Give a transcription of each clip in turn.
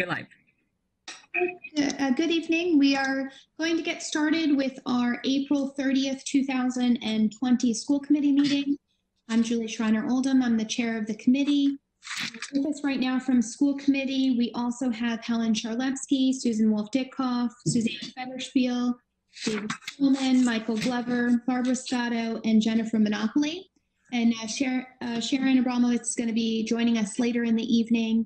You're live. Uh, Good evening. We are going to get started with our April 30th, 2020 school committee meeting. I'm Julie Schreiner Oldham. I'm the chair of the committee. With us right now from school committee, we also have Helen Charlupski, Susan Wolf Ditkoff, Suzanne Federspiel, David Coleman, Michael Glover, Barbara Scotto, and Jennifer Monopoli. And uh, Sharon uh, Sharon Abramowitz is going to be joining us later in the evening.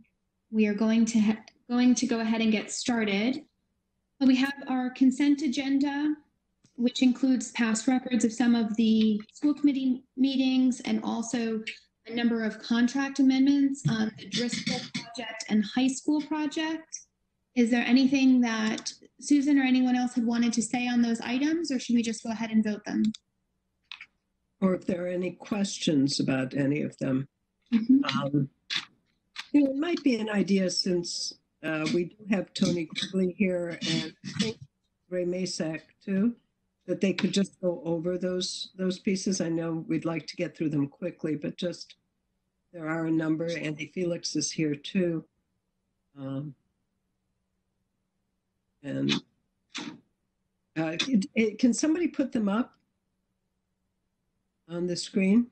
We are going to going to go ahead and get started. We have our consent agenda, which includes past records of some of the school committee meetings and also a number of contract amendments on the Driscoll project and high school project. Is there anything that Susan or anyone else had wanted to say on those items, or should we just go ahead and vote them? or if there are any questions about any of them. Mhm. Um, You know, it might be an idea since uh, we do have Tony Guigli here and Ray Masak too, that they could just go over those, those pieces. I know we'd like to get through them quickly, but just, there are a number. Andy Felix is here too. Um, And uh, it- it- can somebody put them up? on the screen?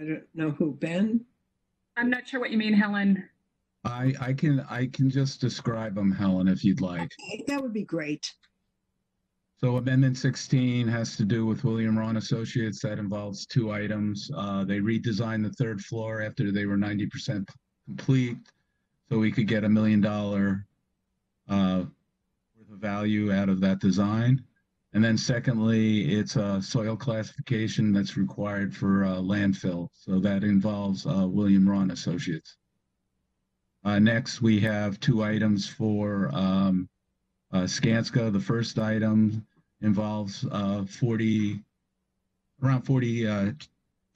I don't know who, Ben? I'm not sure what you mean, Helen. I, I can I can just describe them, Helen, if you'd like. Okay, That would be great. So Amendment 16 has to do with William Rawn Associates. That involves two items. Uh, they redesigned the third floor after they were 90% complete, so we could get a million dollar uh, worth of value out of that design. And then secondly, it's a soil classification that's required for uh, landfill. So that involves uh, William Rawn Associates. Uh, next, we have two items for um, uh, Skanska. The first item involves uh, 40, around 40 uh,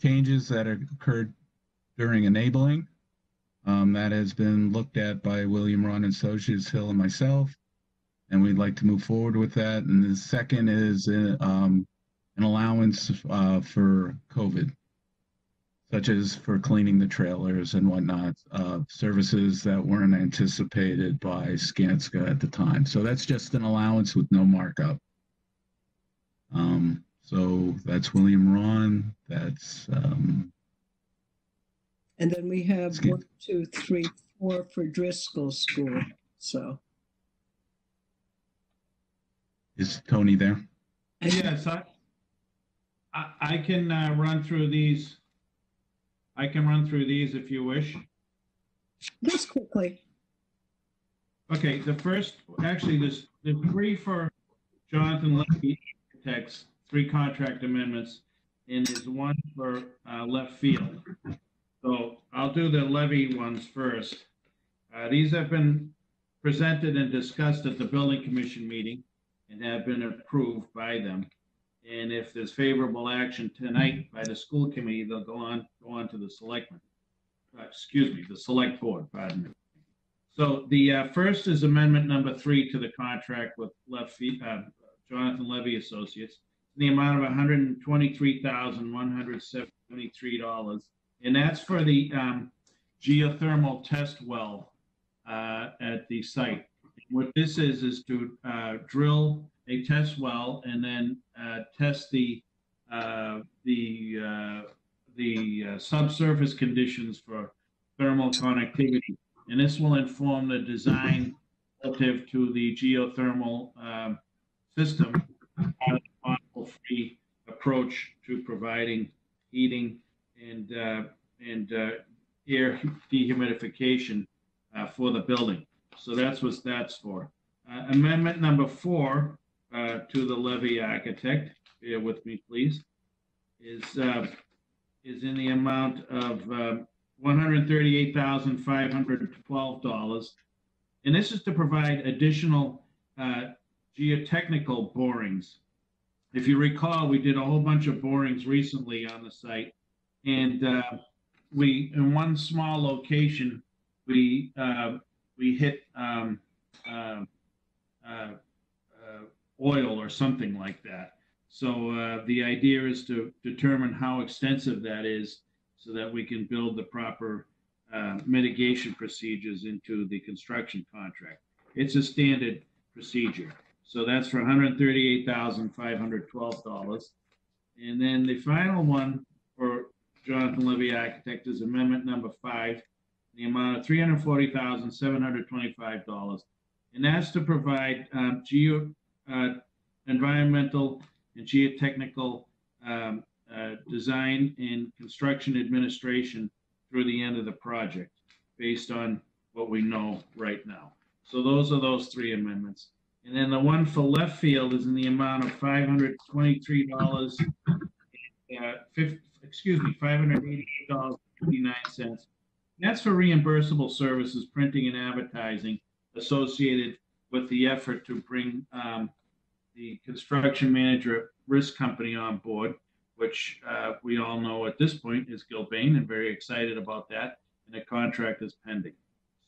changes that occurred during enabling. Um, that has been looked at by William Rawn Associates, Hill, and myself, and we'd like to move forward with that. And the second is uh, um, an allowance uh, for COVID, such as for cleaning the trailers and whatnot, uh, services that weren't anticipated by Skanska at the time. So that's just an allowance with no markup. Um, so that's William Rawn. That's um, And then we have Excuse- one, two, three, four for Driscoll School. So, is Tony there? Yes, I, I, I can uh, run through these. I can run through these if you wish. just quickly, Okay, the first, actually, there's, there's three for Jonathan Levi Architects, three contract amendments, and there's one for uh, LeftField. So I'll do the Levi ones first. Uh, These have been presented and discussed at the building commission meeting and have been approved by them. And if there's favorable action tonight by the school committee, they'll go on, go on to the selectmen. Uh, Excuse me, the select board, pardon me. So the uh, first is amendment number three to the contract with Left uh, Jonathan Levi Associates, in the amount of hundred and twenty-three thousand, one hundred seventy-three dollars. And that's for the um, geothermal test well uh, at the site. What this is, is to uh, drill a test well and then uh, test the, uh, the, uh, the uh, subsurface conditions for thermal connectivity. And this will inform the design relative to the geothermal um, system, free approach to providing heating and, uh, and air dehumidification for the building. So that's what that's for. Uh, Amendment number four uh, to the Levi architect, bear with me, please, is, uh, is in the amount of um, $138,512. And this is to provide additional uh, geotechnical borings. If you recall, we did a whole bunch of borings recently on the site. And uh, we, in one small location, we, uh, we hit um, uh, uh, uh, oil or something like that. So uh, the idea is to determine how extensive that is so that we can build the proper uh, mitigation procedures into the construction contract. It's a standard procedure. So that's for $138,512. And then the final one for Jonathan Levi Architect is amendment number five, the amount of $340,725. And that's to provide um, geo, uh, environmental and geotechnical um, uh, design and construction administration through the end of the project, based on what we know right now. So those are those three amendments. And then the one for LeftField is in the amount of five hundred twenty-three dollars, uh, excuse me, five hundred eighty-eight dollars fifty-nine cents. That's for reimbursable services, printing and advertising associated with the effort to bring, um, the construction manager risk company on board, which, uh, we all know at this point is Gilbane and very excited about that. And the contract is pending.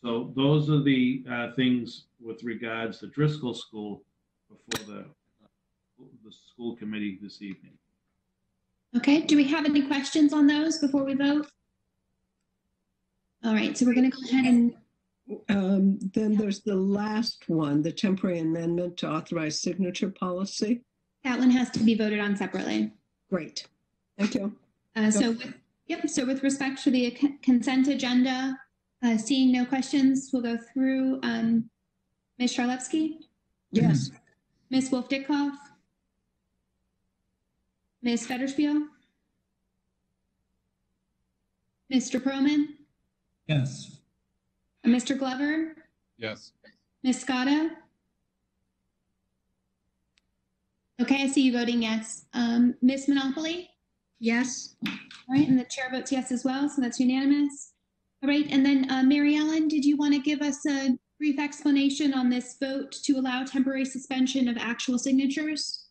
So those are the uh, things with regards to Driscoll School before the, uh, the school committee this evening. Okay, do we have any questions on those before we vote? All right, so we're going to go ahead and, Um, then there's the last one, the temporary amendment to authorize signature policy. that one has to be voted on separately. Great. Thank you. Uh, so, with, yep, so with respect to the consent agenda, uh, seeing no questions, we'll go through, um, Ms. Charlupski, Yes. Ms. Wolf Ditkoff, Ms. Federspiel, Mr. Pearlman, Yes. Mr. Glover, Yes. Ms. Scotto? Okay, I see you voting yes. Um, Ms. Monopoli? Yes, All right, and the chair votes yes as well, so that's unanimous. All right, and then uh, Mary Ellen, did you want to give us a brief explanation on this vote to allow temporary suspension of actual signatures?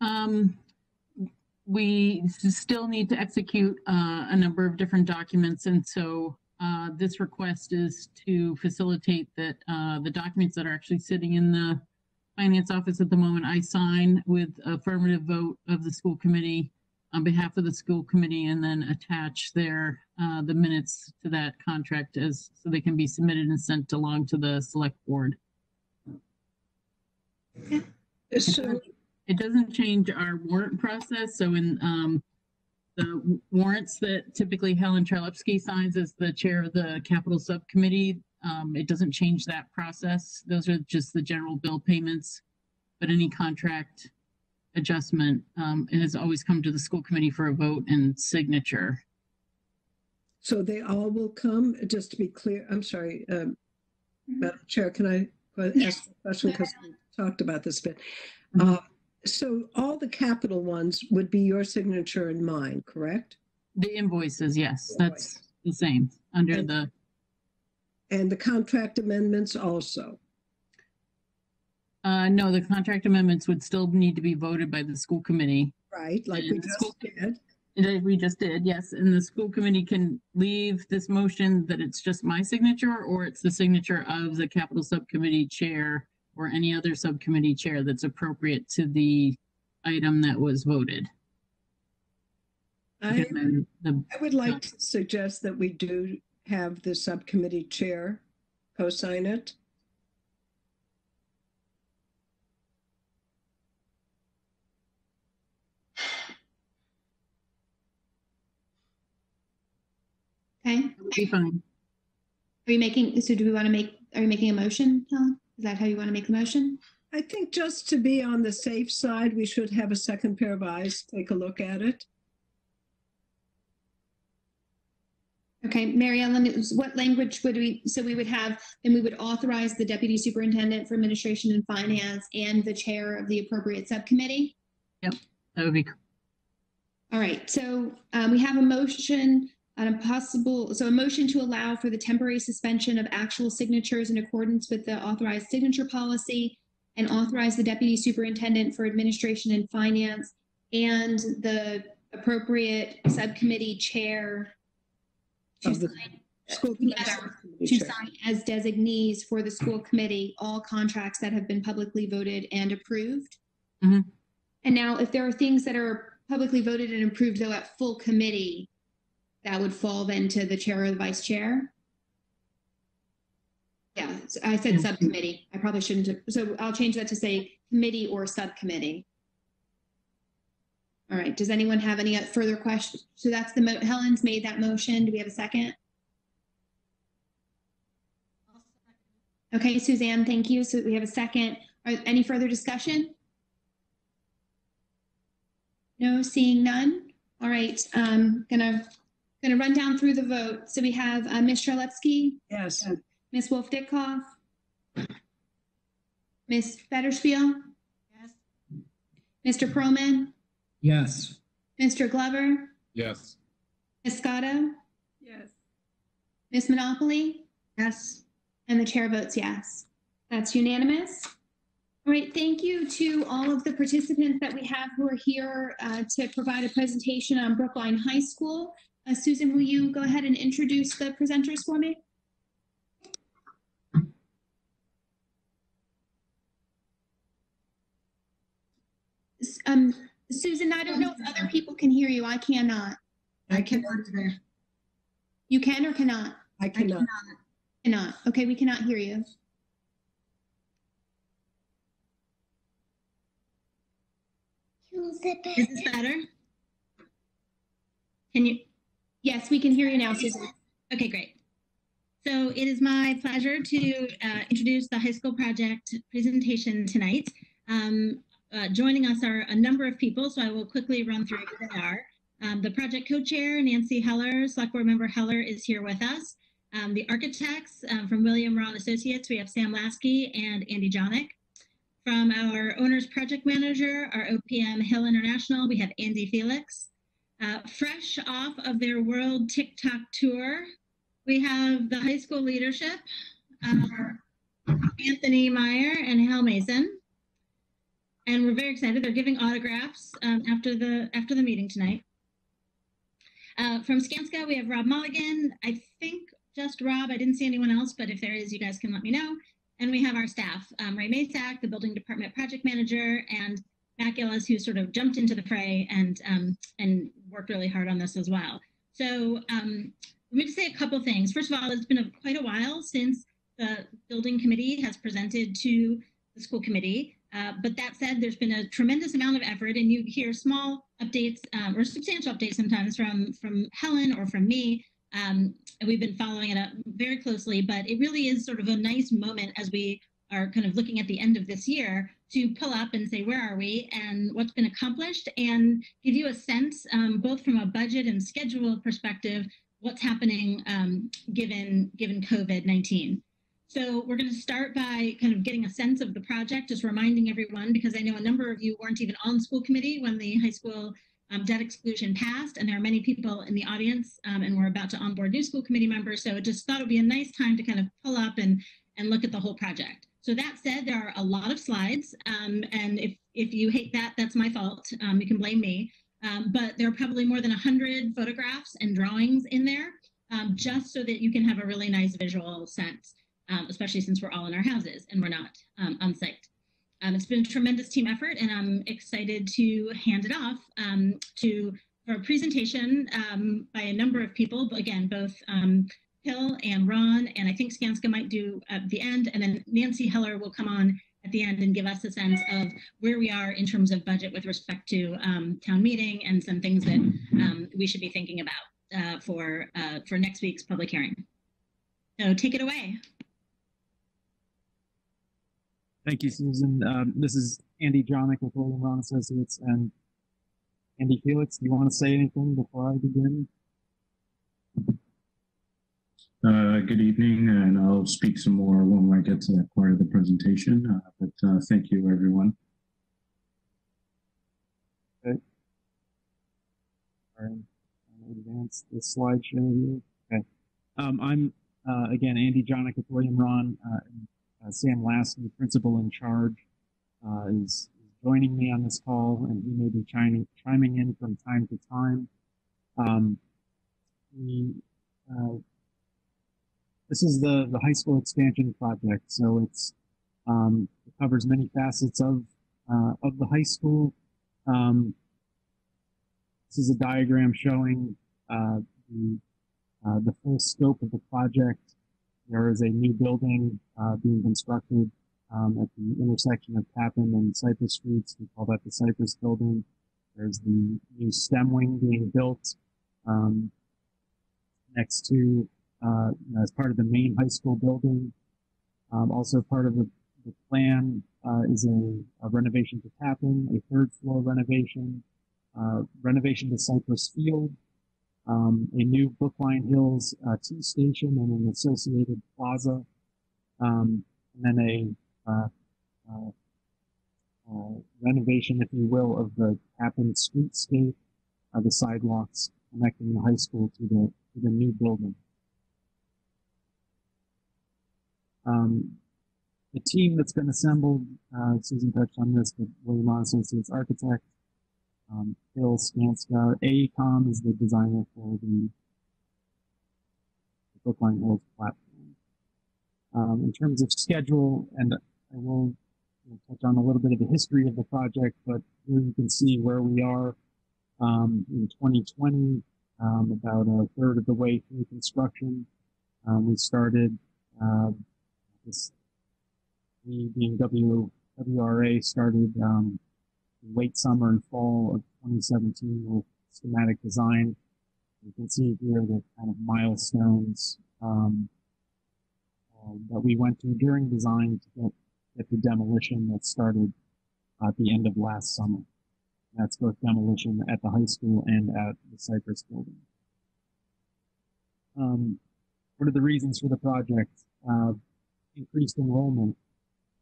Um, we still need to execute uh, a number of different documents, and so uh, this request is to facilitate that uh, the documents that are actually sitting in the finance office at the moment, I sign with affirmative vote of the school committee on behalf of the school committee, and then attach their uh, the minutes to that contract as so they can be submitted and sent along to the select board. So, It doesn't change our warrant process, so in, um, the warrants that typically Helen Charlupski signs as the chair of the capital subcommittee, um, it doesn't change that process. Those are just the general bill payments. But any contract adjustment, um, it has always come to the school committee for a vote and signature. so they all will come, just to be clear, I'm sorry, um, Madam Chair, can I Yes. ask a question? Because we talked about this a bit. Uh, So all the capital ones would be your signature and mine, correct? The invoices, yes, that's the same under And- the, And the contract amendments also? uh, no, the contract amendments would still need to be voted by the school committee. Right, like we And the school- just did. That we just did, yes, and the school committee can leave this motion that it's just my signature or it's the signature of the capital subcommittee chair or any other subcommittee chair that's appropriate to the item that was voted. I, And then the, I would like to suggest that we do have the subcommittee chair co-sign it. Okay, would be fine. are you making, so do we want to make, are you making a motion, Helen? Is that how you want to make the motion? I think just to be on the safe side, we should have a second pair of eyes take a look at it. Okay, Mary Ellen, it was- what language would we, so we would have, then we would authorize the deputy superintendent for administration and finance and the chair of the appropriate subcommittee? Yep, that would be, All right, so um, we have a motion on a possible, so a motion to allow for the temporary suspension of actual signatures in accordance with the authorized signature policy and authorize the deputy superintendent for administration and finance and the appropriate subcommittee chair to Of the sign- School together to chair. sign as designees for the school committee, all contracts that have been publicly voted and approved. Mhm. And now, if there are things that are publicly voted and approved though at full committee, that would fall then to the chair or the vice chair? Yeah, so I said subcommittee. I probably shouldn't have, so I'll change that to say committee or subcommittee. All right, does anyone have any further questions? So that's the, mo- Helen's made that motion. Do we have a second? Okay, Suzanne, thank you. So we have a second. Are any further discussion? No, seeing none. All right, um, gonna, gonna run down through the vote. So we have, uh, Ms. Streletsky, Yes. Ms. Wolf Ditkoff, Ms. Federspiel, Yes. Mr. Pearlman, Yes. Mr. Glover, Yes. Ms. Scotto, Yes. Ms. Monopoli, Yes. and the chair votes yes. That's unanimous. All right, thank you to all of the participants that we have who are here uh, to provide a presentation on Brookline High School. Uh, Susan, will you go ahead and introduce the presenters for me? S- Um, Susan, I don't know if other people can hear you. I cannot. I cannot, You can or cannot? I cannot. Cannot. Okay, we cannot hear you. Is this better? Can you, Yes, we can hear you now, Susan. okay, great. So it is my pleasure to uh, introduce the high school project presentation tonight. Um, uh, Joining us are a number of people, so I will quickly run through who they are. Um, The project co-chair, Nancy Heller, select board member Heller is here with us. Um, The architects um, from William Rawn Associates, we have Sam Lasky and Andy Jonick. From our owner's project manager, our OPM Hill International, we have Andy Felix. Uh, fresh off of their world TikTok tour, we have the high school leadership, uh, Anthony Meyer and Hal Mason. And we're very excited. They're giving autographs um, after the after the meeting tonight. Uh, from Skanska, we have Rob Mulligan. I think just Rob. I didn't see anyone else, but if there is, you guys can let me know. And we have our staff, um, Ray Masak, the building department project manager, and Matt Gillis, who sort of jumped into the fray and um, and worked really hard on this as well. So um, let me just say a couple things. First of all, it's been a, quite a while since the building committee has presented to the school committee. Uh, but that said, there's been a tremendous amount of effort, and you hear small updates um, or substantial updates sometimes from from Helen or from me. Um, and we've been following it up very closely. But it really is sort of a nice moment as we are kind of looking at the end of this year to pull up and say where are we and what's been accomplished? and give you a sense um, both from a budget and schedule perspective what's happening um, given given covid-19 so we're going to start by kind of getting a sense of the project just reminding everyone because i know a number of you weren't even on school committee when the high school um, debt exclusion passed and there are many people in the audience um, and we're about to onboard new school committee members. So I just thought it would be a nice time to kind of pull up and and look at the whole project so that said, there are a lot of slides, um, and if if you hate that, that's my fault. Um, you can blame me. Um, but there are probably more than 100 photographs and drawings in there, um, just so that you can have a really nice visual sense, um, especially since we're all in our houses and we're not on site. Um, it's been a tremendous team effort, and I'm excited to hand it off to for a presentation by a number of people. Again, both Hill and Rawn, and I think Skanska might do at the end, and then Nancy Heller will come on at the end and give us a sense of where we are in terms of budget with respect to um, town meeting and some things that um, we should be thinking about uh, for uh, for next week's public hearing. So take it away. Thank you, Susan. Um, this is Andy Jonick with William Rawn Associates and Andy Felix. Do you want to say anything before I begin? Uh, good evening, and I'll speak some more when I get to that part of the presentation. Uh, but uh, thank you, everyone. All right, I'll advance the slideshow here. Okay. Um, I'm uh, again Andy Jonick with William Rawn. Uh, Sam Lasky, principal in charge, is, is joining me on this call, and he may be chiming chiming in from time to time. Um, we uh, this is the the high school expansion project, so it's um, it covers many facets of uh, of the high school. Um, this is a diagram showing uh, the uh, the full scope of the project. There is a new building uh, being constructed um, at the intersection of Tappan and Cypress Streets. We call that the Cypress Building. There's the new STEM wing being built um, next to, uh, as part of the main high school building. Um, also part of the, the plan uh, is a, a renovation to Tappan, a third floor renovation, uh, renovation to Cypress Field, um, a new Brookline Hills uh, T station and an associated plaza, um, and then a uh, uh, uh, renovation, if you will, of the Tappan streetscape, the sidewalks connecting the high school to the to the new building. Um, the team that's been assembled, uh, Susan touched on this, but William Rawn Associates Architect, um, Phil Skanska, AECOM is the designer for the, the Brookline Hills platform. Um, in terms of schedule, and I will know, touch on a little bit of the history of the project, but here you can see where we are um, in 2020, um, about a third of the way through construction. Um, we started uh, this, we being WRA started um, late summer and fall of 2017 with schematic design. You can see here the kind of milestones um, uh, that we went through during design to get, get the demolition that started at the end of last summer. That's both demolition at the high school and at the Cypress building. Um, what are the reasons for the project? Uh, increased enrollment.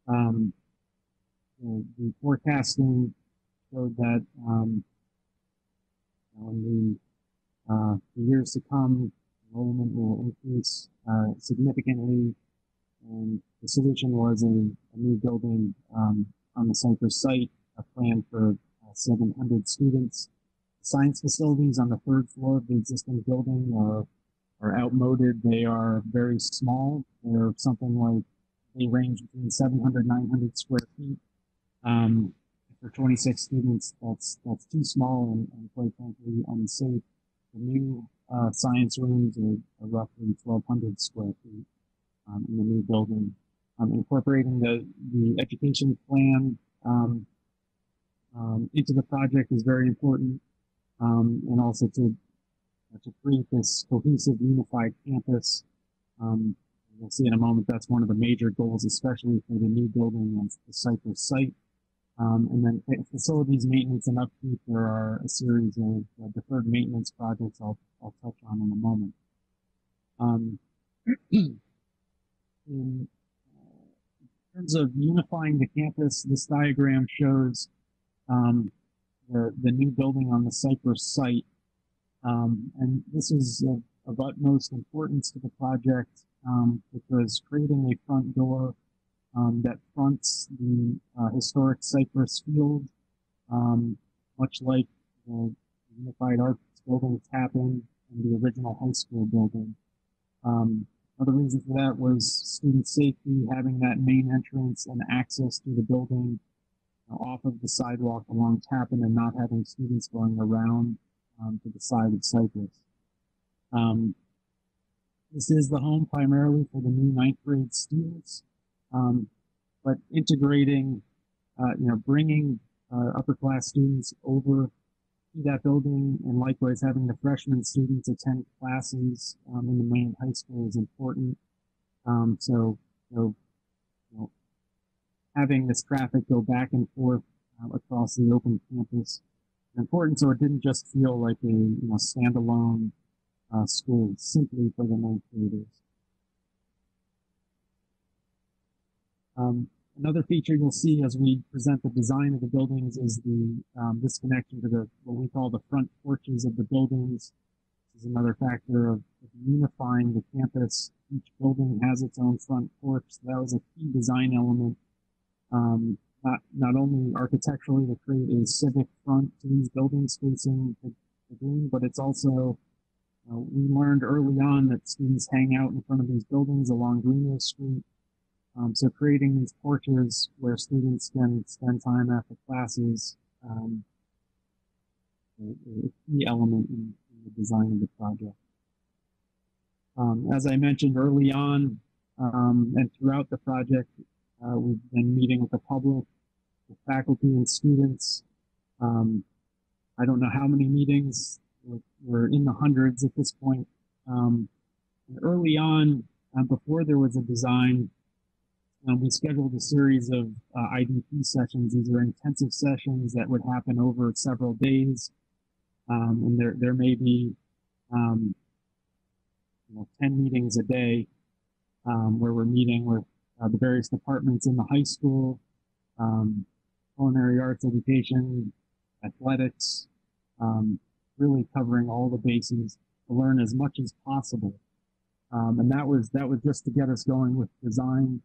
Um, the forecasting showed that um, in the, uh, the years to come, enrollment will increase uh, significantly. And the solution was a, a new building um, on the Cypress site, a plan for uh, 700 students. Science facilities on the third floor of the existing building are, are outmoded. They are very small. They're something like, they range between 700, 900 square feet. Um, for 26 students, that's that's too small and, and quite frankly unsafe. The new uh, science rooms are, are, roughly 1,200 square feet um, in the new building. Um, incorporating the the education plan um, um into the project is very important, um, and also to to create this cohesive, unified campus. Um, we'll see in a moment. That's one of the major goals, especially for the new building on the Cypress site. Um, and then facilities maintenance and upkeep, there are a series of uh, deferred maintenance projects I'll, I'll touch on in a moment. Um, in, uh, terms of unifying the campus, this diagram shows um, the, the new building on the Cypress site. Um, and this is of, of, utmost importance to the project um, because creating a front door um, that fronts the uh, historic Cypress Field, um, much like the Unified Arts building Tappan and the original high school building. Um, another reason for that was student safety, having that main entrance and access to the building uh, off of the sidewalk along Tappan and not having students going around um, to the side of Cypress. Um, this is the home primarily for the new ninth grade students. Um, but integrating, uh, you know, bringing uh, upper class students over to that building and likewise having the freshman students attend classes um, in the main high school is important. Um, so, you know, having this traffic go back and forth uh, across the open campus important so it didn't just feel like a you know standalone uh, school simply for the ninth graders. Um, another feature you'll see as we present the design of the buildings is the um, this connection to the what we call the front porches of the buildings. This is another factor of, of unifying the campus. Each building has its own front porch. So that was a key design element. Um, not not only architecturally to create a civic front to these buildings facing the, the green, but it's also uh, we learned early on that students hang out in front of these buildings along Greenway Street um, so creating these porches where students can spend time after classes um, a, a key element in, in the design of the project. Um, as I mentioned early on um, and throughout the project, uh, we've been meeting with the public, faculty and students. Um, I don't know how many meetings. We're, we're in the hundreds at this point. Um, early on, uh, before there was a design, um, we scheduled a series of uh, IDP sessions. These are intensive sessions that would happen over several days, um, and there there may be um, you know, ten meetings a day um, where we're meeting with uh, the various departments in the high school, um, culinary arts education, athletics, um, really covering all the bases to learn as much as possible. Um, and that was that was just to get us going with design.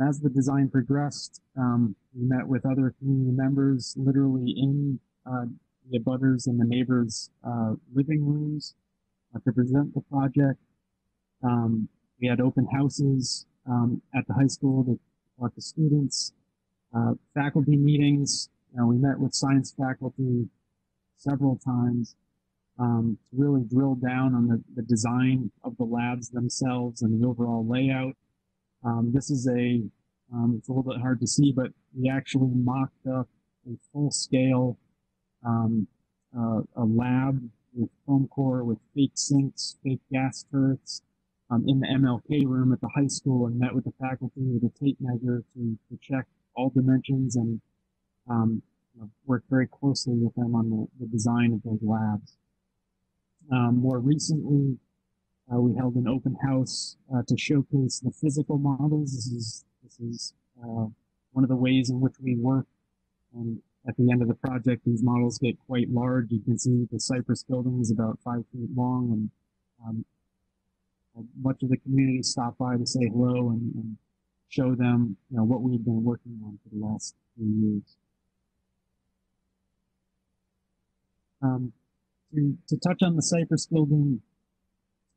As the design progressed, um, we met with other community members, literally in uh, the abutters and the neighbors' uh, living rooms, uh, to present the project. Um, we had open houses um, at the high school to talk to students, uh, faculty meetings. You know, we met with science faculty several times um, to really drill down on the, the design of the labs themselves and the overall layout. Um, this is a, um, it's a little bit hard to see, but we actually mocked up a full scale um, uh, a lab with foam core, with fake sinks, fake gas turrets um, in the MLK room at the high school and met with the faculty with a tape measure to, to check all dimensions and um, worked very closely with them on the, the design of those labs. Um, more recently, uh, we held an open house uh, to showcase the physical models. This is this is uh, one of the ways in which we work. And at the end of the project, these models get quite large. You can see the Cypress building is about five feet long, and um, much of the community stopped by to say hello and, and show them, you know, what we've been working on for the last few years. Um, to, to touch on the Cypress building,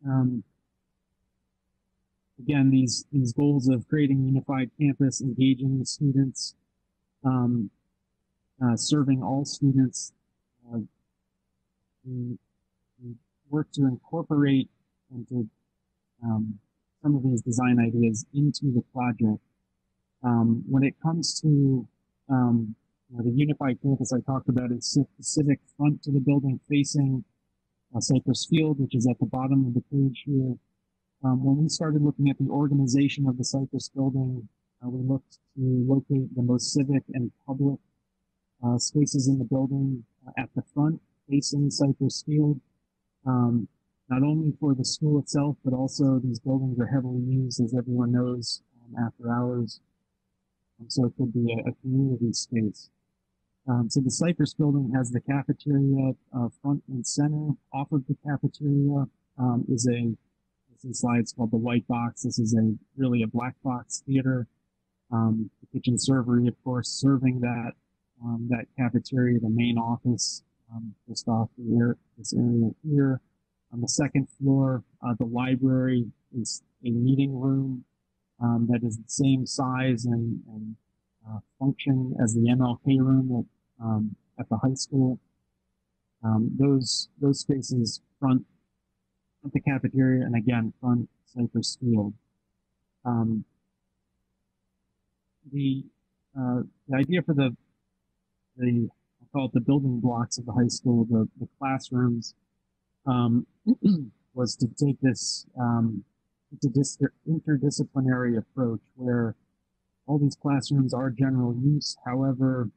um, again, these, these goals of creating unified campus, engaging the students, um, uh, serving all students, uh, we, we work to incorporate and to um, some of these design ideas into the project. Um, when it comes to um, you know, the unified campus I talked about, it's the civic front to the building facing uh, Cypress Field, which is at the bottom of the page here. Um, when we started looking at the organization of the Cypress building, uh, we looked to locate the most civic and public uh, spaces in the building uh, at the front facing Cypress Field. Um, not only for the school itself, but also these buildings are heavily used, as everyone knows, um, after hours. Um, so it could be a, a community space. Um, so the Cypress building has the cafeteria uh, front and center. Off of the cafeteria um, is a this is slide. It's called the White Box. This is a really a black box theater. Um, the kitchen servery, of course, serving that that cafeteria, the main office, just off the air, this area here. On the second floor, uh, the library is a meeting room um, that is the same size and, and uh, function as the MLK room at, um, at the high school. Um, those those spaces front, front the cafeteria and again front Cypress Field. Um, the uh, the idea for the the I call it the building blocks of the high school, the, the classrooms, um, was to take this um, interdisciplinary approach where all these classrooms are general use. However,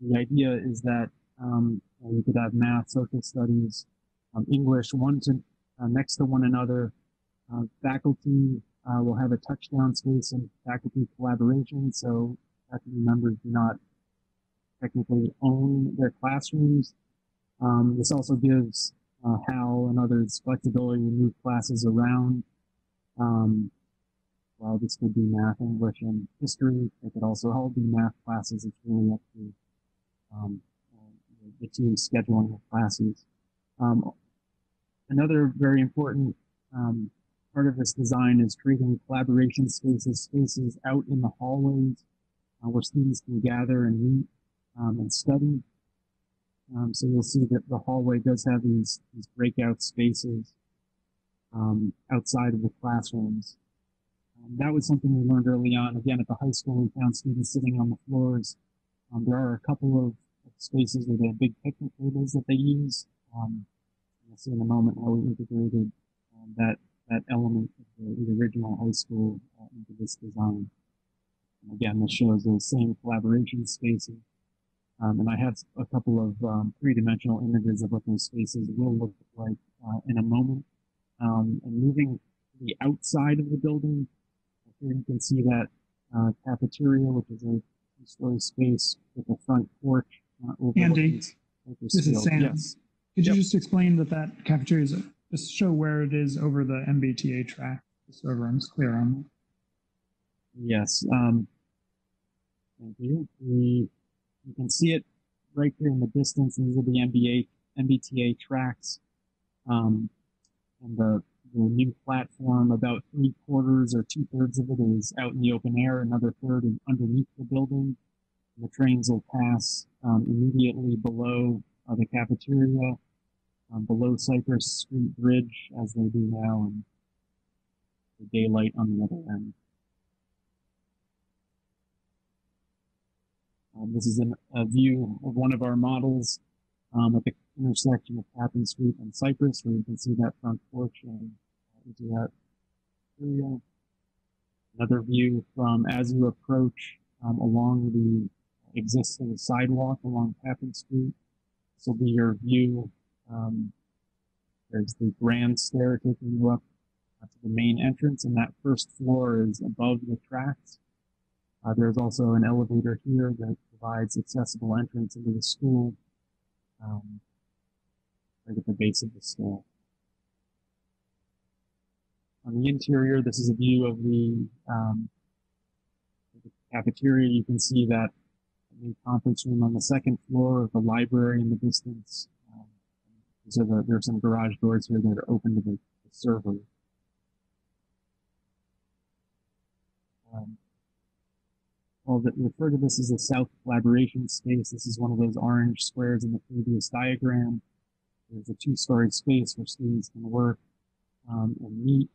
the idea is that um, you could have math, social studies, um, English, one to uh, next to one another. Uh, faculty uh, will have a touchdown space and faculty collaboration, so faculty members do not technically own their classrooms. Um, this also gives uh, Hal and others flexibility to move classes around. Um, this could be math, English, and history. It could also all be math classes. It's really up to um, the team scheduling the classes. Um, another very important um, part of this design is creating collaboration spaces, spaces out in the hallways uh, where students can gather and meet um, and study. Um, so you'll see that the hallway does have these, these breakout spaces um, outside of the classrooms. Um, that was something we learned early on. Again, at the high school, we found students sitting on the floors. Um, there are a couple of, spaces where they have big picnic tables that they use. Um, you'll see in a moment how we integrated um, that that element of the, the original high school uh, into this design. And again, this shows those same collaboration spaces. Um, and I have a couple of um, three-dimensional images of what those spaces will look like uh, in a moment. Um, and moving to the outside of the building, here you can see that uh, cafeteria, which is a two-story space with a front porch. Uh, Andy, overlooking this is Bakersfield. Sam. Yes. Could you Yep. just explain that that cafeteria is, just show where it is over the MBTA track, just so everyone's clear on that? Yes. Um, thank you. We, you can see it right here in the distance. These are the MBTA tracks. Um, and the, the new platform, about three quarters or two thirds of it is out in the open air. Another third is underneath the building. The trains will pass um, immediately below uh, the cafeteria, um, below Cypress Street Bridge, as they do now, and the daylight on the other end. Um, this is a view of one of our models um, at the intersection of Tappan Street and Cypress, where you can see that front porch and uh, into that area. Another view from as you approach um, along the existing sidewalk along Tappan Street. This will be your view. Um, there's the grand stair taking you up uh, to the main entrance, and that first floor is above the tracks. Uh, there's also an elevator here that provides accessible entrance into the school um, right at the base of the school. On the interior, this is a view of the, um, the cafeteria. You can see that new conference room on the second floor, of the library in the distance. Um, are the, there are some garage doors here that are open to the, the server. Um, well, that refer to this as a South collaboration space. This is one of those orange squares in the previous diagram. There's a two-story space where students can work um, and meet.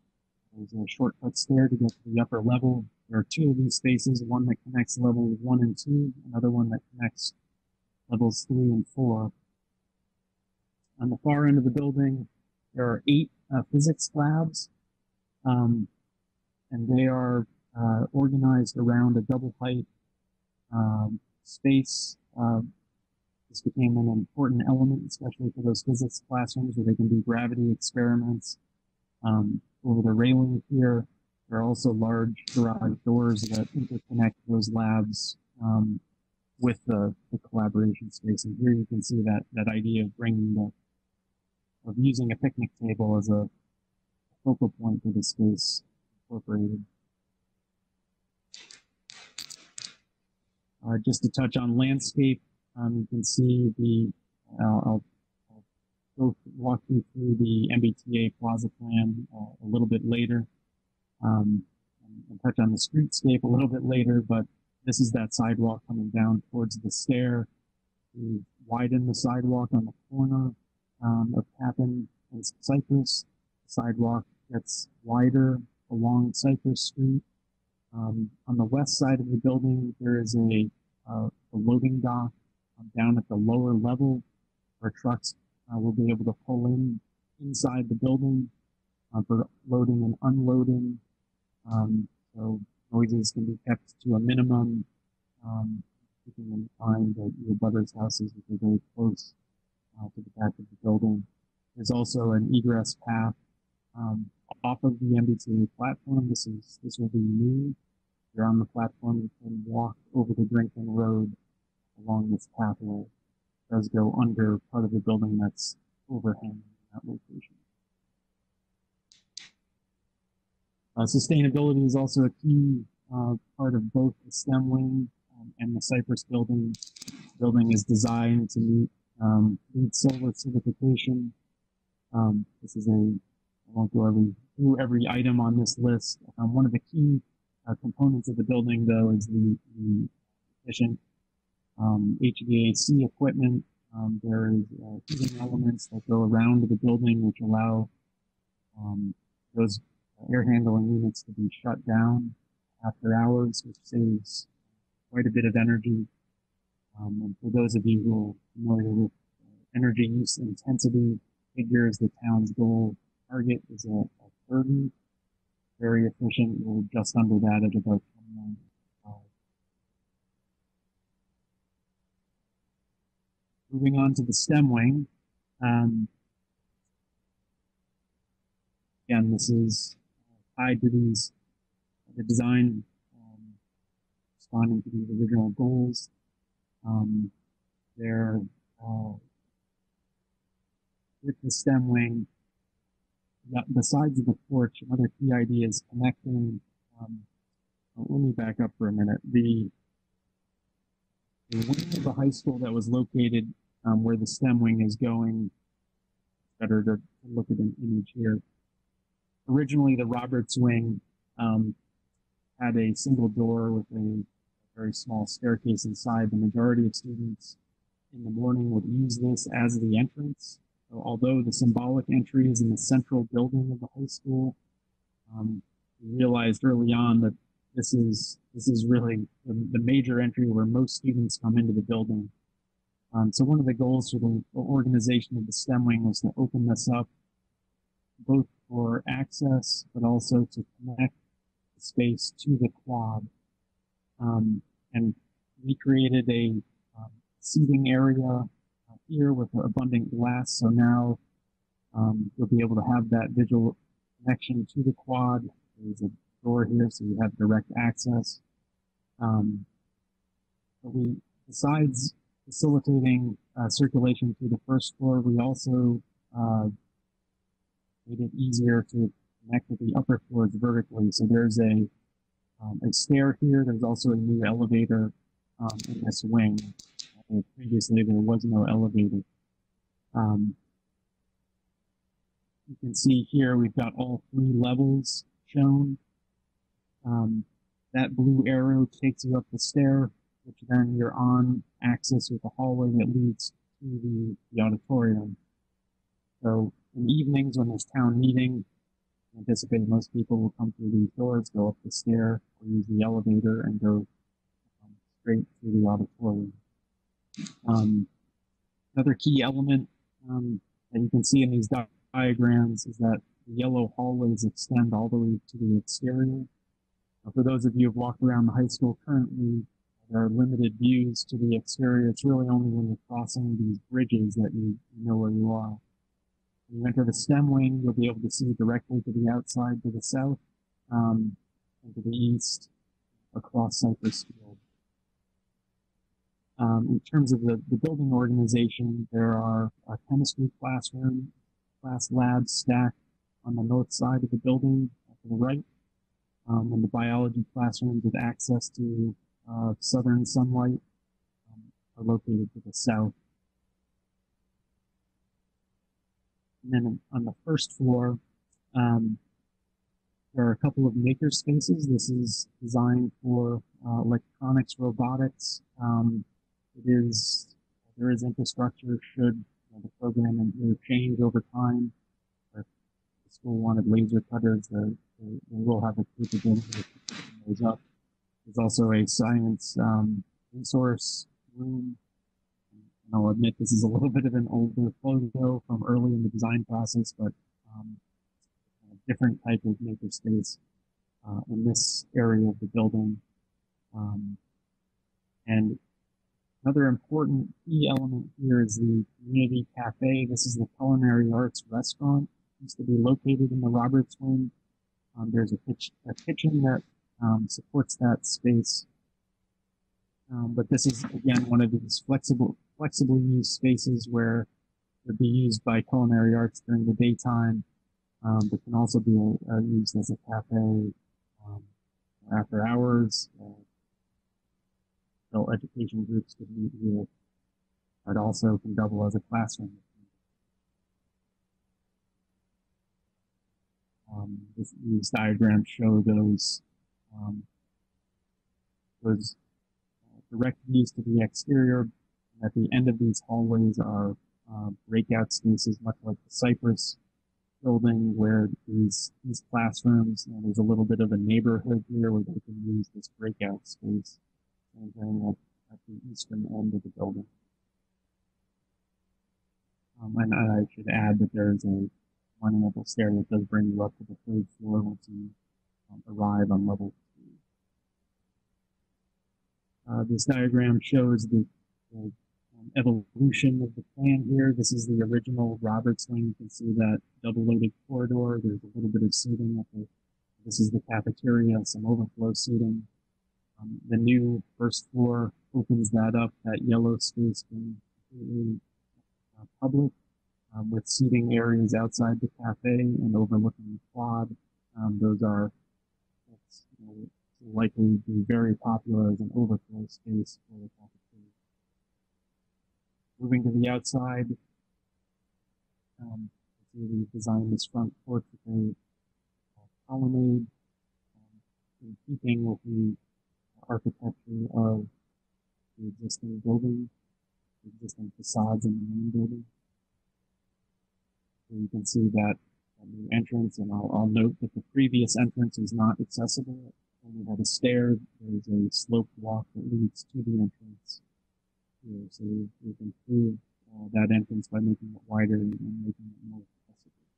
There's a shortcut stair to get to the upper level. There are two of these spaces, one that connects levels one and two, another one that connects levels three and four. On the far end of the building, there are eight uh, physics labs, um, and they are uh, organized around a double height um, space. Uh, this became an important element, especially for those physics classrooms where they can do gravity experiments. Um, over the railing here, there are also large garage doors that interconnect those labs um, with the, the collaboration space. And here you can see that that idea of bringing the of using a picnic table as a focal point for the space incorporated. Uh, just to touch on landscape, um, you can see the, uh, I'll, I'll go walk you through the MBTA plaza plan uh, a little bit later. Um, and, and touch on the streetscape a little bit later, but this is that sidewalk coming down towards the stair. We widen the sidewalk on the corner um, of Tappan and Cypress. The sidewalk gets wider along Cypress Street. Um, on the west side of the building, there is a, uh, a loading dock um, down at the lower level where trucks uh, will be able to pull in inside the building uh, for loading and unloading. Um, so noises can be kept to a minimum, um, keeping in mind that your brother's houses are very close uh, to the back of the building. There's also an egress path um, off of the MBTA platform. This is this will be new. You're on the platform. You can walk over the Drinking Road along this pathway. It does go under part of the building that's overhanging that location. Uh, sustainability is also a key uh, part of both the STEM wing um, and the Cypress building. building is designed to meet um, Silver certification. Um, this is a, I won't go every, through every item on this list. Um, one of the key uh, components of the building, though, is the, the efficient um, HVAC equipment Um, there is uh, heating elements that go around the building which allow um, those air handling units to be shut down after hours, which saves quite a bit of energy. Um, and for those of you who are familiar with uh, energy use intensity figures, the town's goal target is a, a 30. Very efficient. We're just under that at about 29. Moving on to the STEM wing. Um, again, this is tied to these, the design, um, responding to these original goals. Um, they're, uh, with the STEM wing, besides the porch, another key idea is connecting, um, oh, let me back up for a minute. The, the wing of the high school that was located um, where the STEM wing is going, better to look at an image here originally the Roberts wing um, had a single door with a very small staircase inside. The majority of students in the morning would use this as the entrance. So although the symbolic entry is in the central building of the high school, um, we realized early on that this is this is really the, the major entry where most students come into the building. Um, so one of the goals for the organization of the STEM wing was to open this up both for access, but also to connect the space to the quad. Um, and we created a um, seating area here with abundant glass. So now um, you'll be able to have that visual connection to the quad. There's a door here, so you have direct access. Um, but we, besides facilitating uh, circulation through the first floor, we also uh, made it easier to connect with the upper floors vertically. So there's a, um, a stair here. There's also a new elevator um, in this wing. Previously, there was no elevator. Um, you can see here we've got all three levels shown. Um, that blue arrow takes you up the stair, which then you're on access with the hallway that leads to the, the auditorium. So in evenings when there's town meeting, I anticipate most people will come through these doors, go up the stair, or use the elevator and go um, straight to the auditorium. Um, another key element um, that you can see in these di diagrams is that the yellow hallways extend all the way to the exterior. Now, for those of you who've walked around the high school currently, there are limited views to the exterior. It's really only when you're crossing these bridges that you, you know where you are. When you enter the STEM wing, you'll be able to see directly to the outside to the south, um, and to the east across Cypress Field. Um, in terms of the, the building organization, there are a chemistry classroom, class labs stacked on the north side of the building to the right, um, and the biology classrooms with access to uh, southern sunlight um, are located to the south. And then on the first floor, um, there are a couple of maker spaces. This is designed for uh, electronics, robotics. Um, it is there is infrastructure should you know, the program and change over time. If the school wanted laser cutters, they, they will have a capability of picking those up. There's also a science um, resource room I'll admit this is a little bit of an older photo from early in the design process, but um, a different type of makerspace uh, in this area of the building. Um, and another important key element here is the community cafe. This is the culinary arts restaurant. It used to be located in the Roberts Wing. Um, there's a, kitch a, kitchen that um, supports that space. Um, but this is again one of these flexible flexibly used spaces where it would be used by culinary arts during the daytime, um, but can also be uh, used as a cafe um, after hours. Uh, education groups could meet here. It also can double as a classroom. Um, this, these diagrams show those um, those uh, direct views to the exterior At the end of these hallways are uh, breakout spaces, much like the Cypress building, where these these classrooms, know, there's a little bit of a neighborhood here where they can use this breakout space, at, at the eastern end of the building. Um, and I should add that there's a one level stair that does bring you up to the third floor once you um, arrive on level two. Uh, this diagram shows the, the um, evolution of the plan here. This is the original Roberts wing. You can see that double loaded corridor. There's a little bit of seating at the, this is the cafeteria, some overflow seating. Um, the new first floor opens that up, that yellow space being completely uh, public um, with seating areas outside the cafe and overlooking the quad. Um, those are you know, likely be very popular as an overflow space for the cafeteria. Moving to the outside, um, we designed this front porch with a uh, colonnade um, in keeping with the architecture of the existing building, the existing facades in the main building. So you can see that new entrance, and I'll, I'll note that the previous entrance is not accessible. Only had a stair. There's a sloped walk that leads to the entrance here. So we've, we've improved uh, that entrance by making it wider and, and making it more accessible.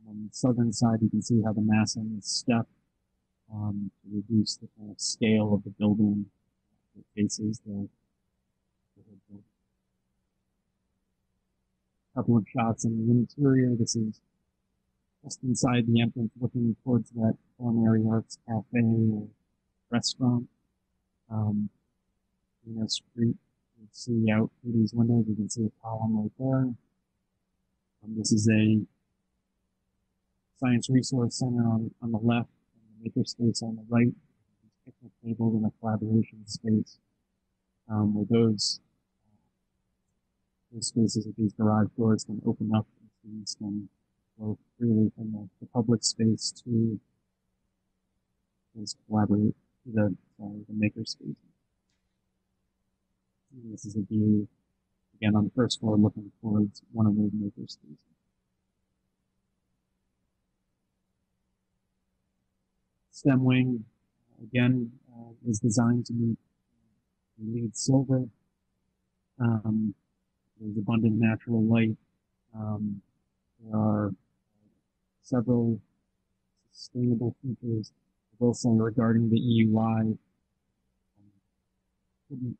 And on the southern side, you can see how the massing is stepped um, to reduce the kind of scale of the building that faces the, the building couple of shots in the interior. This is just inside the entrance, looking towards that culinary arts cafe or restaurant. Um, you know, street. You see out through these windows. You can see a column right there. Um, this is a science resource center on, on the left, makerspace on the right. Picnic tables and a collaboration space. Um, where those those spaces of these garage doors can open up and students can go freely from the, the public space to those collaborate to the, sorry, the maker space. And this is a view again on the first floor looking towards one of those maker spaces. STEM wing again uh, is designed to meet LEED silver. Um, there's abundant natural light. Um, there are several sustainable features, I will say, regarding the EUI. Um, couldn't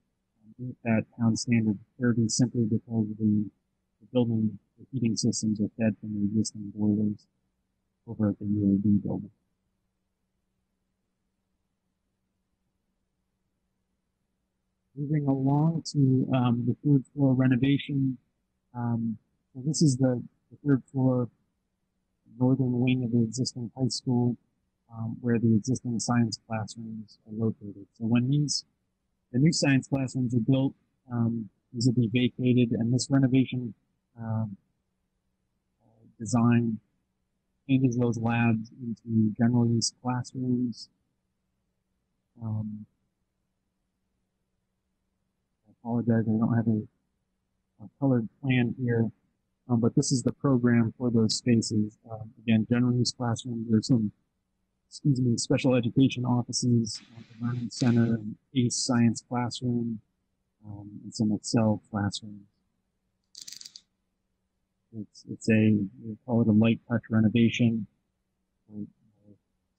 meet that town standard 30 simply because the, the building, the heating systems are fed from the existing boilers over at the UAB building. Moving along to um, the third floor renovation. Um, so this is the, the, third floor northern wing of the existing high school um, where the existing science classrooms are located. So when these, the new science classrooms are built, um, these will be vacated and this renovation um, design changes those labs into general use classrooms. Um, apologize, I don't have a, a colored plan here, um, but this is the program for those spaces. Um, again, general use classrooms, there's some, excuse me, special education offices, uh, the Learning Center, and ACE Science Classroom, um, and some Excel classrooms. It's, it's a, we call it a light touch renovation.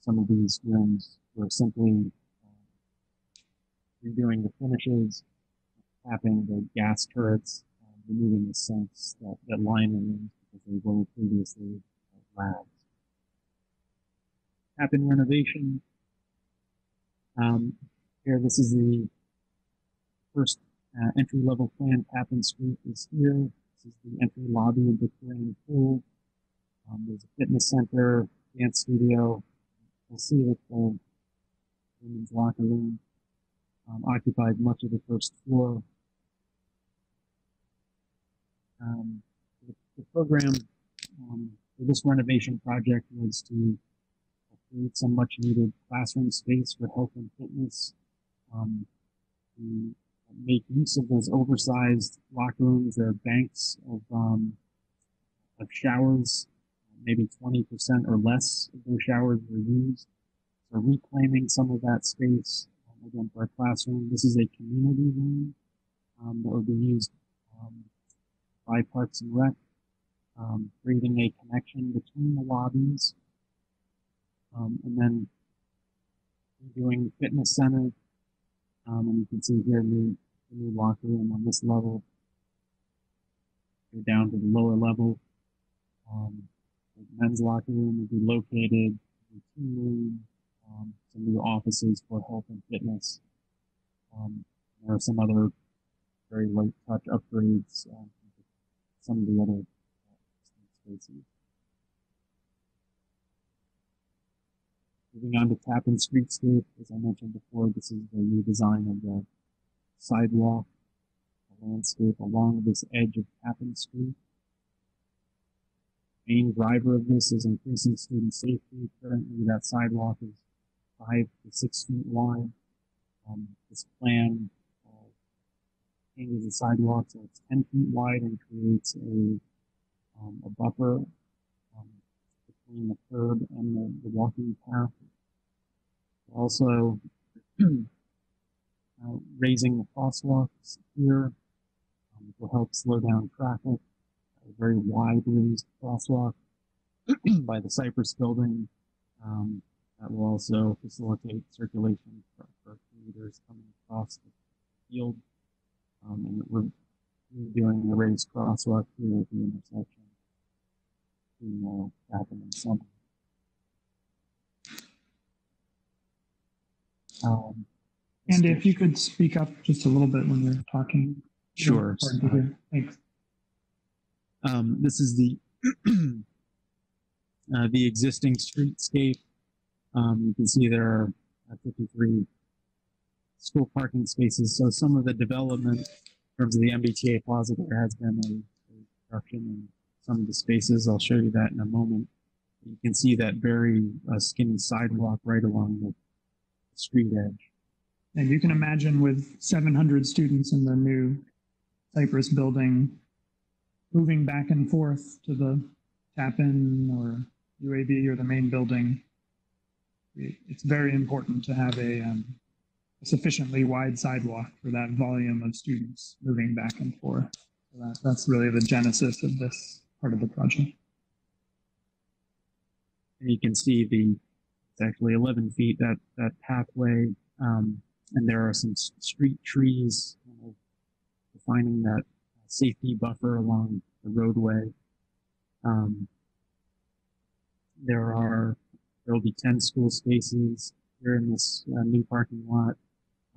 Some of these rooms were simply redoing the finishes, tapping the gas turrets, uh, removing the sinks that, that line rooms because they were previously uh, labs. Tapping renovation. Um, here, this is the first uh, entry level plan. Tappan Street is here. This is the entry lobby of the Kirrane pool. Um, there's a fitness center, dance studio. We'll see that the women's locker room um, occupied much of the first floor. Um, the, the, program um, for this renovation project was to create some much needed classroom space for health and fitness. Um, the make use of those oversized locker rooms. Are banks of um, of showers, maybe 20% or less of those showers were used. So reclaiming some of that space again for a classroom. This is a community room um, that will be used um, by Parks and Rec, um, creating a connection between the lobbies, um, and then doing fitness center. Um, and you can see here new, the new locker room on this level. Go down to the lower level. Um, the men's locker room will be located. The room, um, some new offices for health and fitness. Um, there are some other very light touch upgrades. Um, some of the other uh, spaces. Moving on to Tappan Streetscape, as I mentioned before, this is the new design of the sidewalk, the landscape along this edge of Tappan Street. Main driver of this is increasing student safety. Currently, that sidewalk is five to six feet wide. Um, this plan uh, changes the sidewalk so it's 10 feet wide and creates a, um, a buffer um, between the curb and the, the walking path. Also, uh, raising the crosswalks here um, will help slow down traffic. A very wide raised crosswalk by the Cypress building um, that will also facilitate circulation for, for commuters coming across the field. Um, and we're, we're doing a raised crosswalk here at the intersection between uh, Tappan and Summer. Um, Andy, if you could speak up just a little bit when you're talking. Sure. Hear. Thanks. Um, this is the uh, the existing streetscape. Um, you can see there are uh, 53 school parking spaces. So some of the development in terms of the MBTA Plaza, there has been a, a reduction in some of the spaces. I'll show you that in a moment. You can see that very uh, skinny sidewalk right along the street edge. And you can imagine with 700 students in the new Cypress building, moving back and forth to the Tappan or UAB or the main building, it's very important to have a, um, sufficiently wide sidewalk for that volume of students moving back and forth. So that, that's really the genesis of this part of the project. and you can see the it's actually 11 feet that that pathway um, and there are some street trees kind of defining that safety buffer along the roadway um, there are there will be 10 school spaces here in this uh, new parking lot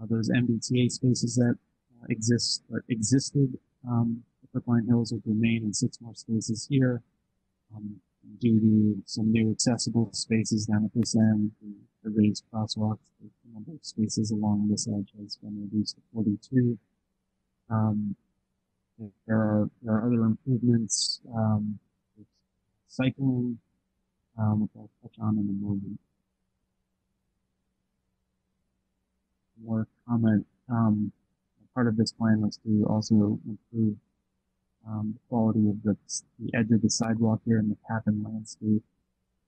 uh, those mbta spaces that uh, exist that existed um, at brookline hills will remain in six more spaces here um, due to some new accessible spaces down at this end, the, the raised crosswalks, the number of spaces along this edge has been reduced to 42. Um, there are there are other improvements, um, cycling, um, which I'll touch on in a moment. More comment. Um, part of this plan was to also improve um, the quality of the, the edge of the sidewalk here in the Tappan landscape.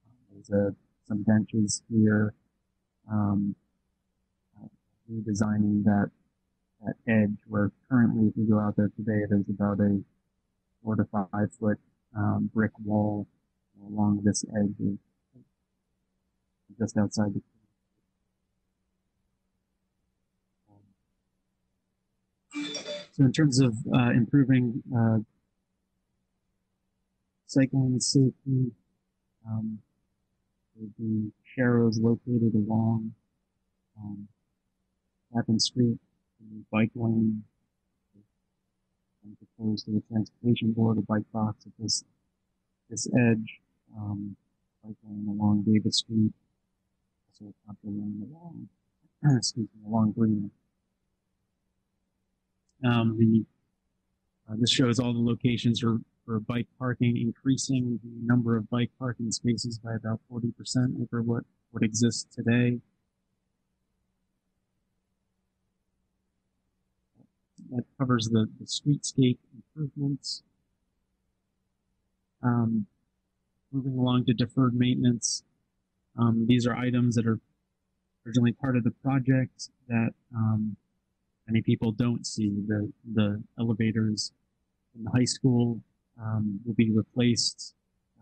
Um, there's a, some benches here. Um, uh, redesigning that that edge where currently, if you go out there today, there's about a four to five foot um, brick wall along this edge, just outside the. So in terms of uh, improving uh, cycling safety, um, the sharrows located along um, Street, the bike lane, and proposed to the transportation board a bike box at this this edge, um, along Davis Street, also lane along, excuse me, along Green. Um, the uh, this shows all the locations for, for bike parking, increasing the number of bike parking spaces by about 40% over what, what exists today. that covers the, the streetscape improvements. Um, moving along to deferred maintenance. Um, these are items that are originally part of the project that um, many people don't see. The the elevators in the high school um, will be replaced.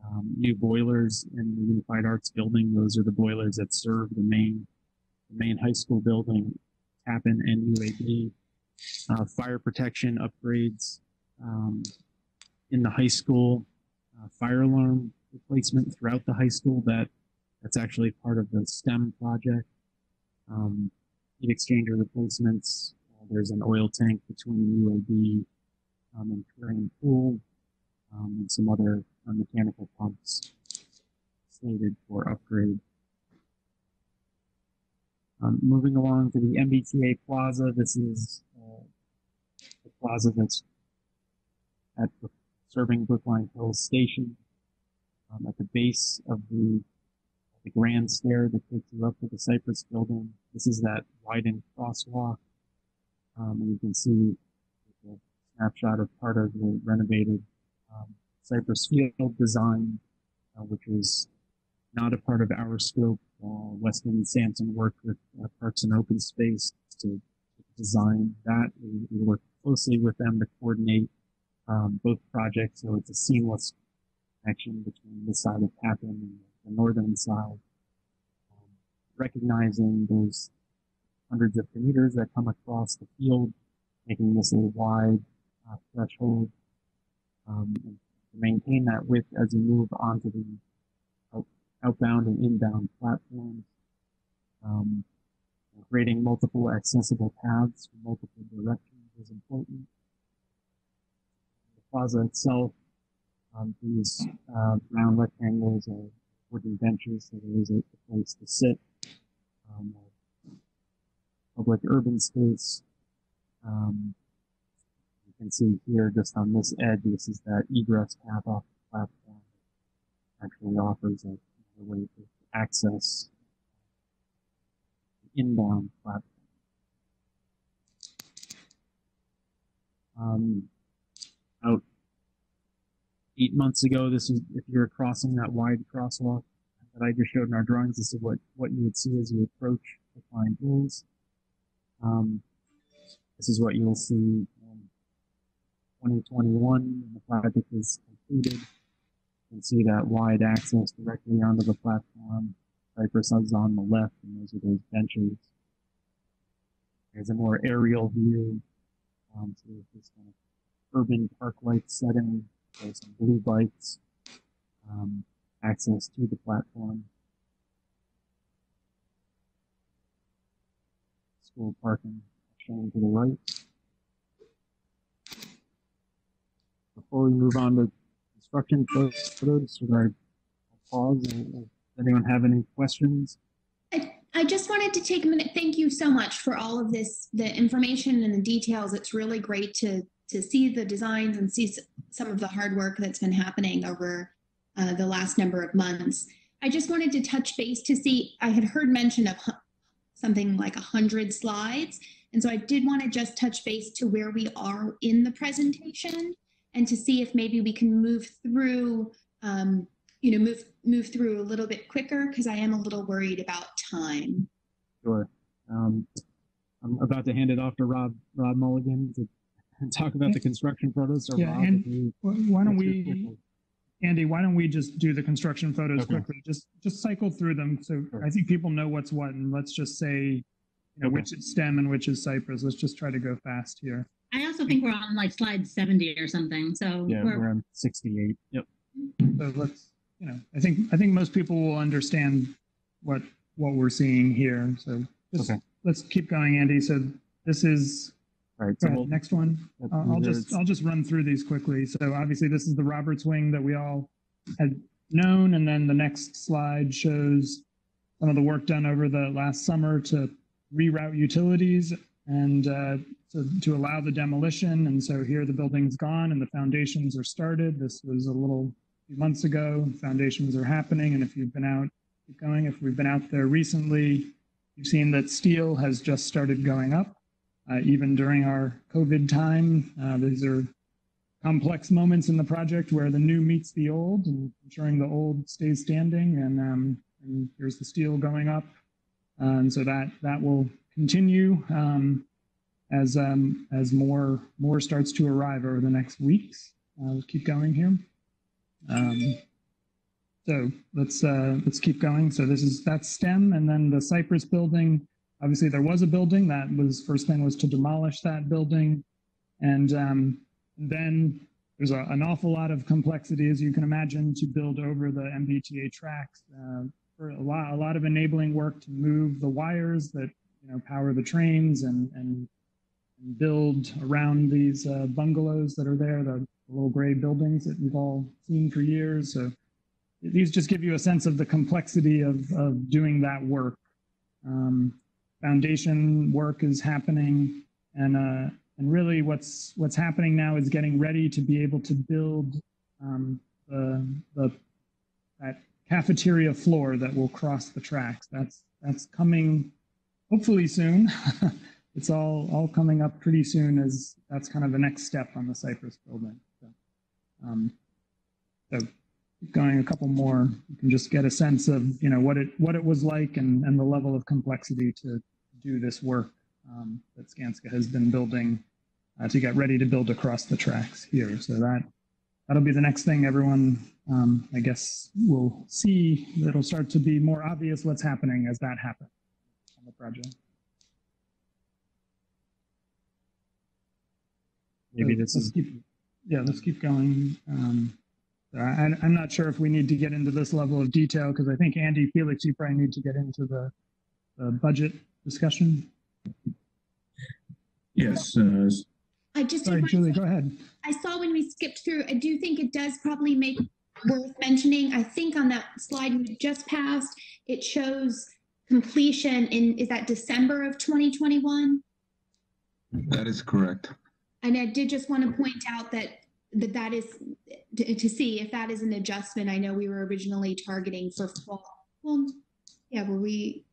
Um, new boilers in the Unified Arts building. Those are the boilers that serve the main the main high school building, Tappan and UAB. Uh, fire protection upgrades um, in the high school. Uh, fire alarm replacement throughout the high school. That that's actually part of the STEM project. Um, heat exchanger replacements. Uh, there's an oil tank between UAB um, and Kirrane Pool, um, and some other uh, mechanical pumps slated for upgrade. Um, moving along to the MBTA Plaza, this is uh, the plaza that's at serving Brookline Hills Station. Um, at the base of the the grand stair that takes you up to the Cypress Building. This is that widened crosswalk. Um, and you can see a snapshot of part of the renovated um, Cypress Field design, uh, which was not a part of our scope. Uh, Weston and Sampson worked with uh, Parks and Open Space to design that. We, we worked closely with them to coordinate um, both projects, so it's a seamless connection between this side of Tappan and the northern side. Um, recognizing those hundreds of commuters that come across the field, making this a wide uh, threshold, um, to maintain that width as you move onto the out, outbound and inbound platforms. Um, creating multiple accessible paths from multiple directions is important. The plaza itself, um, these uh, round rectangles are wooden benches, so there is a, a place to sit. Um, public urban space. Um, you can see here, just on this edge, this is that egress path off the platform. Actually offers a, a way to access the inbound platform. Um, out eight months ago, this is if you're crossing that wide crosswalk that I just showed in our drawings, this is what, what you would see as you approach the Pine Hills. Um, this is what you'll see in 2021 when the project is completed. You can see that wide access directly onto the platform. Cypress is on the left, and those are those benches. There's a more aerial view. Um, there's this kind of urban park-like setting. There's some blue bikes, um, access to the platform. School parking shown to the right. Before we move on to construction photos, I pause? Does anyone have any questions? I just wanted to take a minute. Thank you so much for all of this, the information and the details. It's really great to to see the designs and see some of the hard work that's been happening over uh, the last number of months. I just wanted to touch base to see. I had heard mention of something like a hundred slides, and so I did want to just touch base to where we are in the presentation and to see if maybe we can move through. Um, you know, move move through a little bit quicker because I am a little worried about time. Sure. Um, I'm about to hand it off to Rob Rob Mulligan to talk about the construction photos. So Yeah, Rob, and you- Why don't we, Andy, why don't we just do the construction photos Okay. quickly? Just, just cycle through them. So Sure. I think people know what's what and let's just say, you know, Okay. which is STEM and which is Cypress. Let's just try to go fast here. I also think we're on like slide 70 or something. So Yeah, we're, we're on 68. Yep. So let's, you know, I think, I think most people will understand what, what we're seeing here. So just, Okay. let's keep going, Andy. So this is, All right. So we'll, next one. yep, I'll I'll these are- just, I'll just run through these quickly. So obviously this is the Roberts wing that we all had known. And then the next slide shows some of the work done over the last summer to reroute utilities and uh, to, to allow the demolition. And so here the building's gone and the foundations are started. This was a little few months ago. Foundations are happening. And if you've been out, keep going. If we've been out there recently, you've seen that steel has just started going up. Uh, even during our COVID time. Uh, these are complex moments in the project where the new meets the old and ensuring the old stays standing. And, um, and here's the steel going up. Uh, and so that, that will continue um, as, um, as more, more starts to arrive over the next weeks. Uh, let's keep going here. Um, so let's uh, let's keep going. So this is that's STEM, and then the Cypress building. Obviously, there was a building that was first plan was to demolish that building, and um, then there's a, an awful lot of complexity, as you can imagine, to build over the MBTA tracks. Uh, for a lot a lot of enabling work to move the wires that you know power the trains and and, build around these uh, bungalows that are there, the little gray buildings that we've all seen for years. So these just give you a sense of the complexity of, of doing that work. Um, foundation work is happening, and uh, and really what's what's happening now is getting ready to be able to build um, the the that cafeteria floor that will cross the tracks. That's that's coming hopefully soon. it's all all coming up pretty soon as that's kind of the next step on the Cypress building. So, um, so going a couple more, you can just get a sense of you know what it what it was like and and the level of complexity to do this work um, that Skanska has been building uh, to get ready to build across the tracks here. So that that'll be the next thing everyone um, I guess will see. It'll start to be more obvious what's happening as that happens on the project. Maybe So this is keep, yeah, let's keep going. Um, I, I'm not sure if we need to get into this level of detail because I think Andy, Felix, you probably need to get into the, the budget discussion. Yes, uh, I just Sorry, Julie, want go ahead. I saw when we skipped through, I do think it does probably make worth mentioning. I think on that slide we just passed, it shows completion in, is that December of 2021? That is correct. And I did just want to point out that that, that is to, to see if that is an adjustment. I know we were originally targeting for fall. Well, yeah, were we?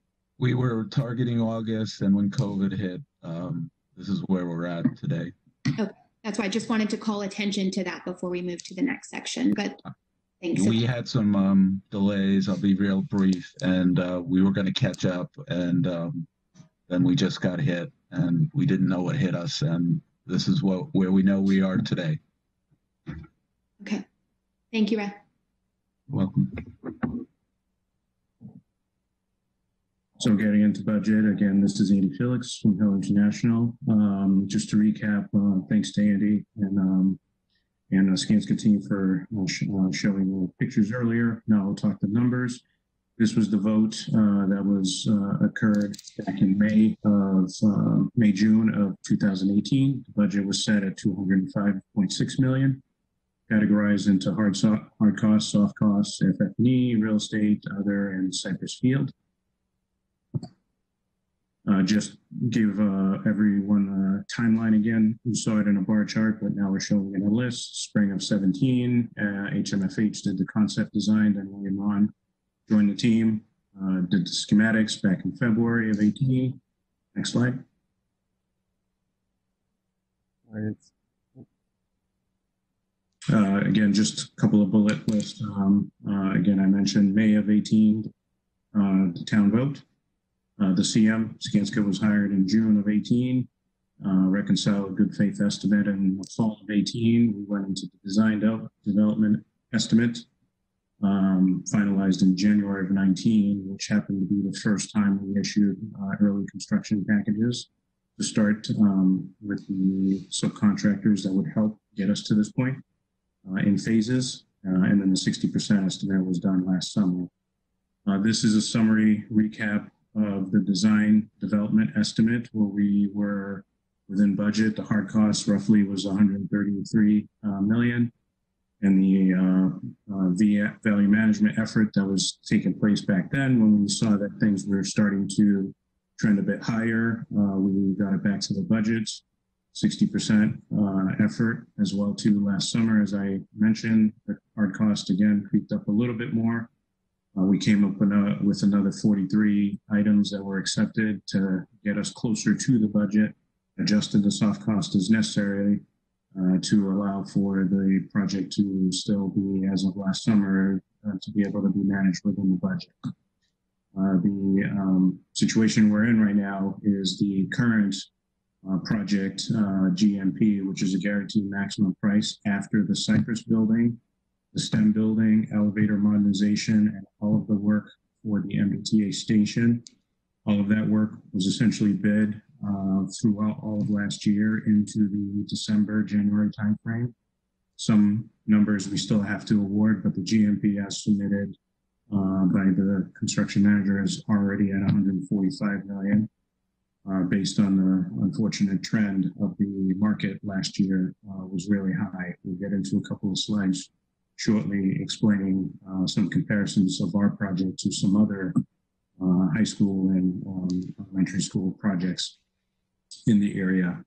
We were targeting August, and when COVID hit, um, this is where we're at today. Okay. That's why I just wanted to call attention to that before we move to the next section. But thanks. We had some um, delays. I'll be real brief, and uh, we were going to catch up, and um, then we just got hit, and we didn't know what hit us, and this is what where we know we are today. Okay. Thank you, Red. Welcome. So getting into budget, again, this is Andy Felix from Hill International. Um, just to recap, uh, thanks to Andy and, um, and uh, Skanska team for uh, sh- uh, showing the pictures earlier. Now we'll talk the numbers. This was the vote uh, that was uh, occurred back in May of May June of 2018. The budget was set at 205.6 million, categorized into hard so- hard costs, soft costs, FF&E, real estate, other, and Cypress Field. Uh, just give uh, everyone a timeline again. You saw it in a bar chart, but now we're showing it in a list. Spring of 17, uh, HMFH did the concept design, then William Rawn joined the team, uh, did the schematics back in February of 18. Next slide. Uh, again, just a couple of bullet lists. Um, uh, again, I mentioned May of 18, uh, the town vote. Uh, the CM, Skanska was hired in June of 18, uh, reconciled good faith estimate in the fall of 18. We went into the design de- development estimate, um, finalized in January of 19, which happened to be the first time we issued uh, early construction packages to start um, with the subcontractors that would help get us to this point uh, in phases. Uh, and then the 60% estimate was done last summer. This is a summary recap of the design development estimate where we were within budget. The hard cost roughly was 133 uh, million. And the uh, uh, value management effort that was taking place back then, when we saw that things were starting to trend a bit higher, uh, we got it back to the budgets. 60% uh, effort as well too last summer as i mentioned the hard cost again creeped up a little bit more uh, we came up with, a, with another 43 items that were accepted to get us closer to the budget adjusted the soft cost as necessary uh, to allow for the project to still be, as of last summer, uh, to be able to be managed within the budget. Uh, the um, situation we're in right now is the current uh, project uh, GMP, which is a guaranteed maximum price after the Cypress building, the STEM building, elevator modernization, and all of the work for the MBTA station. All of that work was essentially bid uh, throughout all of last year into the December, January timeframe. Some numbers we still have to award, but the GMP as submitted uh, by the construction manager is already at 145 million. Uh, based on the unfortunate trend of the market last year uh, was really high. We'll get into a couple of slides shortly explaining uh, some comparisons of our project to some other uh, high school and um, elementary school projects in the area.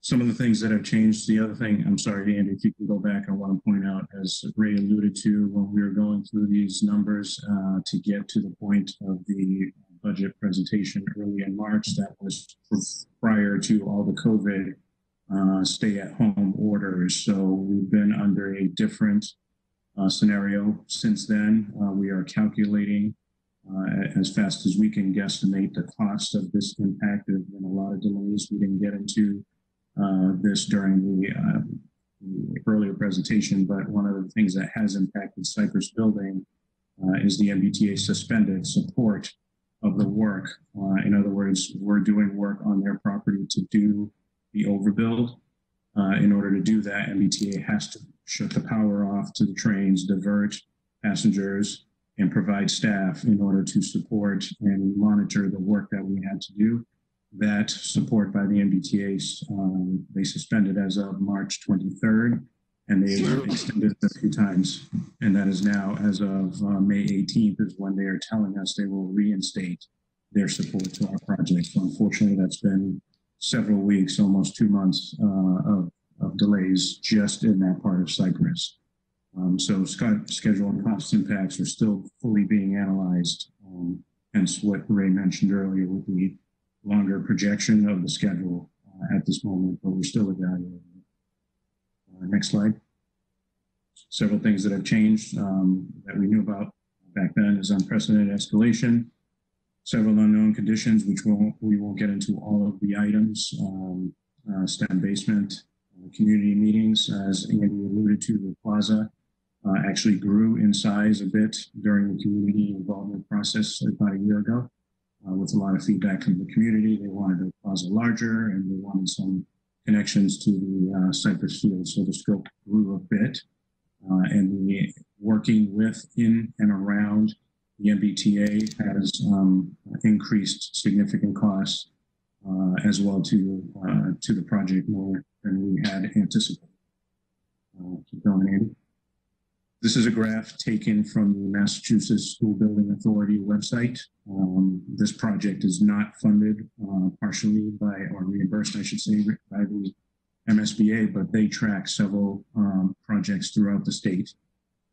Some of the things that have changed, the other thing, I'm sorry, Andy, if you can go back, I want to point out, as Ray alluded to when we were going through these numbers uh, to get to the point of the budget presentation early in March, that was prior to all the COVID uh, stay at home orders. So we've been under a different uh, scenario since then. Uh, we are calculating uh, as fast as we can guesstimate the cost of this impact. There have been a lot of delays. We didn't get into uh, this during the, um, the, earlier presentation, but one of the things that has impacted Cypress Building uh, is the MBTA suspended support of the work. in other words, we're doing work on their property to do the overbuild. Uh, in order to do that, MBTA has to shut the power off to the trains, divert passengers, and provide staff in order to support and monitor the work that we had to do. That support by the MBTA's, um, they suspended as of March 23rd, and they extended it a few times. And that is now, as of uh, May 18th, is when they are telling us they will reinstate their support to our project. So unfortunately, that's been several weeks, almost two months uh, of, of, delays just in that part of Cypress. Um, so schedule and cost impacts are still fully being analyzed. Um, hence what Ray mentioned earlier with the longer projection of the schedule uh, at this moment, but we're still evaluating. Uh, next slide. Several things that have changed um, that we knew about back then is unprecedented escalation several unknown conditions, which we'll, we won't get into all of the items. Um, uh, STEM basement, uh, community meetings, as Andy alluded to, the plaza uh, actually grew in size a bit during the community involvement process about a year ago. Uh, with a lot of feedback from the community, they wanted the plaza larger and they wanted some connections to the uh, Cypress Field, so the scope grew a bit. Uh, and the working with, in, and around the MBTA has um, increased significant costs uh, as well to uh, to the project more than we had anticipated. Uh, keep going, Andy. This is a graph taken from the Massachusetts School Building Authority website. Um, this project is not funded uh, partially by, or reimbursed, I should say, by the MSBA, but they track several um, projects throughout the state.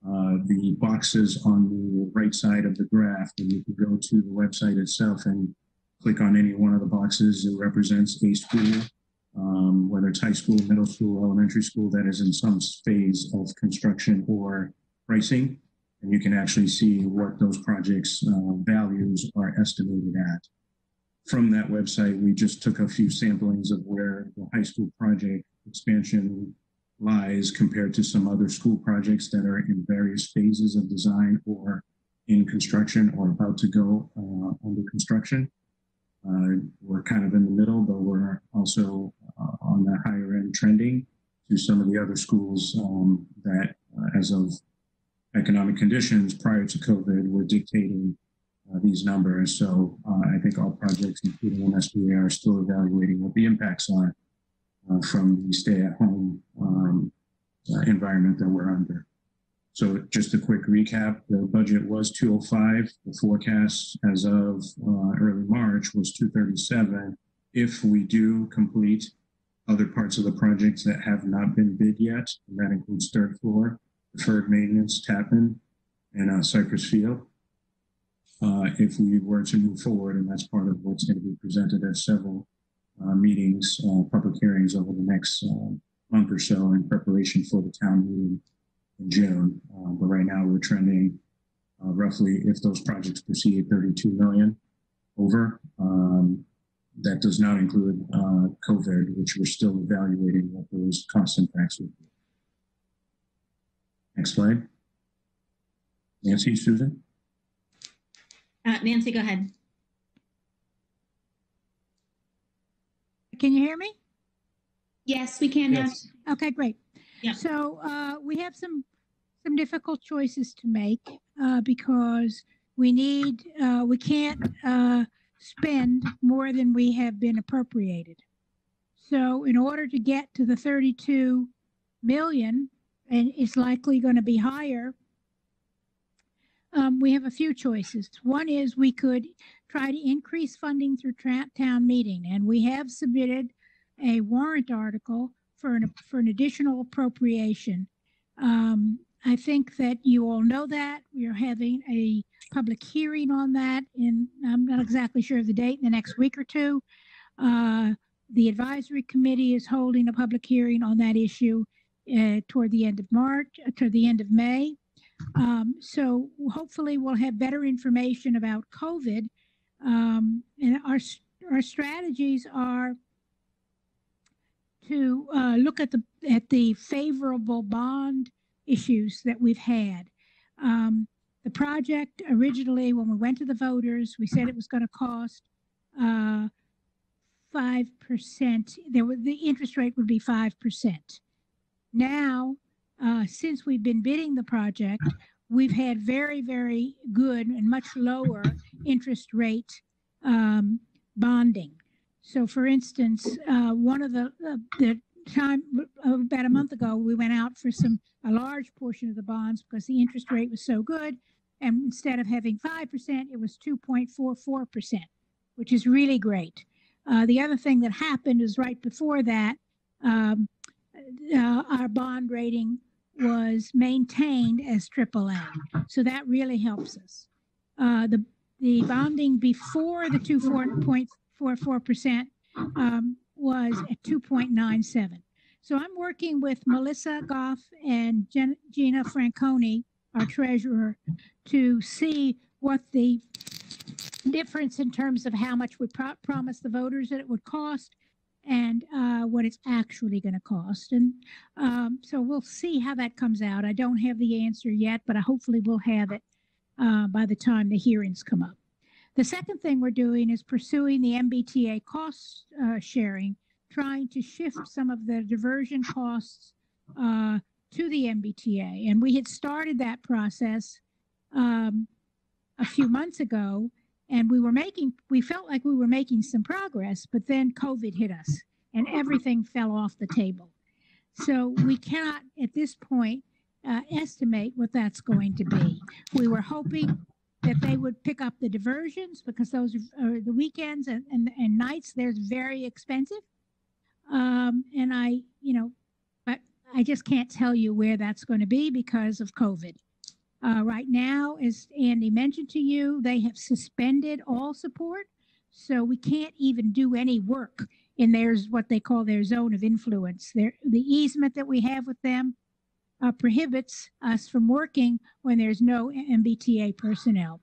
Uh, the boxes on the right side of the graph, and you can go to the website itself and click on any one of the boxes. It represents a school, um, whether it's high school, middle school, elementary school, that is in some phase of construction or pricing. And you can actually see what those projects' uh, values are estimated at. From that website, we just took a few samplings of where the high school project expansion lies compared to some other school projects that are in various phases of design or in construction or about to go uh, under construction. Uh, we're kind of in the middle, but we're also uh, on the higher end trending to some of the other schools um, that, uh, as of economic conditions prior to COVID, were dictating uh, these numbers. So uh, I think all projects, including MSBA, are still evaluating what the impacts are from the stay-at-home um, uh, environment that we're under. So just a quick recap, the budget was 205. The forecast as of uh, early March was 237. If we do complete other parts of the projects that have not been bid yet, and that includes third floor, deferred maintenance, Tappan, and uh, Cypress Field. Uh, if we were to move forward, and that's part of what's going to be presented at several uh, meetings, uh, public hearings over the next uh, month or so in preparation for the town meeting in June. Uh, But right now, we're trending uh, roughly, if those projects proceed, 32 million over. Um, That does not include COVID, which we're still evaluating what those cost impacts would be. Next slide. Nancy, Susan? Uh, Nancy, go ahead. Can you hear me? Yes, we can now. Yes. Okay, great. Yeah. So uh, we have some some difficult choices to make uh, because we need uh, we can't uh, spend more than we have been appropriated. So in order to get to the 32 million, and it's likely going to be higher, um, we have a few choices. One is we could try to increase funding through tra- town meeting, and we have submitted a warrant article for an for an additional appropriation. Um, I think that you all know that we are having a public hearing on that, and I'm not exactly sure of the date in the next week or two. Uh, the advisory committee is holding a public hearing on that issue uh, toward the end of March, uh, toward the end of May. Um, so hopefully we'll have better information about COVID. Um, and our, our strategies are to uh, look at the, at the favorable bond issues that we've had. Um, the project originally, when we went to the voters, we said it was going to cost uh, 5%. There were, the interest rate would be 5%. Now, uh, since we've been bidding the project, we've had very, very good and much lower interest rate um, bonding. So, for instance, uh, one of the uh, the time uh, about a month ago, we went out for some a large portion of the bonds because the interest rate was so good, and instead of having five percent, it was two point four four percent, which is really great. Uh, the other thing that happened is right before that, um, uh, our bond rating was maintained as AAA. So that really helps us. Uh, the the bonding before the two four point four four percent um, was at two point nine seven. So I'm working with Melissa Goff and Jen, Gina Franconi, our treasurer, to see what the difference in terms of how much we pro- promised the voters that it would cost and uh, what it's actually going to cost. And um, so we'll see how that comes out. I don't have the answer yet, but I hopefully we'll have it uh, by the time the hearings come up. The second thing we're doing is pursuing the MBTA cost uh, sharing, trying to shift some of the diversion costs uh, to the MBTA. And we had started that process um, a few months ago, and we were making, we felt like we were making some progress, but then COVID hit us and everything fell off the table. So we cannot, at this point, uh, estimate what that's going to be. We were hoping that they would pick up the diversions because those are the weekends and, and, and nights. They're very expensive. Um, and I, you know, but I just can't tell you where that's going to be because of COVID. Uh, right now, as Andy mentioned to you, they have suspended all support. So we can't even do any work in there's what they call their zone of influence. Their, the easement that we have with them uh, prohibits us from working when there's no MBTA personnel,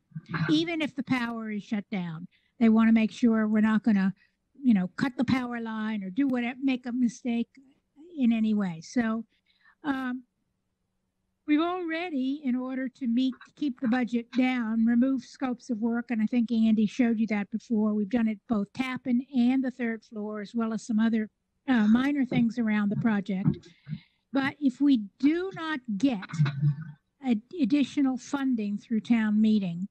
even if the power is shut down. They want to make sure we're not going to, you know, cut the power line or do whatever, make a mistake in any way. So um, we've already, in order to meet, keep the budget down, remove scopes of work. And I think Andy showed you that before. We've done it both Tappan and the third floor, as well as some other uh, minor things around the project. But if we do not get ad- additional funding through town meeting,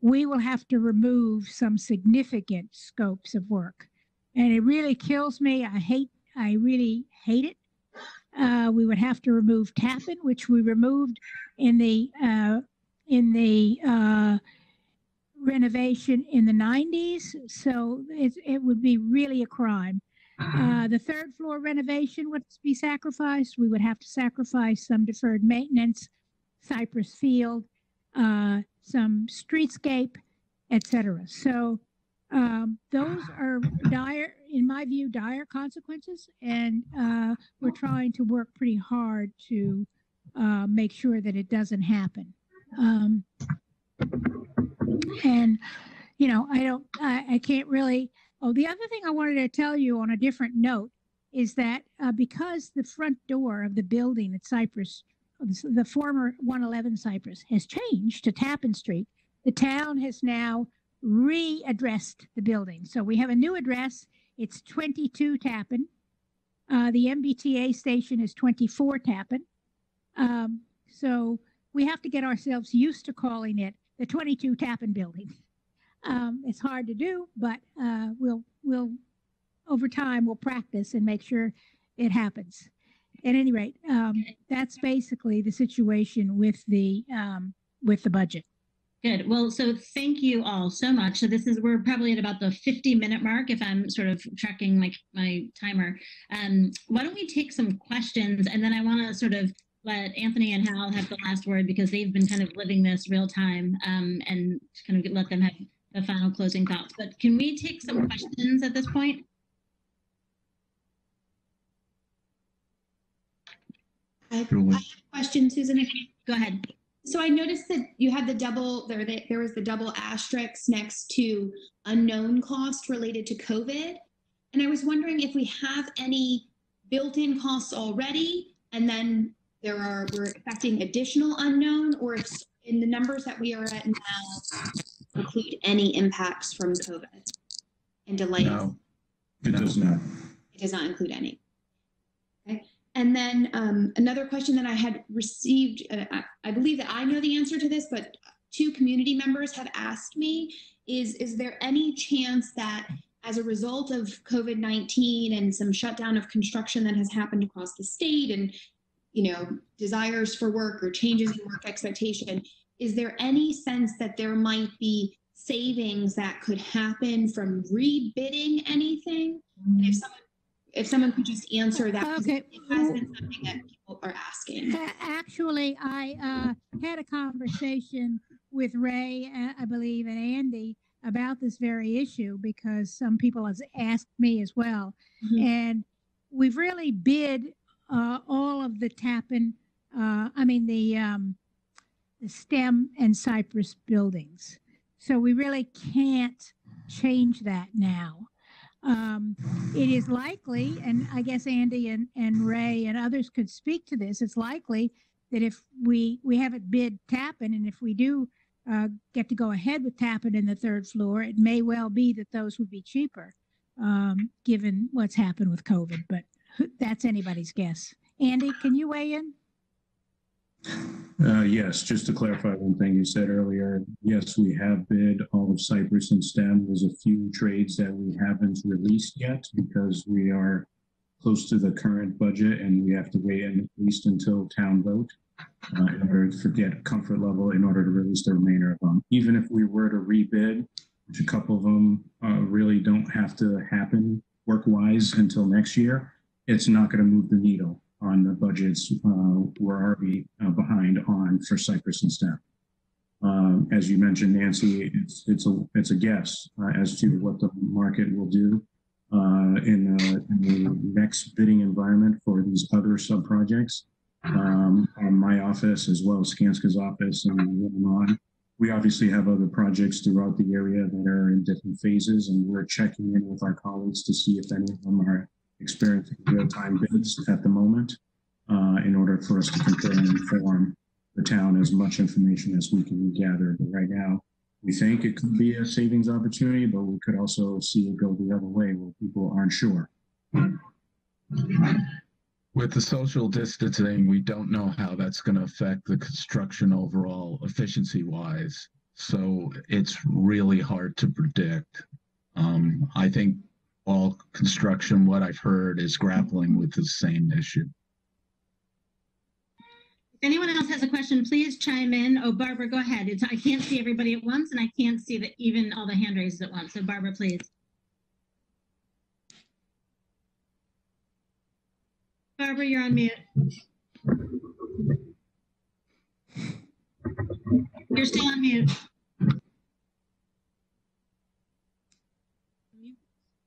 we will have to remove some significant scopes of work. And it really kills me. I hate, I really hate it. Uh, we would have to remove Tappan, which we removed in the, uh, in the, uh, renovation in the 90s. So it, it would be really a crime. Uh, the third floor renovation would be sacrificed. We would have to sacrifice some deferred maintenance, Cypress Field, uh, some streetscape, etc. So Um, those are dire, in my view, dire consequences, and uh, we're trying to work pretty hard to uh, make sure that it doesn't happen. Um, and you know, I don't, I, I can't really. Oh, the other thing I wanted to tell you on a different note is that uh, because the front door of the building at Cypress, the former 111 Cypress, has changed to Tappan Street, the town has now readdressed the building. So we have a new address. It's 22 Tappan. Uh, the MBTA station is 24 Tappan. Um, so we have to get ourselves used to calling it the 22 Tappan building. Um, it's hard to do, but uh, we'll we'll over time we'll practice and make sure it happens. At any rate, um, that's basically the situation with the um, with the budget. Good. Well, so thank you all so much. So this is we're probably at about the 50 minute mark if I'm sort of tracking my my timer. Um, why don't we take some questions and then I want to sort of let Anthony and Hal have the last word because they've been kind of living this real time um, and kind of let them have the final closing thoughts. But can we take some questions at this point? I have, Julie. I have a question, Susan. Go ahead. So I noticed that you had the double there. the- There was the double asterisk next to unknown cost related to COVID, and I was wondering if we have any built-in costs already, and then there are we're expecting additional unknown, or if in the numbers that we are at now include any impacts from COVID and delays. No, It does not. It does not include any. And then um, another question that I had received, uh, I, I believe that I know the answer to this, but two community members have asked me, is, is there any chance that as a result of COVID-19 and some shutdown of construction that has happened across the state and, you know, desires for work or changes in work expectation, is there any sense that there might be savings that could happen from rebidding anything? And if someone, if someone could just answer that, Okay. it has been something that people are asking. Actually, I uh, had a conversation with Ray, uh, I believe, and Andy about this very issue because some people has asked me as well. Mhm. And we've really bid uh, all of the Tappan, uh, I mean, the, um, the STEM and Cypress buildings. So we really can't change that now. Um, it is likely, and I guess Andy and, and Ray and others could speak to this, it's likely that if we, we haven't bid Tappan, and if we do uh, get to go ahead with Tappan in the third floor, it may well be that those would be cheaper, um, given what's happened with COVID, but that's anybody's guess. Andy, can you weigh in? Uh, yes, just to clarify one thing you said earlier, yes, we have bid all of Cypress and STEM. There's a few trades that we haven't released yet because we are close to the current budget and we have to wait at least until town vote uh, in order to get comfort level in order to release the remainder of them. Even if we were to rebid, which a couple of them uh, really don't have to happen work-wise until next year, it's not going to move the needle on the budgets uh, we're already uh, behind on for Cypress and STEM. Um, as you mentioned, Nancy, it's it's a it's a guess uh, as to what the market will do uh, in, the, in the next bidding environment for these other sub projects. Um, my office as well as Skanska's office and on. We obviously have other projects throughout the area that are in different phases, and we're checking in with our colleagues to see if any of them are experiencing real-time bids at the moment uh, in order for us to compare and inform the town as much information as we can gather. But right now, we think it could be a savings opportunity, but we could also see it go the other way where people aren't sure. With the social distancing, we don't know how that's going to affect the construction overall efficiency wise. So it's really hard to predict. Um, I think all construction, what I've heard, is grappling with the same issue. If anyone else has a question, please chime in. Oh, Barbara, go ahead. It's, I can't see everybody at once and I can't see that even all the hand raises at once. So Barbara, please. Barbara, you're on mute. You're still on mute. you,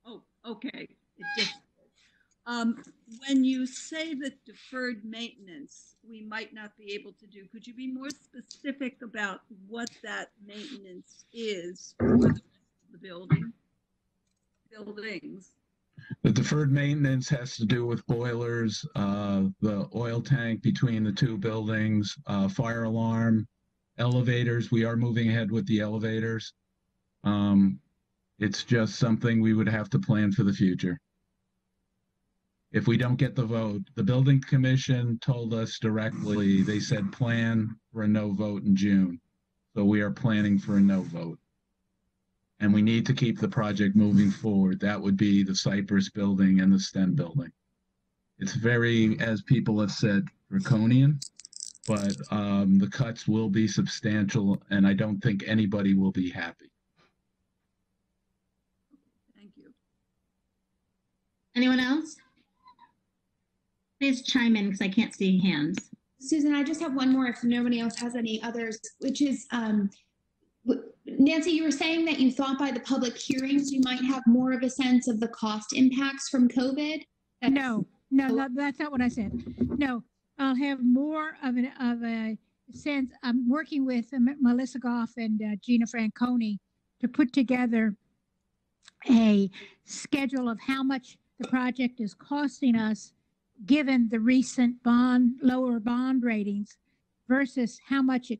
oh, okay. Um, when you say that deferred maintenance, we might not be able to do, could you be more specific about what that maintenance is for the the building? Buildings. The deferred maintenance has to do with boilers, uh, the oil tank between the two buildings, uh, fire alarm, elevators. We are moving ahead with the elevators. Um, it's just something we would have to plan for the future. If we don't get the vote, the building commission told us directly, they said plan for a no vote in June. So we are planning for a no vote. And we need to keep the project moving forward. That would be the Cypress building and the STEM building. It's very, as people have said, draconian, but um, the cuts will be substantial, and I don't think anybody will be happy. Thank you. Anyone else? Please chime in because I can't see hands. Susan, I just have one more if nobody else has any others, which is um, Nancy, you were saying that you thought by the public hearings you might have more of a sense of the cost impacts from COVID. That's- No, no, that, that's not what I said. No, I'll have more of an, of a sense. I'm working with Melissa Goff and uh, Gina Franconi to put together a schedule of how much the project is costing us, given the recent bond, lower bond ratings versus how much it,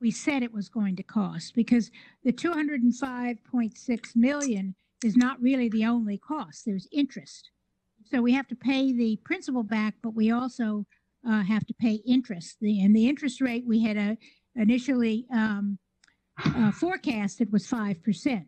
we said it was going to cost, because the 205.6 million is not really the only cost. There's interest. So we have to pay the principal back, but we also uh, have to pay interest. The, and the interest rate we had uh, initially um, uh, forecasted was 5%.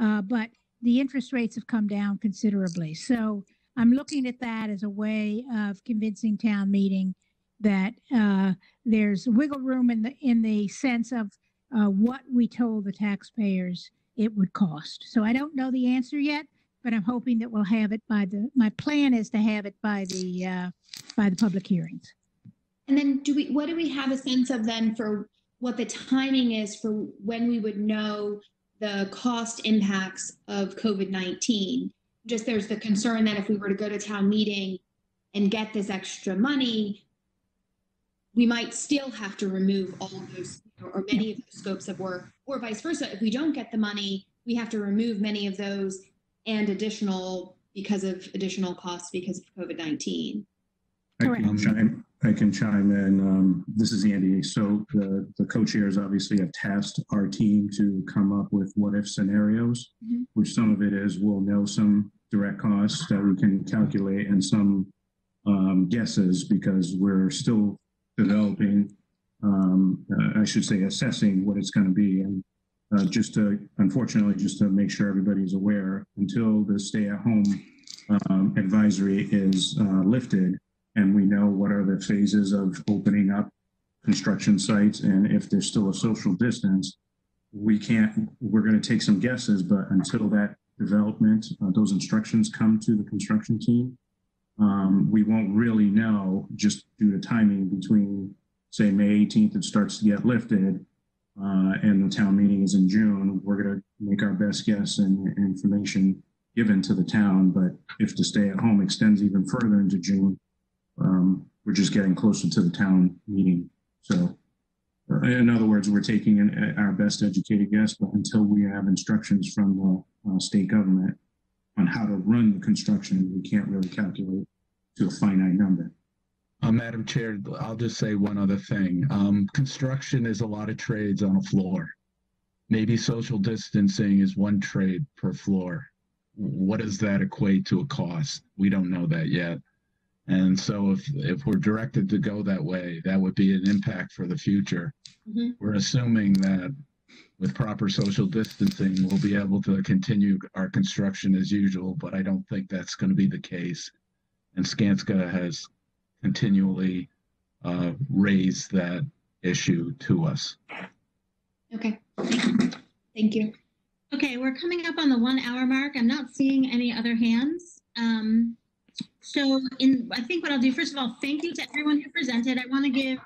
Uh, but the interest rates have come down considerably. So I'm looking at that as a way of convincing town meeting that uh, there's wiggle room in the in the sense of uh, what we told the taxpayers it would cost. So I don't know the answer yet, but I'm hoping that we'll have it by the. My plan is to have it by the uh, by the public hearings. And then do we, what do we have a sense of then for what the timing is for when we would know the cost impacts of COVID-19? Just there's the concern that if we were to go to town meeting and get this extra money, we might still have to remove all of those or many of those scopes of work, or vice versa. If we don't get the money, we have to remove many of those and additional because of additional costs because of COVID-19. I Correct. can chime, I can chime in. Um, this is Andy. So the, the co-chairs obviously have tasked our team to come up with what if scenarios, Mhm. which some of it is we'll know some direct costs that we can calculate and some um, guesses because we're still developing, um, uh, I should say, assessing what it's going to be. And uh, just to, unfortunately, just to make sure everybody's aware, until the stay-at-home um, advisory is uh, lifted, and we know what are the phases of opening up construction sites and if there's still a social distance we can't we're going to take some guesses but until that development uh, those instructions come to the construction team um, we won't really know just due to timing between say may 18th it starts to get lifted uh, and the town meeting is in june we're going to make our best guess and, and information given to the town but if the stay at home extends even further into june um, we're just getting closer to the town meeting. So, uh, in other words, we're taking an, our best educated guess, but until we have instructions from the uh, state government on how to run the construction, we can't really calculate to a finite number. Uh, Madam Chair, I'll just say one other thing. Um, construction is a lot of trades on a floor. Maybe social distancing is one trade per floor. What does that equate to a cost? We don't know that yet. And so if, if we're directed to go that way, that would be an impact for the future. Mhm. We're assuming that with proper social distancing, we'll be able to continue our construction as usual, but I don't think that's going to be the case. And Skanska has continually uh, raised that issue to us. Okay. Thank you. Okay, we're coming up on the one hour mark. I'm not seeing any other hands. Um, so in, I think what I'll do, first of all, thank you to everyone who presented. I want to give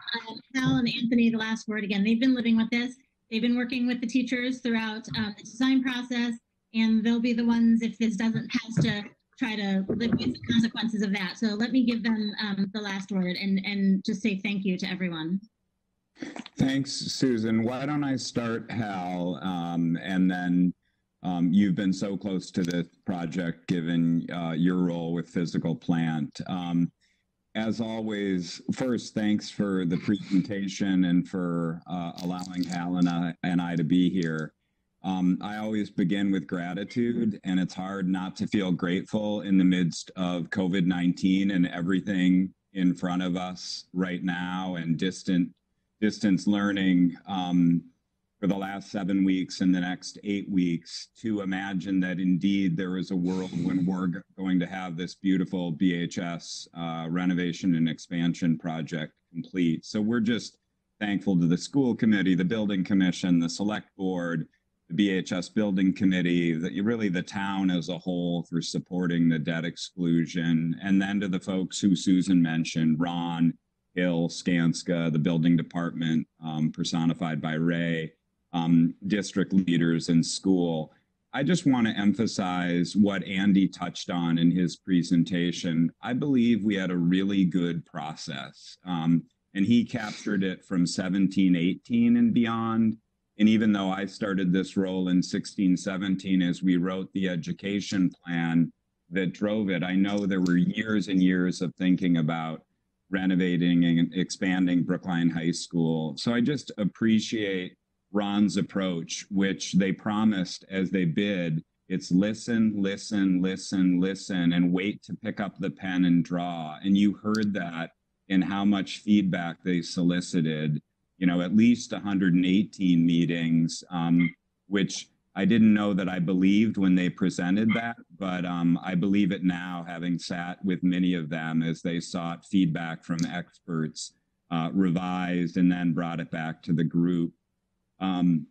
Hal and Anthony the last word again. They've been living with this. They've been working with the teachers throughout um, the design process. and they'll be the ones, if this doesn't pass, to try to live with the consequences of that. So let me give them um, the last word and, and just say thank you to everyone. Thanks, Susan. Why don't I start, Hal, um, and then um, you've been so close to this project given uh, your role with physical plant. Um, as always, first, thanks for the presentation and for uh, allowing Hal and I, and I to be here. Um, I always begin with gratitude, and it's hard not to feel grateful in the midst of COVID 19 and everything in front of us right now and distant distance learning um, for the last seven weeks and the next eight weeks to imagine that indeed there is a world when we're going to have this beautiful BHS uh, renovation and expansion project complete. So we're just thankful to the school committee, the building commission, the select board, the BHS building committee, that really the town as a whole for supporting the debt exclusion, and then to the folks who Susan mentioned, Rawn, Hill, Skanska, the building department um, personified by Ray, um, district leaders in school. I just want to emphasize what Andy touched on in his presentation. I believe we had a really good process, um, and he captured it from 17, 18 and beyond. And even though I started this role in 16, 17, as we wrote the education plan that drove it, I know there were years and years of thinking about renovating and expanding Brookline High School. So I just appreciate Rawn's approach, which they promised as they bid. It's listen, listen, listen, listen, and wait to pick up the pen and draw. And you heard that in how much feedback they solicited. You know, at least 118 meetings, um, which I didn't know that I believed when they presented that, but um, I believe it now, having sat with many of them as they sought feedback from experts, uh, revised, and then brought it back to the group. Um,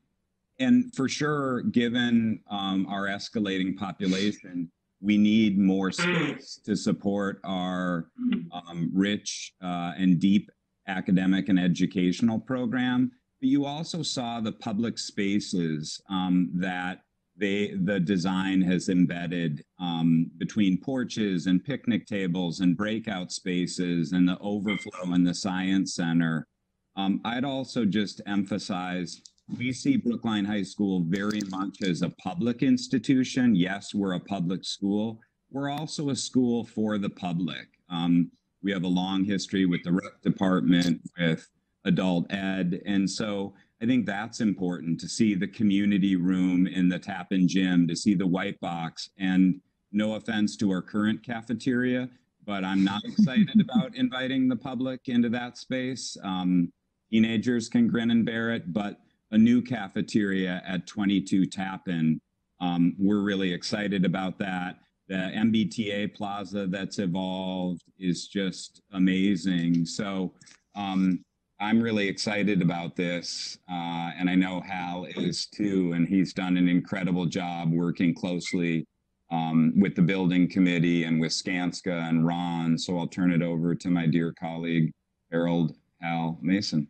and for sure, given um, our escalating population, we need more space to support our um, rich uh, and deep academic and educational program. But you also saw the public spaces um, that they the design has embedded um, between porches and picnic tables and breakout spaces and the overflow in the science center. Um, I'd also just emphasize we see Brookline High School very much as a public institution. Yes, we're a public school. We're also a school for the public. Um, we have a long history with the rec department, with adult ed. And so I think that's important to see the community room in the Tappan gym, to see the white box. And no offense to our current cafeteria, but I'm not excited about inviting the public into that space. Um, teenagers can grin and bear it, but a new cafeteria at 22 Tappan, um, we're really excited about that. The MBTA plaza that's evolved is just amazing. So um, I'm really excited about this, uh, and I know Hal is too, and he's done an incredible job working closely um, with the building committee and with Skanska and Rawn. So I'll turn it over to my dear colleague, Harold Hal Mason.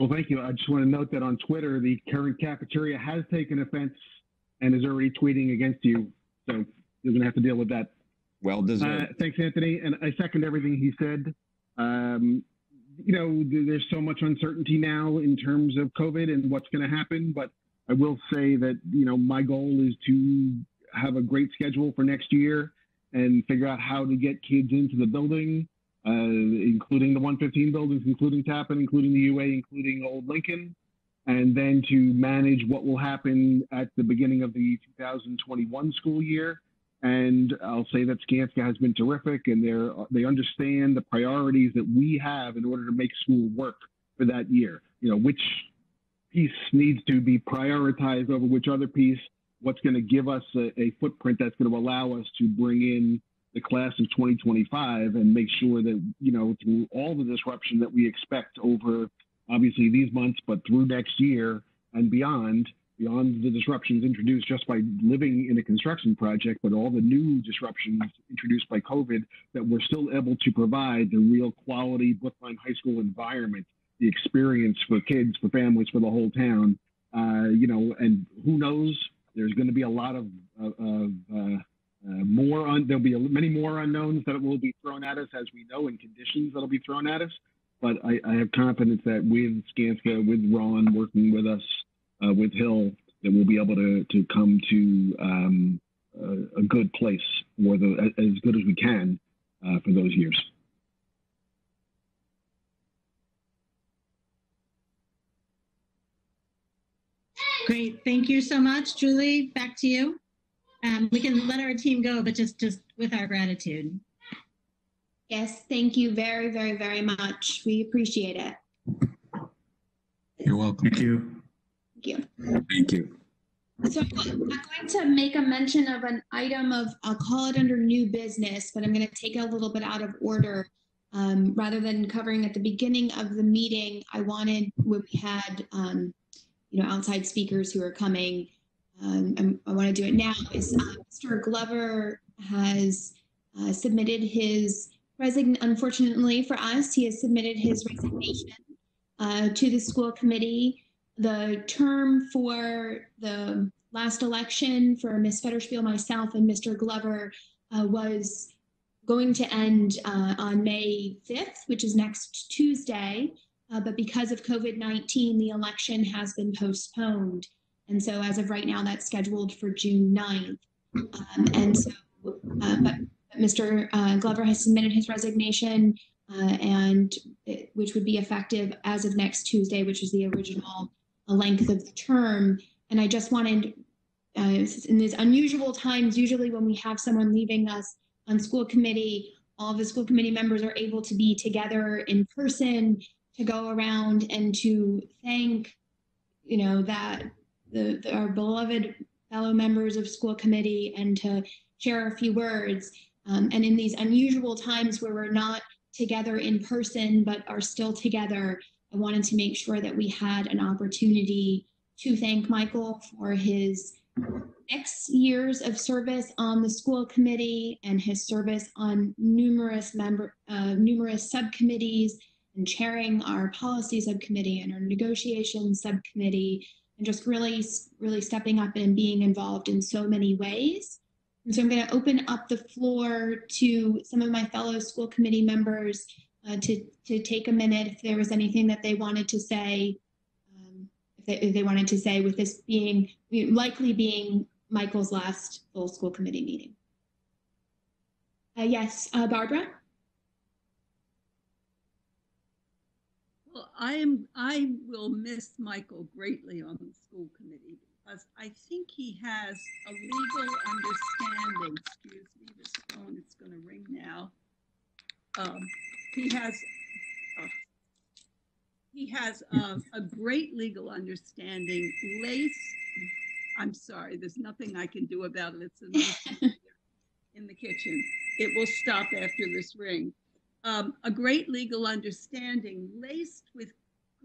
Well, thank you. I just want to note that on Twitter, the current cafeteria has taken offense and is already tweeting against you. So you're going to have to deal with that. Well deserved. Uh, thanks, Anthony. And I second everything he said. Um, you know, there's so much uncertainty now in terms of COVID and what's going to happen. But I will say that, you know, my goal is to have a great schedule for next year and figure out how to get kids into the building, uh, including the 115 buildings, including Tappan, including the UA, including Old Lincoln, and then to manage what will happen at the beginning of the 2021 school year. And I'll say that Skanska has been terrific, and they're they understand the priorities that we have in order to make school work for that year. You know, which piece needs to be prioritized over which other piece. What's going to give us a, a footprint that's going to allow us to bring in the class of 2025 and make sure that you know through all the disruption that we expect over obviously these months, but through next year and beyond beyond the disruptions introduced just by living in a construction project, but all the new disruptions introduced by COVID, that we're still able to provide the real quality Brookline High School environment, the experience for kids, for families, for the whole town. Uh, you know, and who knows there's going to be a lot of, of, uh, uh, more on. There'll be a, many more unknowns that will be thrown at us, as we know, and conditions that'll be thrown at us. But I, I have confidence that with Skanska, with Rawn working with us, uh, with Hill, that we'll be able to to come to um, a, a good place for the as good as we can uh, for those years. Great. Thank you so much, Julie. Back to you. Um, we can let our team go, but just just with our gratitude. Yes, thank you very, very, very much. We appreciate it. You're welcome. Thank you. Thank you. Thank you. So I'm going to make a mention of an item of, I'll call it under new business, but I'm going to take it a little bit out of order. Um, rather than covering at the beginning of the meeting, I wanted when we had, um, you know, outside speakers who are coming. Um, I want to do it now. Is uh, Mr. Glover has uh, submitted his resign. Unfortunately for us, he has submitted his resignation uh, to the school committee the term for the last election for Ms. Federspiel, myself, and Mr. Glover uh, was going to end uh, on May 5th, which is next Tuesday. Uh, but because of COVID 19, the election has been postponed. And so, as of right now, that's scheduled for June 9th. Um, and so, uh, but, Mr. Uh, Glover has submitted his resignation, uh, and it, which would be effective as of next Tuesday, which is the original length of the term. And I just wanted, uh, in these unusual times, usually when we have someone leaving us on school committee, all the school committee members are able to be together in person to go around and to thank, you know, that the, the our beloved fellow members of school committee and to share a few words. Um, and in these unusual times where we're not together in person but are still together, I wanted to make sure that we had an opportunity to thank Michael for his six years of service on the school committee and his service on numerous member, uh, numerous subcommittees and chairing our policy subcommittee and our negotiations subcommittee and just really, really stepping up and being involved in so many ways. And so I'm going to open up the floor to some of my fellow school committee members uh, to, to take a minute if there was anything that they wanted to say, um, if, they, if they wanted to say with this being, likely being Michael's last full school committee meeting. Uh, yes, uh, Barbara? Well, I am, I will miss Michael greatly on the school committee because I think he has a legal understanding. Excuse me, this phone is going to ring now. Um, he has uh, he has um, a great legal understanding. Lace, I'm sorry, there's nothing I can do about it. It's in the kitchen. It will stop after this ring. Um, a great legal understanding laced with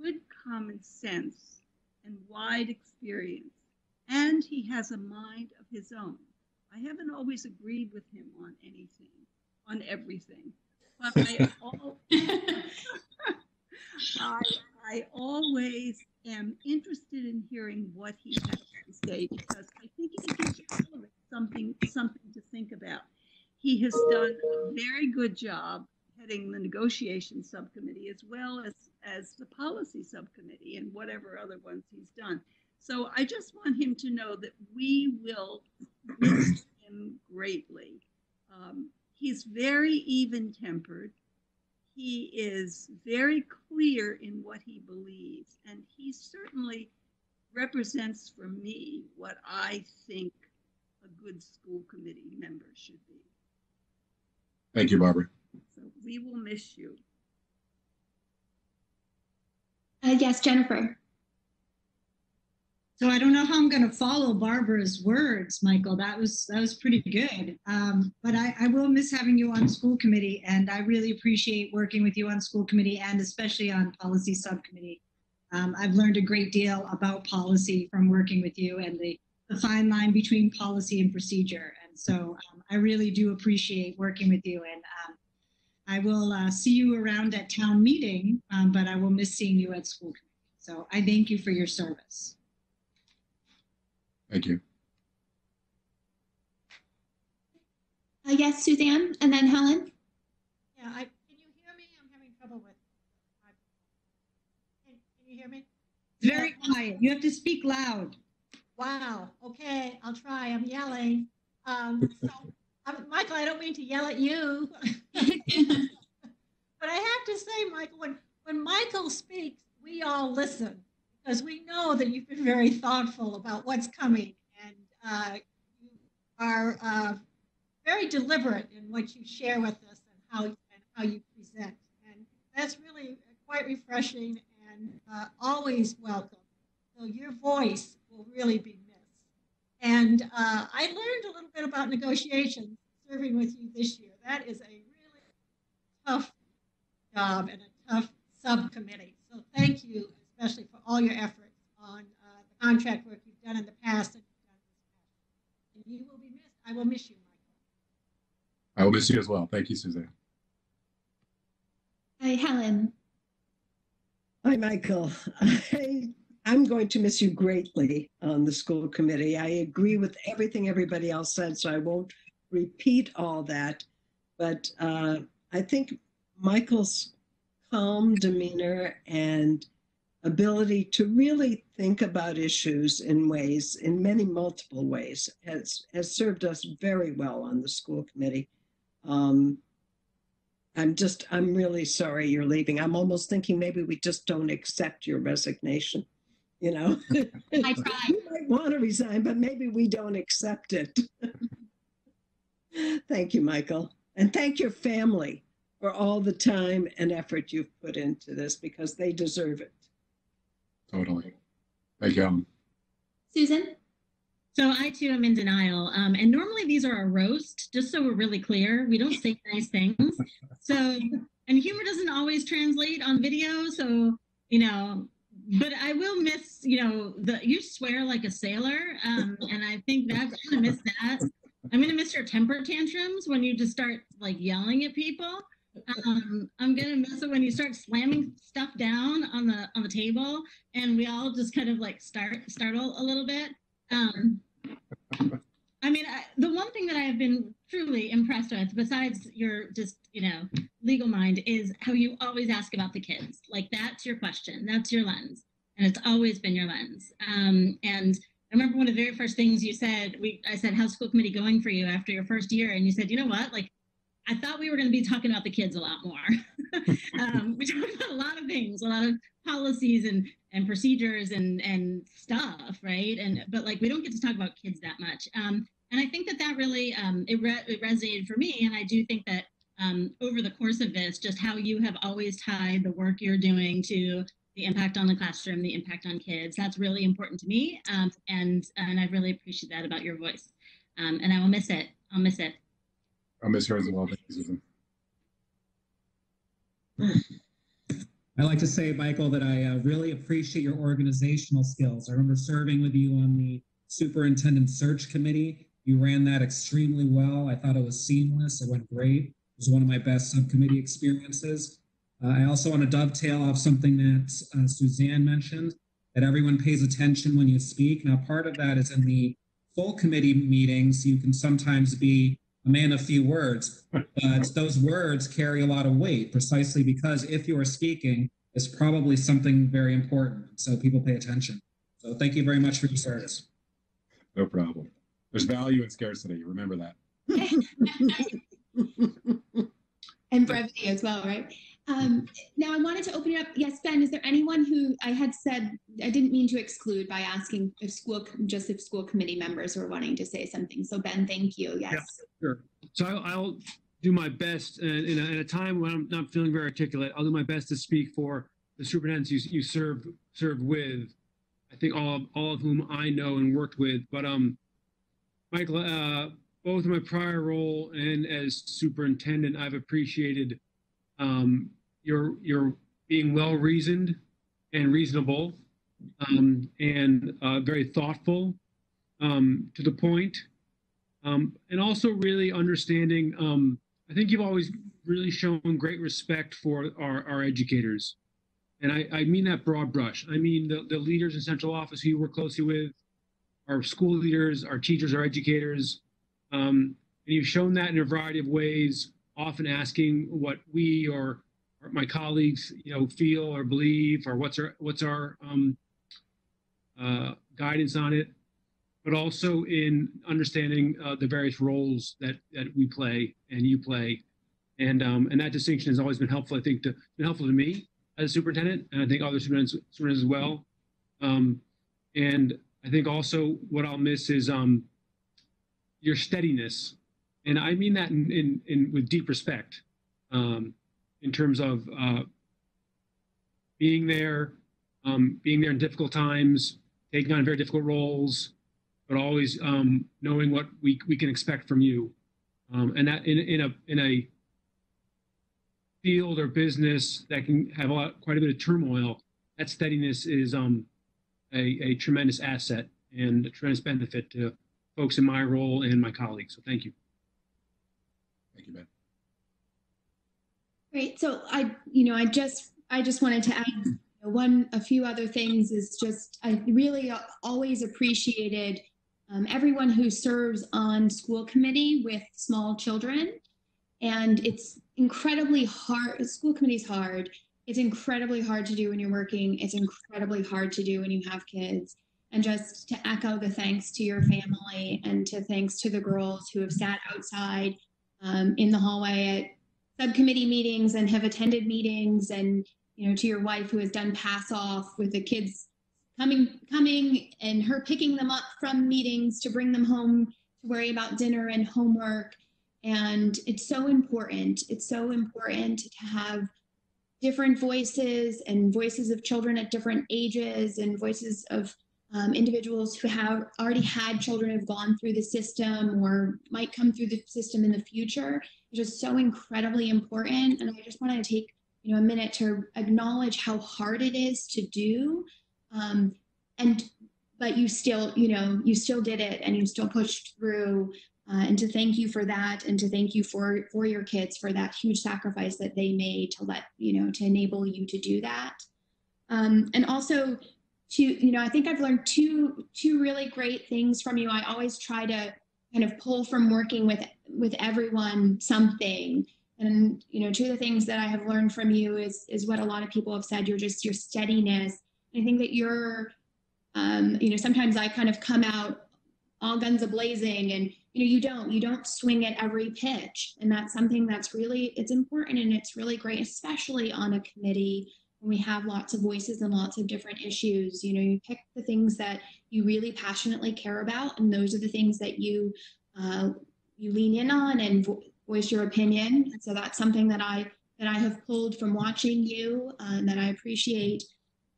good common sense and wide experience. And he has a mind of his own. I haven't always agreed with him on anything, on everything, but I, I, I always am interested in hearing what he has to say because I think it gives all of us something something to think about. He has done a very good job heading the negotiation subcommittee as well as as the policy subcommittee and whatever other ones he's done. So I just want him to know that we will miss him greatly. Um, he's very even tempered. He is very clear in what he believes, and he certainly represents for me what I think a good school committee member should be. Thank you, Barbara. So we will miss you. Uh, yes, Jennifer. So I don't know how I'm going to follow Barbara's words, Michael. That was that was pretty good. Um, but I, I will miss having you on school committee, and I really appreciate working with you on school committee and especially on policy subcommittee. Um, I've learned a great deal about policy from working with you and the, the fine line between policy and procedure. And so um, I really do appreciate working with you. And um, I will uh, see you around at town meeting, um, but I will miss seeing you at school. So I thank you for your service. Thank you. Uh, yes, Suzanne, and then Helen. Yeah, I, can you hear me? I'm having trouble with. I, can, can you hear me? It's very quiet. You have to speak loud. Wow. Okay, I'll try. I'm yelling. Um, so Michael, I don't mean to yell at you, but I have to say, Michael, when when Michael speaks, we all listen because we know that you've been very thoughtful about what's coming and uh, you are uh, very deliberate in what you share with us and how and how you present, and that's really quite refreshing and uh, always welcome. So your voice will really be. And uh, I learned a little bit about negotiations serving with you this year. That is a really tough job and a tough subcommittee. So thank you, especially for all your efforts on uh, the contract work you've done in the past and you've done this past. And you will be missed. I will miss you, Michael. I will miss you as well. Thank you, Suzanne. Hi, Helen. Hi, Michael. I, I'm going to miss you greatly on the school committee. I agree with everything everybody else said, so I won't repeat all that. But uh, I think Michael's calm demeanor and ability to really think about issues in ways, in many multiple ways, has, has served us very well on the school committee. Um, I'm just, I'm really sorry you're leaving. I'm almost thinking maybe we just don't accept your resignation. You know, I tried. you might want to resign, but maybe we don't accept it. thank you, Michael. And thank your family for all the time and effort you've put into this because they deserve it. Totally. Thank you, Ellen. Susan? So I too am in denial. Um, and normally these are a roast, just so we're really clear. We don't say nice things. So, and humor doesn't always translate on video. So, you know, but I will miss, you know, the you swear like a sailor. Um, and I think that's I'm gonna miss that. I'm gonna miss your temper tantrums when you just start like yelling at people. Um, I'm gonna miss it when you start slamming stuff down on the on the table, and we all just kind of like start startle a little bit. Um, I mean, I, the one thing that I have been truly impressed with, besides your just you know legal mind, is how you always ask about the kids. Like that's your question, that's your lens, and it's always been your lens. Um, and I remember one of the very first things you said. We I said, "How's school committee going for you after your first year?" And you said, "You know what? Like I thought we were going to be talking about the kids a lot more. um, we talked about a lot of things, a lot of policies and and procedures and and stuff, right? And but like we don't get to talk about kids that much. Um, and I think that that really um, it, re- it resonated for me. And I do think that um, over the course of this, just how you have always tied the work you're doing to the impact on the classroom, the impact on kids, that's really important to me. Um, and and I really appreciate that about your voice. Um, and I will miss it. I'll miss it. I'll miss her as well. Thank you, Susan. I like to say, Michael, that I uh, really appreciate your organizational skills. I remember serving with you on the superintendent search committee. You ran that extremely well. I thought it was seamless. It went great. It was one of my best subcommittee experiences. Uh, I also want to dovetail off something that uh, Suzanne mentioned that everyone pays attention when you speak. Now, part of that is in the full committee meetings, you can sometimes be a man of few words, but those words carry a lot of weight precisely because if you are speaking, it's probably something very important. So people pay attention. So thank you very much for your service. No problem. There's value in scarcity. Remember that. and brevity as well, right? Um, now I wanted to open it up. Yes, Ben, is there anyone who I had said I didn't mean to exclude by asking if school just if school committee members were wanting to say something. So Ben, thank you. Yes. Yeah, sure. So I'll, I'll do my best uh, in, a, in a time when I'm not feeling very articulate. I'll do my best to speak for the superintendents you, you served served with. I think all of, all of whom I know and worked with. But um, Michael, uh, both in my prior role and as superintendent, I've appreciated um, your your being well reasoned and reasonable, um, and uh, very thoughtful, um, to the point, um, and also really understanding. Um, I think you've always really shown great respect for our, our educators, and I, I mean that broad brush. I mean the, the leaders in central office who you work closely with, our school leaders, our teachers, our educators. Um, And you've shown that in a variety of ways, often asking what we or, my colleagues, you know, feel or believe, or what's our what's our um, uh, guidance on it, but also in understanding uh, the various roles that that we play and you play, and um, and that distinction has always been helpful. I think to been helpful to me as a superintendent, and I think other superintendents, superintendents as well. Um, and I think also what I'll miss is um, your steadiness, and I mean that in, in, in with deep respect, um, in terms of uh, being there, um, being there in difficult times, taking on very difficult roles, but always um, knowing what we, we can expect from you, um, and that in in a in a field or business that can have a lot, quite a bit of turmoil, that steadiness is um, a, a tremendous asset and a tremendous benefit to folks in my role and my colleagues. So thank you. Thank you, Ben. Great. So I, you know, I just, I just wanted to add one, a few other things is just, I really always appreciated um, everyone who serves on school committee with small children. And it's incredibly hard. School committee is hard. It's incredibly hard to do when you're working. It's incredibly hard to do when you have kids. And just to echo the thanks to your family and to thanks to the girls who have sat outside um, in the hallway at subcommittee meetings and have attended meetings. And you know to your wife who has done pass off with the kids coming coming and her picking them up from meetings to bring them home to worry about dinner and homework. And it's so important it's so important to have different voices and voices of children at different ages and voices of um, individuals who have already had children who've gone through the system or might come through the system in the future is just so incredibly important. And I just wanted to take you know a minute to acknowledge how hard it is to do, um, and but you still you know you still did it and you still pushed through. Uh, and to thank you for that and to thank you for for your kids for that huge sacrifice that they made to let you know to enable you to do that um, and also to you know i think i've learned two two really great things from you. I always try to kind of pull from working with with everyone something. And you know two of the things that i have learned from you is is what a lot of people have said you're just your steadiness. I think that you're um, you know sometimes i kind of come out all guns a blazing and you know you don't you don't swing at every pitch. And that's something that's really it's important and it's really great especially on a committee we have lots of voices and lots of different issues. You know you pick the things that you really passionately care about and those are the things that you uh, you lean in on and vo- voice your opinion. So that's something that i that i have pulled from watching you uh, and that i appreciate.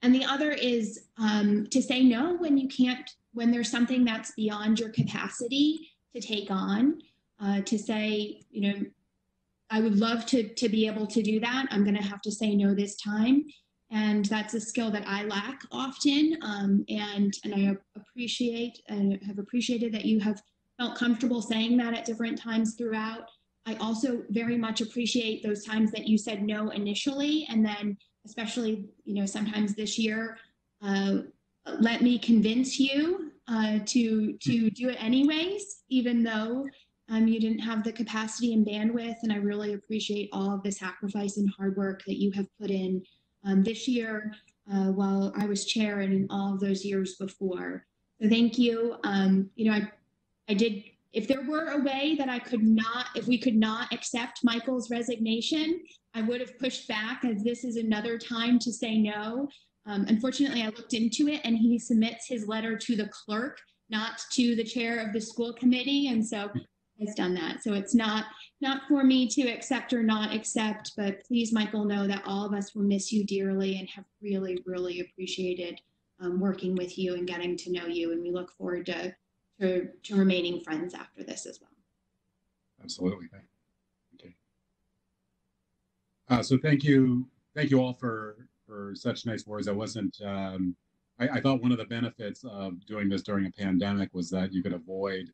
And the other is um, to say no when you can't when there's something that's beyond your capacity to take on uh, to say you know I would love to to be able to do that. I'm going to have to say no this time, and that's a skill that I lack often. Um, and and I appreciate and have appreciated that you have felt comfortable saying that at different times throughout. I also very much appreciate those times that you said no initially, and then especially you know sometimes this year, uh, let me convince you uh, to to do it anyways, even though um, you didn't have the capacity and bandwidth, and I really appreciate all of the sacrifice and hard work that you have put in um, this year uh, while I was chair and in all of those years before. So thank you. Um, you know, I, I did, if there were a way that I could not, if we could not accept Michael's resignation, I would have pushed back as this is another time to say no. Um, unfortunately, I looked into it and he submits his letter to the clerk, not to the chair of the school committee. And so has done that. So it's not not for me to accept or not accept, but please, Michael, know that all of us will miss you dearly and have really, really appreciated um, working with you and getting to know you. And we look forward to, to, to remaining friends after this as well. Absolutely. Okay. Uh, so thank you, thank you all for for such nice words. I wasn't. Um, I, I thought one of the benefits of doing this during a pandemic was that you could avoid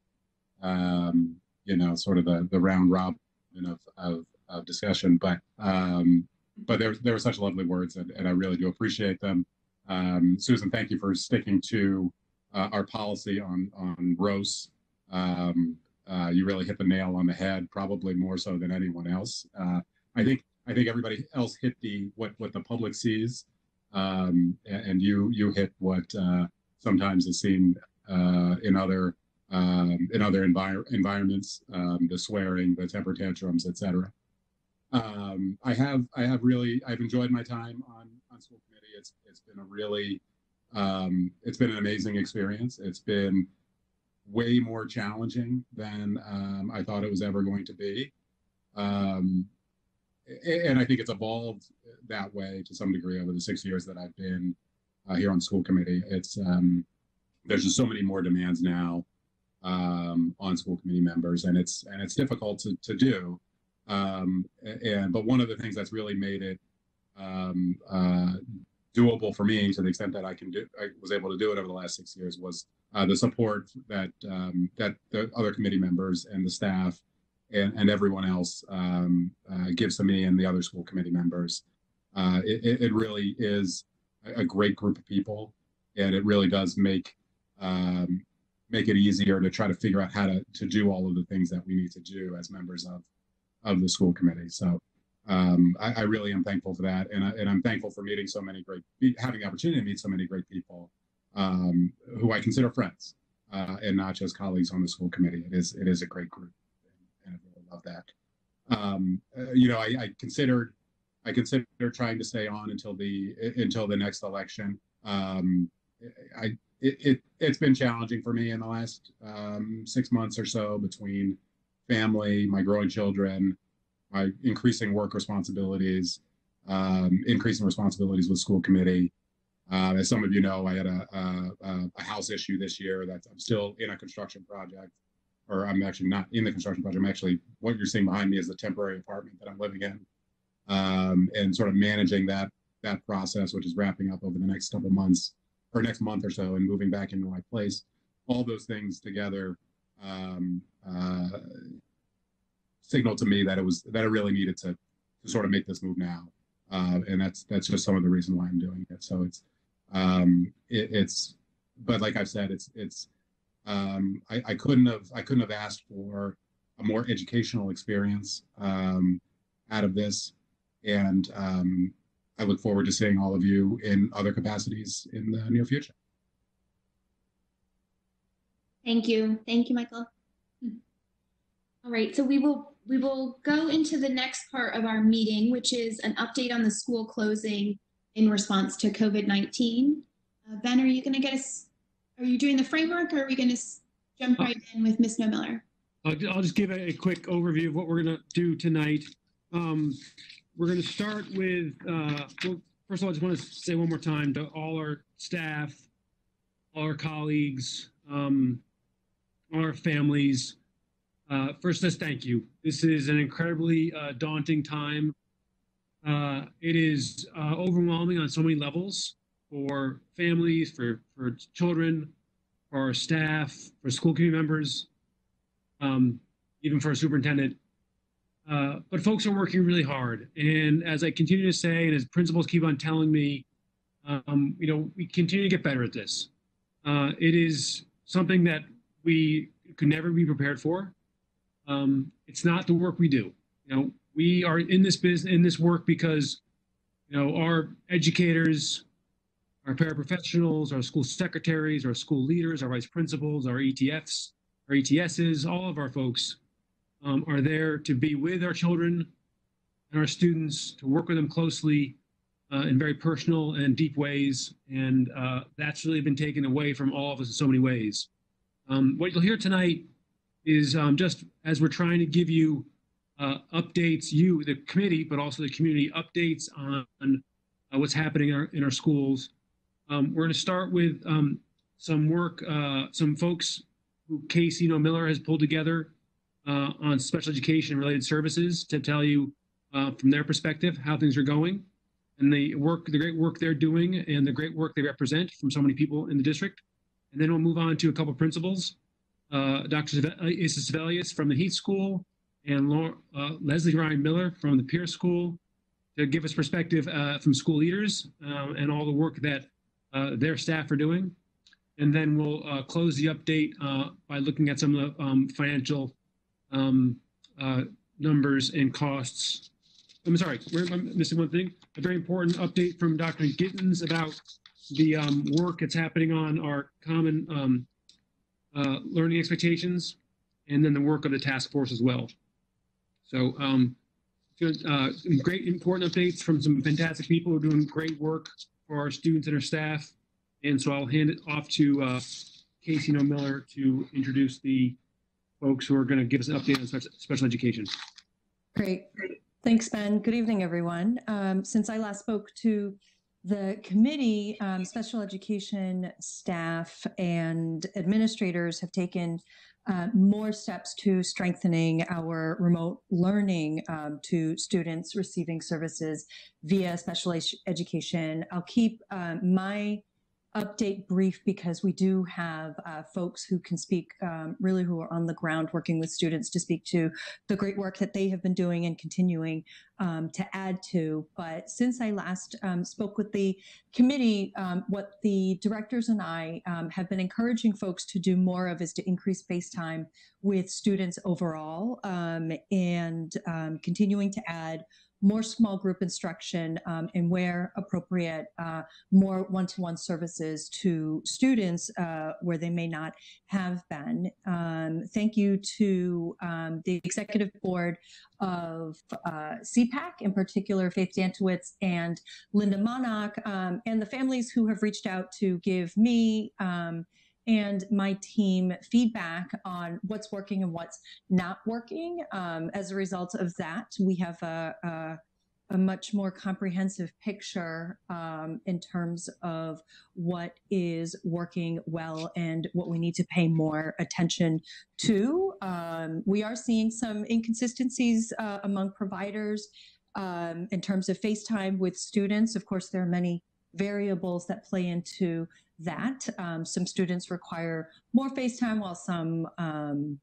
um, you know, sort of the, the round robin of, of, of discussion. But um, but there, there were such lovely words, and, and I really do appreciate them. Um, Susan, thank you for sticking to uh, our policy on on ROS. Um, uh, you really hit the nail on the head, probably more so than anyone else. Uh, I think I think everybody else hit the what what the public sees, um, a- and you you hit what uh, sometimes is seen uh, in other um, in other envir- environments, um, the swearing, the temper tantrums, etc. Um, I have I have really I've enjoyed my time on on school committee. It's it's been a really um, it's been an amazing experience. It's been way more challenging than um, I thought it was ever going to be. Um, and I think it's evolved that way to some degree over the six years that I've been uh, here on school committee. It's there's just so many more demands now um, on school committee members, and it's and it's difficult to to do. Um, and but one of the things that's really made it um, uh, doable for me to the extent that I can do, I was able to do it over the last six years was uh, the support that um, that the other committee members and the staff and, and everyone else um, uh, gives to me and the other school committee members. Uh, it, it- really is a great group of people, and it really does make um, make it easier to try to figure out how to to do all of the things that we need to do as members of of the school committee. So um, I, I really am thankful for that, and I, and I'm thankful for meeting so many great, having the opportunity to meet so many great people um, who I consider friends, uh, and not just colleagues on the school committee. It is it is a great group, and I really love that. Um, uh, you know, I, I considered I considered trying to stay on until the until the next election. Um, I it, it it's been challenging for me in the last um, six months or so between family, my growing children, my increasing work responsibilities, um, increasing responsibilities with school committee. Uh, as some of you know, I had a, a, a house issue this year that I'm still in a construction project, or I'm actually not in the construction project. I'm actually, what you're seeing behind me is the temporary apartment that I'm living in. Um, and sort of managing that, that process, which is wrapping up over the next couple months or next month or so and moving back into my place. All those things together, um, uh, signaled to me that it was that I really needed to, to sort of make this move now, uh, and that's that's just some of the reason why I'm doing it. So it's um, it, it's but like I've said, it's it's um, I, I couldn't have I couldn't have asked for a more educational experience um, out of this, and um, I look forward to seeing all of you in other capacities in the near future. Thank you. Thank you, Michael. All right, so we will we will go into the next part of our meeting, which is an update on the school closing in response to COVID-19. Uh, ben, are you going to get us, are you doing the framework or are we going to jump right in with Ms. Ng-Miller? I'll, I'll just give a, a quick overview of what we're going to do tonight. Um, we're going to start with, uh, well, first of all, I just want to say one more time to all our staff, all our colleagues, um, all our families. Uh, first, let's thank you. This is an incredibly uh, daunting time. Uh, it is uh, overwhelming on so many levels for families, for, for children, for our staff, for school committee members, um, even for a superintendent. Uh, but folks are working really hard. And as I continue to say, and as principals keep on telling me, um, you know, we continue to get better at this. Uh, it is something that we could never be prepared for. Um, it's not the work we do. You know, we are in this business, in this work because, you know, our educators, our paraprofessionals, our school secretaries, our school leaders, our vice principals, our ETFs, our ETSs, all of our folks um, are there to be with our children and our students, to work with them closely uh, in very personal and deep ways. And uh, that's really been taken away from all of us in so many ways. Um, what you'll hear tonight is um, just as we're trying to give you uh, updates, you, the committee, but also the community updates on uh, what's happening in our, in our schools. Um, we're going to start with um, some work, uh, some folks who Casey Ng-Miller has pulled together uh, on special education related services to tell you uh, from their perspective how things are going and the work, the great work they're doing and the great work they represent from so many people in the district. And then we'll move on to a couple principals, uh, Dr. Asa Sevelius from the Heath School and Laura, uh, Leslie Ryan Miller from the Pierce School to give us perspective uh, from school leaders um, and all the work that uh, their staff are doing. And then we'll uh, close the update uh, by looking at some of the um, financial um, uh, numbers and costs. I'm sorry, we're, I'm missing one thing. A very important update from Dr. Gittens about the um, work that's happening on our common um, uh, learning expectations, and then the work of the task force as well. So, um, uh, great important updates from some fantastic people who are doing great work for our students and our staff. And so I'll hand it off to uh, Casey Ng-Miller to introduce the folks who are going to give us an update on special, education. Great. Thanks, Ben. Good evening, everyone. Um, since I last spoke to the committee, um, special education staff and administrators have taken uh, more steps to strengthening our remote learning um, to students receiving services via special education. I'll keep uh, my update brief because we do have uh, folks who can speak um, really who are on the ground working with students to speak to the great work that they have been doing and continuing um, to add to. But since I last um, spoke with the committee, um, what the directors and I um, have been encouraging folks to do more of is to increase face time with students overall um, and continuing to add more small group instruction um, and where appropriate, uh, more one-to-one services to students uh, where they may not have been. Um, thank you to um, the executive board of uh, CPAC, in particular Faith Dantowitz and Linda Monarch, um, and the families who have reached out to give me um, and my team feedback on what's working and what's not working. Um, as a result of that, we have a, a, a much more comprehensive picture um, in terms of what is working well and what we need to pay more attention to. Um, we are seeing some inconsistencies uh, among providers um, in terms of FaceTime with students. Of course, there are many variables that play into that. Um, some students require more FaceTime while some um,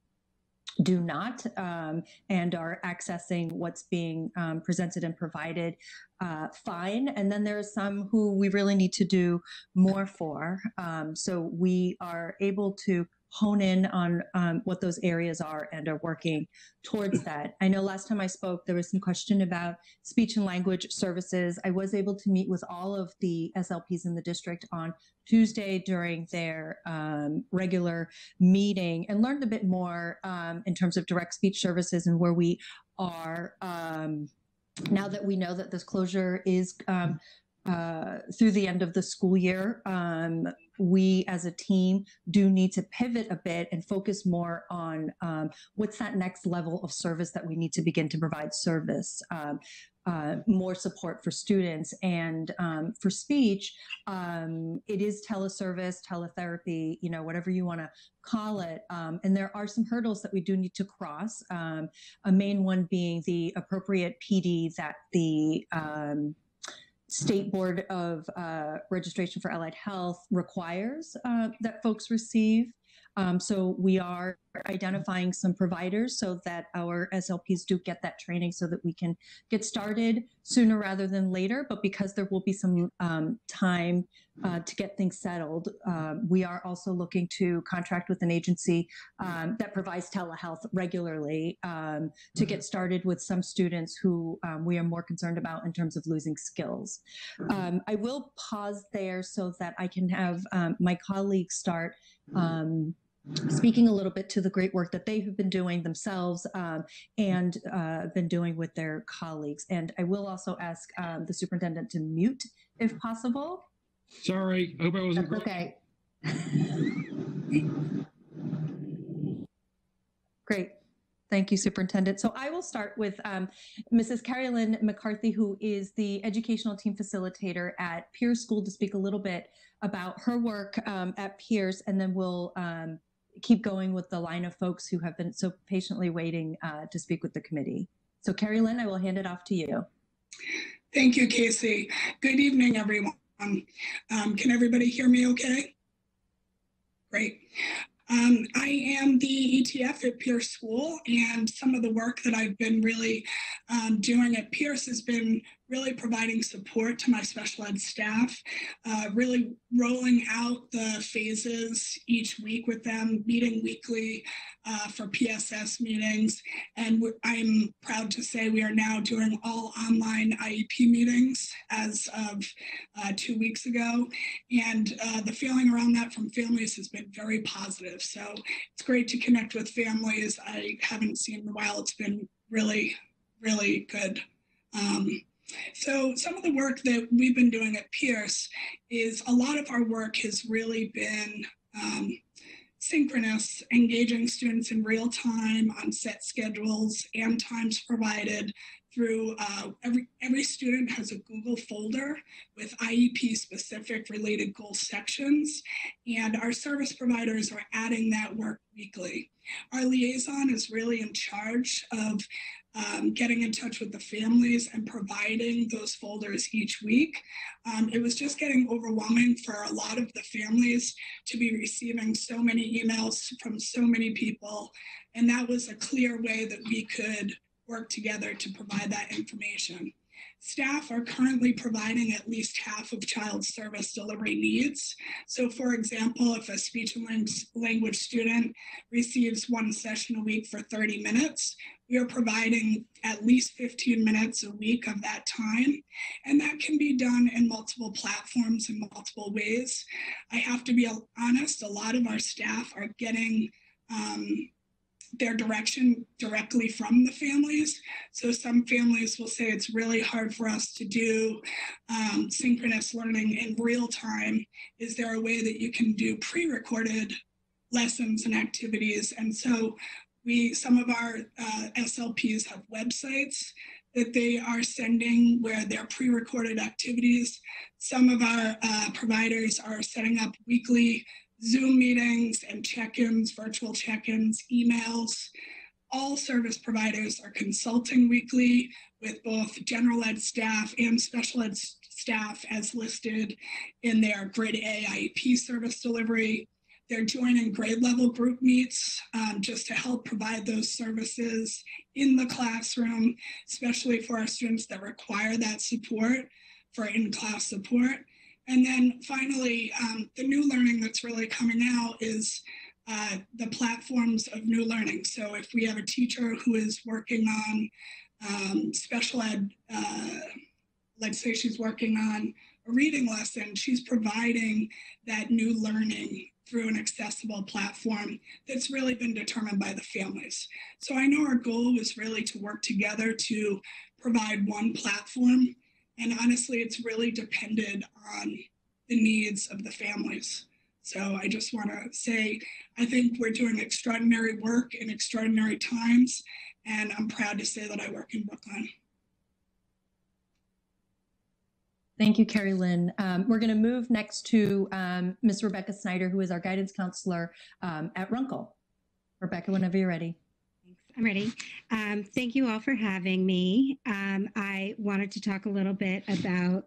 do not um, and are accessing what's being um, presented and provided uh, fine. And then there are some who we really need to do more for. Um, so we are able to hone in on um, what those areas are and are working towards that. I know last time I spoke, there was some question about speech and language services. I was able to meet with all of the SLPs in the district on Tuesday during their um, regular meeting and learned a bit more um, in terms of direct speech services and where we are um, now that we know that this closure is um, uh, through the end of the school year, um, we as a team do need to pivot a bit and focus more on um, what's that next level of service that we need to begin to provide service. Um, uh, more support for students and um, for speech um, it is teleservice teletherapy you know whatever you want to call it um, and there are some hurdles that we do need to cross um, a main one being the appropriate pd that the um, State Board of uh, Registration for Allied Health requires uh, that folks receive. Um, so we are identifying some providers so that our SLPs do get that training so that we can get started sooner rather than later. But because there will be some um, time uh, to get things settled, um, we are also looking to contract with an agency um, that provides telehealth regularly um, to get started with some students who um, we are more concerned about in terms of losing skills. Um, I will pause there so that I can have my colleagues start um, speaking a little bit to the great work that they have been doing themselves um, and uh, been doing with their colleagues. And I will also ask um, the superintendent to mute if possible. Sorry, I hope I wasn't. Okay. Great. Thank you, Superintendent. So I will start with um, Mrs. Carolyn McCarthy, who is the educational team facilitator at Pierce School, to speak a little bit about her work um, at Pierce, and then we'll um, keep going with the line of folks who have been so patiently waiting uh, to speak with the committee. So, Carrie Lynn, I will hand it off to you. Thank you, Casey. Good evening, everyone. Um, can everybody hear me okay? Great. Um, I am the ETF at Pierce School, and some of the work that I've been really um, doing at Pierce has been really providing support to my special ed staff, uh, really rolling out the phases each week with them, meeting weekly uh, for PSS meetings. And I'm proud to say we are now doing all online IEP meetings as of uh, two weeks ago. And uh, the feeling around that from families has been very positive. So it's great to connect with families I haven't seen in a while. It's been really, really good. Um, so some of the work that we've been doing at Pierce is a lot of our work has really been um, synchronous, engaging students in real time on set schedules and times provided through uh, every every student has a Google folder with IEP specific related goal sections, and our service providers are adding that work weekly. Our liaison is really in charge of um, getting in touch with the families and providing those folders each week. Um, it was just getting overwhelming for a lot of the families to be receiving so many emails from so many people. And that was a clear way that we could work together to provide that information. Staff are currently providing at least half of child service delivery needs. So for example, if a speech and language student receives one session a week for 30 minutes, we are providing at least 15 minutes a week of that time. And that can be done in multiple platforms in multiple ways. I have to be honest, a lot of our staff are getting um, their direction directly from the families. So some families will say it's really hard for us to do um, synchronous learning in real time. Is there a way that you can do pre-recorded lessons and activities? And so we, some of our uh, SLPs have websites that they are sending where they're pre-recorded activities. Some of our uh, providers are setting up weekly Zoom meetings and check-ins, virtual check-ins, emails. All service providers are consulting weekly with both general ed staff and special ed staff as listed in their grade A IEP service delivery. They're joining grade level group meets um, just to help provide those services in the classroom, especially for our students that require that support for in-class support. And then finally, um, the new learning that's really coming out is uh, the platforms of new learning. So if we have a teacher who is working on um, special ed, uh, let's say she's working on a reading lesson, she's providing that new learning through an accessible platform that's really been determined by the families. So I know our goal was really to work together to provide one platform and honestly, it's really depended on the needs of the families. So I just want to say, I think we're doing extraordinary work in extraordinary times, and I'm proud to say that I work in Brookline. Thank you, Carrie Lynn. Um, we're going to move next to um, Ms. Rebecca Snyder, who is our guidance counselor um, at Runkle. Rebecca, whenever you're ready. I'm ready. Um, thank you all for having me. Um, I wanted to talk a little bit about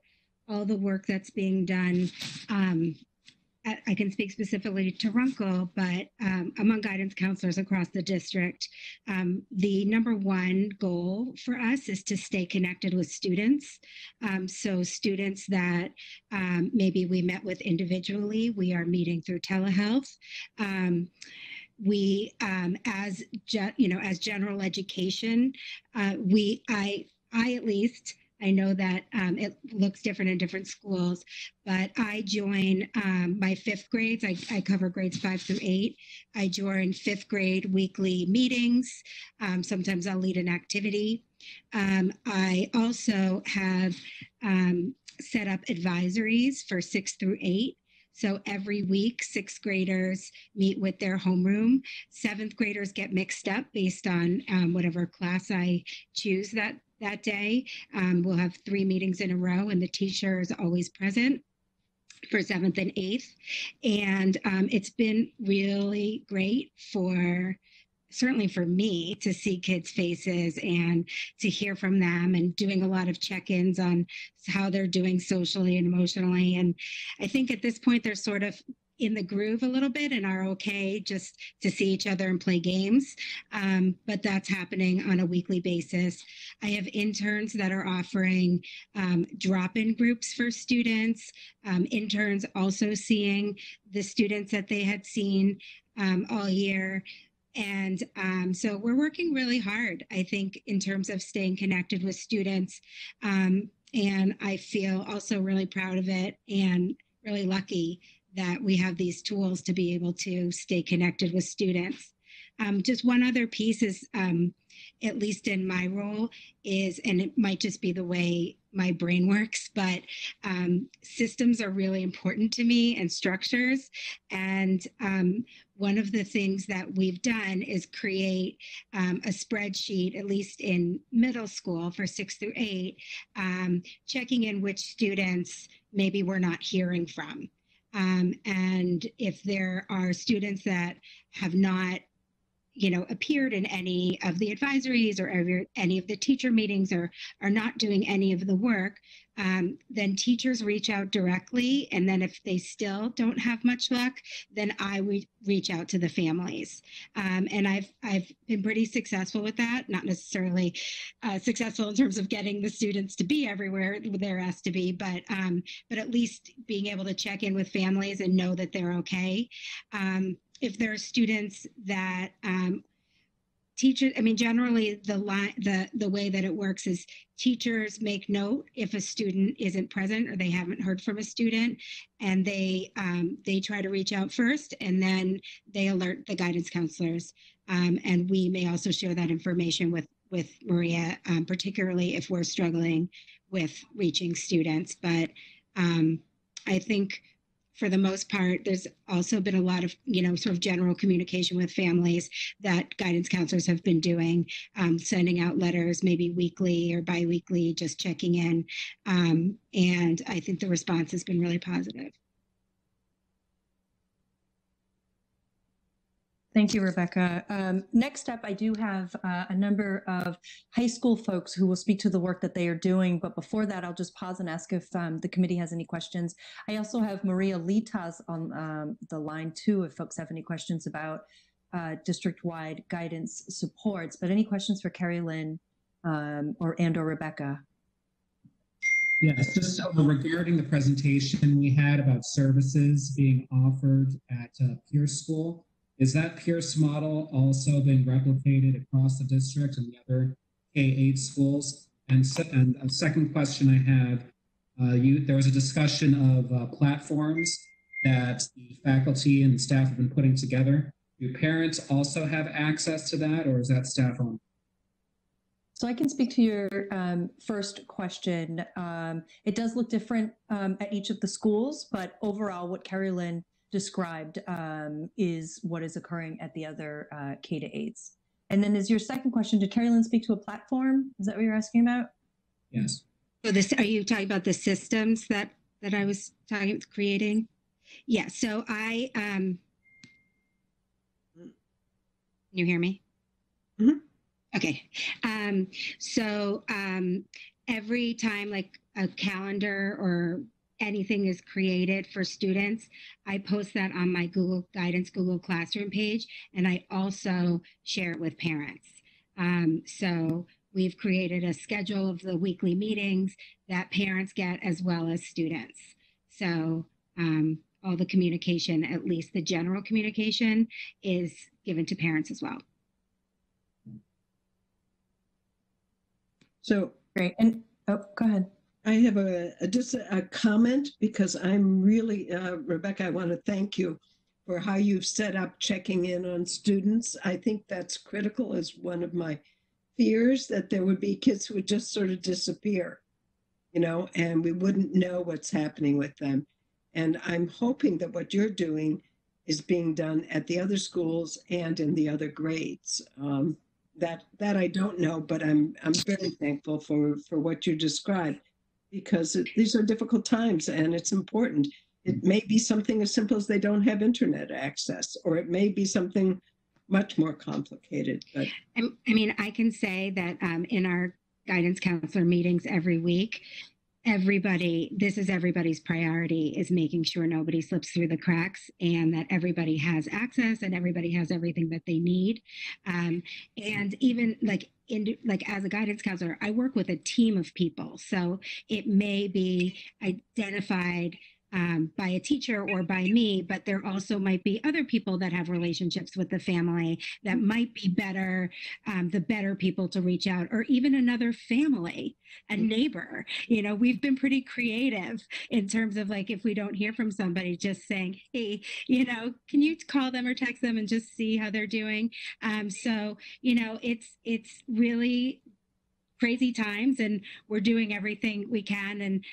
all the work that's being done. Um, I, I can speak specifically to Runkle, but um, among guidance counselors across the district, um, the number one goal for us is to stay connected with students. Um, so students that maybe we met with individually, we are meeting through telehealth we um, as ge- you know as general education uh, we i i at least i know that um, it looks different in different schools but i join um, my fifth grades I, I cover grades five through eight. I join fifth grade weekly meetings um, sometimes i'll lead an activity. Um, i also have um, set up advisories for six through eight so every week, sixth graders meet with their homeroom. Seventh graders get mixed up based on um, whatever class I choose that that day. Um, we'll have three meetings in a row, and the teacher is always present for seventh and eighth. And um, it's been really great for certainly for me to see kids' faces and to hear from them and doing a lot of check-ins on how they're doing socially and emotionally. And I think at this point they're sort of in the groove a little bit and are okay just to see each other and play games. Um, but that's happening on a weekly basis. I have interns that are offering um, drop in groups for students, um, interns also seeing the students that they had seen um, all year. And um, so we're working really hard, I think, in terms of staying connected with students. Um, and I feel also really proud of it and really lucky that we have these tools to be able to stay connected with students. Um, just one other piece is, um, at least in my role, is, and it might just be the way my brain works, but um, systems are really important to me and structures. And um, one of the things that we've done is create um, a spreadsheet, at least in middle school for six through eight, um, checking in which students maybe we're not hearing from. Um, and if there are students that have not you know appeared in any of the advisories or any of the teacher meetings or are not doing any of the work um, then teachers reach out directly. And then if they still don't have much luck then i would reach out to the families. Um, and i've i've been pretty successful with that. Not necessarily uh, successful in terms of getting the students to be everywhere they're asked to be but um, but at least being able to check in with families and know that they're okay. Um, if there are students that um, teachers i mean generally the line the the way that it works is teachers make note if a student isn't present or they haven't heard from a student and they um, they try to reach out first and then they alert the guidance counselors. Um, and we may also share that information with with maria um, particularly if we're struggling with reaching students. But um, i think for the most part, there's also been a lot of, you know, sort of general communication with families that guidance counselors have been doing, um, sending out letters maybe weekly or biweekly, just checking in. Um, and I think the response has been really positive. Thank you, Rebecca. Um, next up, I do have uh, a number of high school folks who will speak to the work that they are doing. But before that, I'll just pause and ask if um, the committee has any questions. I also have Maria Litas on um, the line too, if folks have any questions about uh, district-wide guidance supports. But any questions for Carrie Lynn um, or and or Rebecca? Yes, just uh, regarding the presentation we had about services being offered at uh, Pierce School. Is that Pierce model also being replicated across the district and the other K-8 schools? And, and a second question I had, uh, you, there was a discussion of uh, platforms that the faculty and staff have been putting together. Do parents also have access to that or is that staff only? So I can speak to your um, first question. Um, it does look different um, at each of the schools, but overall, what Carrie Lynn described um, is what is occurring at the other uh, K to eights. And then is your second question, did Carrie Lynn speak to a platform? Is that what you're asking about? Yes. So this, are you talking about the systems that that I was talking creating? Yeah. So I um. Can you hear me? Okay. Um, so um, every time like a calendar or anything is created for students, I post that on my Google Guidance, Google Classroom page, and I also share it with parents. Um, so we've created a schedule of the weekly meetings that parents get as well as students. So um, all the communication, at least the general communication, is given to parents as well. So great. And oh, go ahead. I have a, a just a, a comment because I'm really uh, Rebecca. I want to thank you for how you've set up checking in on students. I think that's critical. As one of my fears that there would be kids who would just sort of disappear, you know, and we wouldn't know what's happening with them. And I'm hoping that what you're doing is being done at the other schools and in the other grades. Um, that that I don't know, but I'm I'm very thankful for for what you described because it, these are difficult times and it's important. It may be something as simple as they don't have internet access, or it may be something much more complicated. But I, I mean, I can say that um, in our guidance counselor meetings every week, everybody, this is everybody's priority is making sure nobody slips through the cracks and that everybody has access and everybody has everything that they need. Um, and even like in like as a guidance counselor, I work with a team of people. So it may be identified um, by a teacher or by me, but there also might be other people that have relationships with the family that might be better, um, the better people to reach out, or even another family, a neighbor. You know, we've been pretty creative in terms of like if we don't hear from somebody, just saying, hey, you know, can you call them or text them and just see how they're doing? Um, so, you know, it's it's really crazy times and we're doing everything we can and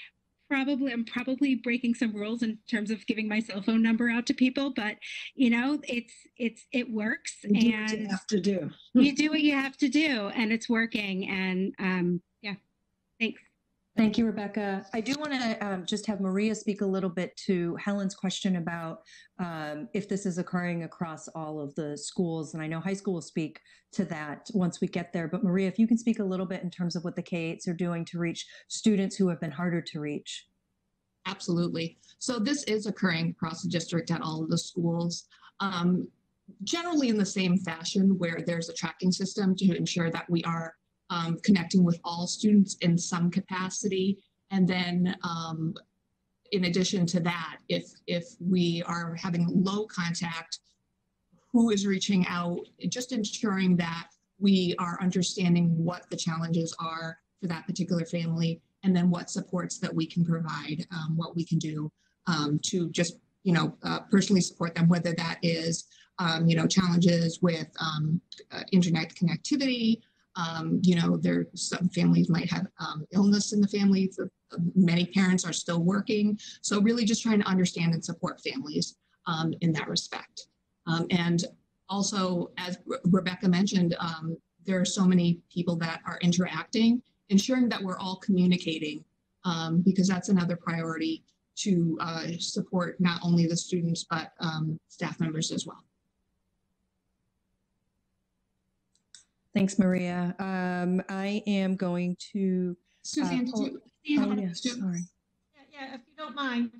probably i'm probably breaking some rules in terms of giving my cell phone number out to people but you know it's it's it works You do what and you have to do. you do what you have to do and it's working and um yeah thanks Thank you, Rebecca. I do want to um, just have Maria speak a little bit to Helen's question about um, if this is occurring across all of the schools. And I know high school will speak to that once we get there. But Maria, if you can speak a little bit in terms of what the K-8s are doing to reach students who have been harder to reach. Absolutely. So this is occurring across the district at all of the schools. Um, generally in the same fashion where there's a tracking system to ensure that we are um, connecting with all students in some capacity. And then um, in addition to that, if if we are having low contact, who is reaching out, just ensuring that we are understanding what the challenges are for that particular family, and then what supports that we can provide, um, what we can do um, to just you know uh, personally support them, whether that is um, you know challenges with um, uh, internet connectivity. Um, you know, there some families might have um, illness in the family. So many parents are still working, so really just trying to understand and support families um, in that respect. Um, and also, as Re- Rebecca mentioned, um, there are so many people that are interacting, ensuring that we're all communicating, um, because that's another priority to uh, support not only the students but um, staff members as well. Thanks, Maria. Um, I am going to. Suzanne, uh, did you- oh, Suzanne oh, had a yes, question? sorry. Yeah, yeah, if you don't mind.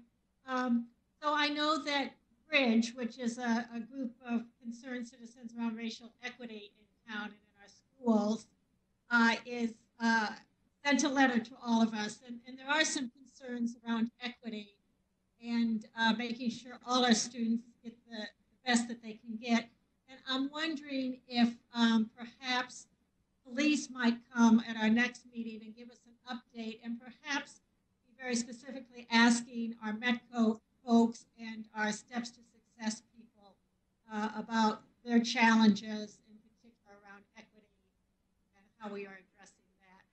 Um, so I know that Bridge, which is a, a group of concerned citizens around racial equity in town and in our schools, uh, is uh, sent a letter to all of us, and, and there are some concerns around equity and uh, making sure all our students get the, the best that they can get. And I'm wondering if um, perhaps police might come at our next meeting and give us an update and perhaps be very specifically asking our Metco folks and our Steps to Success people uh, about their challenges, in particular around equity and how we are addressing that.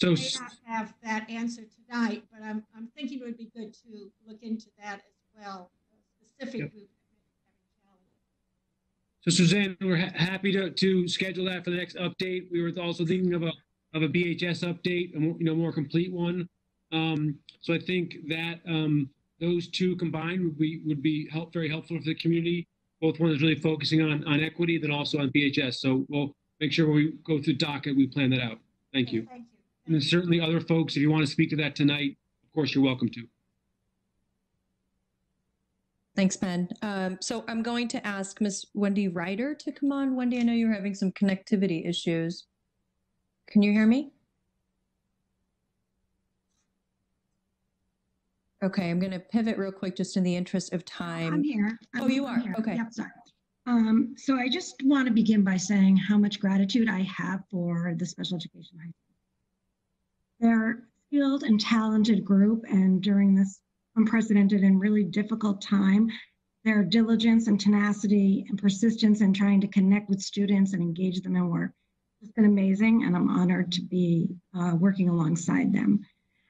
So, I may not have that answer tonight, but I'm, I'm thinking it would be good to look into that as well, specific Yep. group. So Suzanne, we're ha- happy to, to schedule that for the next update. We were also thinking of a, of a BHS update, a more, you know, more complete one. Um, so I think that, um, those two combined would be, would be help, very helpful for the community. Both one is really focusing on, on equity, then also on BHS. So we'll make sure when we go through docket, we plan that out. Thank you. Thank you. And then certainly other folks, if you want to speak to that tonight, of course, you're welcome to. Thanks, Ben. Um, so I'm going to ask Miss Wendy Ryder to come on. Wendy, I know you're having some connectivity issues. Can you hear me? Okay, I'm going to pivot real quick just in the interest of time. I'm here. Oh, I'm- you I'm are? here. Okay. Yep, sorry. Um, so I just want to begin by saying how much gratitude I have for the special education high school. They're a skilled and talented group, and during this unprecedented and really difficult time, their diligence and tenacity and persistence in trying to connect with students and engage them in work has been amazing, and I'm honored to be uh, working alongside them.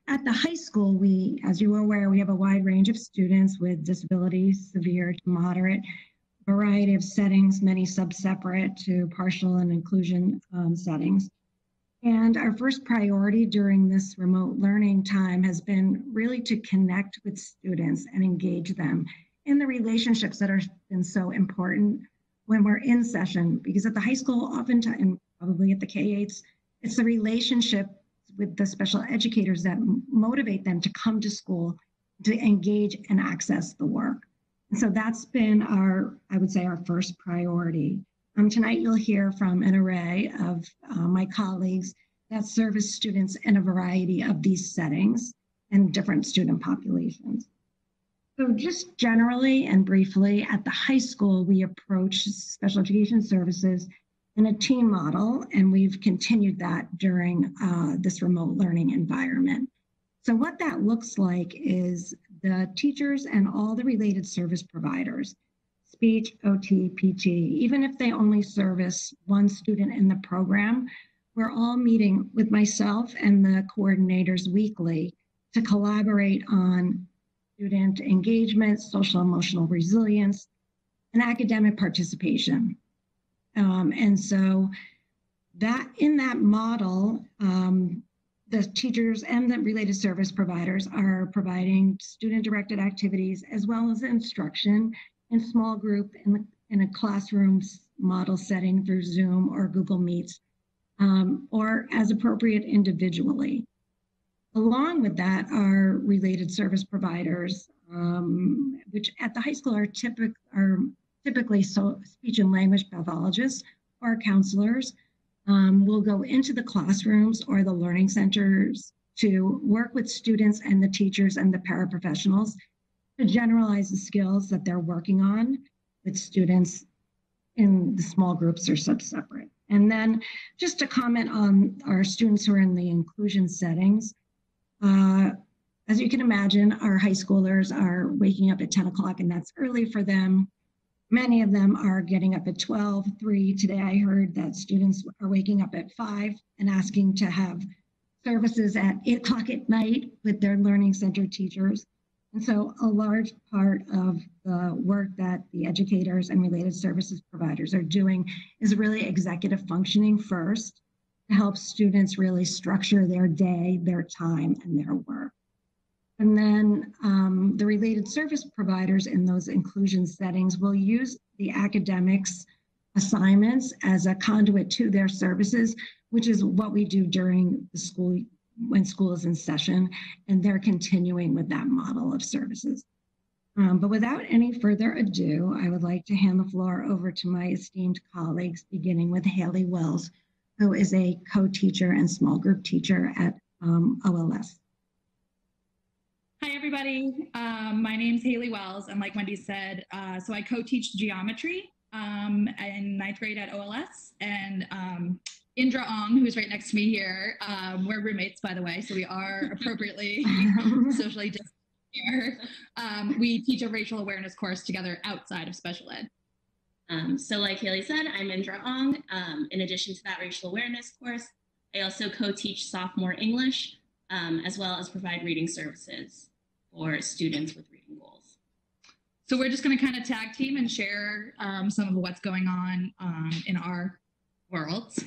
At the high school, we, as you are aware, we have a wide range of students with disabilities, severe to moderate, variety of settings, many sub-separate to partial and inclusion um, settings. And our first priority during this remote learning time has been really to connect with students and engage them in the relationships that are been so important when we're in session. Because at the high school, oftentimes, and probably at the K-8s, it's the relationship with the special educators that motivate them to come to school to engage and access the work. And so that's been our, I would say, our first priority. Um, tonight, you'll hear from an array of uh, my colleagues that service students in a variety of these settings and different student populations. So just generally and briefly, at the high school, we approach special education services in a team model, and we've continued that during uh, this remote learning environment. So what that looks like is the teachers and all the related service providers, speech, OT, PT, even if they only service one student in the program, we're all meeting with myself and the coordinators weekly to collaborate on student engagement, social emotional resilience, and academic participation. Um, and so that in that model, um, the teachers and the related service providers are providing student directed activities as well as instruction in small group in, the, in a classroom model setting through Zoom or Google Meets um, or as appropriate individually. Along with that are related service providers, um, which at the high school are, typic, are typically so speech and language pathologists or counselors um, will go into the classrooms or the learning centers to work with students and the teachers and the paraprofessionals to generalize the skills that they're working on with students in the small groups or sub-separate. And then just to comment on our students who are in the inclusion settings, uh, as you can imagine, our high schoolers are waking up at 10 o'clock and that's early for them. Many of them are getting up at 12, 3. Today I heard that students are waking up at 5 and asking to have services at 8 o'clock at night with their learning center teachers. And so a large part of the work that the educators and related services providers are doing is really executive functioning first to help students really structure their day, their time, and their work. And then um, the related service providers in those inclusion settings will use the academics assignments as a conduit to their services, which is what we do during the school when school is in session, and they're continuing with that model of services. Um, but without any further ado, I would like to hand the floor over to my esteemed colleagues, beginning with Haley Wells, who is a co-teacher and small group teacher at um, OLS. Hi, everybody. Um, my name's Haley Wells, and like Wendy said, uh, so I co-teach geometry um, in ninth grade at OLS, and um, Indra Ong, who's right next to me here, um, we're roommates, by the way, so we are appropriately socially distanced here. Um, we teach a racial awareness course together outside of special ed. Um, so like Haley said, I'm Indra Ong. Um, in addition to that racial awareness course, I also co-teach sophomore English, um, as well as provide reading services for students with reading goals. So we're just going to kind of tag team and share um, some of what's going on um, in our worlds.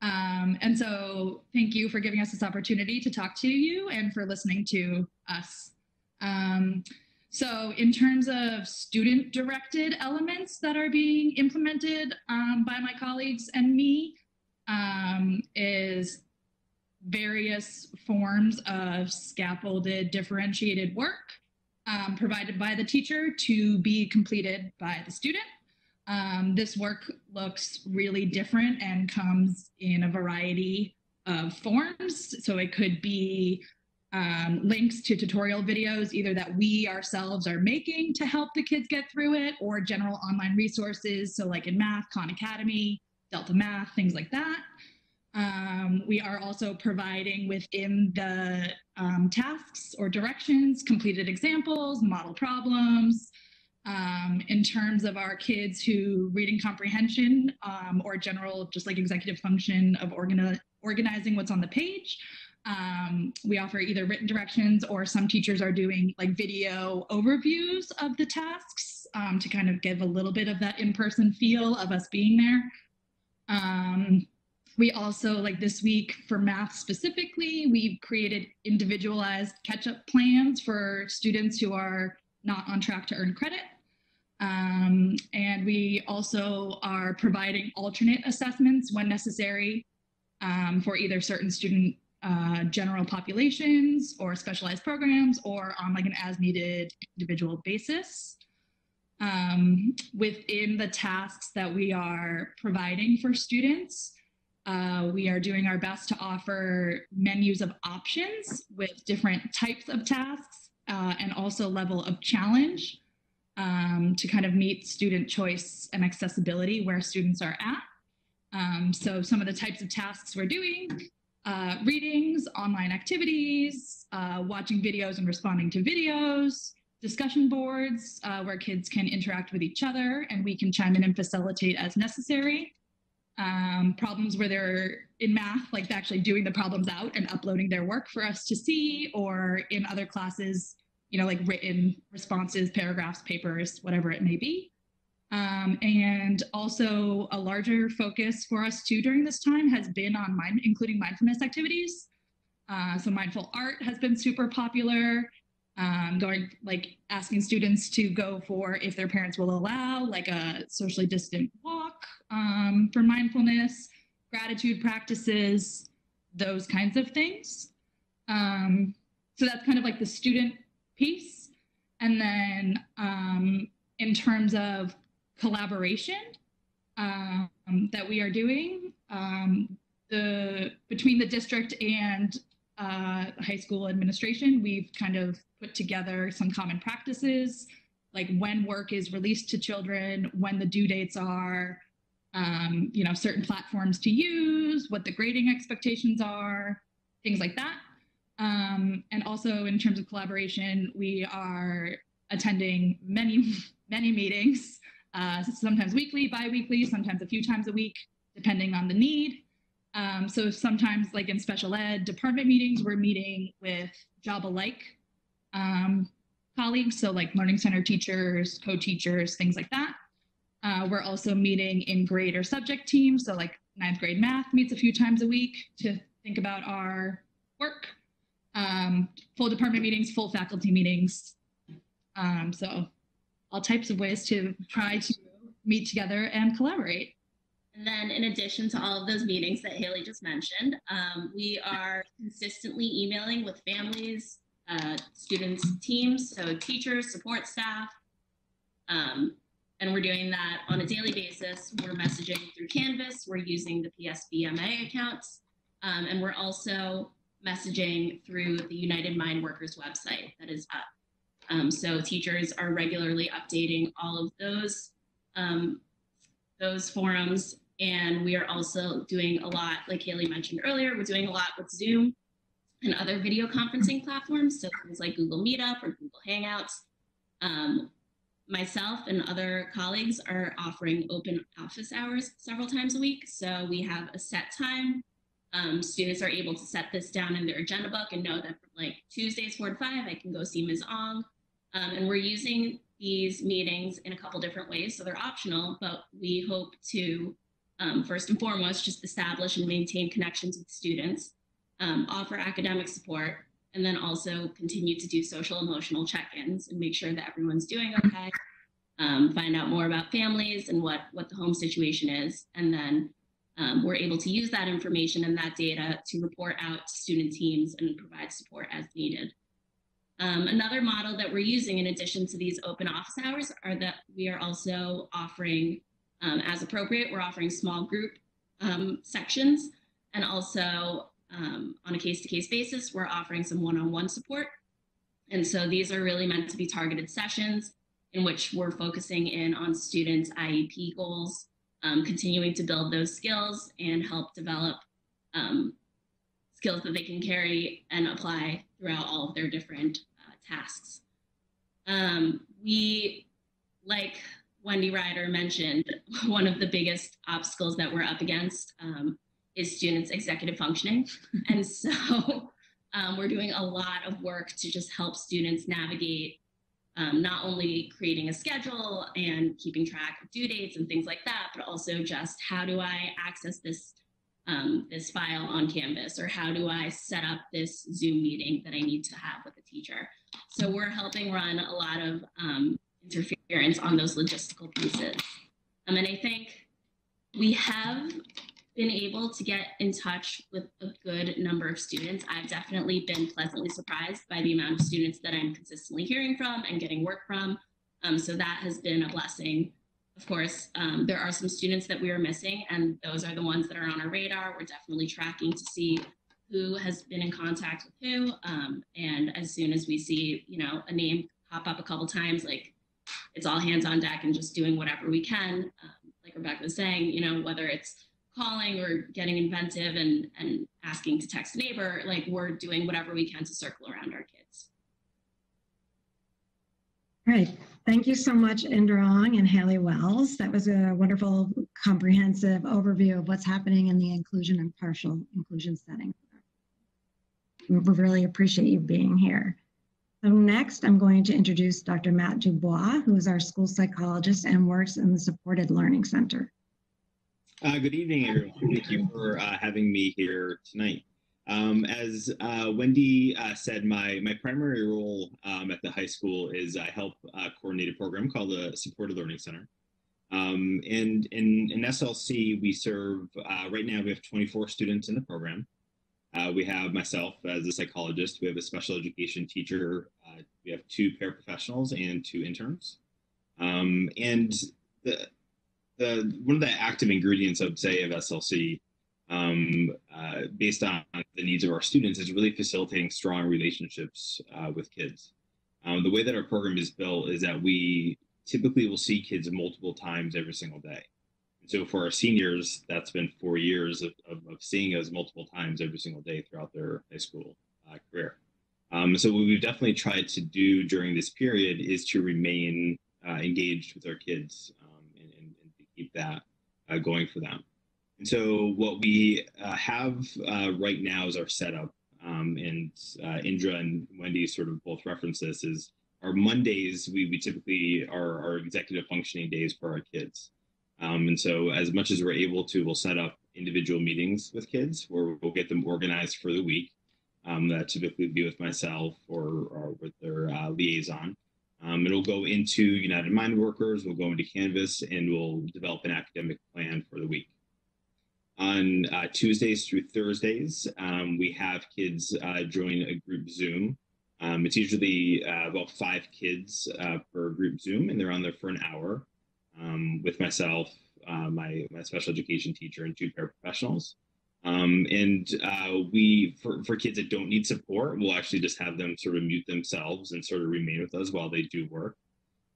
Um, and so thank you for giving us this opportunity to talk to you and for listening to us. Um, so in terms of student directed elements that are being implemented um, by my colleagues and me um, is various forms of scaffolded differentiated work um, provided by the teacher to be completed by the student. Um, this work looks really different and comes in a variety of forms. So it could be um, links to tutorial videos, either that we ourselves are making to help the kids get through it, or general online resources. So, like in math, Khan Academy, Delta Math, things like that. Um, we are also providing within the um, tasks or directions completed examples, model problems. Um, in terms of our kids who reading comprehension um, or general, just like executive function of organi- organizing what's on the page, um, we offer either written directions or some teachers are doing like video overviews of the tasks um, to kind of give a little bit of that in-person feel of us being there. Um, we also, like this week for math specifically, we've created individualized catch-up plans for students who are not on track to earn credit. Um, and we also are providing alternate assessments when necessary um, for either certain student uh, general populations or specialized programs or on like an as needed individual basis. Um, within the tasks that we are providing for students, uh, we are doing our best to offer menus of options with different types of tasks uh, and also level of challenge um, to kind of meet student choice and accessibility where students are at. Um, so some of the types of tasks we're doing, uh, readings, online activities, uh, watching videos and responding to videos, discussion boards uh, where kids can interact with each other and we can chime in and facilitate as necessary um, problems where they're in math, like actually doing the problems out and uploading their work for us to see, or in other classes, you know, like written responses, paragraphs, papers, whatever it may be. Um, and also a larger focus for us too during this time has been on mind, including mindfulness activities. Uh, so mindful art has been super popular. Um, going like asking students to go for if their parents will allow like a socially distant walk um, for mindfulness, gratitude practices, those kinds of things. Um, so that's kind of like the student piece. And then um, in terms of collaboration um, that we are doing, um, the between the district and uh, high school administration, we've kind of put together some common practices, like when work is released to children, when the due dates are, um, you know, certain platforms to use, what the grading expectations are, things like that. Um, and also in terms of collaboration, we are attending many, many meetings, uh, sometimes weekly, bi-weekly, sometimes a few times a week, depending on the need. Um, so sometimes like in special ed department meetings, we're meeting with job alike um, colleagues, so like learning center teachers, co-teachers, things like that. Uh, we're also meeting in grade or subject teams. So like ninth grade math meets a few times a week to think about our work. Um, full department meetings, full faculty meetings. Um, so all types of ways to try to meet together and collaborate. And then in addition to all of those meetings that Haley just mentioned, um, we are consistently emailing with families, uh, students, teams, so teachers, support staff, um, and we're doing that on a daily basis. We're messaging through Canvas. We're using the PSBMA accounts. Um, and we're also messaging through the United Mine Workers website that is up. Um, so teachers are regularly updating all of those, um, those forums. And we are also doing a lot, like Haley mentioned earlier, we're doing a lot with Zoom and other video conferencing platforms. So things like Google Meetup or Google Hangouts. Um, myself and other colleagues are offering open office hours several times a week. So we have a set time. Um, students are able to set this down in their agenda book and know that from like Tuesdays four to five, I can go see Ms. Ong. Um, and we're using these meetings in a couple different ways. So they're optional, but we hope to um, first and foremost, just establish and maintain connections with students, um, offer academic support, and then also continue to do social emotional check-ins and make sure that everyone's doing okay um, find out more about families and what what the home situation is and then um, we're able to use that information and that data to report out to student teams and provide support as needed um, another model that we're using in addition to these open office hours are that we are also offering um, as appropriate we're offering small group um, sections and also um, on a case-to-case basis, we're offering some one-on-one support. And so these are really meant to be targeted sessions in which we're focusing in on students' IEP goals, um, continuing to build those skills and help develop um, skills that they can carry and apply throughout all of their different uh, tasks. Um, we, like Wendy Ryder mentioned, one of the biggest obstacles that we're up against um, is students' executive functioning. and so um, we're doing a lot of work to just help students navigate um, not only creating a schedule and keeping track of due dates and things like that, but also just how do I access this um, this file on Canvas or how do I set up this Zoom meeting that I need to have with a teacher. So we're helping run a lot of um, interference on those logistical pieces. Um, and I think we have been able to get in touch with a good number of students. I've definitely been pleasantly surprised by the amount of students that I'm consistently hearing from and getting work from. Um, so that has been a blessing. Of course, um, there are some students that we are missing, and those are the ones that are on our radar. We're definitely tracking to see who has been in contact with who. Um, and as soon as we see, you know, a name pop up a couple times, like it's all hands on deck and just doing whatever we can. Um, like Rebecca was saying, you know, whether it's calling or getting inventive and, and asking to text a neighbor, like we're doing whatever we can to circle around our kids. Great. Thank you so much, Indra Ong and Haley Wells. That was a wonderful, comprehensive overview of what's happening in the inclusion and partial inclusion setting. We really appreciate you being here. So next, I'm going to introduce Dr. Matt Dubois, who is our school psychologist and works in the Supported Learning Center. Uh, good evening, everyone. Thank you for uh, having me here tonight. Um, as uh, Wendy uh, said, my, my primary role um, at the high school is I help uh, coordinate a program called the Supported Learning Center. Um, and in, in SLC, we serve, uh, right now we have 24 students in the program. we have myself as a psychologist, we have a special education teacher, we have two paraprofessionals and two interns. Um, and the, the one of the active ingredients, I would say, of SLC, um, uh, based on the needs of our students, is really facilitating strong relationships uh, with kids. Um, the way that our program is built is that we typically will see kids multiple times every single day. And so for our seniors, that's been four years of, of, of seeing us multiple times every single day throughout their high school uh, career. Um, so what we've definitely tried to do during this period is to remain uh, engaged with our kids keep that uh, going for them. And so what we uh, have uh, right now is our setup, um, and uh, Indra and Wendy sort of both reference this, is our Mondays, we, we typically are our executive functioning days for our kids. Um, and so as much as we're able to, we'll set up individual meetings with kids where we'll get them organized for the week. Um, that typically be with myself or, or with their uh, liaison. Um, it'll go into United Mind Workers, we'll go into Canvas, and we'll develop an academic plan for the week. On uh, Tuesdays through Thursdays, um, we have kids uh, join a group Zoom. Um, it's usually uh, about five kids uh, per group Zoom, and they're on there for an hour um, with myself, uh, my, my special education teacher, and two paraprofessionals. Um, and uh, we, for, for kids that don't need support, we'll actually just have them sort of mute themselves and sort of remain with us while they do work.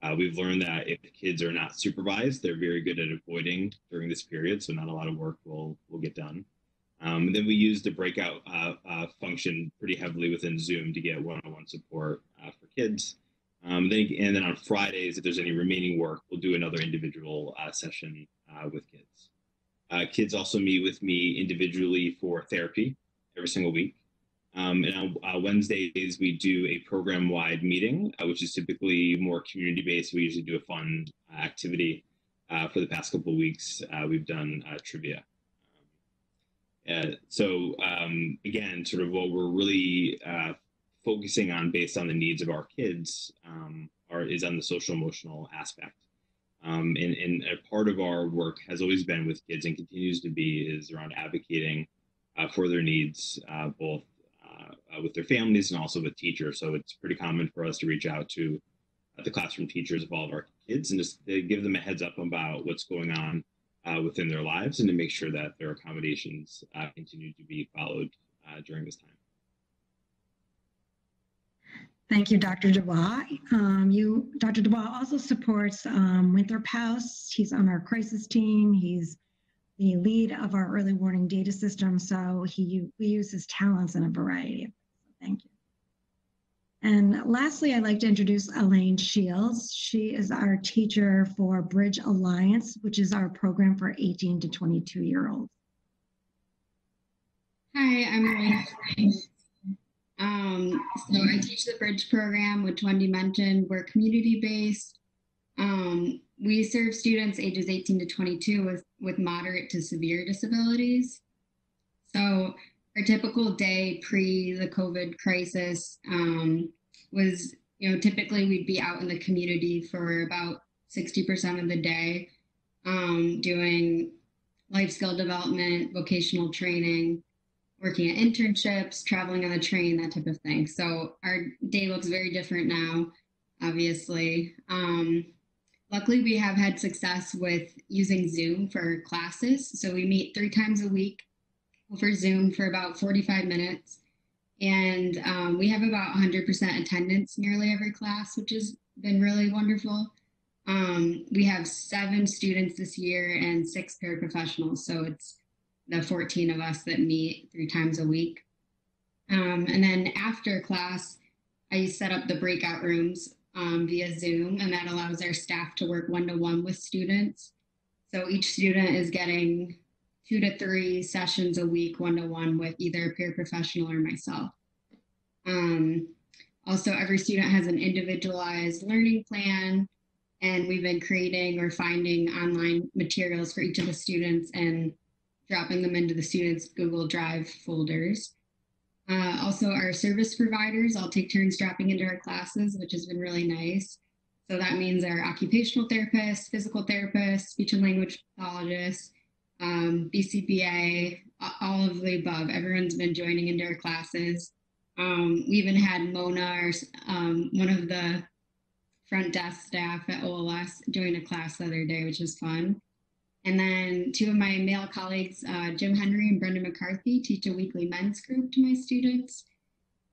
Uh, we've learned that if kids are not supervised, they're very good at avoiding during this period, so not a lot of work will will get done. Um, and then we use the breakout uh, uh, function pretty heavily within Zoom to get one-on-one support uh, for kids. Um, then, and then on Fridays, if there's any remaining work, we'll do another individual uh, session uh, with kids. Uh, kids also meet with me individually for therapy every single week. Um, and on uh, Wednesdays, we do a program wide meeting, uh, which is typically more community based. We usually do a fun uh, activity. Uh, for the past couple of weeks, uh, we've done trivia. so, um, again, sort of what we're really focusing on based on the needs of our kids um, are, is on the social emotional aspect. Um, and, and a part of our work has always been with kids and continues to be is around advocating uh, for their needs, uh, both uh, with their families and also with teachers. So it's pretty common for us to reach out to uh, the classroom teachers of all of our kids and just give them a heads up about what's going on uh, within their lives and to make sure that their accommodations uh, continue to be followed during this time. Thank you, Dr. Dubois. Um, you, Dr. Dubois also supports um, Winthrop House. He's on our crisis team. He's the lead of our early warning data system. So he we use his talents in a variety of ways. Thank you. And lastly, I'd like to introduce Elaine Shields. She is our teacher for Bridge Alliance, which is our program for 18 to 22 year olds. Hi, I'm Elaine. Um, so I teach the Bridge program, which Wendy mentioned. We're community based. Um, we serve students ages 18 to 22 with, with moderate to severe disabilities. So our typical day pre the COVID crisis um, was, you know, typically we'd be out in the community for about 60% of the day um, doing life skill development, vocational training, working at internships, traveling on the train, that type of thing. So our day looks very different now, obviously. Um, luckily, we have had success with using Zoom for classes. So we meet three times a week over Zoom for about 45 minutes. And um, we have about 100% attendance nearly every class, which has been really wonderful. Um, we have seven students this year and six paraprofessionals. So it's the 14 of us that meet three times a week. Um, and then after class, I set up the breakout rooms um, via Zoom, and that allows our staff to work one to one with students. So each student is getting two to three sessions a week, one to one with either a peer professional or myself. Um, also, every student has an individualized learning plan, and we've been creating or finding online materials for each of the students and dropping them into the students' Google Drive folders. Uh, also, our service providers all take turns dropping into our classes, which has been really nice. So that means our occupational therapists, physical therapists, speech and language pathologists, um, BCBA, all of the above. Everyone's been joining into our classes. Um, we even had Mona, our, um, one of the front desk staff at OLS, join a class the other day, which was fun. And then two of my male colleagues, uh, Jim Henry and Brendan McCarthy, teach a weekly men's group to my students.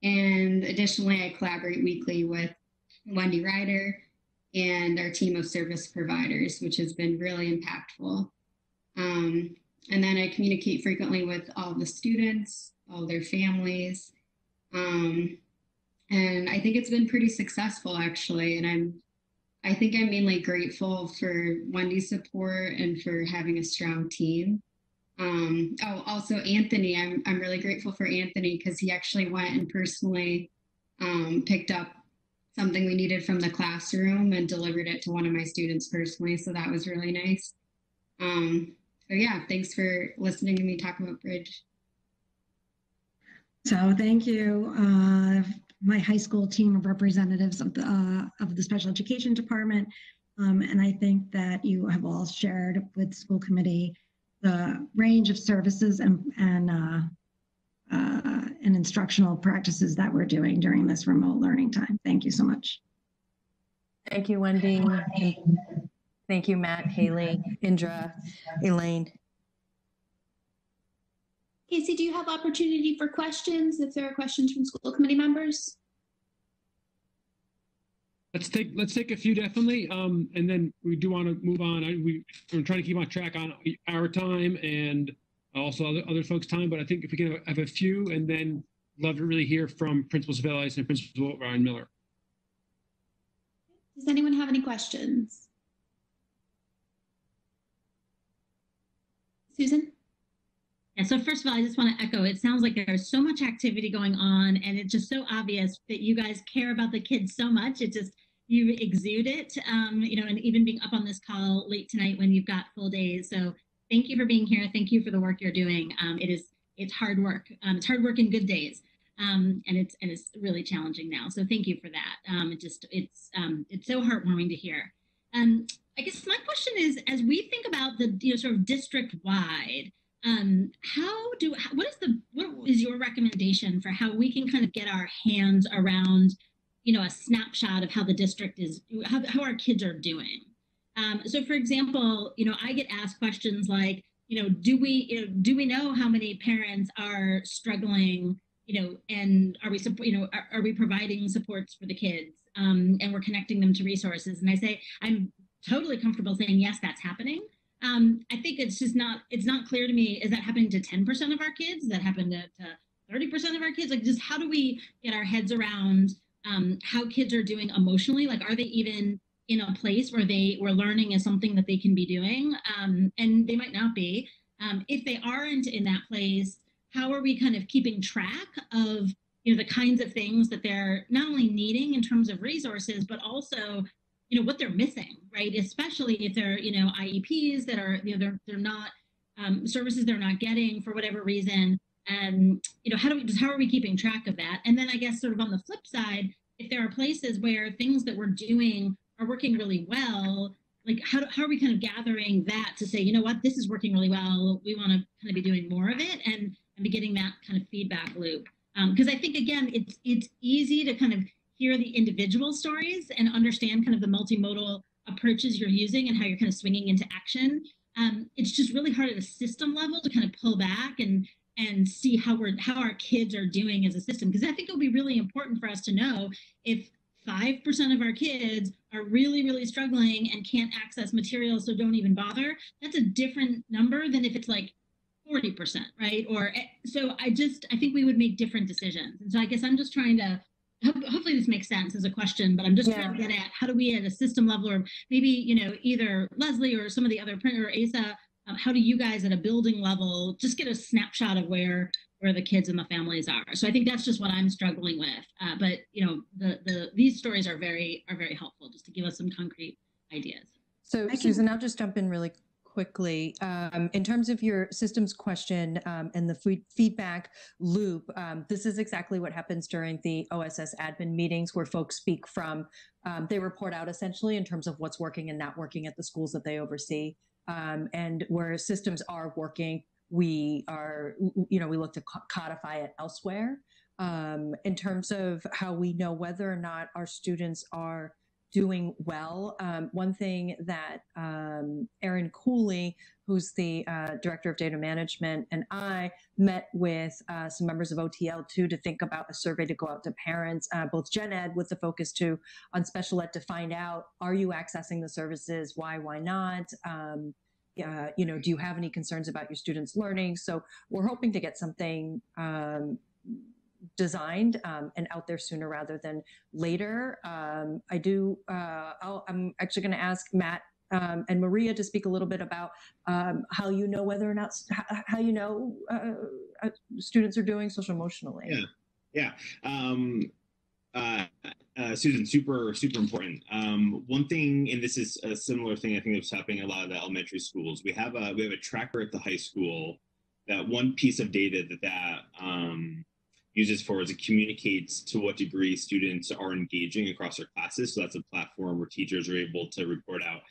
And additionally, I collaborate weekly with Wendy Ryder and our team of service providers, which has been really impactful. Um, and then I communicate frequently with all the students, all their families. Um, and I think it's been pretty successful actually. And I'm I think I'm mainly grateful for Wendy's support and for having a strong team. Um, oh, also Anthony, I'm, I'm really grateful for Anthony because he actually went and personally um, picked up something we needed from the classroom and delivered it to one of my students personally. So that was really nice. Um, so yeah, thanks for listening to me talk about Bridge. So thank you uh, my high school team of representatives of the uh, of the special education department. Um, and I think that you have all shared with school committee the range of services and and uh, uh, and instructional practices that we're doing during this remote learning time. Thank you so much. Thank you, Wendy. Thank you, Matt, Haley, Indra, Elaine. Casey, do you have opportunity for questions if there are questions from school committee members? Let's take let's take a few definitely, um, and then we do want to move on. I, we I'm trying to keep on track on our time and also other other folks' time, but I think if we can have a few, and then love to really hear from Principal Sevelius and Principal Ryan Miller. Does anyone have any questions? Susan? Yeah, so first of all, I just want to echo it sounds like there's so much activity going on, and it's just so obvious that you guys care about the kids so much. It just, you exude it, um, you know, and even being up on this call late tonight when you've got full days. So thank you for being here. Thank you for the work you're doing. Um, it is, it's hard work. Um, it's hard work in good days. Um, and it's and it's really challenging now. So thank you for that. Um, it just it's um, it's so heartwarming to hear. I guess my question is, as we think about the you know sort of district wide, um, how do what is the what is your recommendation for how we can kind of get our hands around you know a snapshot of how the district is how, how our kids are doing? Um, so for example you know i get asked questions like you know do we you know, do we know how many parents are struggling you know and are we you know are, are we providing supports for the kids um, and we're connecting them to resources? And i say i'm totally comfortable saying yes that's happening um, I think it's just not it's not clear to me. Is that happening to 10% of our kids? That happen to, to 30% of our kids? Like just how do we get our heads around um, how kids are doing emotionally? Like are they even in a place where they were learning is something that they can be doing? Um, and they might not be. Um, if they aren't in that place, how are we kind of keeping track of you know the kinds of things that they're not only needing in terms of resources, but also you know what they're missing right especially if they're you know ieps that are you know they're they're not um, services they're not getting for whatever reason and you know how do we just how are we keeping track of that and then i guess sort of on the flip side if there are places where things that we're doing are working really well like how, how are we kind of gathering that to say, you know what, this is working really well. We want to kind of be doing more of it and, and be getting that kind of feedback loop. Because um, I think again, it's it's easy to kind of hear the individual stories and understand kind of the multimodal approaches you're using and how you're kind of swinging into action. Um, it's just really hard at a system level to kind of pull back and and see how we're how our kids are doing as a system because i think it'll be really important for us to know if 5% of our kids are really really struggling and can't access materials so don't even bother that's a different number than if it's like 40% right or eh, so i just i think we would make different decisions and so i guess i'm just trying to hopefully this makes sense as a question but i'm just yeah. trying to get at how do we at a system level or maybe you know either leslie or some of the other printer or asa um, how do you guys at a building level just get a snapshot of where where the kids and the families are so i think that's just what i'm struggling with uh, but you know the the these stories are very are very helpful just to give us some concrete ideas so can- susan i'll just jump in really quickly. Um, in terms of your systems question um, and the f- feedback loop, um, this is exactly what happens during the OSS admin meetings where folks speak from, um, they report out essentially in terms of what's working and not working at the schools that they oversee um, and where systems are working, we are, you know, we look to codify it elsewhere. Um, in terms of how we know whether or not our students are doing well. Um, one thing that um, Erin Cooley, who's the uh, director of data management, and I met with uh, some members of OTL2 to think about a survey to go out to parents, uh, both gen ed with the focus to on special ed to find out are you accessing the services, why, why not. Um, uh, you know, do you have any concerns about your students learning? So we're hoping to get something um, designed um, and out there sooner rather than later. Um, I do. Uh, i am actually going to ask Matt um, and Maria to speak a little bit about um, how you know whether or not how, you know uh, uh, students are doing social emotionally. Yeah, yeah. Um, uh, uh, Susan, super, super important. Um, one thing, and this is a similar thing I think that's happening in a lot of the elementary schools. We have a we have a tracker at the high school that one piece of data that that um, uses for is it communicates to what degree students are engaging across their classes. So that's a platform where teachers are able to report out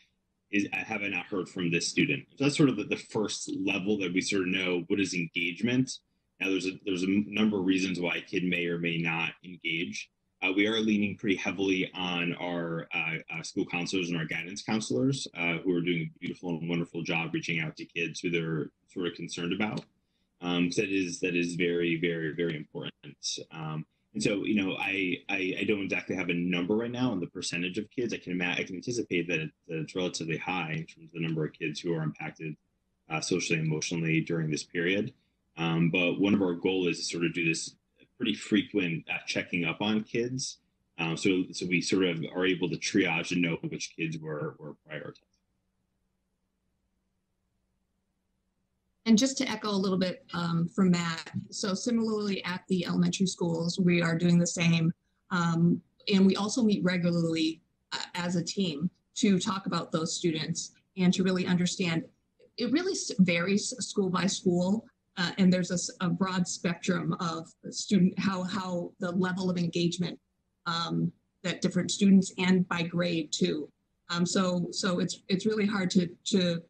is have I not heard from this student? So that's sort of the, the first level that we sort of know what is engagement. Now there's a there's a number of reasons why a kid may or may not engage. Uh, we are leaning pretty heavily on our uh, uh, school counselors and our guidance counselors uh, who are doing a beautiful and wonderful job reaching out to kids who they're sort of concerned about. Um, that is that is very very very important. Um, and so you know I, I, I don't exactly have a number right now on the percentage of kids. I can I can anticipate that, that it's relatively high in terms of the number of kids who are impacted uh, socially emotionally during this period. Um, but one of our goals is to sort of do this pretty frequent uh, checking up on kids. Um, so, so we sort of are able to triage and know which kids were, were prioritized. And just to echo a little bit um, from Matt, so similarly at the elementary schools, we are doing the same. Um, and we also meet regularly uh, as a team to talk about those students and to really understand. It really varies school by school. Uh, and there's a, a, broad spectrum of student how how the level of engagement um, that different students and by grade too. Um, so so it's it's really hard to to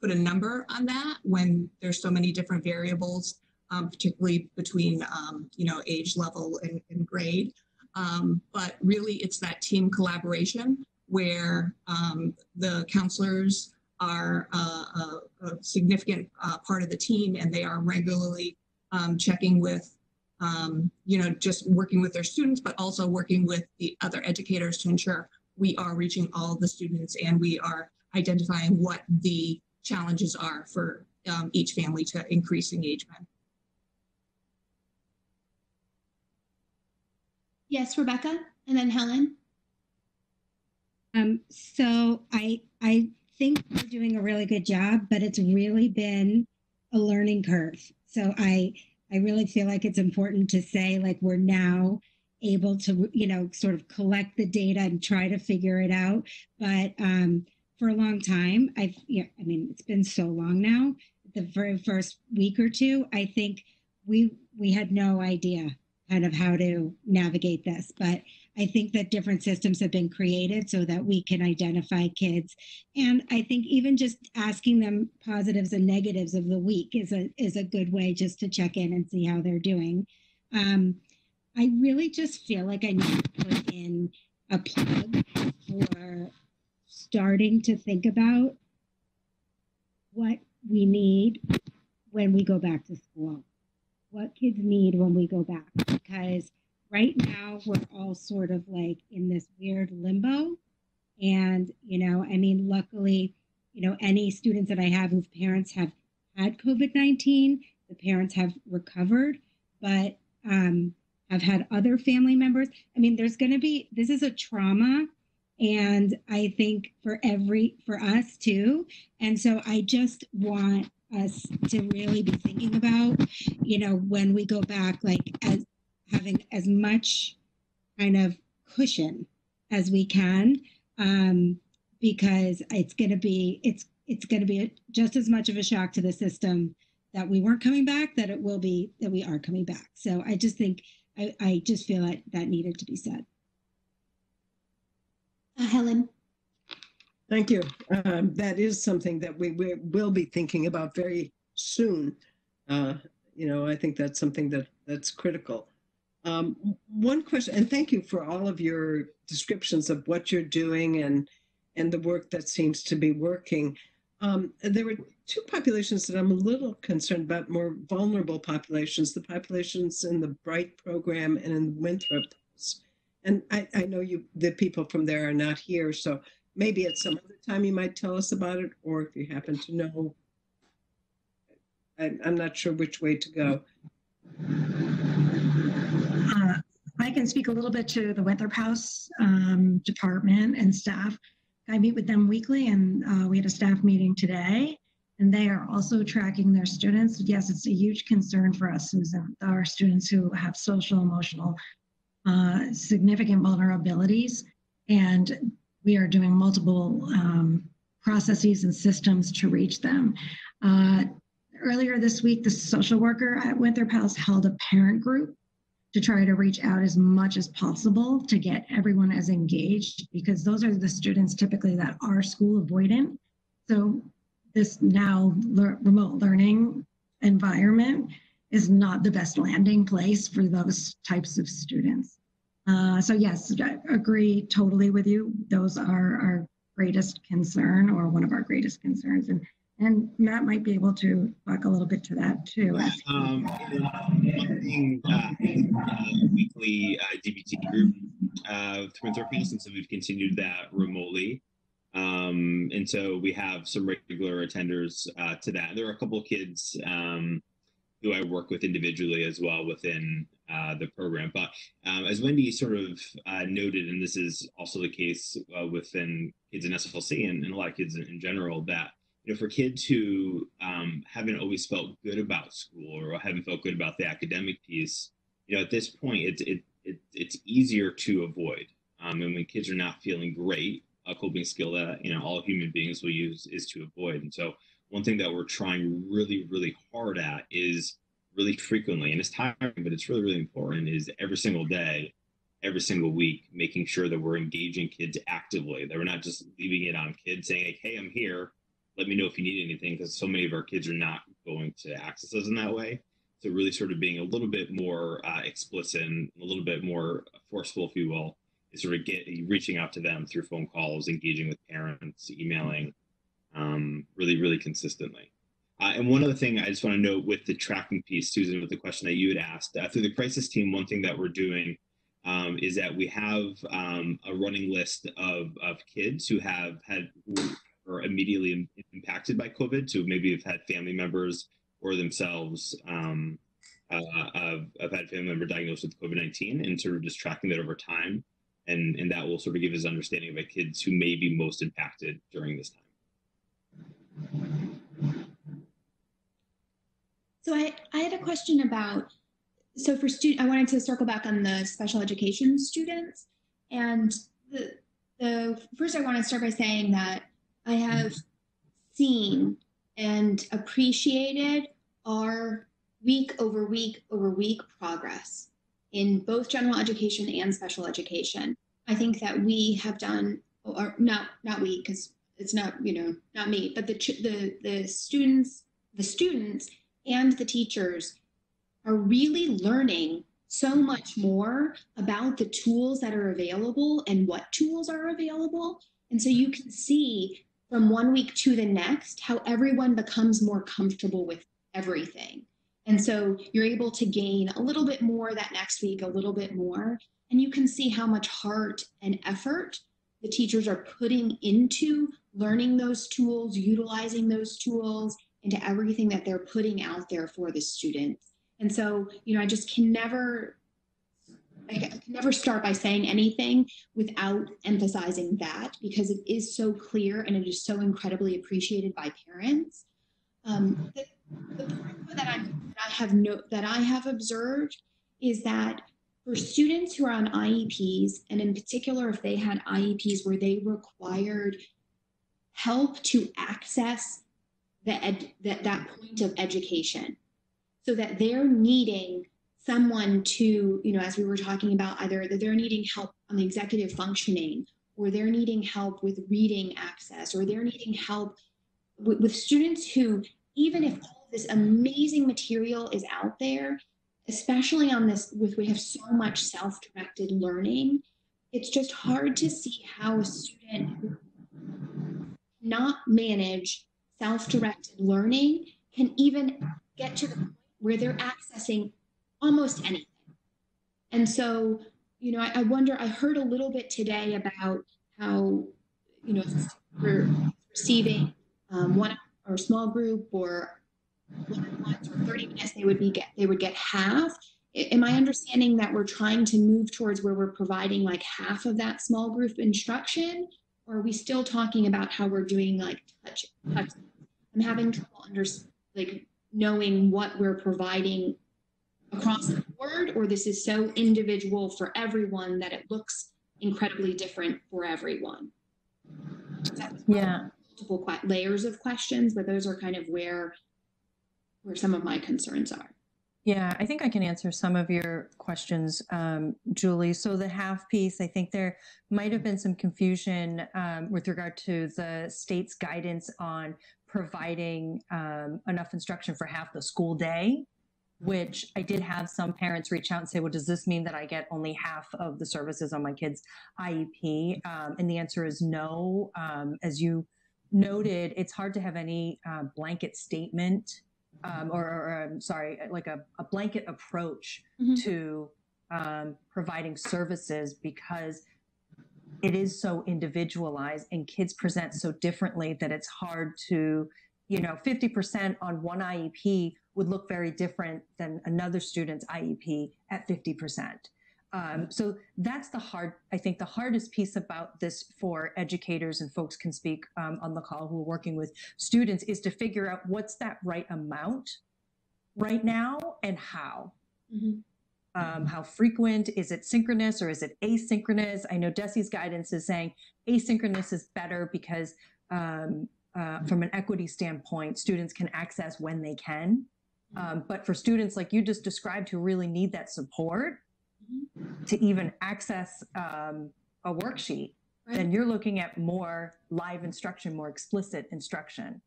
put a number on that when there's so many different variables, um, particularly between um, you know age level and, and grade. Um, but really, it's that team collaboration where um, the counselors are uh, a, a, significant uh, part of the team and they are regularly um, checking with, um, you know, just working with their students, but also working with the other educators to ensure we are reaching all the students and we are identifying what the challenges are for um, each family to increase engagement. Yes, Rebecca, and then Helen. Um, so I I think we're doing a really good job, but it's really been a learning curve. So I I really feel like it's important to say like we're now able to you know sort of collect the data and try to figure it out. But um, for a long time, I've yeah, I mean it's been so long now. The very first week or two, I think we we had no idea kind of how to navigate this, but I think that different systems have been created so that we can identify kids. And I think even just asking them positives and negatives of the week is a is a good way just to check in and see how they're doing. Um, I really just feel like I need to put in a plug for starting to think about what we need when we go back to school, what kids need when we go back. Because right now we're all sort of like in this weird limbo. And, you know, I mean, luckily, you know, any students that I have whose parents have had COVID 19, the parents have recovered, but um, I've had other family members. I mean, there's going to be, this is a trauma. And I think for every, for us too. And so I just want us to really be thinking about, you know, when we go back, like as having as much kind of cushion as we can, um, because it's going to be it's it's going to be just as much of a shock to the system that we weren't coming back that it will be that we are coming back. So I just think I, I just feel like that needed to be said. Uh, Helen. Thank you. Um, that is something that we, we will be thinking about very soon. Uh, you know, I think that's something that that's critical. Um, one question, and thank you for all of your descriptions of what you're doing and and the work that seems to be working. Um, there were two populations that I'm a little concerned about, more vulnerable populations, the populations in the Bridge program and in Winthrop. And I, I know you, the people from there are not here, so maybe at some other time you might tell us about it, or if you happen to know, I, I'm not sure which way to go. Uh, I can speak a little bit to the Winthrop House um, department and staff. I meet with them weekly, and uh, we had a staff meeting today, and they are also tracking their students. Yes, it's a huge concern for us, Susan. Our students who have social, emotional, uh, significant vulnerabilities, and we are doing multiple um, processes and systems to reach them. Uh, earlier this week, the social worker at Winthrop House held a parent group to try to reach out as much as possible to get everyone as engaged because those are the students typically that are school avoidant. So this now le remote learning environment is not the best landing place for those types of students. Uh, so yes, I agree totally with you. Those are our greatest concern or one of our greatest concerns. And and Matt might be able to talk a little bit to that too. Um, running, uh, uh, weekly uh, DBT group uh, and so we've continued that remotely. Um, and so we have some regular attenders uh, to that. There are a couple kids um, who I work with individually as well within uh, the program. But um, as Wendy sort of uh, noted, and this is also the case uh, within kids in SFLC and, and, a lot of kids in, in general, that you know, for kids who um, haven't always felt good about school or haven't felt good about the academic piece, you know, at this point, it's it, it it's easier to avoid. Um, and when kids are not feeling great, a coping skill that you know all human beings will use is to avoid. And so, one thing that we're trying really, really hard at is really frequently, and it's tiring, but it's really, really important, is every single day, every single week, making sure that we're engaging kids actively. That we're not just leaving it on kids saying, "Hey, I'm here." let me know if you need anything because so many of our kids are not going to access us in that way. So really sort of being a little bit more uh, explicit and a little bit more forceful, if you will, is sort of get reaching out to them through phone calls, engaging with parents, emailing, um, really, really consistently. Uh, and one other thing I just want to note with the tracking piece, Susan, with the question that you had asked, uh, through the crisis team, one thing that we're doing um, is that we have um, a running list of, of kids who have had who are immediately impacted by COVID. So maybe have had family members or themselves um, uh, have, have had family member diagnosed with COVID 19 and sort of just tracking that over time. And, and that will sort of give us understanding about kids who may be most impacted during this time. So I, I had a question about, so for student, I wanted to circle back on the special education students. And the, the first I want to start by saying that I have seen and appreciated our week over week over week progress. in both general education and special education. I think that we have done, or not not we, because it's not you know not me, but the the the students, the students and the teachers are really learning so much more about the tools that are available and what tools are available. And so you can see from one week to the next how everyone becomes more comfortable with everything. And so you're able to gain a little bit more that next week, a little bit more. And you can see how much heart and effort the teachers are putting into learning those tools, utilizing those tools, into everything that they're putting out there for the students. And so, you know, I just can never I can never start by saying anything without emphasizing that because it is so clear and it is so incredibly appreciated by parents. Um, the, the that, i that I have no, that I have observed is that for students who are on IEPs, and in particular if they had IEPs where they required help to access the ed, that, that point of education, so that they're needing someone to, you know, as we were talking about, either that they're needing help on the executive functioning, or they're needing help with reading access, or they're needing help with, with students who, even if all this amazing material is out there, especially on this, with we have so much self-directed learning, it's just hard to see how a student not manage self-directed learning can even get to the point where they're accessing almost anything. And so, you know, I, I wonder, I heard a little bit today about how, you know, we're receiving um, one or small group or one-on-ones or 30 minutes, they would be get they would get half. Am I understanding that we're trying to move towards where we're providing like half of that small group instruction? Or are we still talking about how we're doing like touch mm-hmm. touch? I'm having trouble under like knowing what we're providing across the board, or this is so individual for everyone that it looks incredibly different for everyone. Yeah. Multiple layers of questions, but those are kind of where where some of my concerns are. Yeah, I think I can answer some of your questions, um, Julie. So the half piece, I think there might have been some confusion um, with regard to the state's guidance on providing um, enough instruction for half the school day which I did have some parents reach out and say, well, does this mean that I get only half of the services on my kid's IEP? Um, and the answer is no. Um, as you noted, it's hard to have any uh, blanket statement um, or, or, or sorry, like a, a blanket approach mm-hmm. to um, providing services because it is so individualized and kids present so differently that it's hard to, you know, 50% on one IEP would look very different than another student's IEP at 50%. Um, so that's the hard, I think the hardest piece about this for educators and folks can speak um, on the call who are working with students is to figure out what's that right amount right now and how. Mm-hmm. Um, how frequent is it synchronous or is it asynchronous? I know DESE's guidance is saying asynchronous is better because um, uh, from an equity standpoint, students can access when they can. Um, but for students like you just described who really need that support mm-hmm. To even access um, a worksheet, right. then you're looking at more live instruction, more explicit instruction.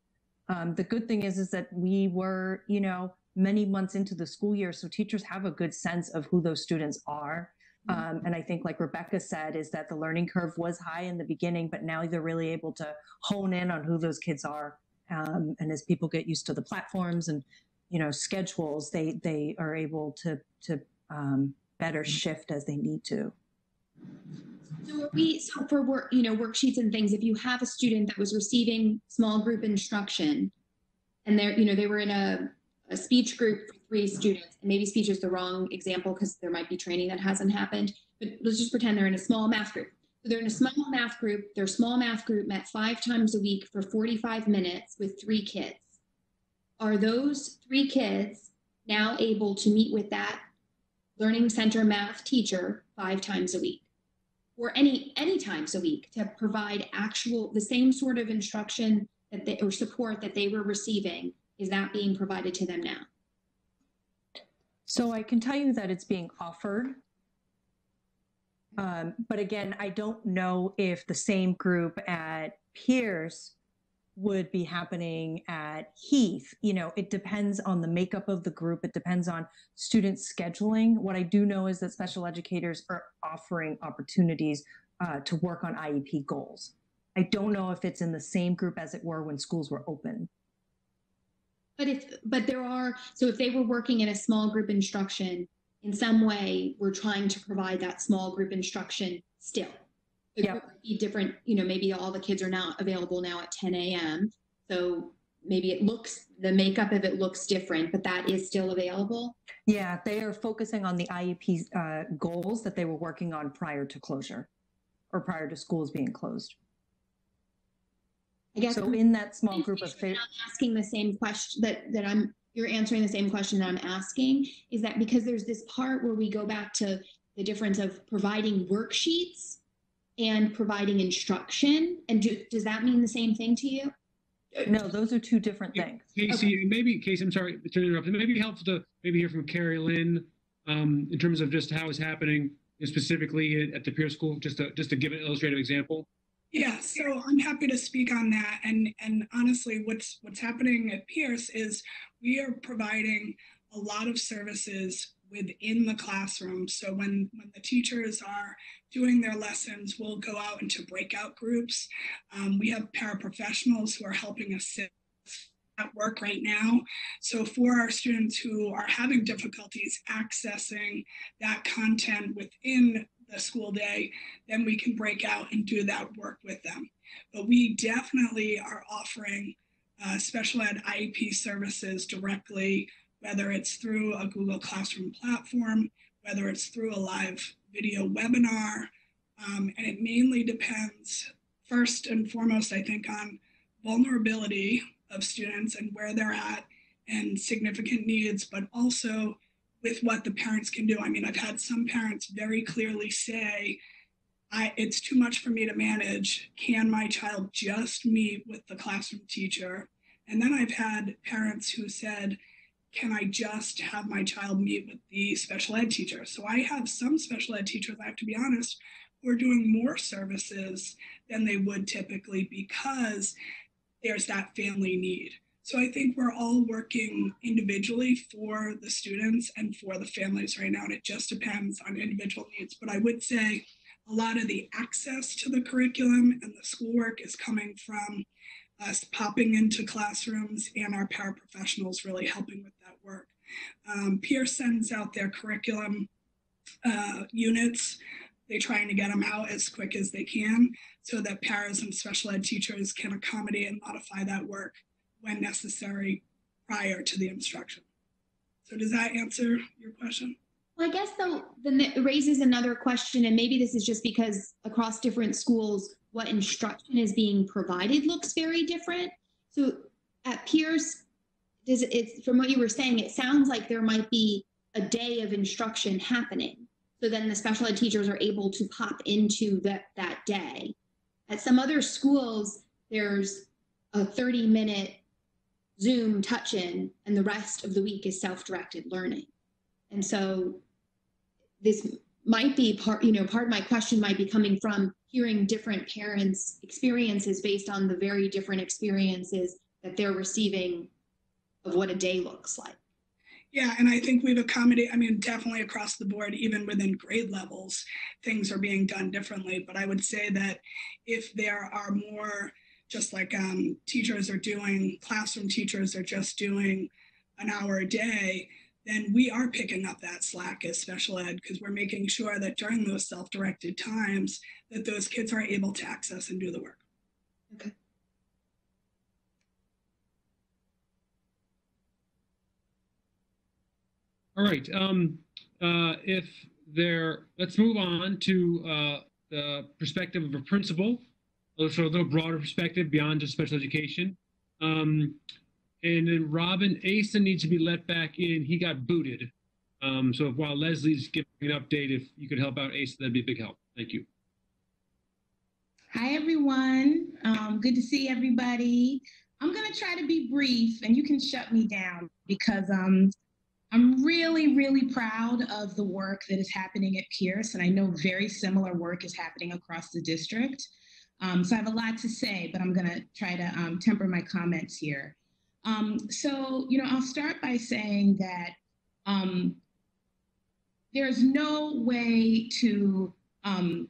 Um, the good thing is, is that we were, you know, many months into the school year, so teachers have a good sense of who those students are. Mm-hmm. Um, and I think, like Rebecca said, is that the learning curve was high in the beginning, but now they're really able to hone in on who those kids are. Um, and as people get used to the platforms and you know schedules they they are able to to um, better mm-hmm. shift as they need to. So we so for work you know worksheets and things if you have a student that was receiving small group instruction and they're you know they were in a, a speech group for three students and maybe speech is the wrong example because there might be training that hasn't happened but let's just pretend they're in a small math group. So they're in a small math group their small math group met five times a week for 45 minutes with three kids. Are those three kids now able to meet with that learning center math teacher five times a week or any any times a week to provide actual the same sort of instruction that they or support that they were receiving is that being provided to them now So I can tell you that it's being offered. Um, but again, I don't know if the same group at Pierce would be happening at Heath. You know, it depends on the makeup of the group. It depends on student scheduling. What I do know is that special educators are offering opportunities uh, to work on IEP goals. I don't know if it's in the same group as it were when schools were open. But if, but there are, so if they were working in a small group instruction, in some way, we're trying to provide that small group instruction still. It Yep. be different, you know, maybe all the kids are now available now at 10 a.m. So maybe it looks, the makeup of it looks different, but that is still available. Yeah, they are focusing on the IEP uh, goals that they were working on prior to closure or prior to schools being closed. I guess So in that small group of, fa- asking the same question that that I'm you're answering the same question that I'm asking is that because there's this part where we go back to the difference of providing worksheets and providing instruction and do, does that mean the same thing to you? no, those are two different things. Casey, and maybe Casey, I'm sorry to interrupt. It may be helpful to maybe hear from Carrie Lynn um, in terms of just how it's happening specifically at, at the Pierce school, just to just to give an illustrative example. Yeah, so I'm happy to speak on that. And and honestly, what's what's happening at Pierce is we are providing a lot of services within the classroom. So when when the teachers are doing their lessons, we'll go out into breakout groups. Um, we have paraprofessionals who are helping assist at work right now. So for our students who are having difficulties accessing that content within the school day, then we can break out and do that work with them. But we definitely are offering uh, special ed IEP services directly, whether it's through a Google Classroom platform, whether it's through a live video webinar. Um, and it mainly depends, first and foremost, I think, on vulnerability of students and where they're at and significant needs, but also with what the parents can do. I mean, I've had some parents very clearly say, I, it's too much for me to manage. Can my child just meet with the classroom teacher? And then I've had parents who said, can I just have my child meet with the special ed teacher? So I have some special ed teachers, I have to be honest, who are doing more services than they would typically because there's that family need. So I think we're all working individually for the students and for the families right now, and it just depends on individual needs. But I would say a lot of the access to the curriculum and the schoolwork is coming from us popping into classrooms and our paraprofessionals really helping with. Um, Pierce sends out their curriculum uh, units. They're trying to get them out as quick as they can so that paras and special ed teachers can accommodate and modify that work when necessary prior to the instruction. So does that answer your question? Well, I guess though, then it raises another question, and maybe this is just because across different schools, what instruction is being provided looks very different. So at Pierce, does it, from what you were saying, it sounds like there might be a day of instruction happening. So then the special ed teachers are able to pop into that that day. At some other schools, there's a 30 minute Zoom touch in, and the rest of the week is self directed learning. And so this might be part, you know, part of my question might be coming from hearing different parents' experiences based on the very different experiences that they're receiving of what a day looks like. Yeah, and I think we've accommodated, I mean, definitely across the board, even within grade levels, things are being done differently. But I would say that if there are more, just like um, teachers are doing, classroom teachers are just doing an hour a day, then we are picking up that slack as special ed because we're making sure that during those self-directed times that those kids are able to access and do the work. Okay. All right. Um, uh, if there, let's move on to uh, the perspective of a principal, so a little broader perspective beyond just special education. Um, and then Robin Asa needs to be let back in. He got booted. Um, so while Leslie's giving an update, if you could help out Asa, that'd be a big help. Thank you. Hi, everyone. Um, good to see everybody. I'm going to try to be brief and you can shut me down because um, I'm really, really proud of the work that is happening at Pierce, and I know very similar work is happening across the district. Um, so I have a lot to say, but I'm going to try to um, temper my comments here. Um, so, you know, I'll start by saying that um, there's no way to um,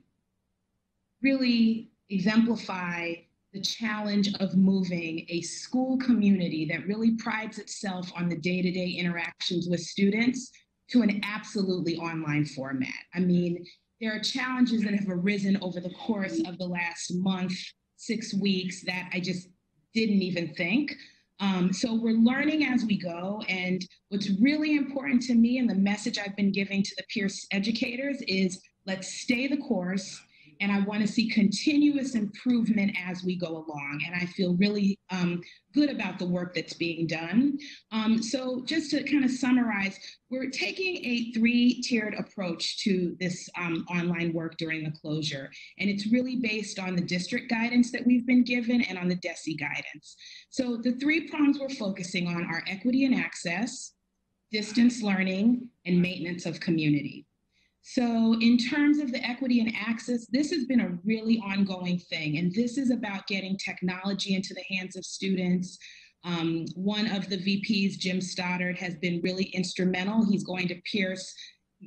really exemplify the challenge of moving a school community that really prides itself on the day to day interactions with students to an absolutely online format. I mean, there are challenges that have arisen over the course of the last month, six weeks that I just didn't even think. Um, so we're learning as we go. And what's really important to me and the message I've been giving to the Pierce educators is let's stay the course and I want to see continuous improvement as we go along. And I feel really um, good about the work that's being done. Um, so just to kind of summarize, we're taking a three-tiered approach to this um, online work during the closure. And it's really based on the district guidance that we've been given and on the DESE guidance. So the three prongs we're focusing on are equity and access, distance learning, and maintenance of community. So, in terms of the equity and access, this has been a really ongoing thing. And this is about getting technology into the hands of students. Um, one of the VPs, Jim Stoddard, has been really instrumental. He's going to Pierce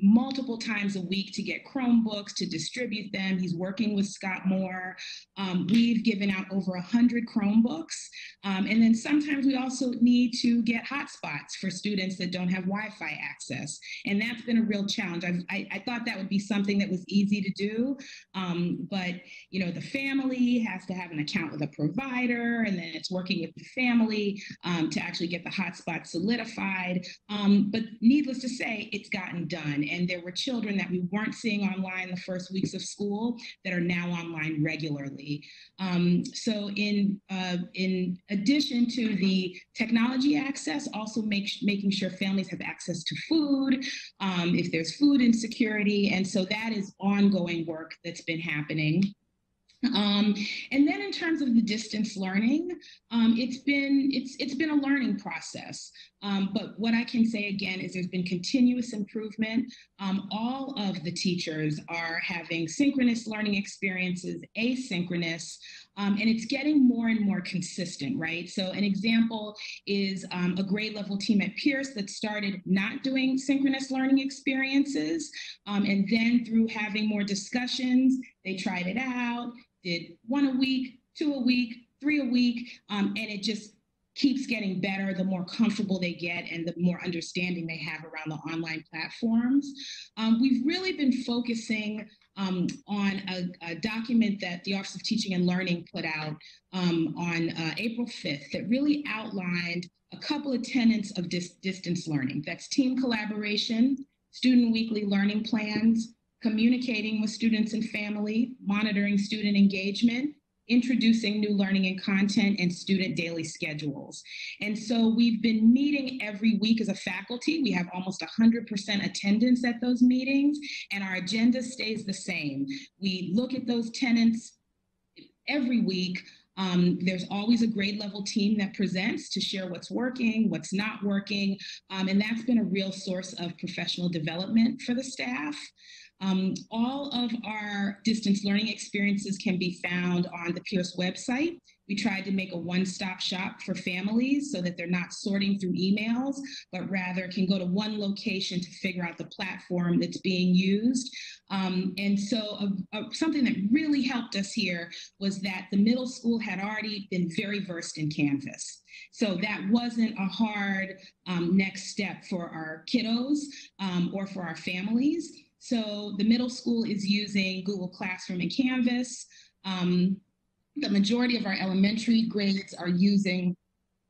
multiple times a week to get Chromebooks, to distribute them. He's working with Scott Moore. Um, we've given out over 100 Chromebooks. Um, and then sometimes we also need to get hotspots for students that don't have Wi Fi access. And that's been a real challenge. I, I, thought that would be something that was easy to do. Um, but, you know, the family has to have an account with a provider, and then it's working with the family um, to actually get the hotspot solidified. Um, but needless to say, it's gotten done. And there were children that we weren't seeing online the first weeks of school that are now online regularly. Um, so in, uh, in addition to the technology access, also make, making sure families have access to food, um, if there's food insecurity. And so that is ongoing work that's been happening. Um, and then in terms of the distance learning, um, it's been it's it's been a learning process. Um, but what I can say again is there's been continuous improvement. Um, all of the teachers are having synchronous learning experiences, asynchronous, um, and it's getting more and more consistent, right? So an example is um, a grade level team at Pierce that started not doing synchronous learning experiences, and then through having more discussions, they tried it out did one a week, two a week, three a week, um, and it just keeps getting better the more comfortable they get and the more understanding they have around the online platforms. Um, we've really been focusing um, on a, a, document that the Office of Teaching and Learning put out um, on uh, April 5th that really outlined a couple of tenets of dis distance learning. That's team collaboration, student weekly learning plans, communicating with students and family, monitoring student engagement, introducing new learning and content, and student daily schedules. And so we've been meeting every week as a faculty. We have almost 100% attendance at those meetings, and our agenda stays the same. We look at those tenants every week. Um, there's always a grade level team that presents to share what's working, what's not working, um, and that's been a real source of professional development for the staff. Um, all of our distance learning experiences can be found on the Pierce website. We tried to make a one-stop shop for families so that they're not sorting through emails, but rather can go to one location to figure out the platform that's being used. Um, and so uh, uh, something that really helped us here was that the middle school had already been very versed in Canvas. So that wasn't a hard um, next step for our kiddos um, or for our families. So the middle school is using Google Classroom and Canvas. Um, the majority of our elementary grades are using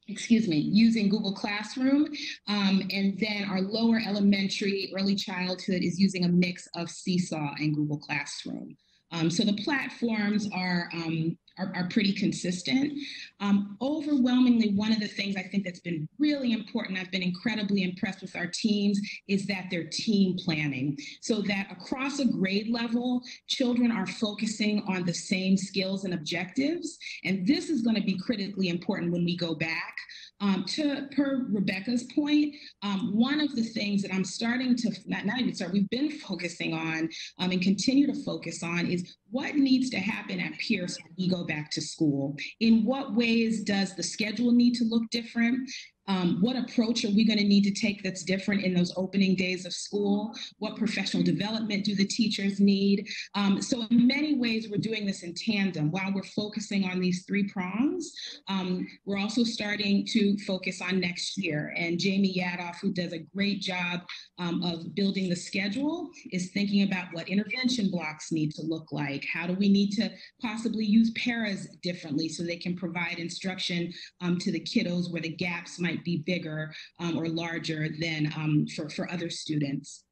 excuse me, using Google Classroom. Um, and then our lower elementary, early childhood is using a mix of Seesaw and Google Classroom. Um, so the platforms are um, are, are pretty consistent. Um, overwhelmingly, one of the things I think that's been really important, I've been incredibly impressed with our teams, is that they're team planning. So that across a grade level, children are focusing on the same skills and objectives. And this is going to be critically important when we go back Um, to per Rebecca's point, um, one of the things that I'm starting to not, not even start, we've been focusing on um, and continue to focus on is what needs to happen at Pierce when we go back to school. In what ways does the schedule need to look different? Um, what approach are we going to need to take that's different in those opening days of school? What professional development do the teachers need? Um, so, in many ways, we're doing this in tandem. While we're focusing on these three prongs, um, we're also starting to focus on next year. And Jamie Yadoff, who does a great job um, of building the schedule, is thinking about what intervention blocks need to look like. How do we need to possibly use paras differently so they can provide instruction um, to the kiddos where the gaps might might be bigger um, or larger than um, for, for other students.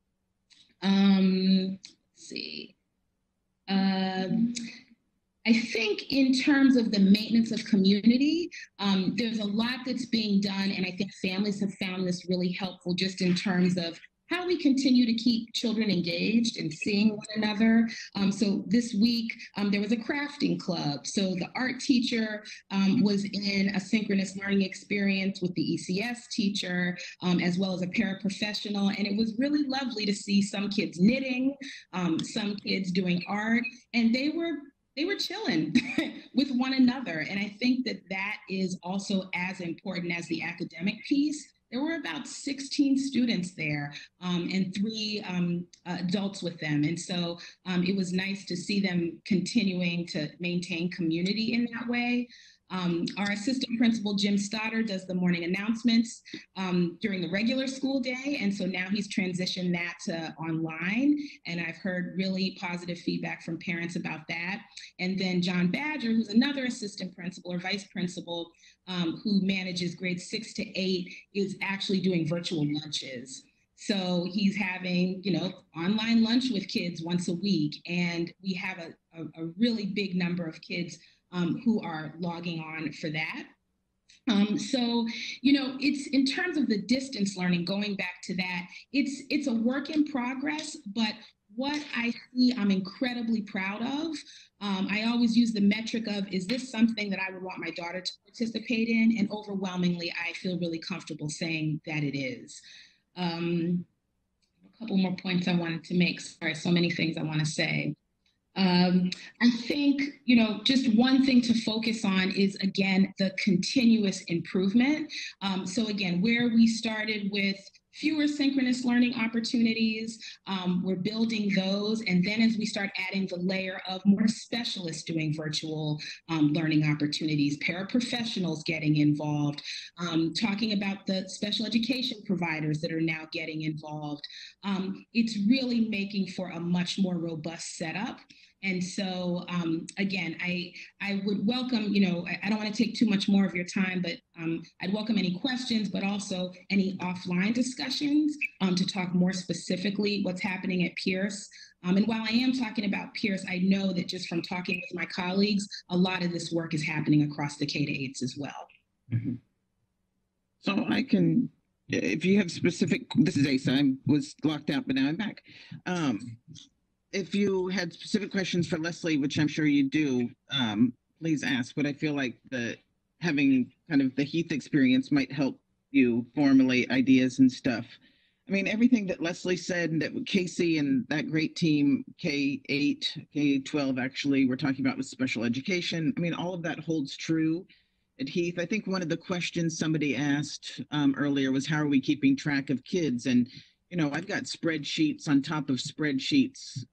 Um, let's see. Um, I think in terms of the maintenance of community, um, there's a lot that's being done, and I think families have found this really helpful just in terms of how we continue to keep children engaged and seeing one another. Um, so this week, um, there was a crafting club. So the art teacher um, was in a synchronous learning experience with the ECS teacher, um, as well as a paraprofessional. And it was really lovely to see some kids knitting, um, some kids doing art, and they were they were chilling with one another. And I think that that is also as important as the academic piece there were about 16 students there um, and three um, adults with them. And so um, it was nice to see them continuing to maintain community in that way. Um, our assistant principal, Jim Stoddard, does the morning announcements um, during the regular school day. And so now he's transitioned that to online. And I've heard really positive feedback from parents about that. And then John Badger, who's another assistant principal or vice principal um, who manages grades six to eight, is actually doing virtual lunches. So he's having, you know, online lunch with kids once a week. And we have a, a, a really big number of kids um, who are logging on for that. Um, so, you know, it's in terms of the distance learning, going back to that, it's it's a work in progress, but what I see, I'm incredibly proud of. Um, I always use the metric of, is this something that I would want my daughter to participate in? And overwhelmingly, I feel really comfortable saying that it is. Um, a couple more points I wanted to make. Sorry, so many things I want to say. Um, I think, you know, just one thing to focus on is again the continuous improvement. Um, so, again, where we started with fewer synchronous learning opportunities, um, we're building those. And then as we start adding the layer of more specialists doing virtual um, learning opportunities, paraprofessionals getting involved, um, talking about the special education providers that are now getting involved, um, it's really making for a much more robust setup. And so, um, again, I I would welcome, you know, I, I don't want to take too much more of your time, but um, I'd welcome any questions, but also any offline discussions um, to talk more specifically what's happening at Pierce. Um, and while I am talking about Pierce, I know that just from talking with my colleagues, a lot of this work is happening across the K to eights as well. Mm-hmm. So I can, if you have specific, this is Asa, I was locked out, but now I'm back. If you had specific questions for Leslie, which I'm sure you do, um, please ask. But I feel like the having kind of the Heath experience might help you formulate ideas and stuff. I mean, everything that Leslie said, and that Casey and that great team, K8, K12, actually, we're talking about with special education. I mean, all of that holds true at Heath. I think one of the questions somebody asked um, earlier was, how are we keeping track of kids? And you know, I've got spreadsheets on top of spreadsheets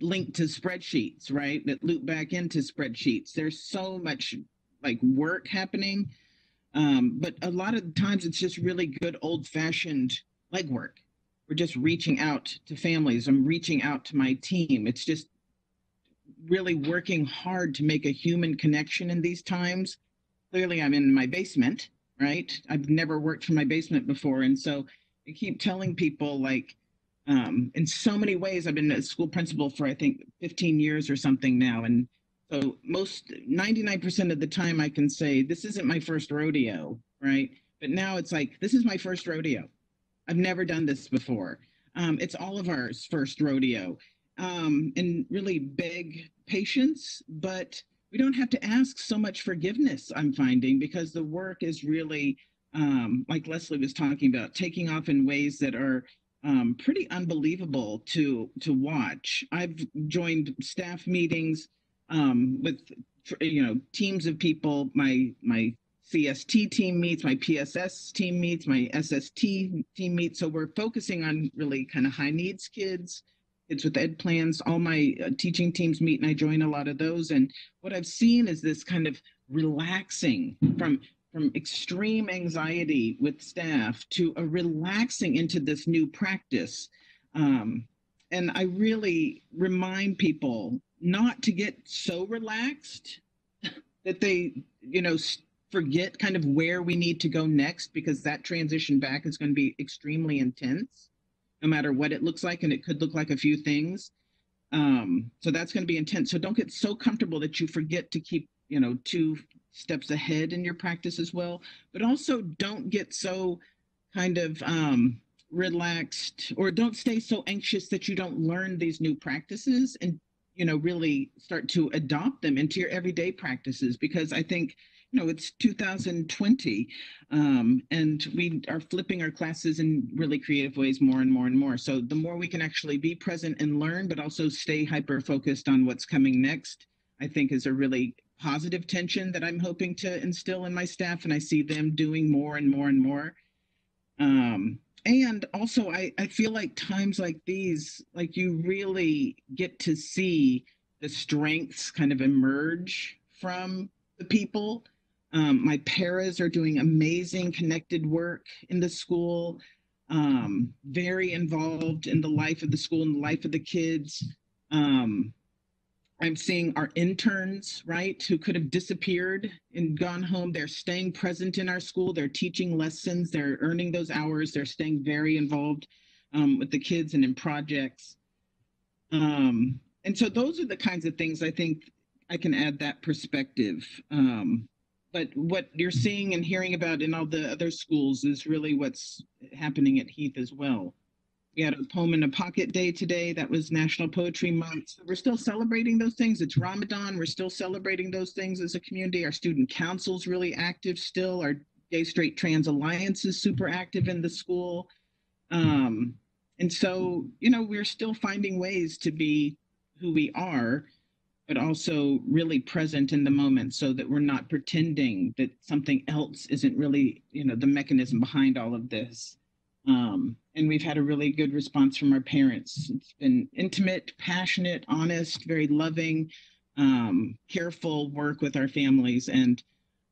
linked to spreadsheets, right? That loop back into spreadsheets. There's so much like work happening. Um, but a lot of the times it's just really good old fashioned legwork. We're just reaching out to families. I'm reaching out to my team. It's just really working hard to make a human connection in these times. Clearly, I'm in my basement, right? I've never worked from my basement before. And so I keep telling people, like, um, in so many ways. I've been a school principal for I think 15 years or something now, and so most 99% of the time I can say this isn't my first rodeo, right? But now it's like this is my first rodeo. I've never done this before. Um, it's all of ours first rodeo, um, and really big patience, but we don't have to ask so much forgiveness. I'm finding because the work is really um, like Leslie was talking about, taking off in ways that are um, pretty unbelievable to to watch. I've joined staff meetings um, with you know teams of people. My my CST team meets, my PSS team meets, my SST team meets. So we're focusing on really kind of high needs kids, kids with ed plans. All my uh, teaching teams meet, and I join a lot of those. And what I've seen is this kind of relaxing from from extreme anxiety with staff to a relaxing into this new practice. Um, and I really remind people not to get so relaxed that they, you know, forget kind of where we need to go next because that transition back is going to be extremely intense no matter what it looks like and it could look like a few things um, so that's going to be intense so don't get so comfortable that you forget to keep you know two steps ahead in your practice as well. But also don't get so kind of um, relaxed or don't stay so anxious that you don't learn these new practices and you know really start to adopt them into your everyday practices because I think you know it's 2020 um, and we are flipping our classes in really creative ways more and more and more so the more we can actually be present and learn but also stay hyper focused on what's coming next i think is a really positive tension that I'm hoping to instill in my staff, and I see them doing more and more and more. Um, and also, I, I feel like times like these, like you really get to see the strengths kind of emerge from the people. Um, my paras are doing amazing connected work in the school, um, very involved in the life of the school and the life of the kids. Um, I'm seeing our interns, right, who could have disappeared and gone home. They're staying present in our school. They're teaching lessons. They're earning those hours. They're staying very involved um, with the kids and in projects. Um, and so those are the kinds of things I think I can add that perspective. Um, but what you're seeing and hearing about in all the other schools is really what's happening at Heath as well. We had a poem in a pocket day today. That was National Poetry Month. So we're still celebrating those things. It's Ramadan. We're still celebrating those things as a community. Our student council's really active still. Our Gay Straight Trans Alliance is super active in the school. Um, and so, you know, we're still finding ways to be who we are, but also really present in the moment so that we're not pretending that something else isn't really, you know, the mechanism behind all of this. Um, and we've had a really good response from our parents. It's been intimate, passionate, honest, very loving, um, careful work with our families. And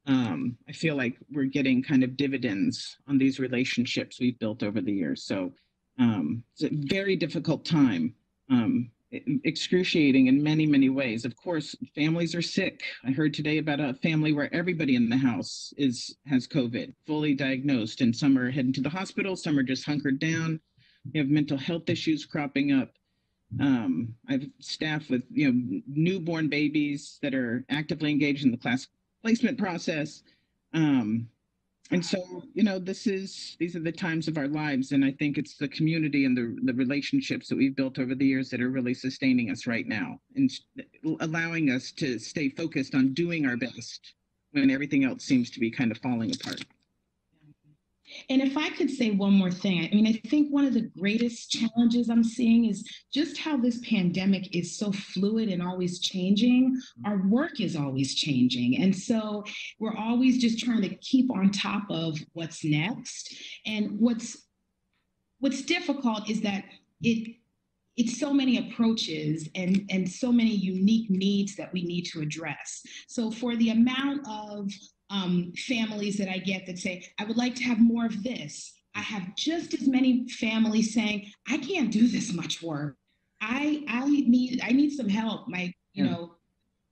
um, I feel like we're getting kind of dividends on these relationships we've built over the years. So um, it's a very difficult time. Um, excruciating in many, many ways. Of course, families are sick. I heard today about a family where everybody in the house is has COVID, fully diagnosed, and some are heading to the hospital, some are just hunkered down. We have mental health issues cropping up. Um, I have staff with you know newborn babies that are actively engaged in the class placement process. Um, and so you know this is these are the times of our lives and i think it's the community and the, the relationships that we've built over the years that are really sustaining us right now and allowing us to stay focused on doing our best when everything else seems to be kind of falling apart and if I could say one more thing, I mean, I think one of the greatest challenges I'm seeing is just how this pandemic is so fluid and always changing. Our work is always changing. And so we're always just trying to keep on top of what's next. And what's what's difficult is that it it's so many approaches and and so many unique needs that we need to address so for the amount of um, families that I get that say, I would like to have more of this. I have just as many families saying, I can't do this much work. I I need I need some help. My, you yeah. know,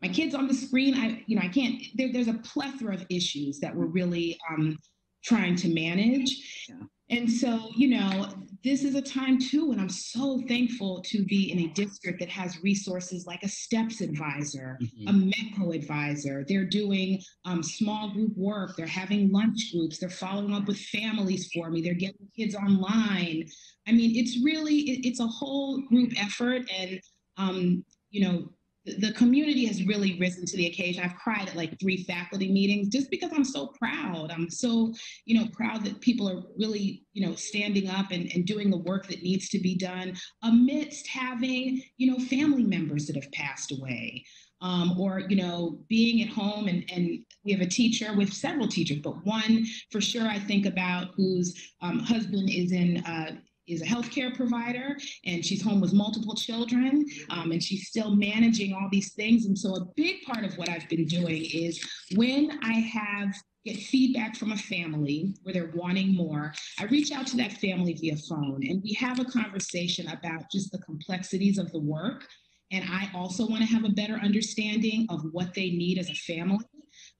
my kids on the screen, I, you know, I can't, there, there's a plethora of issues that we're really um, trying to manage. Yeah. And so, you know, this is a time too when I'm so thankful to be in a district that has resources like a STEPS advisor, mm-hmm. a METCO advisor. They're doing um, small group work, they're having lunch groups, they're following up with families for me, they're getting kids online. I mean, it's really, it, it's a whole group effort. And, um, you know, the, community has really risen to the occasion. I've cried at like three faculty meetings just because I'm so proud. I'm so, you know, proud that people are really, you know, standing up and, and doing the work that needs to be done amidst having, you know, family members that have passed away. Um, or you know being at home and, and we have a teacher with several teachers but one for sure i think about whose um, husband is in uh, is a healthcare provider and she's home with multiple children um, and she's still managing all these things and so a big part of what i've been doing is when i have get feedback from a family where they're wanting more i reach out to that family via phone and we have a conversation about just the complexities of the work and I also want to have a better understanding of what they need as a family.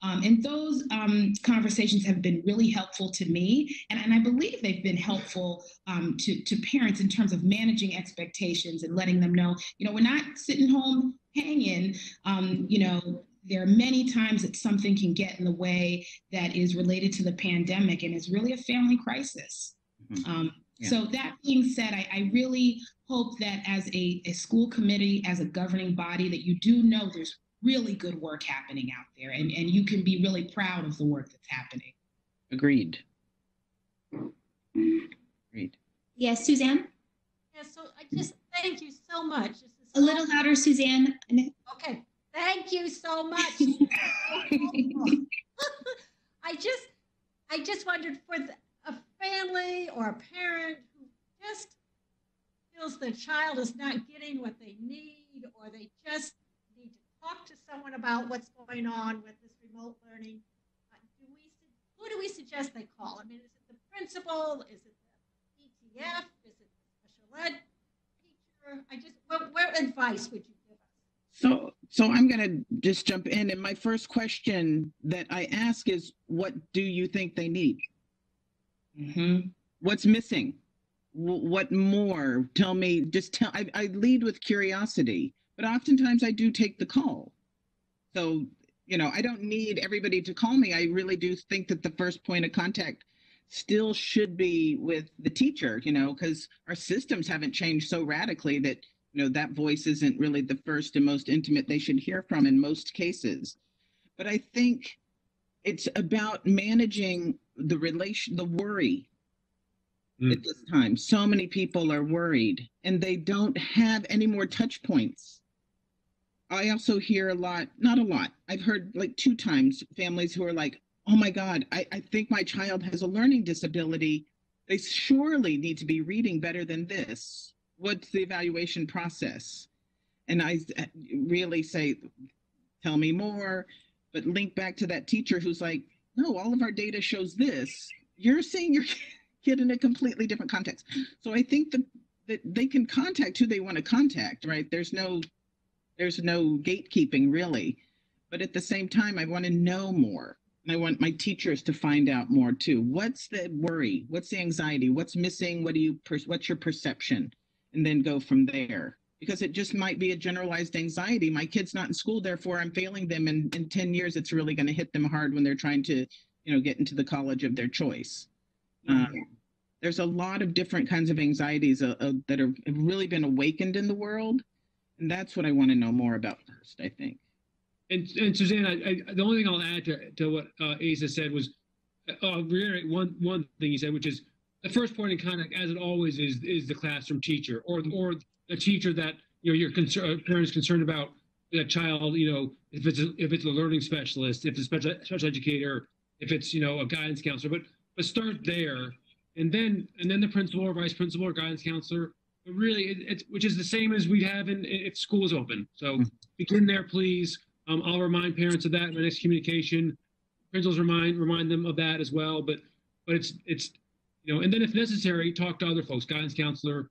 Um, and those um, conversations have been really helpful to me. And, and I believe they've been helpful um, to, to parents in terms of managing expectations and letting them know, you know, we're not sitting home hanging, um, you know, there are many times that something can get in the way that is related to the pandemic and is really a family crisis. Mm-hmm. Um, Yeah. So that being said, I, I really hope that as a, a school committee, as a governing body, that you do know there's really good work happening out there and, and you can be really proud of the work that's happening. Agreed. Agreed. Yes, Suzanne? Yeah, so I just thank you so much. This is A little louder, Suzanne. Okay, thank you so much. I just, I just wondered for the, a family or a parent who just feels their child is not getting what they need, or they just need to talk to someone about what's going on with this remote learning. uh, Do we, who do we suggest they call? I mean, is it the principal? Is it the ETF? Is it the special ed teacher? I just, what, what advice would you give us? So, so I'm going to just jump in. And my first question that I ask is, what do you think they need? What's missing? Wh- What more? Tell me, just tell, I, I lead with curiosity, but oftentimes I do take the call. So, you know, I don't need everybody to call me. I really do think that the first point of contact still should be with the teacher, you know, because our systems haven't changed so radically that, you know, that voice isn't really the first and most intimate they should hear from in most cases. But I think it's about managing the relation, the worry hmm. at this time. So many people are worried and they don't have any more touch points. I also hear a lot, not a lot, I've heard like two times families who are like, oh my God, I, I think my child has a learning disability. They surely need to be reading better than this. What's the evaluation process? And I uh, really say, tell me more, but link back to that teacher who's like, no, all of our data shows this. You're seeing your kid in a completely different context. So I think that, that they can contact who they want to contact, right? There's no there's no gatekeeping really. But at the same time, I want to know more. And I want my teachers to find out more too. What's the worry? What's the anxiety? What's missing? What do you per- what's your perception? And then go from there. Because it just might be a generalized anxiety. My kid's not in school, therefore I'm failing them. And in 10 years, it's really going to hit them hard when they're trying to, you know, get into the college of their choice. Um, there's a lot of different kinds of anxieties uh, uh, that are, have really been awakened in the world. And that's what I want to know more about first, I think. And, and Suzanne, I, I, the only thing I'll add to, to what uh, Asa said was, uh, I'll reiterate one one thing he said, which is the first point in contact, as it always is, is the classroom teacher or or the teacher that you know your parents concerned about that child. You know, if it's a, if it's a learning specialist, if it's a special special educator, if it's you know a guidance counselor, but but start there, and then and then the principal or vice principal or guidance counselor. Really, it, it's which is the same as we'd have in if school is open. So begin there, please. Um, I'll remind parents of that in my next communication. Principals remind remind them of that as well. But but it's it's you know, and then if necessary, talk to other folks, guidance counselor,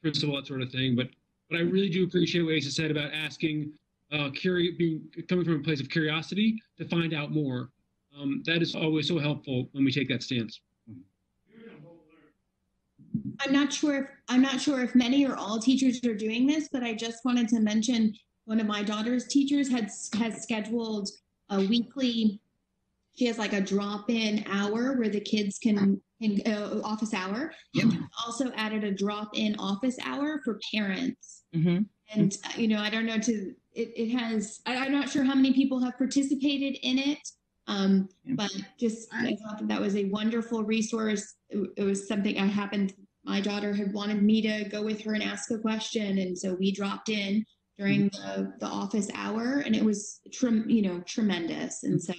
principal, that sort of thing. But but I really do appreciate what Asa said about asking, uh, curi- being coming from a place of curiosity to find out more. Um, that is always so helpful when we take that stance. I'm not sure if I'm not sure if many or all teachers are doing this, but I just wanted to mention one of my daughter's teachers had has scheduled a weekly. She has like a drop-in hour where the kids can can uh, office hour. Also added a drop-in office hour for parents. Mm-hmm. And uh, you know, I don't know to it, it has, I, I'm not sure how many people have participated in it. Um, but just, I thought that that was a wonderful resource. It, it was something I happened, my daughter had wanted me to go with her and ask a question. And so we dropped in during the, the office hour and it was, trem- you know, tremendous. And so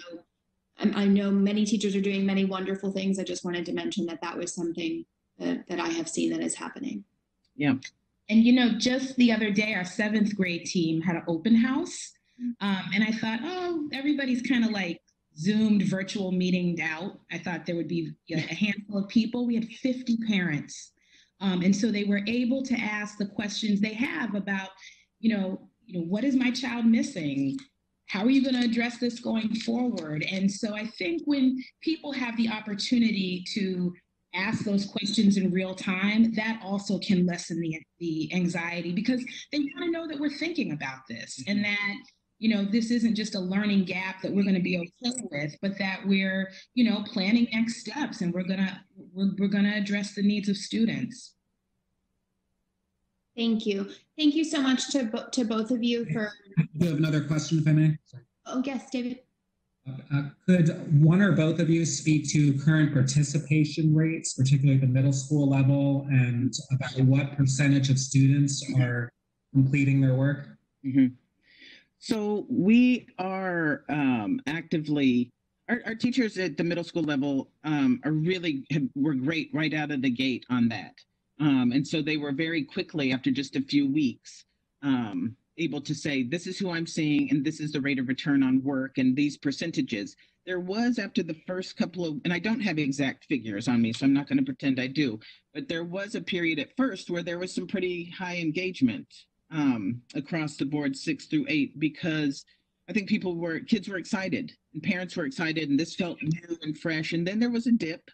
I, I know many teachers are doing many wonderful things. I just wanted to mention that that was something that, that I have seen that is happening. Yeah. And you know, just the other day, our seventh grade team had an open house. Um, and I thought, oh, everybody's kind of like zoomed virtual meetinged out. I thought there would be you know, a handful of people. We had 50 parents. Um, and so they were able to ask the questions they have about, you know, you know, what is my child missing? How are you going to address this going forward? And so I think when people have the opportunity to ask those questions in real time, that also can lessen the, the anxiety because they want to know that we're thinking about this and that, you know, this isn't just a learning gap that we're going to be okay with, but that we're, you know, planning next steps and we're going to, we're, we're going to address the needs of students. Thank you. Thank you so much to, bo- to both of you for, I do have another question, if I may. Sorry. oh, yes, David. Uh, Could one or both of you speak to current participation rates, particularly at the middle school level, and about what percentage of students are completing their work? Mhm. So we are um, actively, our, our teachers at the middle school level um, are really, have, were great right out of the gate on that. Um, and so they were very quickly, after just a few weeks, um, able to say, this is who I'm seeing, and this is the rate of return on work, and these percentages. There was after the first couple of, and I don't have exact figures on me, so I'm not going to pretend I do, but there was a period at first where there was some pretty high engagement um, across the board, six through eight, because I think people were, kids were excited and parents were excited, and this felt new and fresh. And then there was a dip.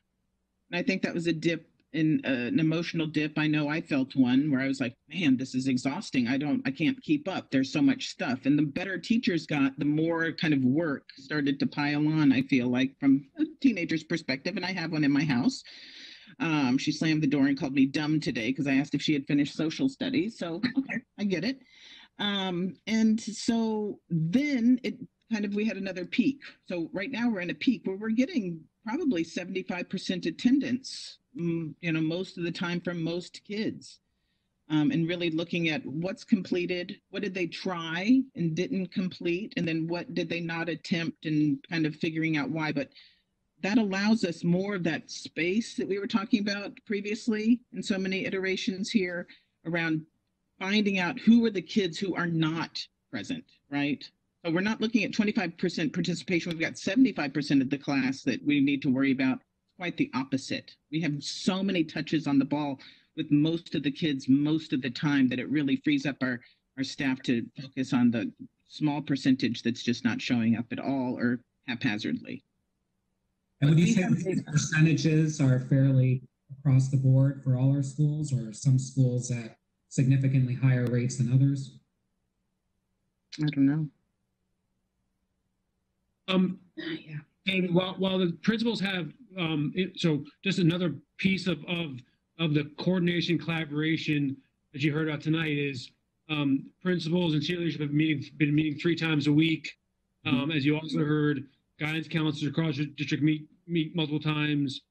And I think that was a dip in uh, an emotional dip. I know I felt one where I was like, man, this is exhausting. I don't, I can't keep up. There's so much stuff. And the better teachers got, the more kind of work started to pile on, I feel like, from a teenager's perspective. And I have one in my house. Um, she slammed the door and called me dumb today because I asked if she had finished social studies. So, okay, I get it. Um, and so then it kind of, we had another peak. So right now we're in a peak where we're getting probably 75% attendance, mm, you know, most of the time from most kids. Um, and really looking at what's completed, what did they try and didn't complete, and then what did they not attempt, and kind of figuring out why. But that allows us more of that space that we were talking about previously in so many iterations here around finding out who are the kids who are not present, right? So we're not looking at 25% participation. We've got 75% of the class that we need to worry about. It's quite the opposite. We have so many touches on the ball with most of the kids most of the time that it really frees up our, our staff to focus on the small percentage that's just not showing up at all or haphazardly. And would you say that these percentages are fairly across the board for all our schools, or some schools at significantly higher rates than others? I don't know. Um, and while, while the principals have, um, it, so just another piece of, of, of the coordination collaboration that you heard about tonight is, um, principals and senior leadership have meeting, been meeting three times a week. Um, as you also heard, guidance counselors across the district meet, meet multiple times.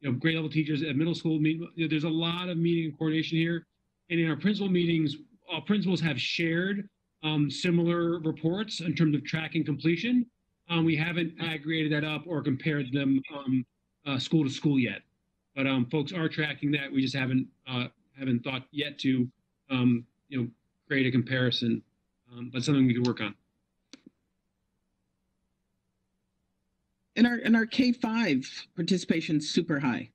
You know, grade level teachers at middle school meet, you know, there's a lot of meeting and coordination here. And in our principal meetings, all principals have shared um, similar reports in terms of tracking completion. Um, we haven't aggregated that up or compared them um, uh, school to school yet, but um, folks are tracking that. We just haven't uh, haven't thought yet to um, you know create a comparison, um, but something we could work on. In our in our K five participation super high.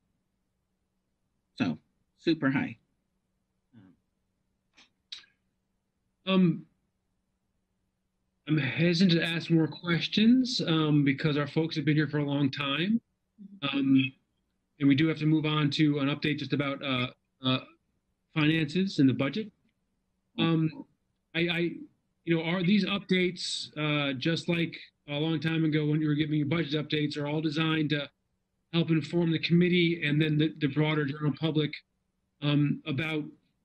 So super high. Um, I'm hesitant to ask more questions um, because our folks have been here for a long time. Um, and we do have to move on to an update just about uh, uh, finances and the budget. Um, I, I, you know, are these updates uh, just like a long time ago when you were giving your budget updates are all designed to help inform the committee and then the, the broader general public um, about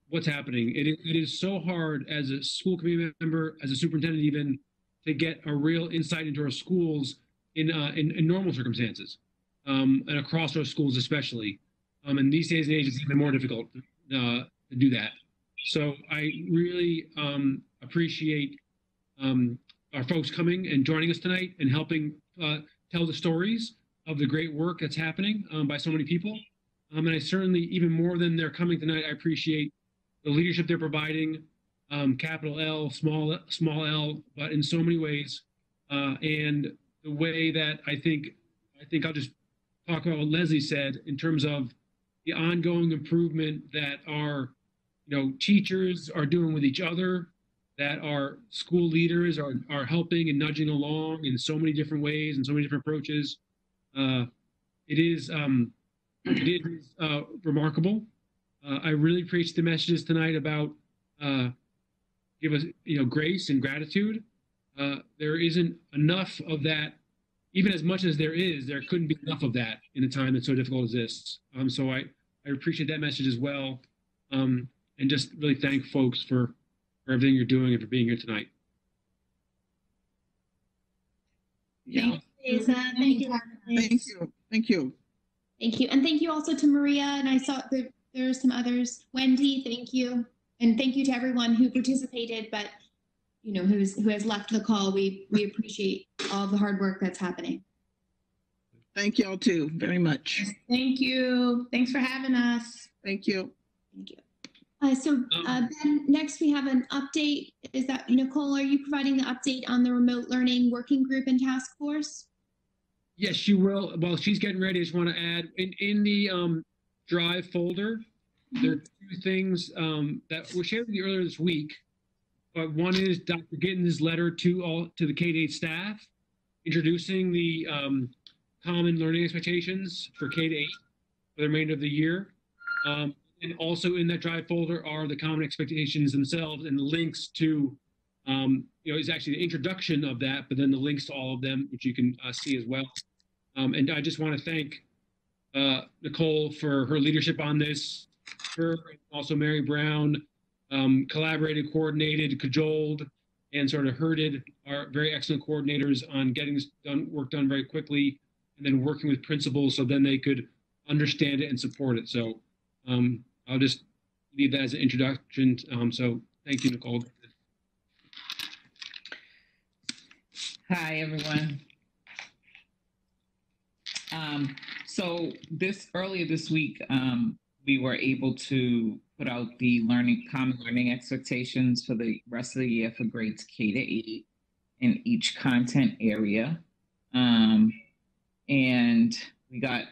what's happening. It, it is so hard as a school committee member, as a superintendent, even to get a real insight into our schools in uh, in, in normal circumstances, um, and across our schools especially. Um, and these days and age, it's even more difficult uh, to do that. So I really um, appreciate um, our folks coming and joining us tonight and helping uh, tell the stories of the great work that's happening um, by so many people. Um, and I certainly, even more than they're coming tonight, I appreciate the leadership they're providing, um, capital L, small small L, but in so many ways, uh, and the way that I think I think I'll just talk about what Leslie said in terms of the ongoing improvement that our you know teachers are doing with each other, that our school leaders are are helping and nudging along in so many different ways and so many different approaches. Uh, it is um, it is uh, remarkable. Uh, I really appreciate the messages tonight about uh, give us you know grace and gratitude. Uh, there isn't enough of that, even as much as there is. There couldn't be enough of that in a time that's so difficult as this. Um, so I I appreciate that message as well, um, and just really thank folks for for everything you're doing and for being here tonight. Yeah. Lisa. Thank you. Mm-hmm. Thank you. Thank you. Thank you. And thank you also to Maria. And I saw that there are some others. Wendy, thank you. And thank you to everyone who participated, but you know, who's who has left the call. We we appreciate all the hard work that's happening. Thank y'all too very much. Thank you. Thanks for having us. Thank you. Thank you. Uh, so uh, then next we have an update. Is that Nicole? Are you providing the update on the remote learning working group and task force? Yes, she will. While she's getting ready, I just want to add in in the um, drive folder, there are two things um, that were shared with you earlier this week. But one is Dr. Gittens' letter to all to the K-8 staff, introducing the um, common learning expectations for K-8 for the remainder of the year. Um, and also in that drive folder are the common expectations themselves and the links to, um, you know, is actually the introduction of that, but then the links to all of them, which you can uh, see as well. Um, and I just want to thank uh, Nicole for her leadership on this. Her, also Mary Brown, um, collaborated, coordinated, cajoled, and sort of herded our very excellent coordinators on getting this done, work done very quickly, and then working with principals so then they could understand it and support it. So um, I'll just leave that as an introduction. Um, so thank you, Nicole. Hi, everyone. Um, so this earlier this week, um, we were able to put out the learning common learning expectations for the rest of the year for grades K to eight in each content area. Um, and we got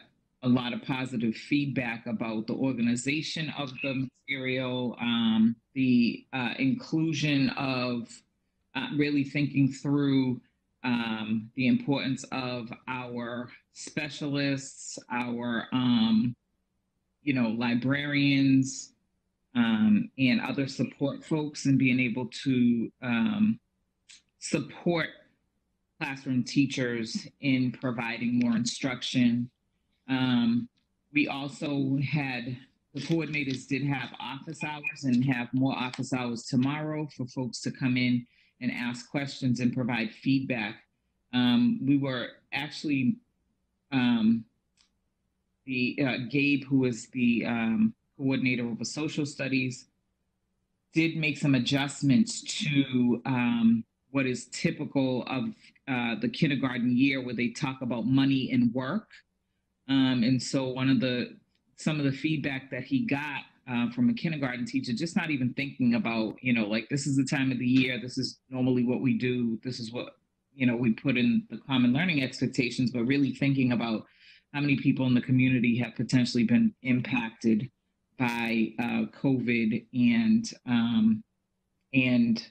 a lot of positive feedback about the organization of the material, um, the uh, inclusion of uh, really thinking through um, the importance of our specialists, our um, you know librarians, um, and other support folks, and being able to um, support classroom teachers in providing more instruction. Um, we also had the coordinators did have office hours and have more office hours tomorrow for folks to come in and ask questions and provide feedback. Um, we were actually um, the uh, Gabe, who is the um, coordinator over social studies, did make some adjustments to um, what is typical of uh, the kindergarten year, where they talk about money and work. Um, and so, one of the some of the feedback that he got uh, from a kindergarten teacher, just not even thinking about, you know, like this is the time of the year, this is normally what we do, this is what, you know, we put in the common learning expectations, but really thinking about how many people in the community have potentially been impacted by uh, COVID and um, and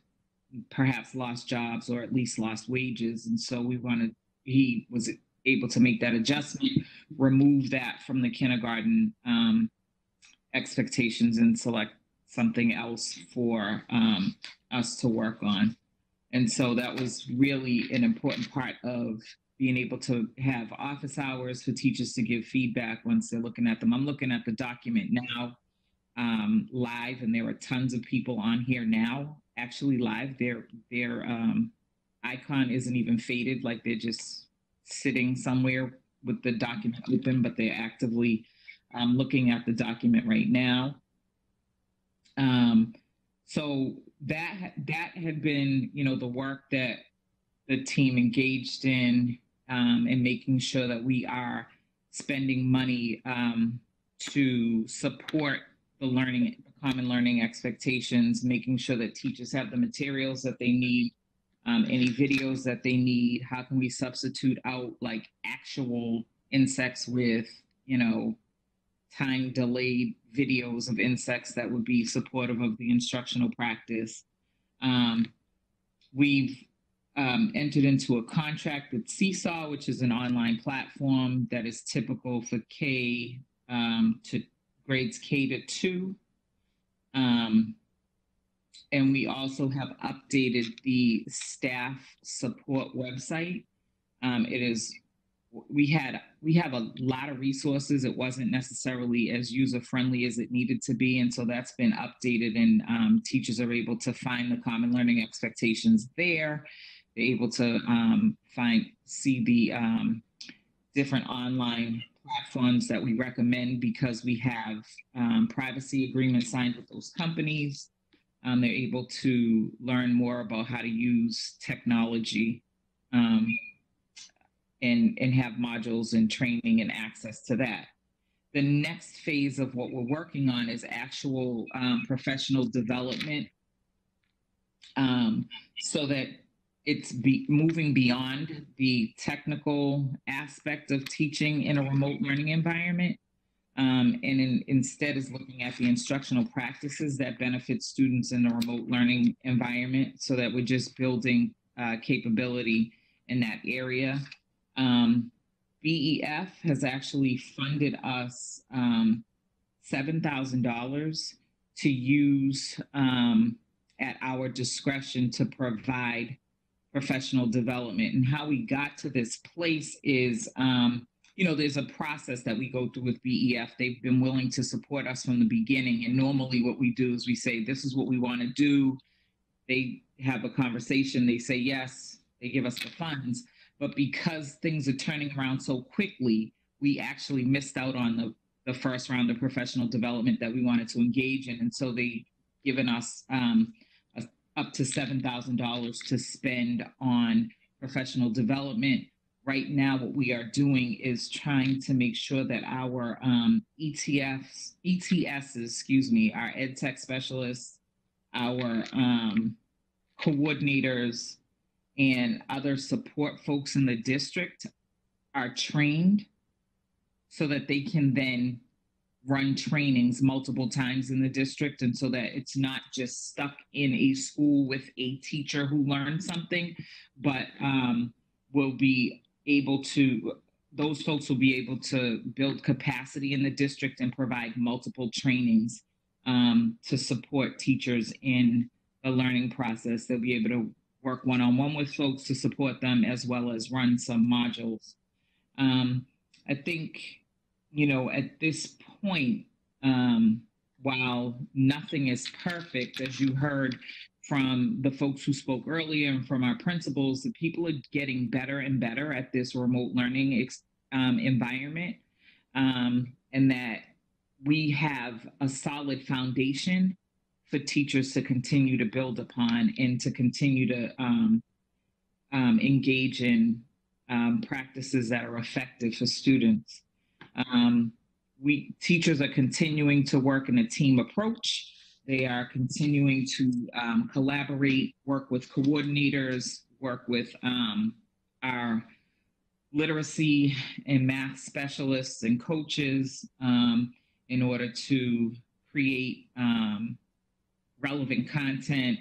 perhaps lost jobs or at least lost wages. And so we wanted, he was able to make that adjustment, remove that from the kindergarten um, expectations and select something else for um, us to work on. And so that was really an important part of being able to have office hours for teachers to give feedback once they're looking at them. I'm looking at the document now um, live, and there are tons of people on here now actually live. Their their um, icon isn't even faded, like they're just sitting somewhere with the document open, but they're actively um, looking at the document right now. Um, so that that had been, you know, the work that the team engaged in um, and making sure that we are spending money um, to support the learning, the common learning expectations, making sure that teachers have the materials that they need, um, any videos that they need. How can we substitute out like actual insects with, you know, time delayed videos of insects that would be supportive of the instructional practice. Um, we've um, entered into a contract with Seesaw, which is an online platform that is typical for K um, to grades K to two. Um, and we also have updated the staff support website. Um, it is we had we have a lot of resources. It wasn't necessarily as user friendly as it needed to be, and so that's been updated. And um, teachers are able to find the common learning expectations there. They're able to um, find see the um, different online platforms that we recommend because we have um, privacy agreements signed with those companies. Um, they're able to learn more about how to use technology um, and, and have modules and training and access to that. The next phase of what we're working on is actual um, professional development um, so that it's be moving beyond the technical aspect of teaching in a remote learning environment um, and in, instead is looking at the instructional practices that benefit students in a remote learning environment so that we're just building uh, capability in that area um, BEF has actually funded us um, $7,000 to use um, at our discretion to provide professional development. And how we got to this place is, um, you know, there's a process that we go through with BEF. They've been willing to support us from the beginning. And normally, what we do is we say, This is what we want to do. They have a conversation, they say yes, they give us the funds. But because things are turning around so quickly, we actually missed out on the, the first round of professional development that we wanted to engage in. And so they given us um, a, up to $7,000 to spend on professional development. Right now, what we are doing is trying to make sure that our um, ETFs, ETSs, excuse me, our ed tech specialists, our um, coordinators, and other support folks in the district are trained so that they can then run trainings multiple times in the district and so that it's not just stuck in a school with a teacher who learned something but um, will be able to those folks will be able to build capacity in the district and provide multiple trainings um, to support teachers in the learning process they'll be able to work one on one with folks to support them as well as run some modules. Um, I think, you know, at this point, um, while nothing is perfect, as you heard from the folks who spoke earlier and from our principals, that people are getting better and better at this remote learning ex- um, environment, um, and that we have a solid foundation for teachers to continue to build upon and to continue to um, um, engage in um, practices that are effective for students. Um, we teachers are continuing to work in a team approach. They are continuing to um, collaborate, work with coordinators, work with um, our literacy and math specialists and coaches in order to create um, relevant content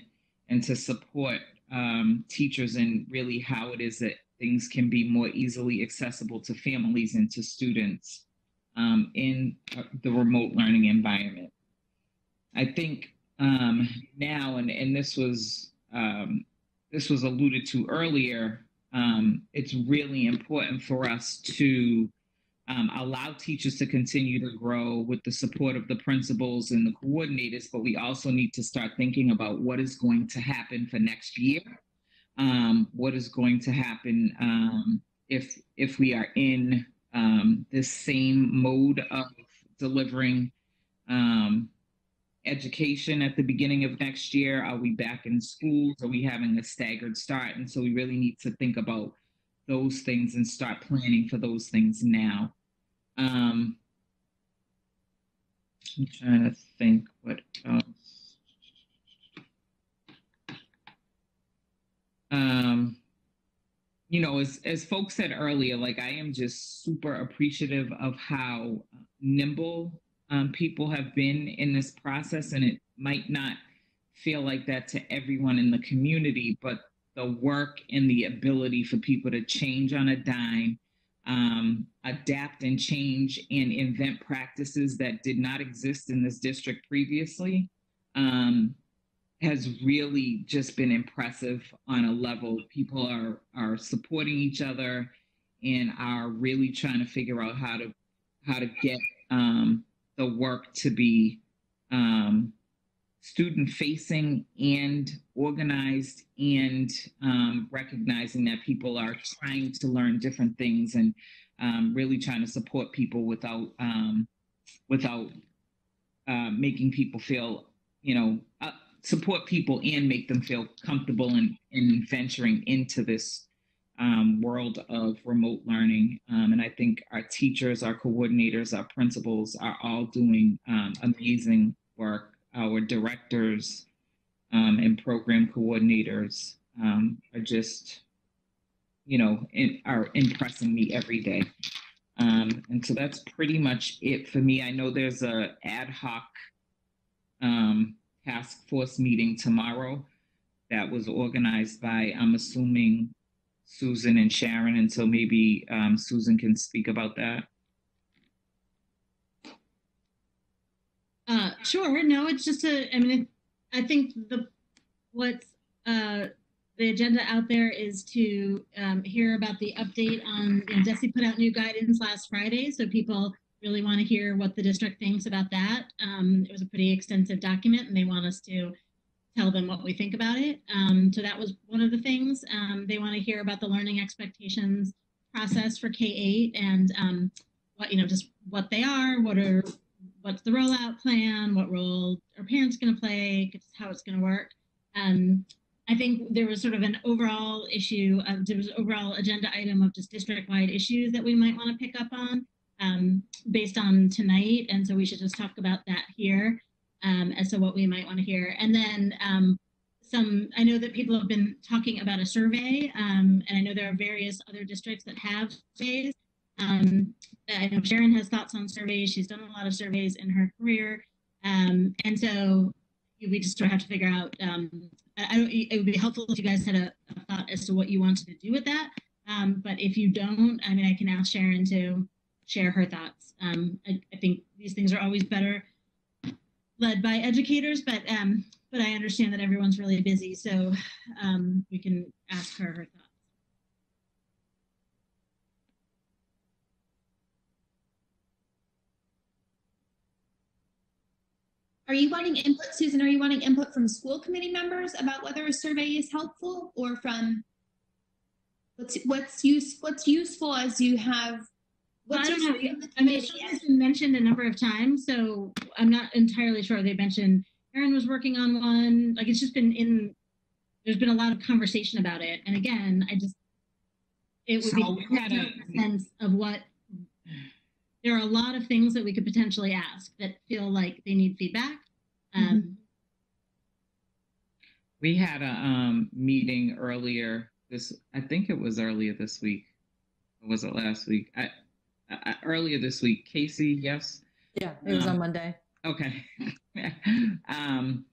and to support um, teachers and really how it is that things can be more easily accessible to families and to students um, in uh, the remote learning environment. I think um, now, and, and this was um, this was alluded to earlier, um, it's really important for us to um, allow teachers to continue to grow with the support of the principals and the coordinators, but we also need to start thinking about what is going to happen for next year. Um, what is going to happen um, if if we are in this same mode of delivering um, education at the beginning of next year? Are we back in schools? Are we having a staggered start? And so we really need to think about those things and start planning for those things now. Um, I'm trying to think what else. Um, you know, as as folks said earlier, like I am just super appreciative of how nimble um, people have been in this process, and it might not feel like that to everyone in the community, but the work and the ability for people to change on a dime, um, adapt and change and invent practices that did not exist in this district previously um, has really just been impressive on a level. People are are supporting each other and are really trying to figure out how to how to get um, the work to be um, student facing and organized and um, recognizing that people are trying to learn different things and um, really trying to support people without um, without uh, making people feel you know uh, support people and make them feel comfortable in, in venturing into this um, world of remote learning. Um, and I think our teachers, our coordinators, our principals are all doing um, amazing work. Our directors um, and program coordinators um, are just, you know, in, are impressing me every day. Um, and so that's pretty much it for me. I know there's a ad hoc task force meeting tomorrow that was organized by, I'm assuming, Susan and Sharon, and so maybe um, Susan can speak about that. Uh, sure. No, it's just a. I mean, I think the what's uh, the agenda out there is to um, hear about the update on. You know, DESE put out new guidance last Friday, so people really want to hear what the district thinks about that. Um, it was a pretty extensive document, and they want us to tell them what we think about it. Um, so that was one of the things. Um, they want to hear about the learning expectations process for K-8 and um, what, you know, just what they are, what are, what's the rollout plan, what role are parents going to play, how it's going to work. Um, I think there was sort of an overall issue of, there was an overall agenda item of just district-wide issues that we might want to pick up on um, based on tonight. And so we should just talk about that here um, as to what we might want to hear. And then um, some, I know that people have been talking about a survey, um, and I know there are various other districts that have surveys. Um, I know Sharon has thoughts on surveys. She's done a lot of surveys in her career. Um, and so we just sort of have to figure out, um, I, don't it would be helpful if you guys had a, a, thought as to what you wanted to do with that. But if you don't, I mean, I can ask Sharon to share her thoughts. I, I think these things are always better led by educators, but um, but I understand that everyone's really busy, so um, we can ask her her thoughts. Are you wanting input, Susan? Are you wanting input from school committee members about whether a survey is helpful, or from what's what's use what's useful as you have well, I don't know. I mean, it's been mentioned a number of times, so I'm not entirely sure. They mentioned Aaron was working on one. Like it's just been in. There's been a lot of conversation about it, and again, I just it would so be had a sense of what. There are a lot of things that we could potentially ask that feel like they need feedback. Um, mm-hmm. We had a um, meeting earlier this. I think it was earlier this week. Or was it last week? I, uh, earlier this week. Casey, yes? Yeah, it was um, on Monday. Okay. um,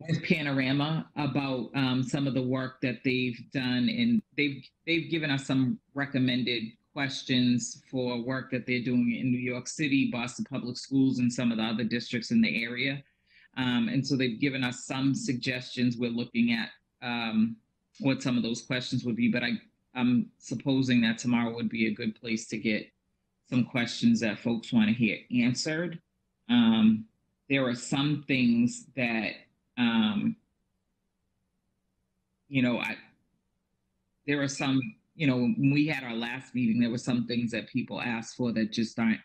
with Panorama about um, some of the work that they've done, and they've they've given us some recommended questions for work that they're doing in New York City, Boston Public Schools, and some of the other districts in the area. Um, and so they've given us some suggestions. We're looking at um, what some of those questions would be, but I, I'm supposing that tomorrow would be a good place to get some questions that folks want to hear answered. Um, there are some things that, um, you know, I, there are some, you know, when we had our last meeting, there were some things that people asked for that just aren't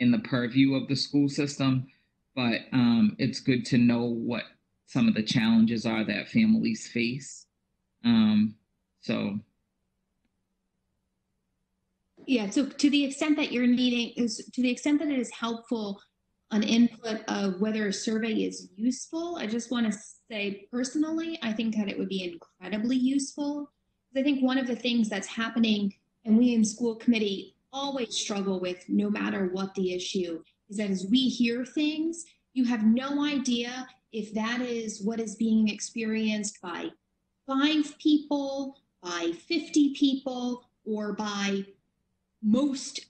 in the purview of the school system. But um, it's good to know what some of the challenges are that families face. Um, so Yeah, so to the extent that you're needing is to the extent that it is helpful an input of whether a survey is useful, I just want to say personally, I think that it would be incredibly useful. I think one of the things that's happening, and we in school committee always struggle with no matter what the issue, is that as we hear things, you have no idea if that is what is being experienced by five people, by 50 people, or by most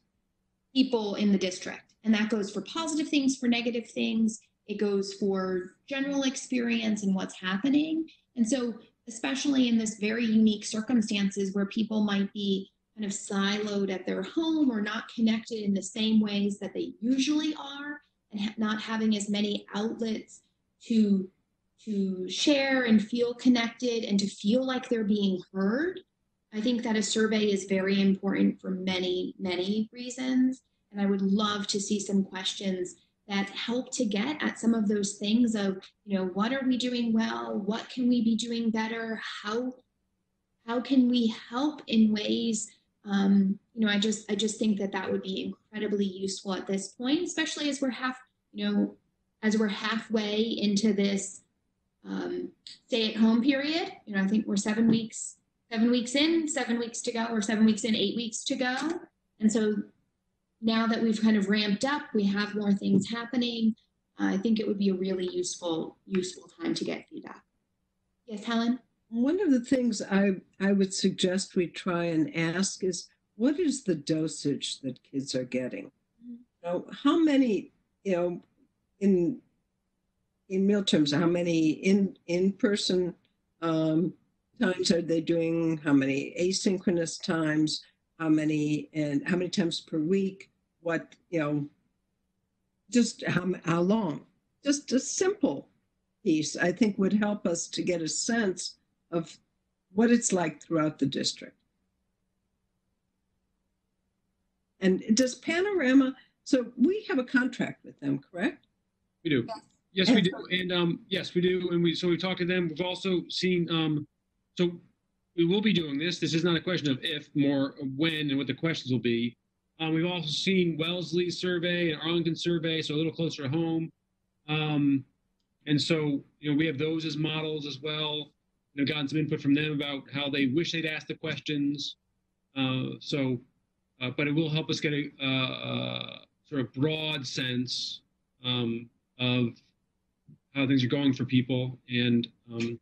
people in the district. And that goes for positive things, for negative things. It goes for general experience and what's happening. And so, especially in this very unique circumstances where people might be kind of siloed at their home or not connected in the same ways that they usually are, and ha- not having as many outlets to to share and feel connected and to feel like they're being heard I think that a survey is very important for many, many reasons. And I would love to see some questions that help to get at some of those things of, you know, what are we doing well? What can we be doing better? How how can we help in ways um, you know, I just I just think that that would be incredibly useful at this point, especially as we're half, you know, as we're halfway into this um, stay-at-home period. You know, I think we're seven weeks seven weeks in, seven weeks to go, or seven weeks in, eight weeks to go. And so now that we've kind of ramped up, we have more things happening. I think it would be a really useful, useful time to get feedback. Yes, Helen? One of the things I, I would suggest we try and ask is what is the dosage that kids are getting? Know, how many, you know, in in meal terms, how many in in person um, times are they doing? How many asynchronous times? How many and how many times per week? What you know? Just how how long? Just a simple piece I think would help us to get a sense of what it's like throughout the district. And does Panorama? So we have a contract with them, correct? We do. Yes, we do. And um, yes, we do. And we so we talked to them. We've also seen um, so we will be doing this. This is not a question of if, more when, and what the questions will be. Um, we've also seen Wellesley survey and Arlington survey, so a little closer to home. Um, and so, you know, we have those as models as well. Know, gotten some input from them about how they wish they'd asked the questions. Uh, so, uh, but it will help us get a, uh, sort of broad sense um, of how things are going for people and um,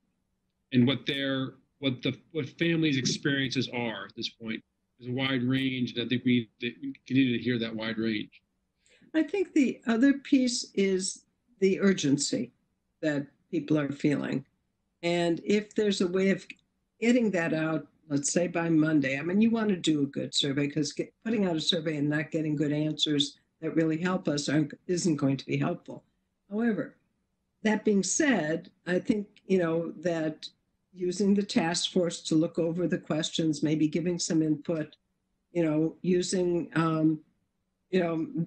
and what their what the what families' experiences are at this point. There's a wide range, and I think we, we continue to hear that wide range. I think the other piece is the urgency that people are feeling. And if there's a way of getting that out, let's say by Monday, I mean, you want to do a good survey because putting out a survey and not getting good answers that really help us isn't going to be helpful. However, that being said, I think, you know, that using the task force to look over the questions, maybe giving some input, you know, using, um, you know,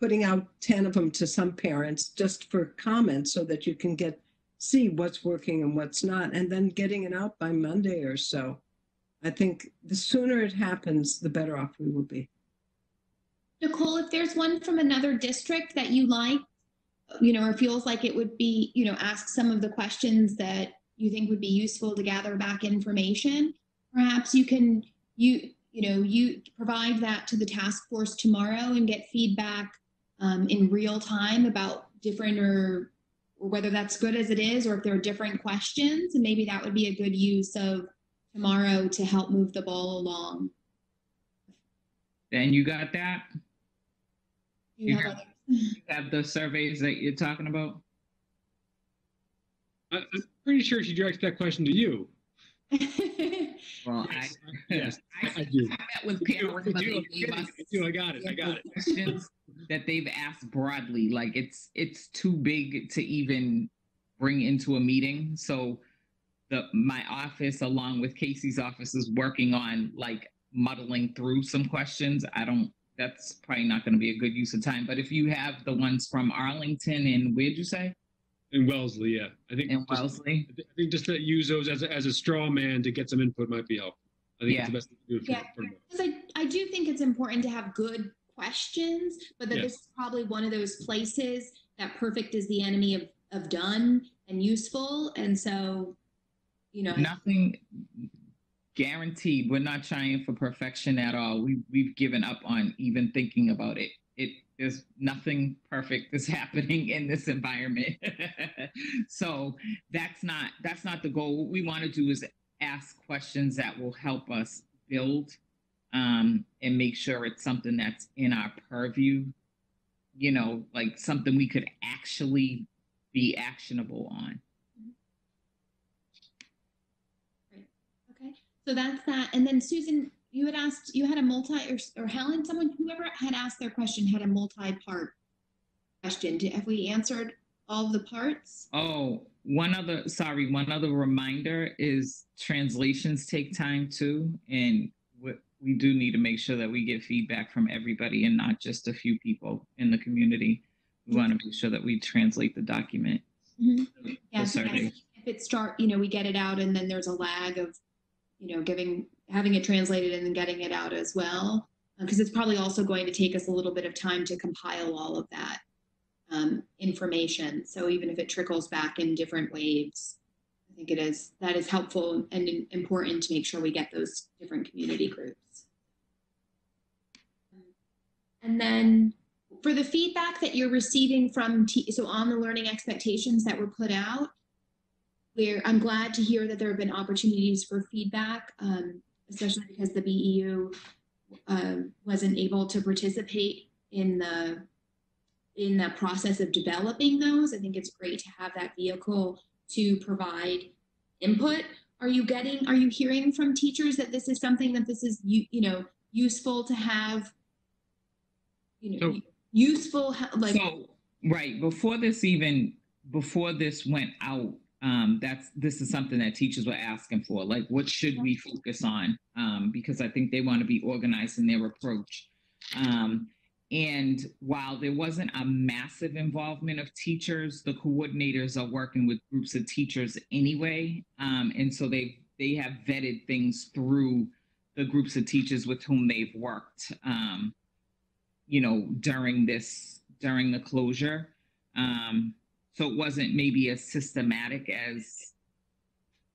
putting out 10 of them to some parents just for comments so that you can get see what's working and what's not and then getting it out by monday or so. I think the sooner it happens the better off we will be. Nicole if there's one from another district that you like you know or feels like it would be you know ask some of the questions that you think would be useful to gather back information, perhaps you can you you know you provide that to the task force tomorrow and get feedback um, in real time about different or or whether that's good as it is or if there are different questions and maybe that would be a good use of tomorrow to help move the ball along. And you got that? You, you have, you have the surveys that you're talking about? I, am pretty sure she directed that question to you. Well, I, Yes, I do. I met with I I do, I do, I got it, I got it. questions that they've asked broadly. Like it's it's too big to even bring into a meeting. So the my office, along with Casey's office, is working on like muddling through some questions. I don't. That's probably not going to be a good use of time. But if you have the ones from Arlington and where'd you say? In Wellesley, yeah. I think In just- Wellesley? I think just to use those as a, as a straw man to get some input might be helpful. I think it's the Yeah. best thing to do for, Yeah, for because I, I do think it's important to have good questions, but that Yes. this is probably one of those places that perfect is the enemy of, of done and useful. And so, you know, Nothing guaranteed. We're not trying for perfection at all. We we've given up on even thinking about it. It there's nothing perfect that's happening in this environment. so that's not that's not the goal. What we want to do is ask questions that will help us build um, and make sure it's something that's in our purview. You know, like something we could actually be actionable on. okay. So that's that. And then Susan, you had asked, you had a multi, or, or Helen, someone, whoever had asked their question had a multi-part question. Have we answered all the parts? Oh, one other, sorry, one other reminder is translations take time too. And we, we do need to make sure that we get feedback from everybody and not just a few people in the community. We want to make sure that we translate the document. Mhm. Yeah, so if it start, you know, we get it out and then there's a lag of, you know, giving, having it translated and then getting it out as well. Because it's probably also going to take us a little bit of time to compile all of that um, information. So even if it trickles back in different waves, I think it is, that is helpful and important to make sure we get those different community groups. And then for the feedback that you're receiving from, so on the learning expectations that were put out, where I'm glad to hear that there have been opportunities for feedback, um, especially because the BEU um, wasn't able to participate in the in the process of developing those. I think it's great to have that vehicle to provide input. Are you getting? Are you hearing from teachers that this is something that this is you you know useful to have? You know, So- useful like. So, right, before this even, before this went out, um, that's, this is something that teachers were asking for, like, what should we focus on? Um, because I think they want to be organized in their approach. Um, and while there wasn't a massive involvement of teachers, the coordinators are working with groups of teachers anyway. Um, and so they, they have vetted things through the groups of teachers with whom they've worked. Um, you know, during this, during the closure. Um, so it wasn't maybe as systematic as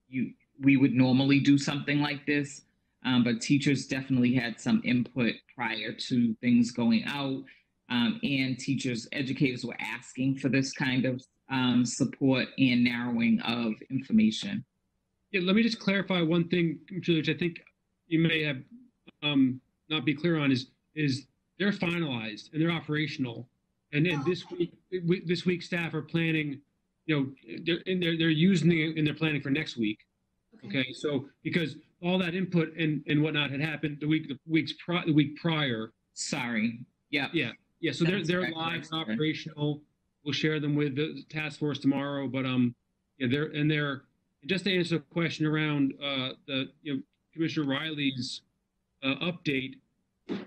you, we would normally do something like this. Um, but teachers definitely had some input prior to things going out. Um, and teachers, educators were asking for this kind of um, support and narrowing of information. Yeah, let me just clarify one thing, Julie, which I think you may have um, not be clear on is is they're finalized and they're operational, and then this week we, this week staff are planning, you know, they're and they're they're using it in their planning for next week. Okay, so because all that input and and whatnot had happened the week the weeks pri- the week prior. Sorry. Yeah. Yeah. Yeah. So they're That's they're correct, live and operational. We'll share them with the task force tomorrow. But um, yeah, they're and they're just to answer the question around uh the you know Commissioner Riley's uh, update,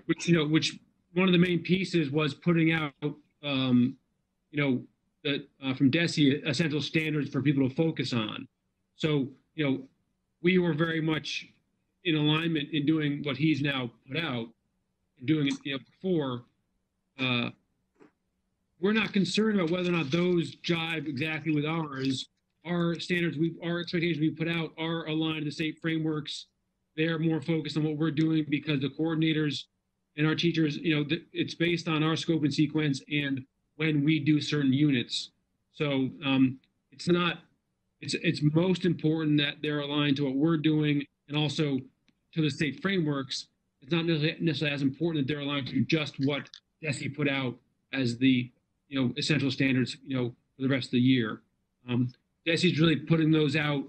which you know which one of the main pieces was putting out um you know uh, from DESE essential standards for people to focus on. So you know we were very much in alignment in doing what he's now put out and doing it you know, before. Uh, we're not concerned about whether or not those jive exactly with ours. Our standards, we our expectations we put out are aligned to the state frameworks. They're more focused on what we're doing because the coordinators and our teachers, you know, th- it's based on our scope and sequence and when we do certain units. So um, it's not it's it's most important that they're aligned to what we're doing and also to the state frameworks. It's not necessarily, as important that they're aligned to just what DESE put out as the you know essential standards you know for the rest of the year. Um, DESE's really putting those out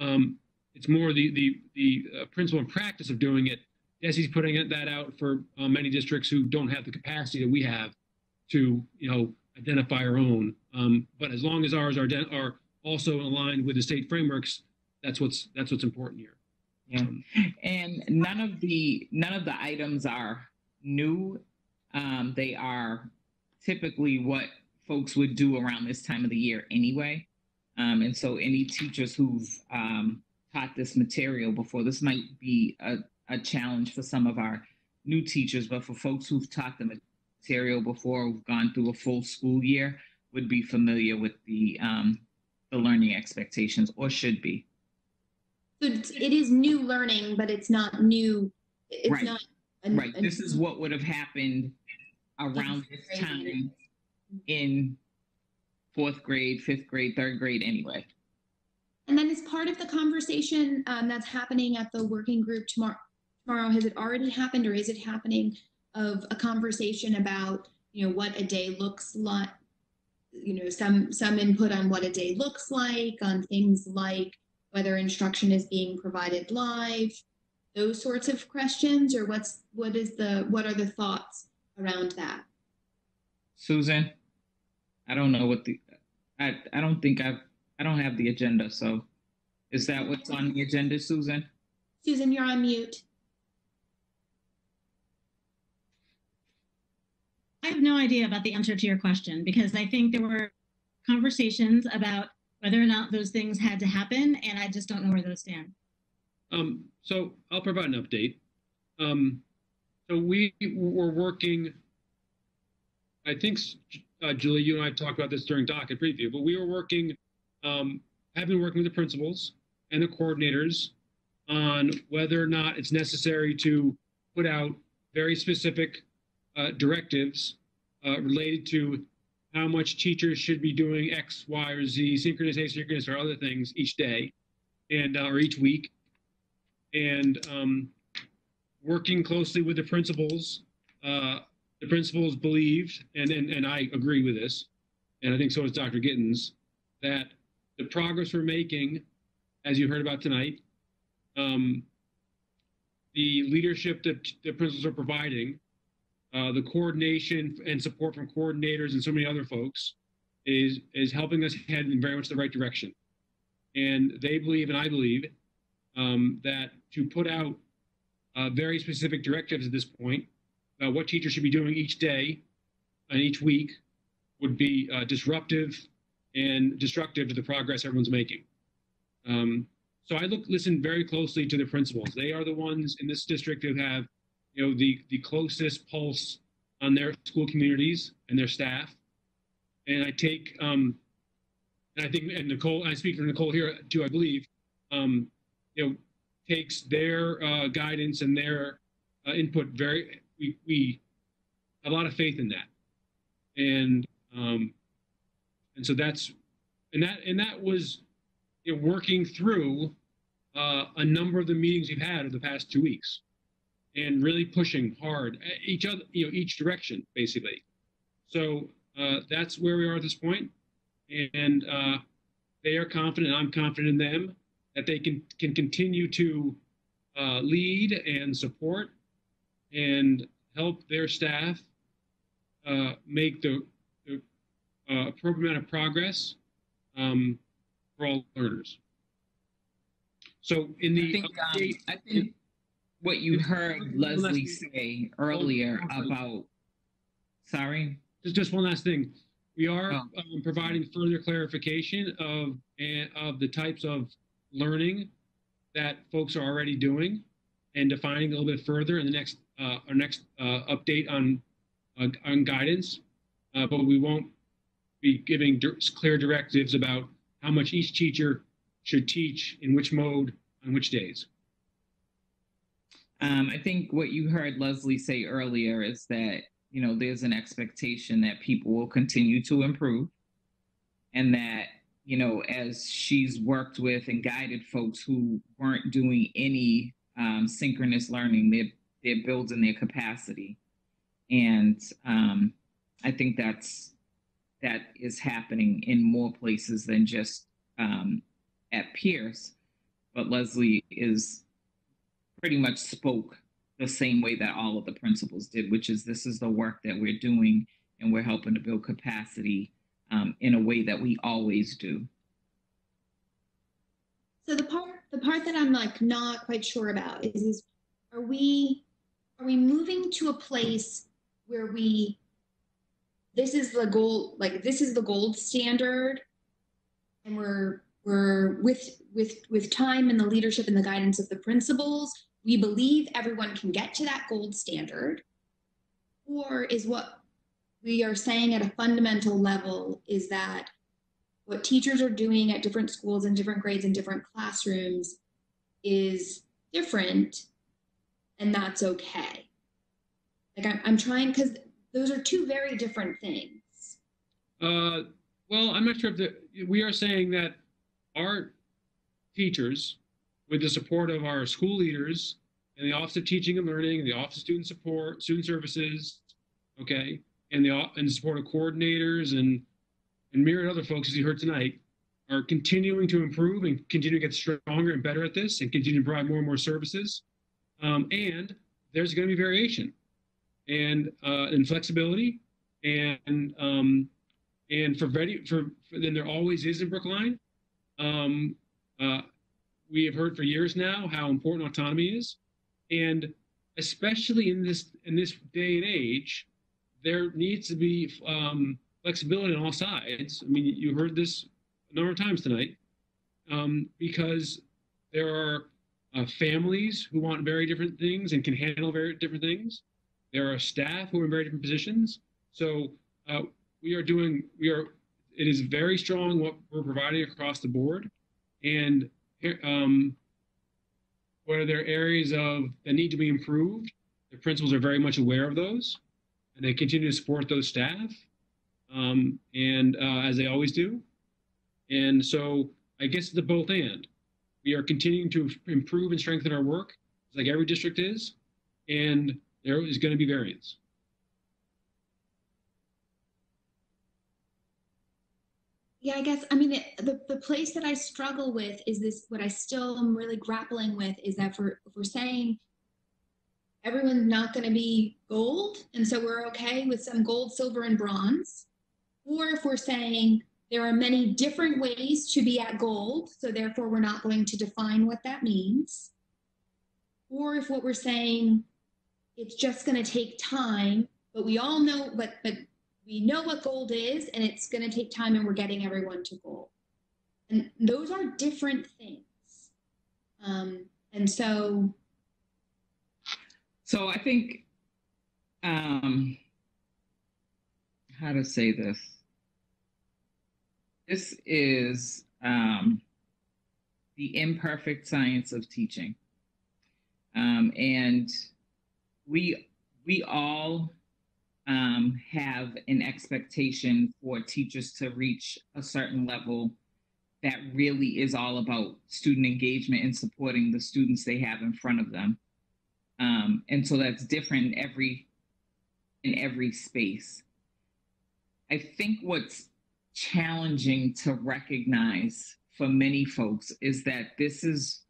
um, it's more the the the uh, principle and practice of doing it. DESE's putting that out for uh, many districts who don't have the capacity that we have to you know identify our own. Um, but as long as ours are are also aligned with the state frameworks, that's what's that's what's important here. Yeah. And none of the none of the items are new. Um, they are typically what folks would do around this time of the year anyway. Um, and so any teachers who've um, taught this material before, this might be a, a challenge for some of our new teachers, but for folks who've taught the material before, who've gone through a full school year, would be familiar with the um, the learning expectations or should be. So it's- new learning, but it's not new. It's Right. not. a- Right. a- This is what would have happened around this time in fourth grade, fifth grade, third grade anyway. And then as part of the conversation um, that's happening at the working group tomorrow, tomorrow, has it already happened or is it happening of a conversation about, you know, what a day looks like? You know, some, some input on what a day looks like, on things like whether instruction is being provided live, those sorts of questions, or what's, what is the, what are the thoughts around that? Susan, I don't know what the I I don't think I've I don't have the agenda, so is that what's on the agenda, Susan? Susan, you're on mute. I have no idea about the answer to your question because I think there were conversations about whether or not those things had to happen, and I just don't know where those stand. Um, so I'll provide an update. Um, so we were working, I think, uh, Julie, you and I talked about this during docket preview, but we were working, um, have been working with the principals and the coordinators on whether or not it's necessary to put out very specific uh, directives uh, related to how much teachers should be doing X, Y, or Z, synchronous, asynchronous, or other things each day, and uh, or each week, and um, working closely with the principals. Uh, the principals believed, and, and and I agree with this, and I think so does Dr. Gittens, that the progress we're making, as you heard about tonight, um, the leadership that the principals are providing, uh, the coordination and support from coordinators and so many other folks, is is helping us head in very much the right direction. And they believe, and I believe, um, that to put out uh, very specific directives at this point, uh, what teachers should be doing each day and each week would be uh, disruptive and destructive to the progress everyone's making. Um, so I look, listen very closely to the principals. They are the ones in this district who have, you know, the the closest pulse on their school communities and their staff. And I take, um, and I think, and Nicole, I speak for Nicole here too. I believe, um, you know, takes their uh, guidance and their uh, input very. We we have a lot of faith in that, and um, and so that's and that and that was you know, working through uh, a number of the meetings we've had over the past two weeks, and really pushing hard each other, you know, each direction basically. So uh, that's where we are at this point, and uh, they are confident. I'm confident in them that they can can continue to uh, lead and support and help their staff uh, make the, the uh, appropriate amount of progress um, for all learners. So in the I think, um, update, I think what you heard Leslie say earlier about, sorry? Just, just one last thing. We are Oh. um, providing further clarification of, of the types of learning that folks are already doing and defining a little bit further in the next, uh, our next uh, update on, uh, on guidance. Uh, but we won't be giving clear directives about how much each teacher should teach in which mode on which days. Um, I think what you heard Leslie say earlier is that, you know, there's an expectation that people will continue to improve and that, you know, as she's worked with and guided folks who weren't doing any um, synchronous learning, they're, they're building their capacity. And um, I think that's, that is happening in more places than just um, at Pierce. but Leslie is pretty much spoke the same way that all of the principals did, which is this is the work that we're doing and we're helping to build capacity um, in a way that we always do. So the part the part that I'm like not quite sure about is is are we are we moving to a place where we this is the goal like this is the gold standard and we're we're with with with time and the leadership and the guidance of the principals we believe everyone can get to that gold standard or is what we are saying at a fundamental level is that what teachers are doing at different schools and different grades and different classrooms is different and that's okay. Like i'm, I'm trying because those are two very different things. Uh, well, I'm not sure if the, we are saying that our teachers, with the support of our school leaders and the Office of Teaching and Learning, the Office of Student Support, Student Services, okay, and the and the support of coordinators and and myriad other folks, as you heard tonight, are continuing to improve and continue to get stronger and better at this, and continue to provide more and more services. Um, and there's going to be variation and uh, and flexibility and um, and for very for, for then there always is in Brookline. Um, uh, we have heard for years now how important autonomy is, and especially in this in this day and age, there needs to be um, flexibility on all sides. I mean, you heard this a number of times tonight, um, because there are uh, families who want very different things and can handle very different things. There are staff who are in very different positions. So uh, we are doing, we are, it is very strong what we're providing across the board. And um, where there are areas of that need to be improved, the principals are very much aware of those, and they continue to support those staff, um, and uh, as they always do. And so I guess it's the both and. We are continuing to improve and strengthen our work, like every district is, and there is going to be variance. Yeah, I guess, I mean, it, the, the place that I struggle with is this, what I still am really grappling with is that for, if we're saying everyone's not going to be gold, and so we're okay with some gold, silver, and bronze, or if we're saying there are many different ways to be at gold, so therefore we're not going to define what that means, or if what we're saying it's just going to take time, but we all know, but but we know what gold is and it's going to take time and we're getting everyone to gold. And those are different things. Um, and so so i think um how to say this? This is um the imperfect science of teaching. Um and we we all um, have an expectation for teachers to reach a certain level that really is all about student engagement and supporting the students they have in front of them. Um, and so that's different in every in every space. I think what's challenging to recognize for many folks is that this is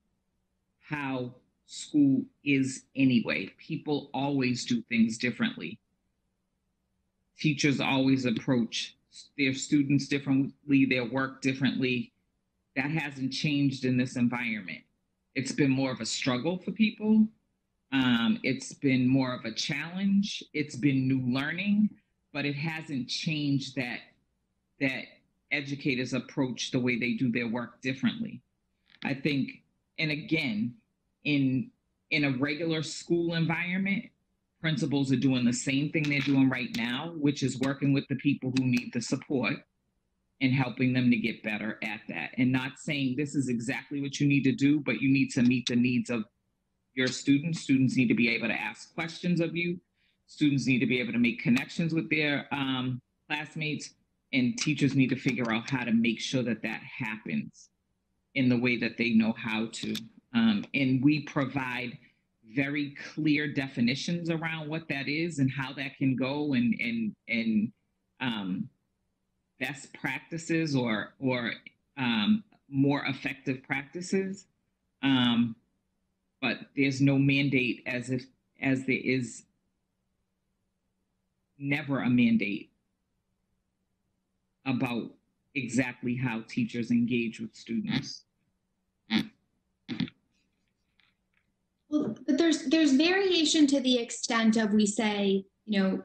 how school is anyway. People always do things differently teachers always approach their students differently, their work differently. That hasn't changed in this environment. It's been more of a struggle for people. Um, it's been more of a challenge. It's been new learning, but it hasn't changed that that educators approach the way they do their work differently. I think, and again, in in a regular school environment, principals are doing the same thing they're doing right now, which is working with the people who need the support and helping them to get better at that. And not saying this is exactly what you need to do, but you need to meet the needs of your students. Students need to be able to ask questions of you. Students need to be able to make connections with their um, classmates, and teachers need to figure out how to make sure that that happens in the way that they know how to. Um, and we provide very clear definitions around what that is and how that can go and and and um, best practices or or um, more effective practices Um, but there's no mandate as if as there is never a mandate about exactly how teachers engage with students. Well, but there's there's variation to the extent of we say, you know,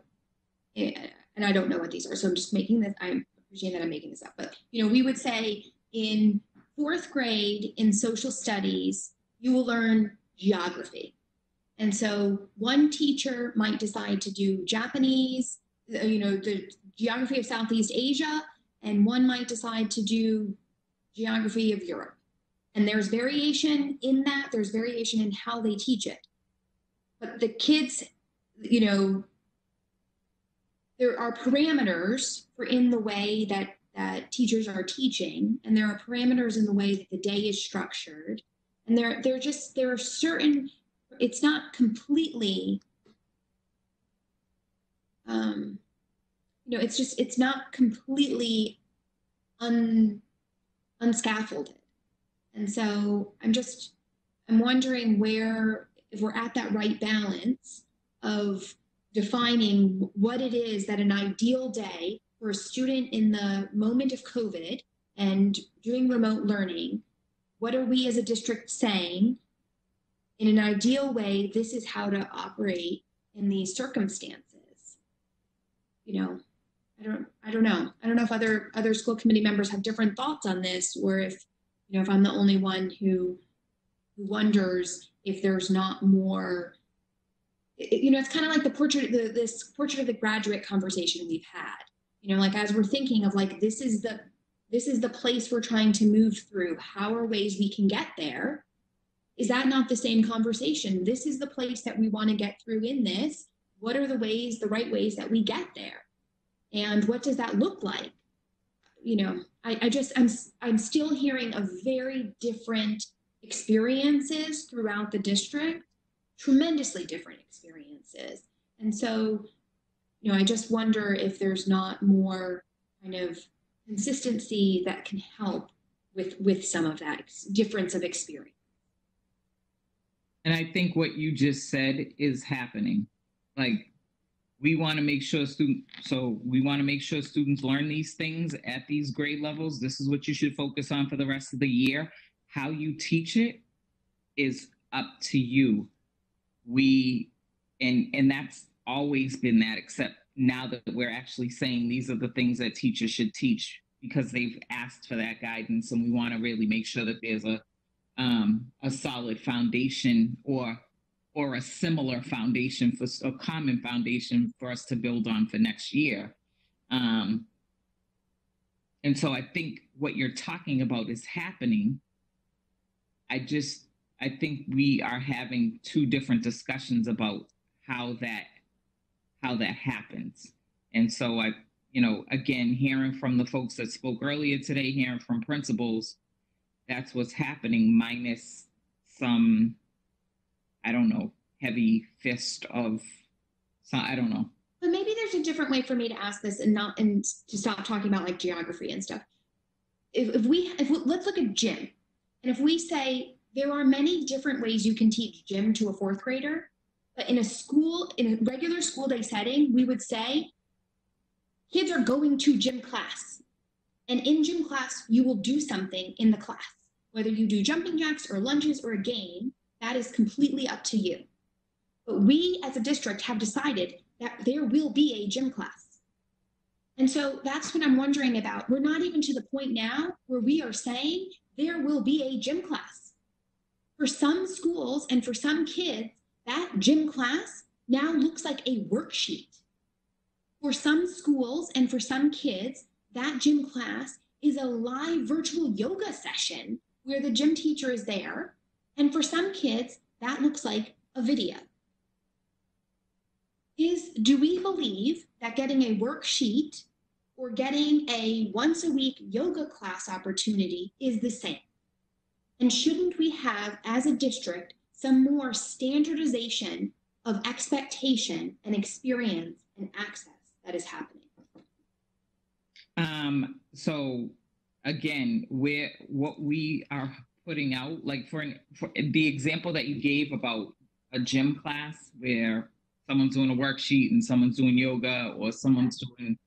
and I don't know what these are, so I'm just making this. I'm appreciating that I'm making this up, but you know, we would say in fourth grade in social studies, you will learn geography. And so one teacher might decide to do Japanese, uh, you know, the geography of Southeast Asia, and one might decide to do geography of Europe. And there's variation in that, there's variation in how they teach it. But the kids, you know, there are parameters for in the way that that teachers are teaching, and there are parameters in the way that the day is structured. And there, there just there are certain. It's not completely. Um, you know, it's just it's not completely un unscaffolded. And so I'm just I'm wondering where if we're at that right balance of defining what it is that an ideal day for a student in the moment of COVID and doing remote learning, what are we as a district saying? In an ideal way, this is how to operate in these circumstances. You know, I don't I don't know. I don't know if other other school committee members have different thoughts on this or if you know if I'm the only one who who wonders if there's not more you know it's kind of like the portrait the, this portrait of the graduate conversation we've had. You know like as we're thinking of like this is the this is the place we're trying to move through. How are ways we can get there? Is that not the same conversation? This is the place that we want to get through in this. What are the ways the right ways that we get there? And what does that look like? You know i, I just i'm i'm still hearing a very different experiences throughout the district tremendously different experiences and so you know i just wonder if there's not more kind of consistency that can help with with some of that difference of experience And I think what you just said is happening. Like we want to make sure student so we want to make sure students learn these things at these grade levels. This is what you should focus on for the rest of the year. How you teach it is up to you. We and and that's always been that except now that we're actually saying these are the things that teachers should teach because they've asked for that guidance and we want to really make sure that there's a um, a solid foundation or or a similar foundation for a common foundation for us to build on for next year. Um, and so I think what you're talking about is happening. I just I think we are having two different discussions about how that how that happens. And so I, you know, again, hearing from the folks that spoke earlier today, hearing from principals, that's what's happening, minus some, I don't know, heavy fist of, so I don't know. but maybe there's a different way for me to ask this and not and to stop talking about like geography and stuff if, if we if we, let's look at gym and if we say there are many different ways you can teach gym to a fourth grader but in a school in a regular school day setting we would say kids are going to gym class. And in gym class you will do something in the class. Whether you do jumping jacks or lunges or a game that is completely up to you. But we as a district have decided that there will be a gym class. And so that's what i'm wondering about. We're not even to the point now where we are saying there will be a gym class for some schools and for some kids that gym class now looks like a worksheet. For some schools and for some kids, that gym class is a live virtual yoga session where the gym teacher is there. And for some kids, that looks like a video. Is do we believe that getting a worksheet or getting a once a week yoga class opportunity is the same? And shouldn't we have, as a district, some more standardization of expectation and experience and access that is happening. Um, so again, where what we are putting out, like for, an, for the example that you gave about a gym class where someone's doing a worksheet and someone's doing yoga or someone's doing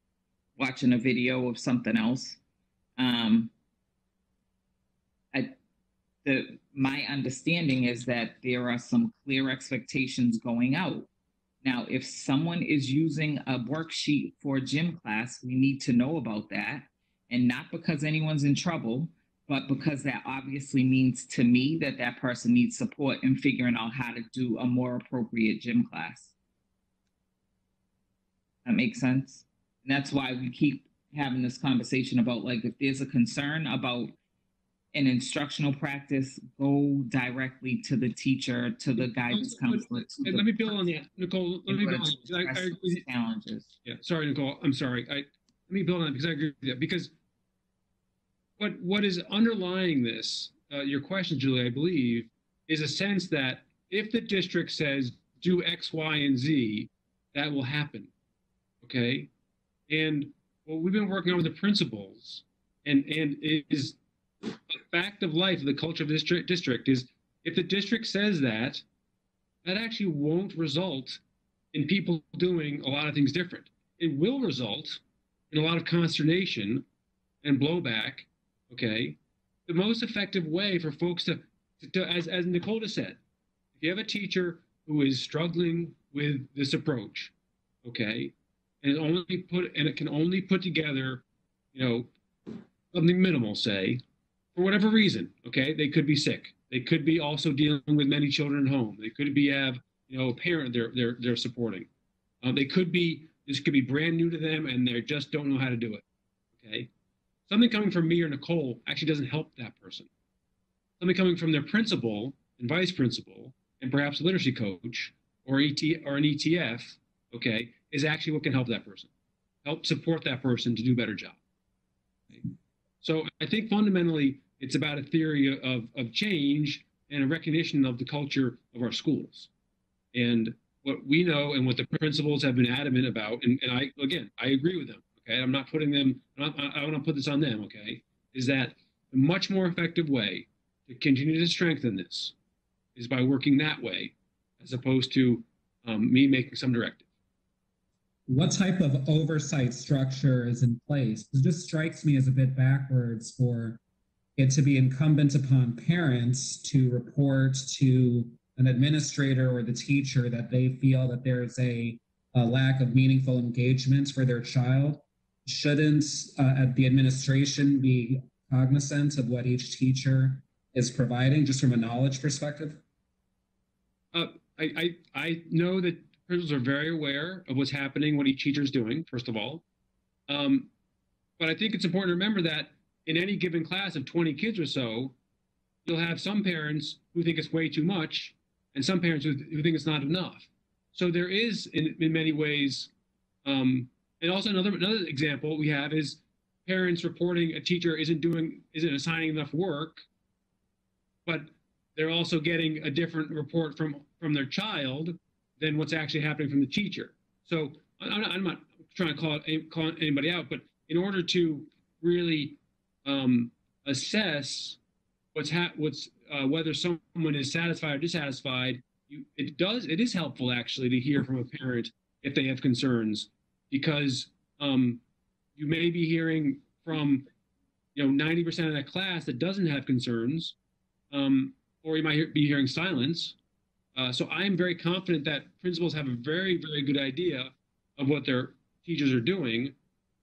watching a video of something else. Um, I, the my understanding is that there are some clear expectations going out. Now, if someone is using a worksheet for gym class, we need to know about that, and not because anyone's in trouble, but because that obviously means to me that that person needs support in figuring out how to do a more appropriate gym class. That makes sense. And that's why we keep having this conversation about like if there's a concern about an instructional practice, go directly to the teacher, to the guidance counselor. to And the let me build on that, Nicole. Let me build on that. I- I express agree with you. Challenges. Yeah, sorry, Nicole. I'm sorry. I let me build on that because I agree with that. Because what what is underlying this, uh, your question, Julie, I believe, is a sense that if the district says do X, Y, and Z, that will happen. Okay, and what we've been working on with the principals, and and is a fact of life, of the culture of this district, district is if the district says that, that actually won't result in people doing a lot of things different. It will result in a lot of consternation and blowback. Okay. The most effective way for folks to, to, to as, as Nicole just said, if you have a teacher who is struggling with this approach, okay, and it only put and it can only put together, you know, something minimal, say, for whatever reason. Okay, they could be sick. They could be also dealing with many children at home. They could be have you know a parent they're they're they're supporting. Uh, they could be this could be brand new to them and they just don't know how to do it. Okay, something coming from me or Nicole actually doesn't help that person. Something coming from their principal and vice principal and perhaps a literacy coach or ET or an ETF, okay, is actually what can help that person, help support that person to do a better job. So I think fundamentally it's about a theory of, of change and a recognition of the culture of our schools. And what we know and what the principals have been adamant about, and, and I, again, I agree with them. Okay. I'm not putting them, I'm not, I, want to put this on them. Okay. Is that a much more effective way to continue to strengthen this is by working that way as opposed to um, me making some directive. What type of oversight structure is in place? It just strikes me as a bit backwards for it to be incumbent upon parents to report to an administrator or the teacher that they feel that there's a, a lack of meaningful engagement for their child. Shouldn't uh, the administration be cognizant of what each teacher is providing, just from a knowledge perspective? Uh, I, I, I know that principals are very aware of what's happening, what each teacher is doing, first of all. Um, but I think it's important to remember that in any given class of 20 kids or so, you'll have some parents who think it's way too much and some parents who, who think it's not enough. So there is, in, in many ways, um, and also another another example we have is parents reporting a teacher isn't doing isn't assigning enough work, but they're also getting a different report from from their child than what's actually happening from the teacher. So I'm not, I'm not trying to call, call anybody out, but in order to really um, assess what's ha- what's uh, whether someone is satisfied or dissatisfied, you, it does it is helpful actually to hear from a parent if they have concerns, because um, you may be hearing from you know 90% of that class that doesn't have concerns, um, or you might be hearing silence. Uh, so I am very confident that principals have a very, very good idea of what their teachers are doing,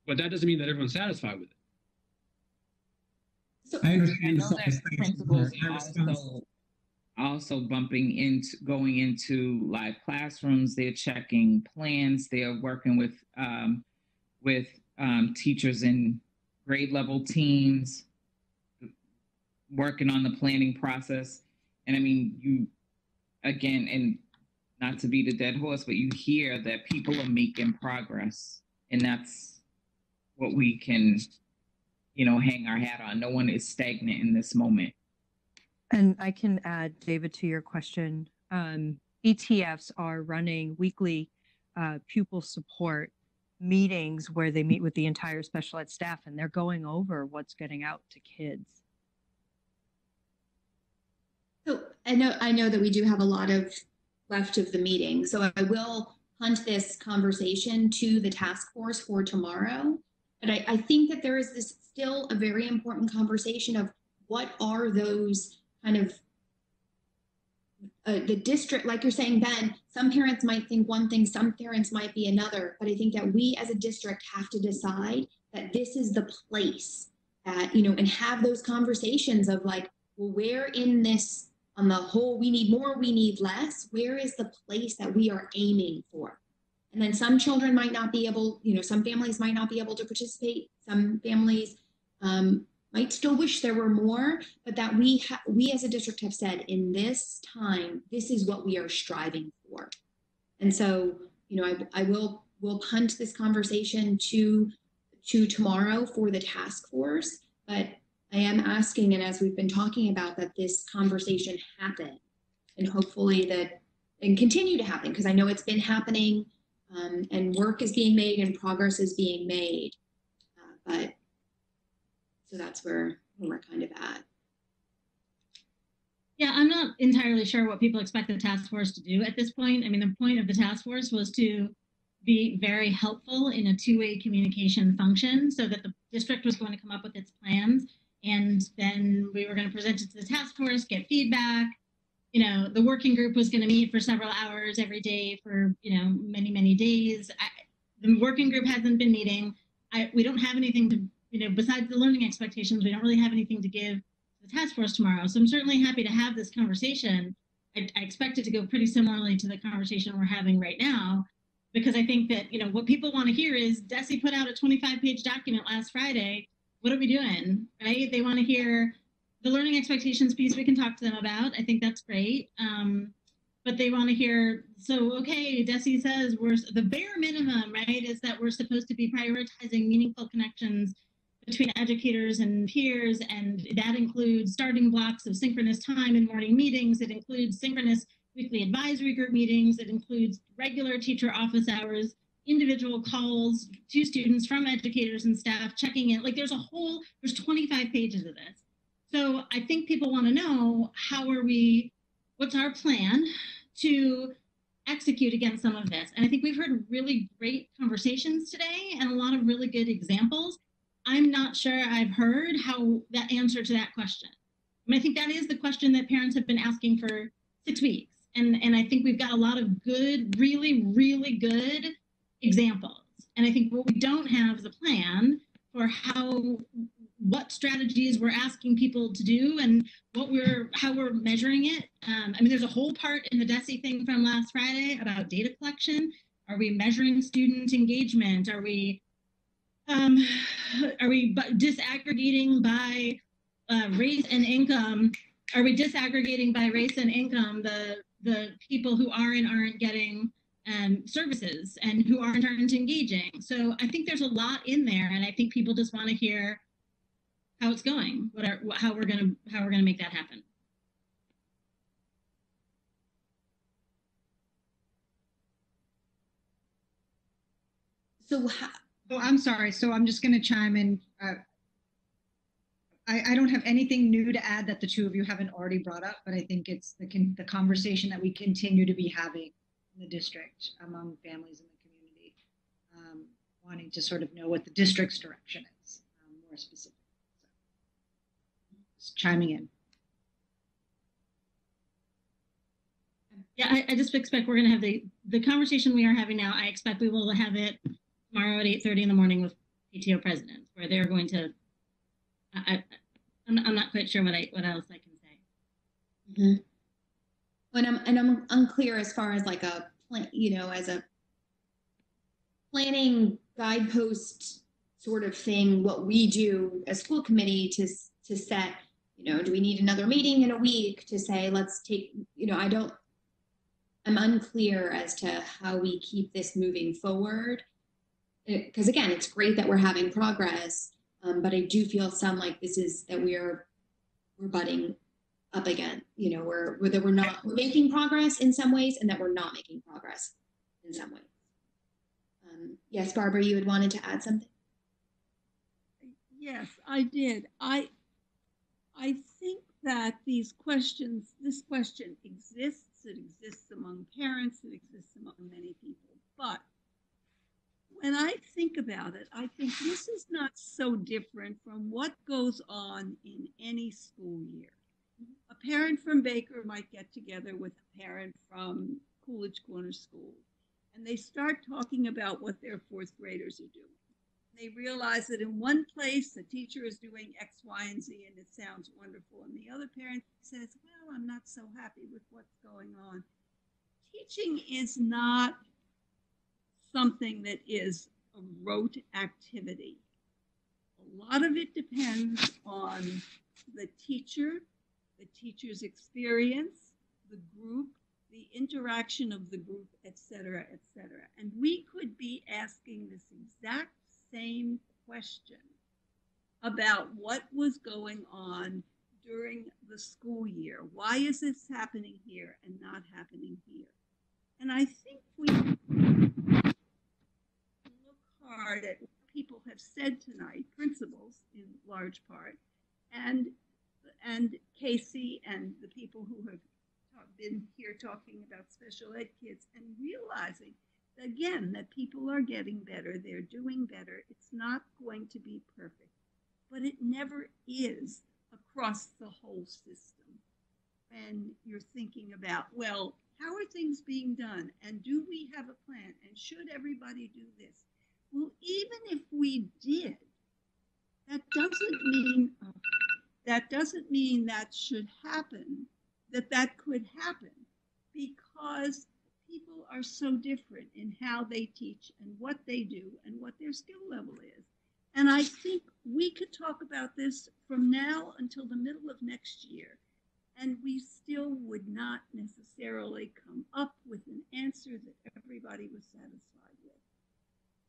but that doesn't mean that everyone's satisfied with it. I understand the know that principals are also, also bumping into going into live classrooms. They're checking plans. They are working with um, with um, teachers in grade level teams, working on the planning process. And I mean, you again, and not to beat a dead horse, but you hear that people are making progress, and that's what we can you know, hang our hat on. No one is stagnant in this moment. And I can add, David, to your question. Um, ETFs are running weekly uh, pupil support meetings where they meet with the entire special ed staff and they're going over what's getting out to kids. So I know I know that we do have a lot of left of the meeting, so I will hunt this conversation to the task force for tomorrow. But I, I think that there is this still a very important conversation of what are those kind of uh, the district, like you're saying, Ben, some parents might think one thing, some parents might be another. But I think that we as a district have to decide that this is the place that, you know, and have those conversations of like, well, where in this, on the whole, we need more, we need less, where is the place that we are aiming for? And then some children might not be able, you know, some families might not be able to participate. Some families um, might still wish there were more, but that we ha- we as a district have said in this time, this is what we are striving for. And so, you know, I, I will will punt this conversation to to tomorrow for the task force, but I am asking, and as we've been talking about, that this conversation happen, and hopefully that and continue to happen because I know it's been happening, um, and work is being made and progress is being made, uh, but so that's where we're kind of at. Yeah, I'm not entirely sure what people expect the task force to do at this point. I mean, the point of the task force was to be very helpful in a two-way communication function so that the district was going to come up with its plans and then we were going to present it to the task force, get feedback. You know, the working group was going to meet for several hours every day for, you know, many, many days. I, the working group hasn't been meeting. I, we don't have anything to, you know, besides the learning expectations, we don't really have anything to give the task force tomorrow. So I'm certainly happy to have this conversation. I, I expect it to go pretty similarly to the conversation we're having right now, because I think that, you know, what people want to hear is DESE put out a 25 page document last Friday. What are we doing? Right? They want to hear the learning expectations piece we can talk to them about. I think that's great. Um, but they want to hear, so, okay, DESE says we're the bare minimum, right, is that we're supposed to be prioritizing meaningful connections between educators and peers, and that includes starting blocks of synchronous time in morning meetings. It includes synchronous weekly advisory group meetings. It includes regular teacher office hours, individual calls to students from educators and staff checking in. Like there's a whole, there's 25 pages of this. So I think people want to know how are we, what's our plan to execute against some of this? And I think we've heard really great conversations today and a lot of really good examples. I'm not sure I've heard how that answer to that question. I mean, I think that is the question that parents have been asking for six weeks. And, and I think we've got a lot of good, really, really good examples. And I think what we don't have is a plan for how what strategies we're asking people to do and what we're how we're measuring it. Um, I mean, there's a whole part in the DESE thing from last Friday about data collection. Are we measuring student engagement? Are we um, are we disaggregating by uh, race and income? Are we disaggregating by race and income the the people who are and aren't getting um, services and who aren't aren't engaging? So I think there's a lot in there, and I think people just want to hear how it's going, what are how we're gonna how we're gonna make that happen. So how, Oh, I'm sorry. So I'm just going to chime in. Uh, I, I, don't have anything new to add that the two of you haven't already brought up, but I think it's the, the conversation that we continue to be having in the district among families in the community, um, wanting to sort of know what the district's direction is, um, more specific. So, just chiming in. Yeah, I, I just expect we're going to have the the conversation we are having now. I expect we will have it tomorrow at 8.30 in the morning with PTO presidents, where they're going to, I, I'm, I'm not quite sure what I what else I can say. Mm-hmm. And I'm and I'm unclear as far as like a plan, you know, as a planning guidepost sort of thing. What we do as school committee to to set, you know, do we need another meeting in a week to say let's take, you know, I don't. I'm unclear as to how we keep this moving forward because again, it's great that we're having progress, um, but I do feel some like this is that we are we're butting up again. You know, we're, we're that we're not we're making progress in some ways, and that we're not making progress in some ways. Um, yes, Barbara, you had wanted to add something. Yes, I did. I I think that these questions, this question exists, it exists among parents, it exists among many people. But when I think about it, I think this is not so different from what goes on in any school year. A parent from Baker might get together with a parent from Coolidge Corner School, and they start talking about what their fourth graders are doing. They realize that in one place the teacher is doing X, Y, and Z, and it sounds wonderful, and the other parent says, Well, I'm not so happy with what's going on. Teaching is not something that is a rote activity. A lot of it depends on the teacher, the teacher's experience, the group, the interaction of the group, etc., etc. And we could be asking this exact same question about what was going on during the school year. Why is this happening here and not happening here? And I think we look hard at what people have said tonight, principals in large part, and and Casey and the people who have been here talking about special ed kids and realizing again that people are getting better, they're doing better. It's not going to be perfect, but it never is across the whole system. And you're thinking about, well, how are things being done? And do we have a plan? And should everybody do this? Well, even if we did, that doesn't mean that doesn't mean that should happen, that that could happen, because people are so different in how they teach and what they do and what their skill level is. And I think we could talk about this from now until the middle of next year, and we still would not necessarily come up with an answer that everybody was satisfied with.